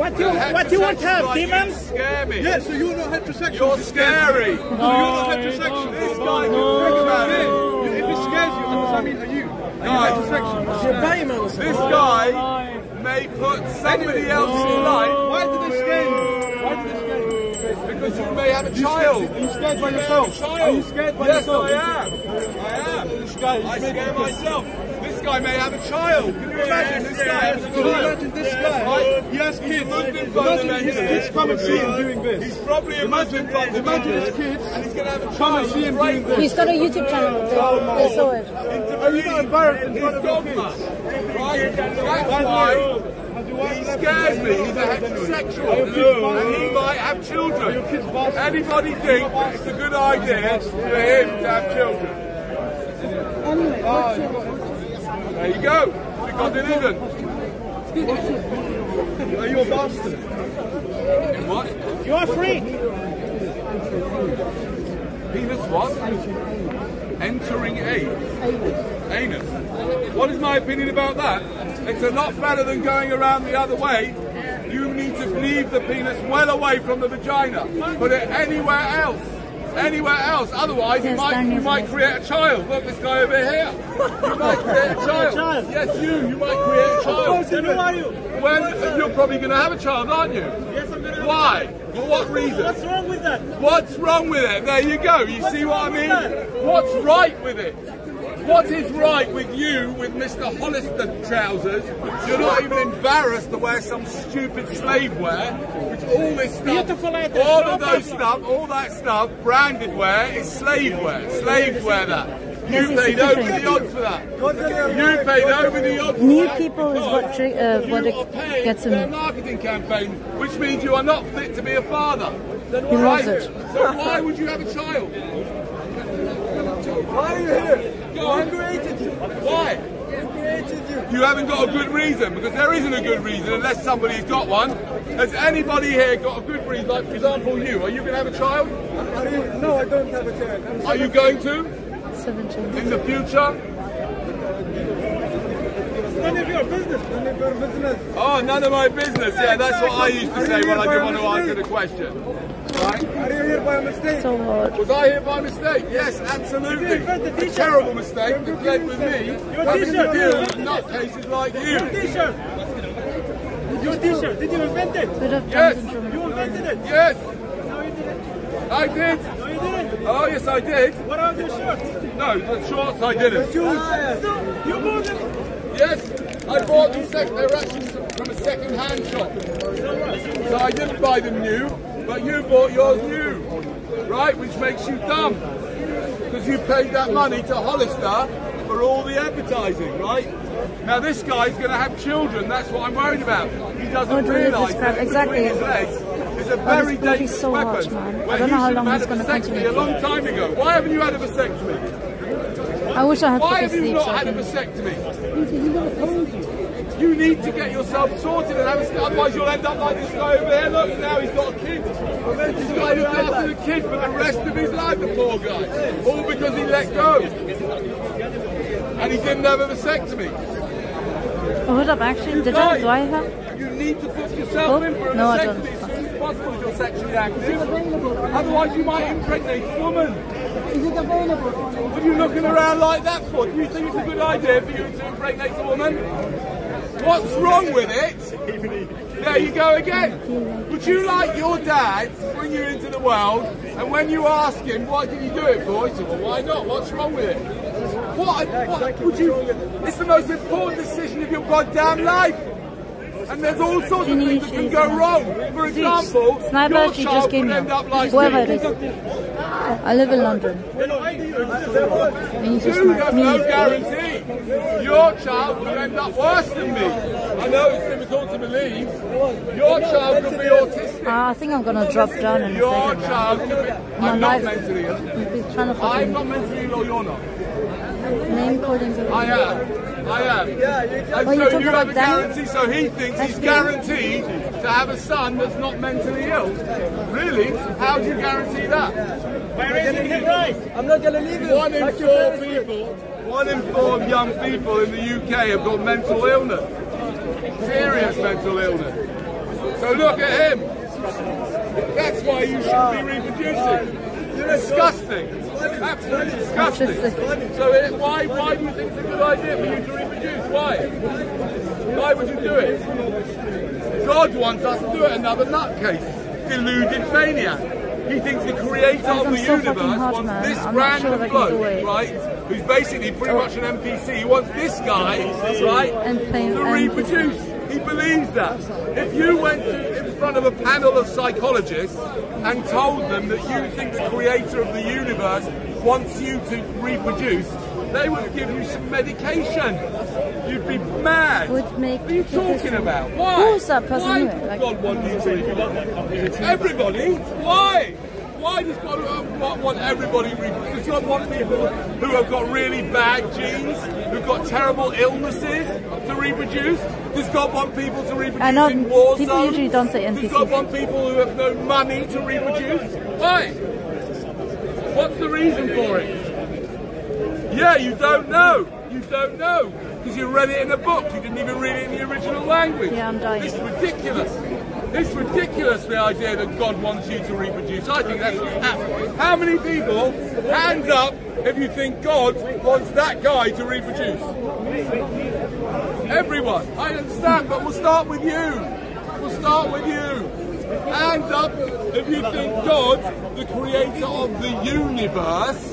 What you what you want to have,
like
demons?
Scare me.
Yeah, so you're not heterosexual.
You're
It
scary.
you. So you're not heterosexual.
This guy
No.
can think about it.
You- If it scares you, what does that mean? Are you? Are you
Guys,
heterosexual?
This guy may put somebody else's oh. life.
Why did they scare you? Why did they scare you?
Because you may have a child.
Are you scared by yourself?
have a child.
Are you scared by
yes,
yourself?
I am. I am. I scare myself. This guy may have a child. Can you imagine this guy has a
Can you
child?
imagine this guy? He has kids.
Muslim
Imagine his kids come and see him doing this.
He's probably a Muslim
Imagine, imagine his kids
and he's going to have a child.
come and see him doing this.
He's got a YouTube channel. They, they saw it.
Are you not embarrassed in front of your
dogma.
kids?
Right? That's why he scares me. He's a heterosexual and he might have children. Anybody think that it's a good idea for him to have children? There you go. Because it isn't.
Are you a bastard?
What?
You are free.
Penis what? Entering anus. Anus. What is my opinion about that? It's a lot better than going around the other way. You need to leave the penis well away from the vagina. Put it anywhere else. Anywhere else. Otherwise, you might you might create a child. Look, this guy over here. You might create a child. Yes, you. You might create a child.
Who are you?
When you're probably going to have a child, aren't you?
Yes, I'm gonna.
Why? For what reason?
What's wrong with that?
What's wrong with it? There you go. You see what I mean? What's right with it? What is right with you with Mr. Hollister trousers? You're not even embarrassed to wear some stupid slave wear, which all this stuff,
Beautiful
all of those stuff, all that stuff, branded wear is slave wear. Slaves wear that. You
it's
paid over the odds for that. You paid over the odds. for
New
that
people is what tri- uh,
you
what
are
it
paying
gets
for their marketing campaign, which means you are not fit to be a father. Then
He
why-
loves it.
So why would you have a child? Why are you here? Go on. created you. Why? You haven't got a good reason because there isn't a good reason unless somebody's got one. Has anybody here got a good reason? Like, for example, you. Are you going to have a child?
You, No, I don't have a child.
Are you going to
17.
in the future?
None of your business. None of your business.
Oh, none of my business. Yeah, that's what I used to say when I didn't want to answer the question. Right?
Are you here by a mistake?
So hard.
Was I here by mistake? Yes, absolutely. A terrible mistake that led with me having to deal with nutcases like you.
T-shirt. Your T-shirt. Did you invent it?
Yes.
You invented it.
Yes,
No, you didn't.
I did.
No, you didn't.
Oh, yes, I did.
What about your shirt?
No, the shorts I didn't.
No, you bought it.
Yes, I bought them second. They were actually from a second-hand shop. So I didn't buy them new, but you bought yours new, right? Which makes you dumb because you paid that money to Hollister for all the advertising, right? Now this guy's going to have children. That's what I'm worried about. He doesn't realise that
exactly.
his legs is a very dangerous
so
weapon.
man. I don't know how long he's gonna
vasectomy
continue
a long time ago. Why haven't you had a vasectomy?
I wish I had
Why have you
sleep
not
so
had a vasectomy? You need to get yourself sorted and have a otherwise you'll end up like this guy over here. Look, now he's got a kid. He's got to look after the kid for the rest of his life, the poor guy. All because he let go. And he didn't have a vasectomy.
Oh, hold up, actually, did I? Do I have?
You need to put yourself
Oh,
in for a
no, I
vasectomy
don't.
as soon as possible if you're sexually active. Otherwise you might impregnate a woman.
Is it available?
What are you looking around like that for? Do you think it's a good idea for you to impregnate a woman? What's wrong with it? There you go again. Would you like your dad to bring you into the world and when you ask him, why did you do it for? He said, well, why not? What's wrong with it? What, what would you, it's the most important decision of your goddamn life. And there's all sorts of things that can go wrong. For example,
Sniper,
your
she
child
just came
could
here.
end up like
Whoever it is. I live in London. And he's just
You have no guarantee. Your child could end up worse than me. I know it's difficult to believe. Your child could be autistic.
Uh, I think I'm gonna drop down in a
Your
second.
child could be. I'm not
life-
mentally ill.
To
I'm not mentally ill or you're not.
Name calling.
I am. I am. Yeah,
Oh, you're
so
talking
you have a
about
guarantee, so he thinks
That's
he's
good.
guaranteed to have a son that's not mentally ill. Really? How do you guarantee that?
Where is it right? I'm not gonna leave it.
One in
Like
four people, one in four young people in the UK have got mental illness. Serious mental illness. So look at him. That's why you shouldn't be ah. reproducing. You're disgusting. Absolutely disgusting. So it, why, why do you think it's a good idea for you to reproduce? Why? Why would you do it? God wants us to do it. Another nutcase, deluded maniac. He thinks the creator
Guys,
of the
so
universe
hot,
wants
man.
this
I'm
brand
sure
of
if I can do
bloke, right? Who's basically pretty much an NPC. He wants this guy, right,
And
to
and-
reproduce. He believes that. If you went to, in front of a panel of psychologists and told them that you think the creator of the universe wants you to reproduce, they would give you some medication. You'd be mad.
Would make
what are you talking about? Why?
Who's that person
Why would God want you to reproduce? Everybody? Why? Why does God um, want, want everybody reproduce? Does God want people who have got really bad genes, who've got terrible illnesses to reproduce? Does God want people to reproduce
I know
in war
people
zones?
usually don't say
Does God want people who have no money to reproduce? Why? What's the reason for it? Yeah, you don't know. You don't know. Because you read it in a book. You didn't even read it in the original language.
Yeah, I'm dying.
It's ridiculous. It's ridiculous, the idea that God wants you to reproduce. I think that's... How many people, hands up, if you think God wants that guy to reproduce? Everyone. I understand, but we'll start with you. We'll start with you. Hands up if you think God, the creator of the universe,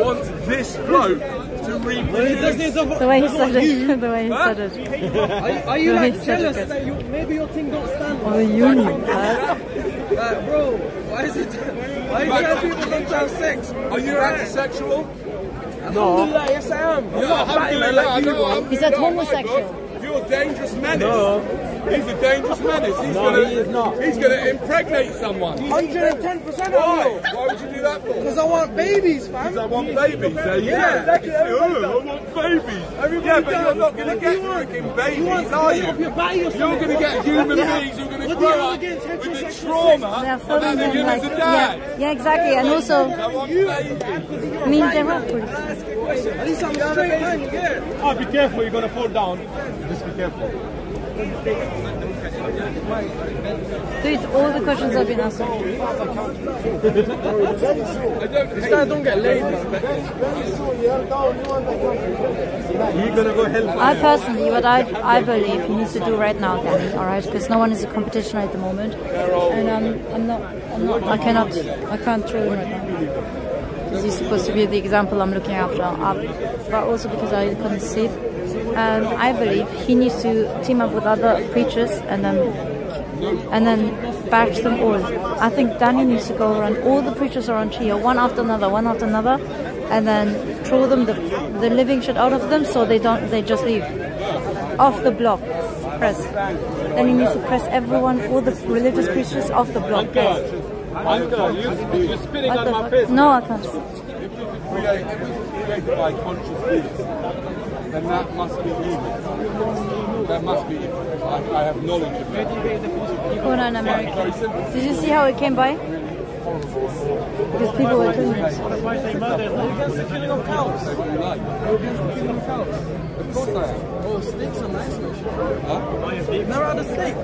wants this bloke to reproduce.
The way he said it. The way he
Huh?
said it.
Are, you- are you like
he
jealous that you, maybe your thing don't stand?
Of the union.
Like, uh, bro, why is it? Why
Right.
is it people don't have sex?
Are you antisexual?
Alhamdulillah, yes I am. I'm not a man like you,
I.
He said homosexual.
You're a dangerous menace.
No.
He's a dangerous menace. He's
No,
gonna,
he is not.
He's gonna impregnate someone.
110%
Why?
of
Why would you do that for?
Because I want babies, fam.
Because I want babies. There you
Yeah,
go.
exactly.
Oh, I want babies.
Everybody
yeah, but
does.
you're not going to get
do you want?
freaking babies,
You want
are
to
you?
off your body or
You're going to get human
Yeah.
beings who are going to
What
grow up with the trauma
They're
of
filming
having
him
him
like
as a dad.
yeah, yeah, exactly, and also
I want babies.
I mean they're not pretty.
At least I'm straight man, yeah.
Oh, be careful, you're going to fall down. Just be careful.
Dude, all the questions have been answered.
This guy don't get laid, man.
You're going to go hell.
I personally, what I I believe he needs to do right now, Danny, all right, because no one is a competition at the moment, and um, I'm not, I'm not, I cannot, I can't throw him right now. Because he's supposed to be the example I'm looking after, um, but also because I couldn't sleep. And I believe he needs to team up with other preachers and then and then bash them all. I think Danny needs to go around all the preachers around here, one after another, one after another, and then throw them the, the living shit out of them so they don't they just leave off the block. Press. Then he needs to press everyone, all the religious preachers off the block. Press.
Uncle, you, you're spitting on my face.
No, I can't.
If it's created, if it's created by conscious beings, then that must be evil. That must be evil. I, I have knowledge of that.
Conan America. Did you see how it came by? Because people were killing themselves.
Against the killing of cows. Against the killing of cows.
Of course I am.
Oh, steaks are nice, man.
Huh?
Never had a steak.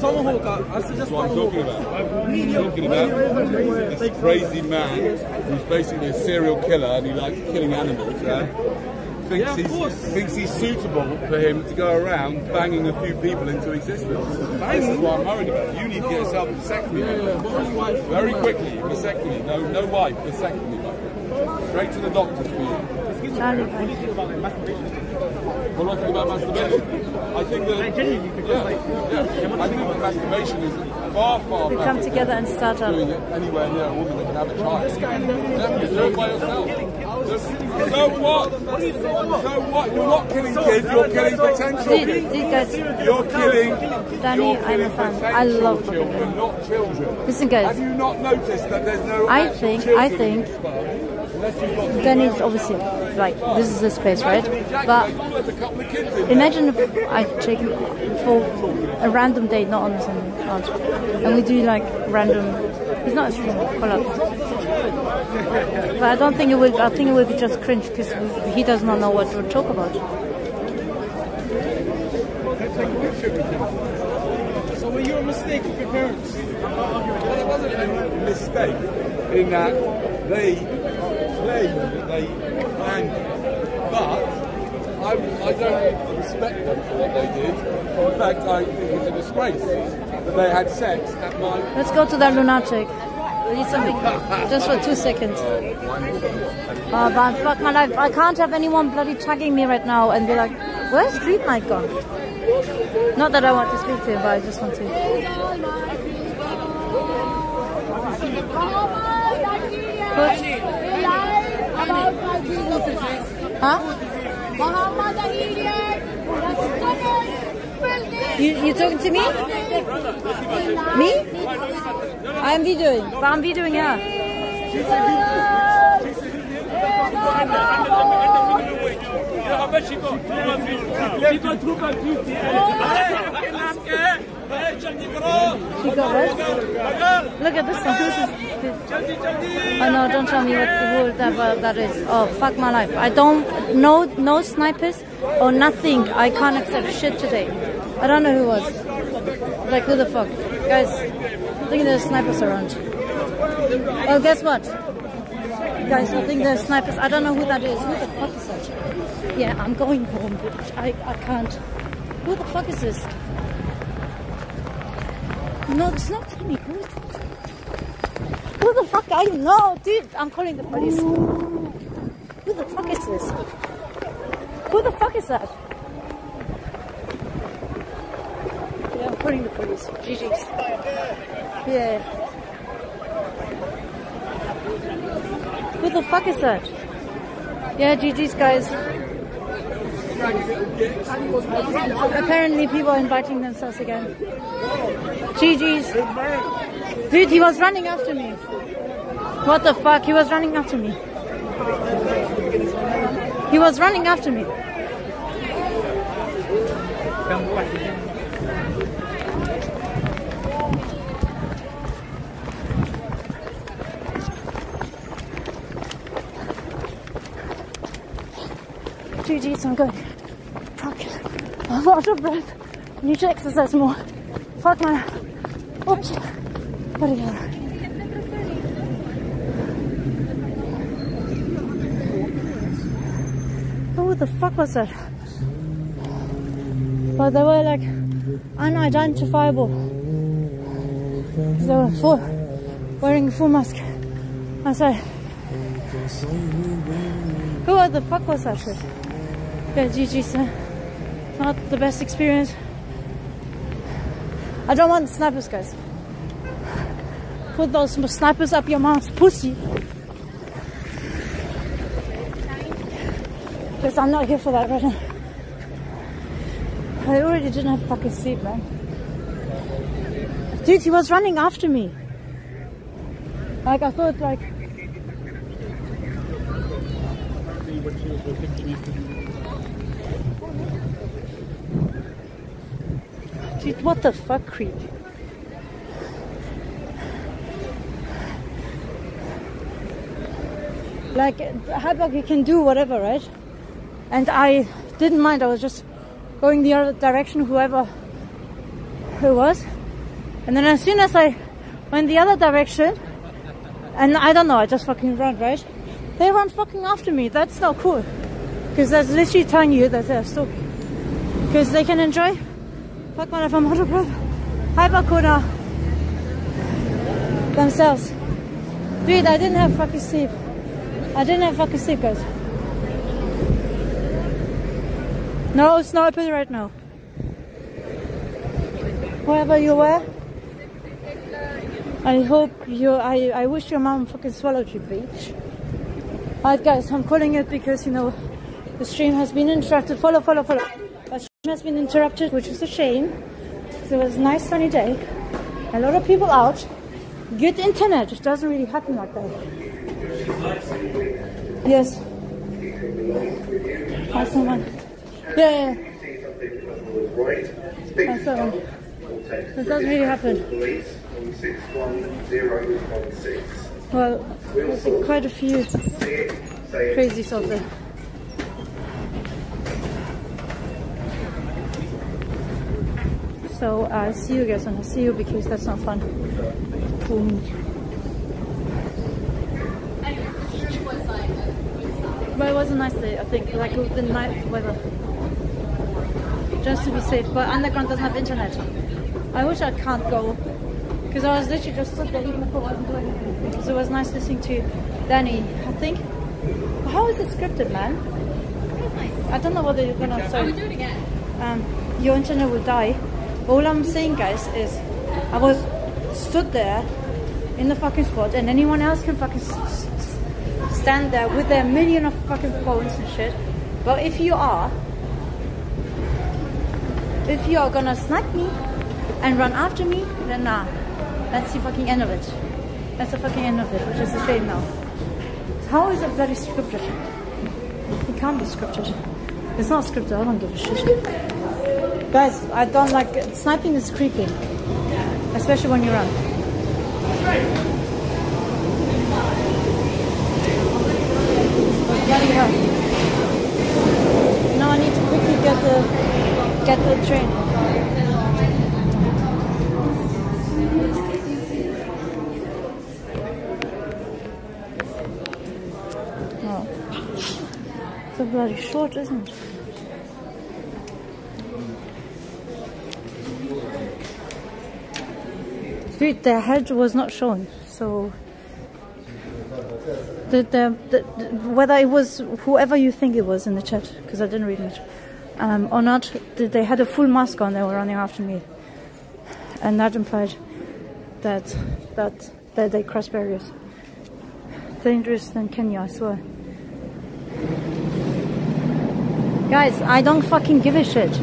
Tomahawk, I I suggest
That's what I'm talking about. I'm talking about this crazy man who's basically a serial killer and he likes killing animals, yeah? Thinks,
Yeah,
he's, thinks he's suitable for him to go around banging a few people into existence. This is what I'm worried about. You need to get yourself a vasectomy. man. Very quickly, vasectomy. No, no wife, vasectomy. Straight to the doctors for you.
Charlie.
What do I think about masturbation? I think that yeah, yeah. I think that masturbation is far, far
We come together and start up.
doing it anywhere near a woman that can have a child. Definitely do it by yourself. So what? So what? You're not killing kids. You're killing potential kids. You're killing.
Danny, I'm a fan. I love
children, not children.
Listen, guys.
Have you not noticed that there's no?
I think- I think Then it's obviously like this is the space, right? But
a
imagine if I take for a random date, not on account, and we do like random. He's not a streamer, collab. But I don't think it would. I think it would be just cringe because he does not know what to talk about.
So were you a mistake with your parents?
Well, it wasn't a mistake in that they claim that they planned it, but I, I don't respect them for what they did. In fact, I think it's a disgrace that they had sex at my.
Let's go to that lunatic. I need something just for two seconds. Uh, but fuck my life. I can't have anyone bloody tagging me right now and be like, where's Street Night gone? Not that I want to speak to him, but I just want to. Huh? You you talking to me? Me? I'm videoing, but I'm videoing her. Look at this one. This is Oh no, don't tell me what the that, that is. Oh, fuck my life. I don't, no, no snipers or nothing. I can't accept shit today. I don't know who was. Like, who the fuck? Guys, I think there's snipers around. Well, guess what? Guys, I think there's snipers. I don't know who that is. Who the fuck is that? Yeah, I'm going home, bitch. I, I can't. Who the fuck is this? No, it's not Timmy. Who is Who the fuck are you? No, dude, I'm calling the police. Who the fuck is this? Who the fuck is that? Yeah, I'm calling the police. GG's. Yeah. Who the fuck is that? Yeah, GG's guys. Apparently people are inviting themselves again. GG's. Dude, he was running after me. What the fuck? He was running after me. He was running after me. GG's, I'm good. Fuck. I'm of breath. Need to exercise more. Fuck my. Oops. Bloody hell. Who the fuck was that? But they were like unidentifiable. They were full, wearing full mask. I said, who the fuck was that shit? Yeah, GG's. Uh, not the best experience. I don't want snipers, guys. Put those snipers up your mom's pussy. Because I'm not here for that right now. I already didn't have fucking sleep, man. Dude, he was running after me. Like, I thought, like, Dude, what the fuck, creep? Like, Habak, you can do whatever, right? And I didn't mind, I was just going the other direction, whoever who was. And then as soon as I went the other direction, and I don't know, I just fucking ran, right? They run fucking after me. That's not cool. Because that's literally telling you that they're stupid. Because they can enjoy Fuck man, if I'm out of breath. Hypercona themselves. Dude, I didn't have fucking sleep. I didn't have fucking sleep, guys. No snipers right now. wherever you were. I hope you. I, I wish your mom fucking swallowed you, bitch. Alright, guys, I'm calling it because you know the stream has been interrupted. Follow, follow, follow. The stream has been interrupted, which is a shame. So it was a nice sunny day. A lot of people out. Good internet. It doesn't really happen like that. Yes. Hi, someone. Yeah, yeah. Hi, someone. It doesn't really happen. Well, there's quite a few crazies out there. So I'll see you guys when I see you because that's not fun for me. But it was a nice day, I think, like the night weather. Just to be safe, but underground doesn't have internet. I wish I can't go because I was literally just stood there even if I wasn't doing anything. So it was nice listening to Danny. I think, how is it scripted, man? I don't know whether you're gonna. Sorry.
do it again.
Um, your internet will die. All I'm saying, guys, is I was stood there in the fucking spot, and anyone else can fucking s- s- s- stand there with their million of fucking phones and shit. But if you are, if you are gonna snipe me and run after me, then nah, that's the fucking end of it. That's the fucking end of it, which is a shame now. How is it bloody scripted? It can't be scripted. It's not scripted. I don't give a shit. Guys, I don't like sniping is creepy, especially when you run. Bloody hell. Now I need to quickly get the get the train. Bloody short, isn't it? Dude, their head was not shown, so the, the, the, the whether it was whoever you think it was in the chat, because I didn't read much, um, or not, th- they had a full mask on. They were running after me, and that implied that that that they crossed barriers. Dangerous than Kenya, I swear. Guys, I don't fucking give a shit.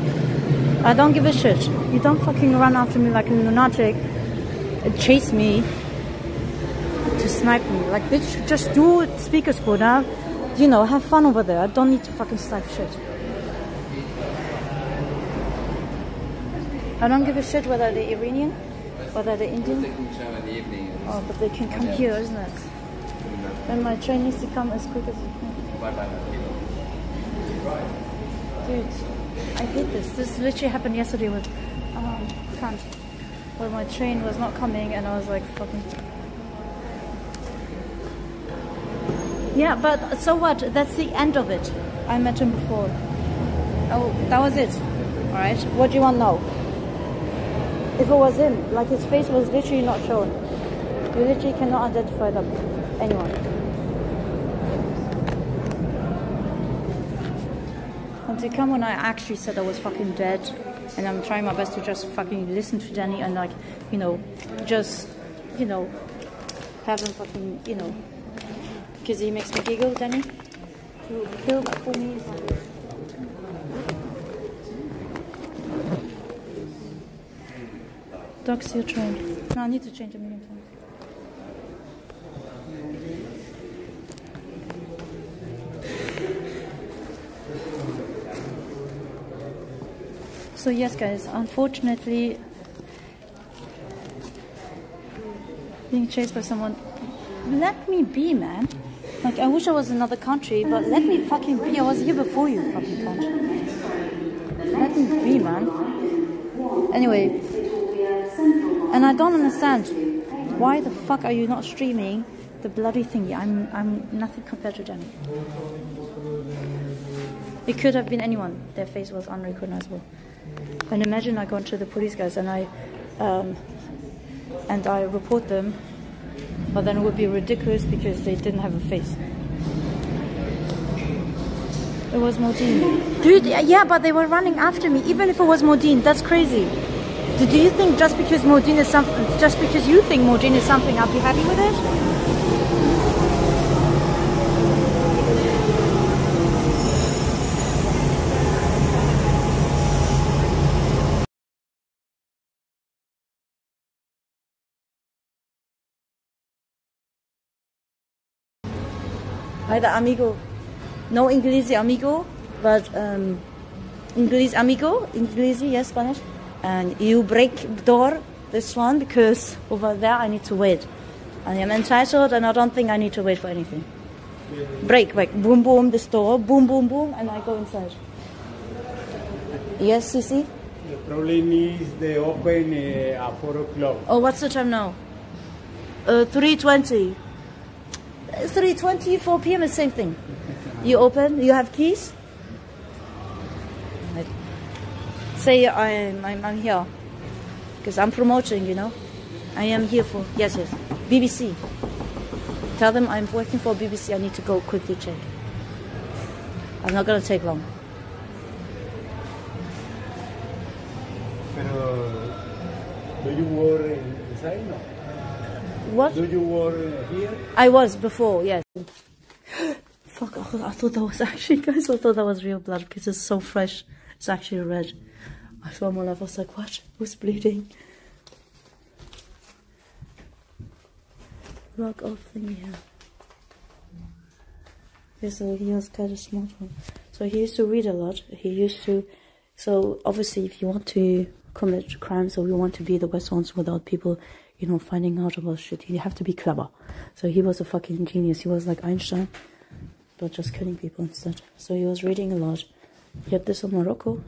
I don't give a shit. You don't fucking run after me like a lunatic and chase me to snipe me. Like, bitch, just do speaker squad now. You know, have fun over there. I don't need to fucking snipe shit. I don't give a shit whether they're Iranian, whether they're Indian. Oh, but they can come here, isn't it? And my train needs to come as quick as it can. Dude, I hate this. This literally happened yesterday with um, Kant, where my train was not coming, and I was like, fucking. Yeah, but so what? That's the end of it. I met him before. Oh, that was it. All right. What do you want now? If it was him, like his face was literally not shown. You literally cannot identify them. Anyone. And to come when I actually said I was fucking dead, and I'm trying my best to just fucking listen to Danny and like, you know, just, you know, have him fucking, you know, because he makes me giggle, Danny. To kill for me. Dogs your train. No, I need to change a million times. So yes, guys, unfortunately, being chased by someone. Let me be, man. Like I wish I was in another country, but let me fucking be. I was here before you, fucking country. Let me be, man. Anyway, and I don't understand why the fuck are you not streaming the bloody thingy? I'm I'm nothing compared to Jenny. It could have been anyone. Their face was unrecognizable. And imagine I go into the police guys and I um, and I report them, but then it would be ridiculous because they didn't have a face. It was Modine. Dude, yeah, but they were running after me. Even if it was Modine, that's crazy. Do, you think just because Modine is something, just because you think Modine is something, I'll be happy with it? Hi amigo. No Inglese amigo, but um, English amigo, English, yes, Spanish. And you break door, this one, because over there I need to wait. I am entitled and I don't think I need to wait for anything. Break, break, boom, boom, this door, boom, boom, boom, and I go inside. Yes, Sisi?
The problem is they open uh, at 4 o'clock.
Oh, what's the time now? Uh, 3.20. 3.20, 4 p.m. is same thing. You open, you have keys? Say I'm, I'm, I'm here. Because I'm promoting, you know. I am here for, yes, yes. BBC. Tell them I'm working for BBC. I need to go quickly check. I'm not going to take long.
Pero, do you work inside? No.
What?
Do you work uh, here?
I was before, yes. Fuck, I thought, I thought that was actually, guys, I thought that was real blood because it's so fresh. It's actually red. I saw my love, I was like, what? Who's bleeding? Rock off thingy here. Yeah, so he was kind of smart one. So he used to read a lot. He used to, so obviously if you want to commit crimes or you want to be the best ones without people, you know, finding out about shit, you have to be clever. So he was a fucking genius. He was like Einstein, but just killing people instead. So he was reading a lot. He had this on Morocco.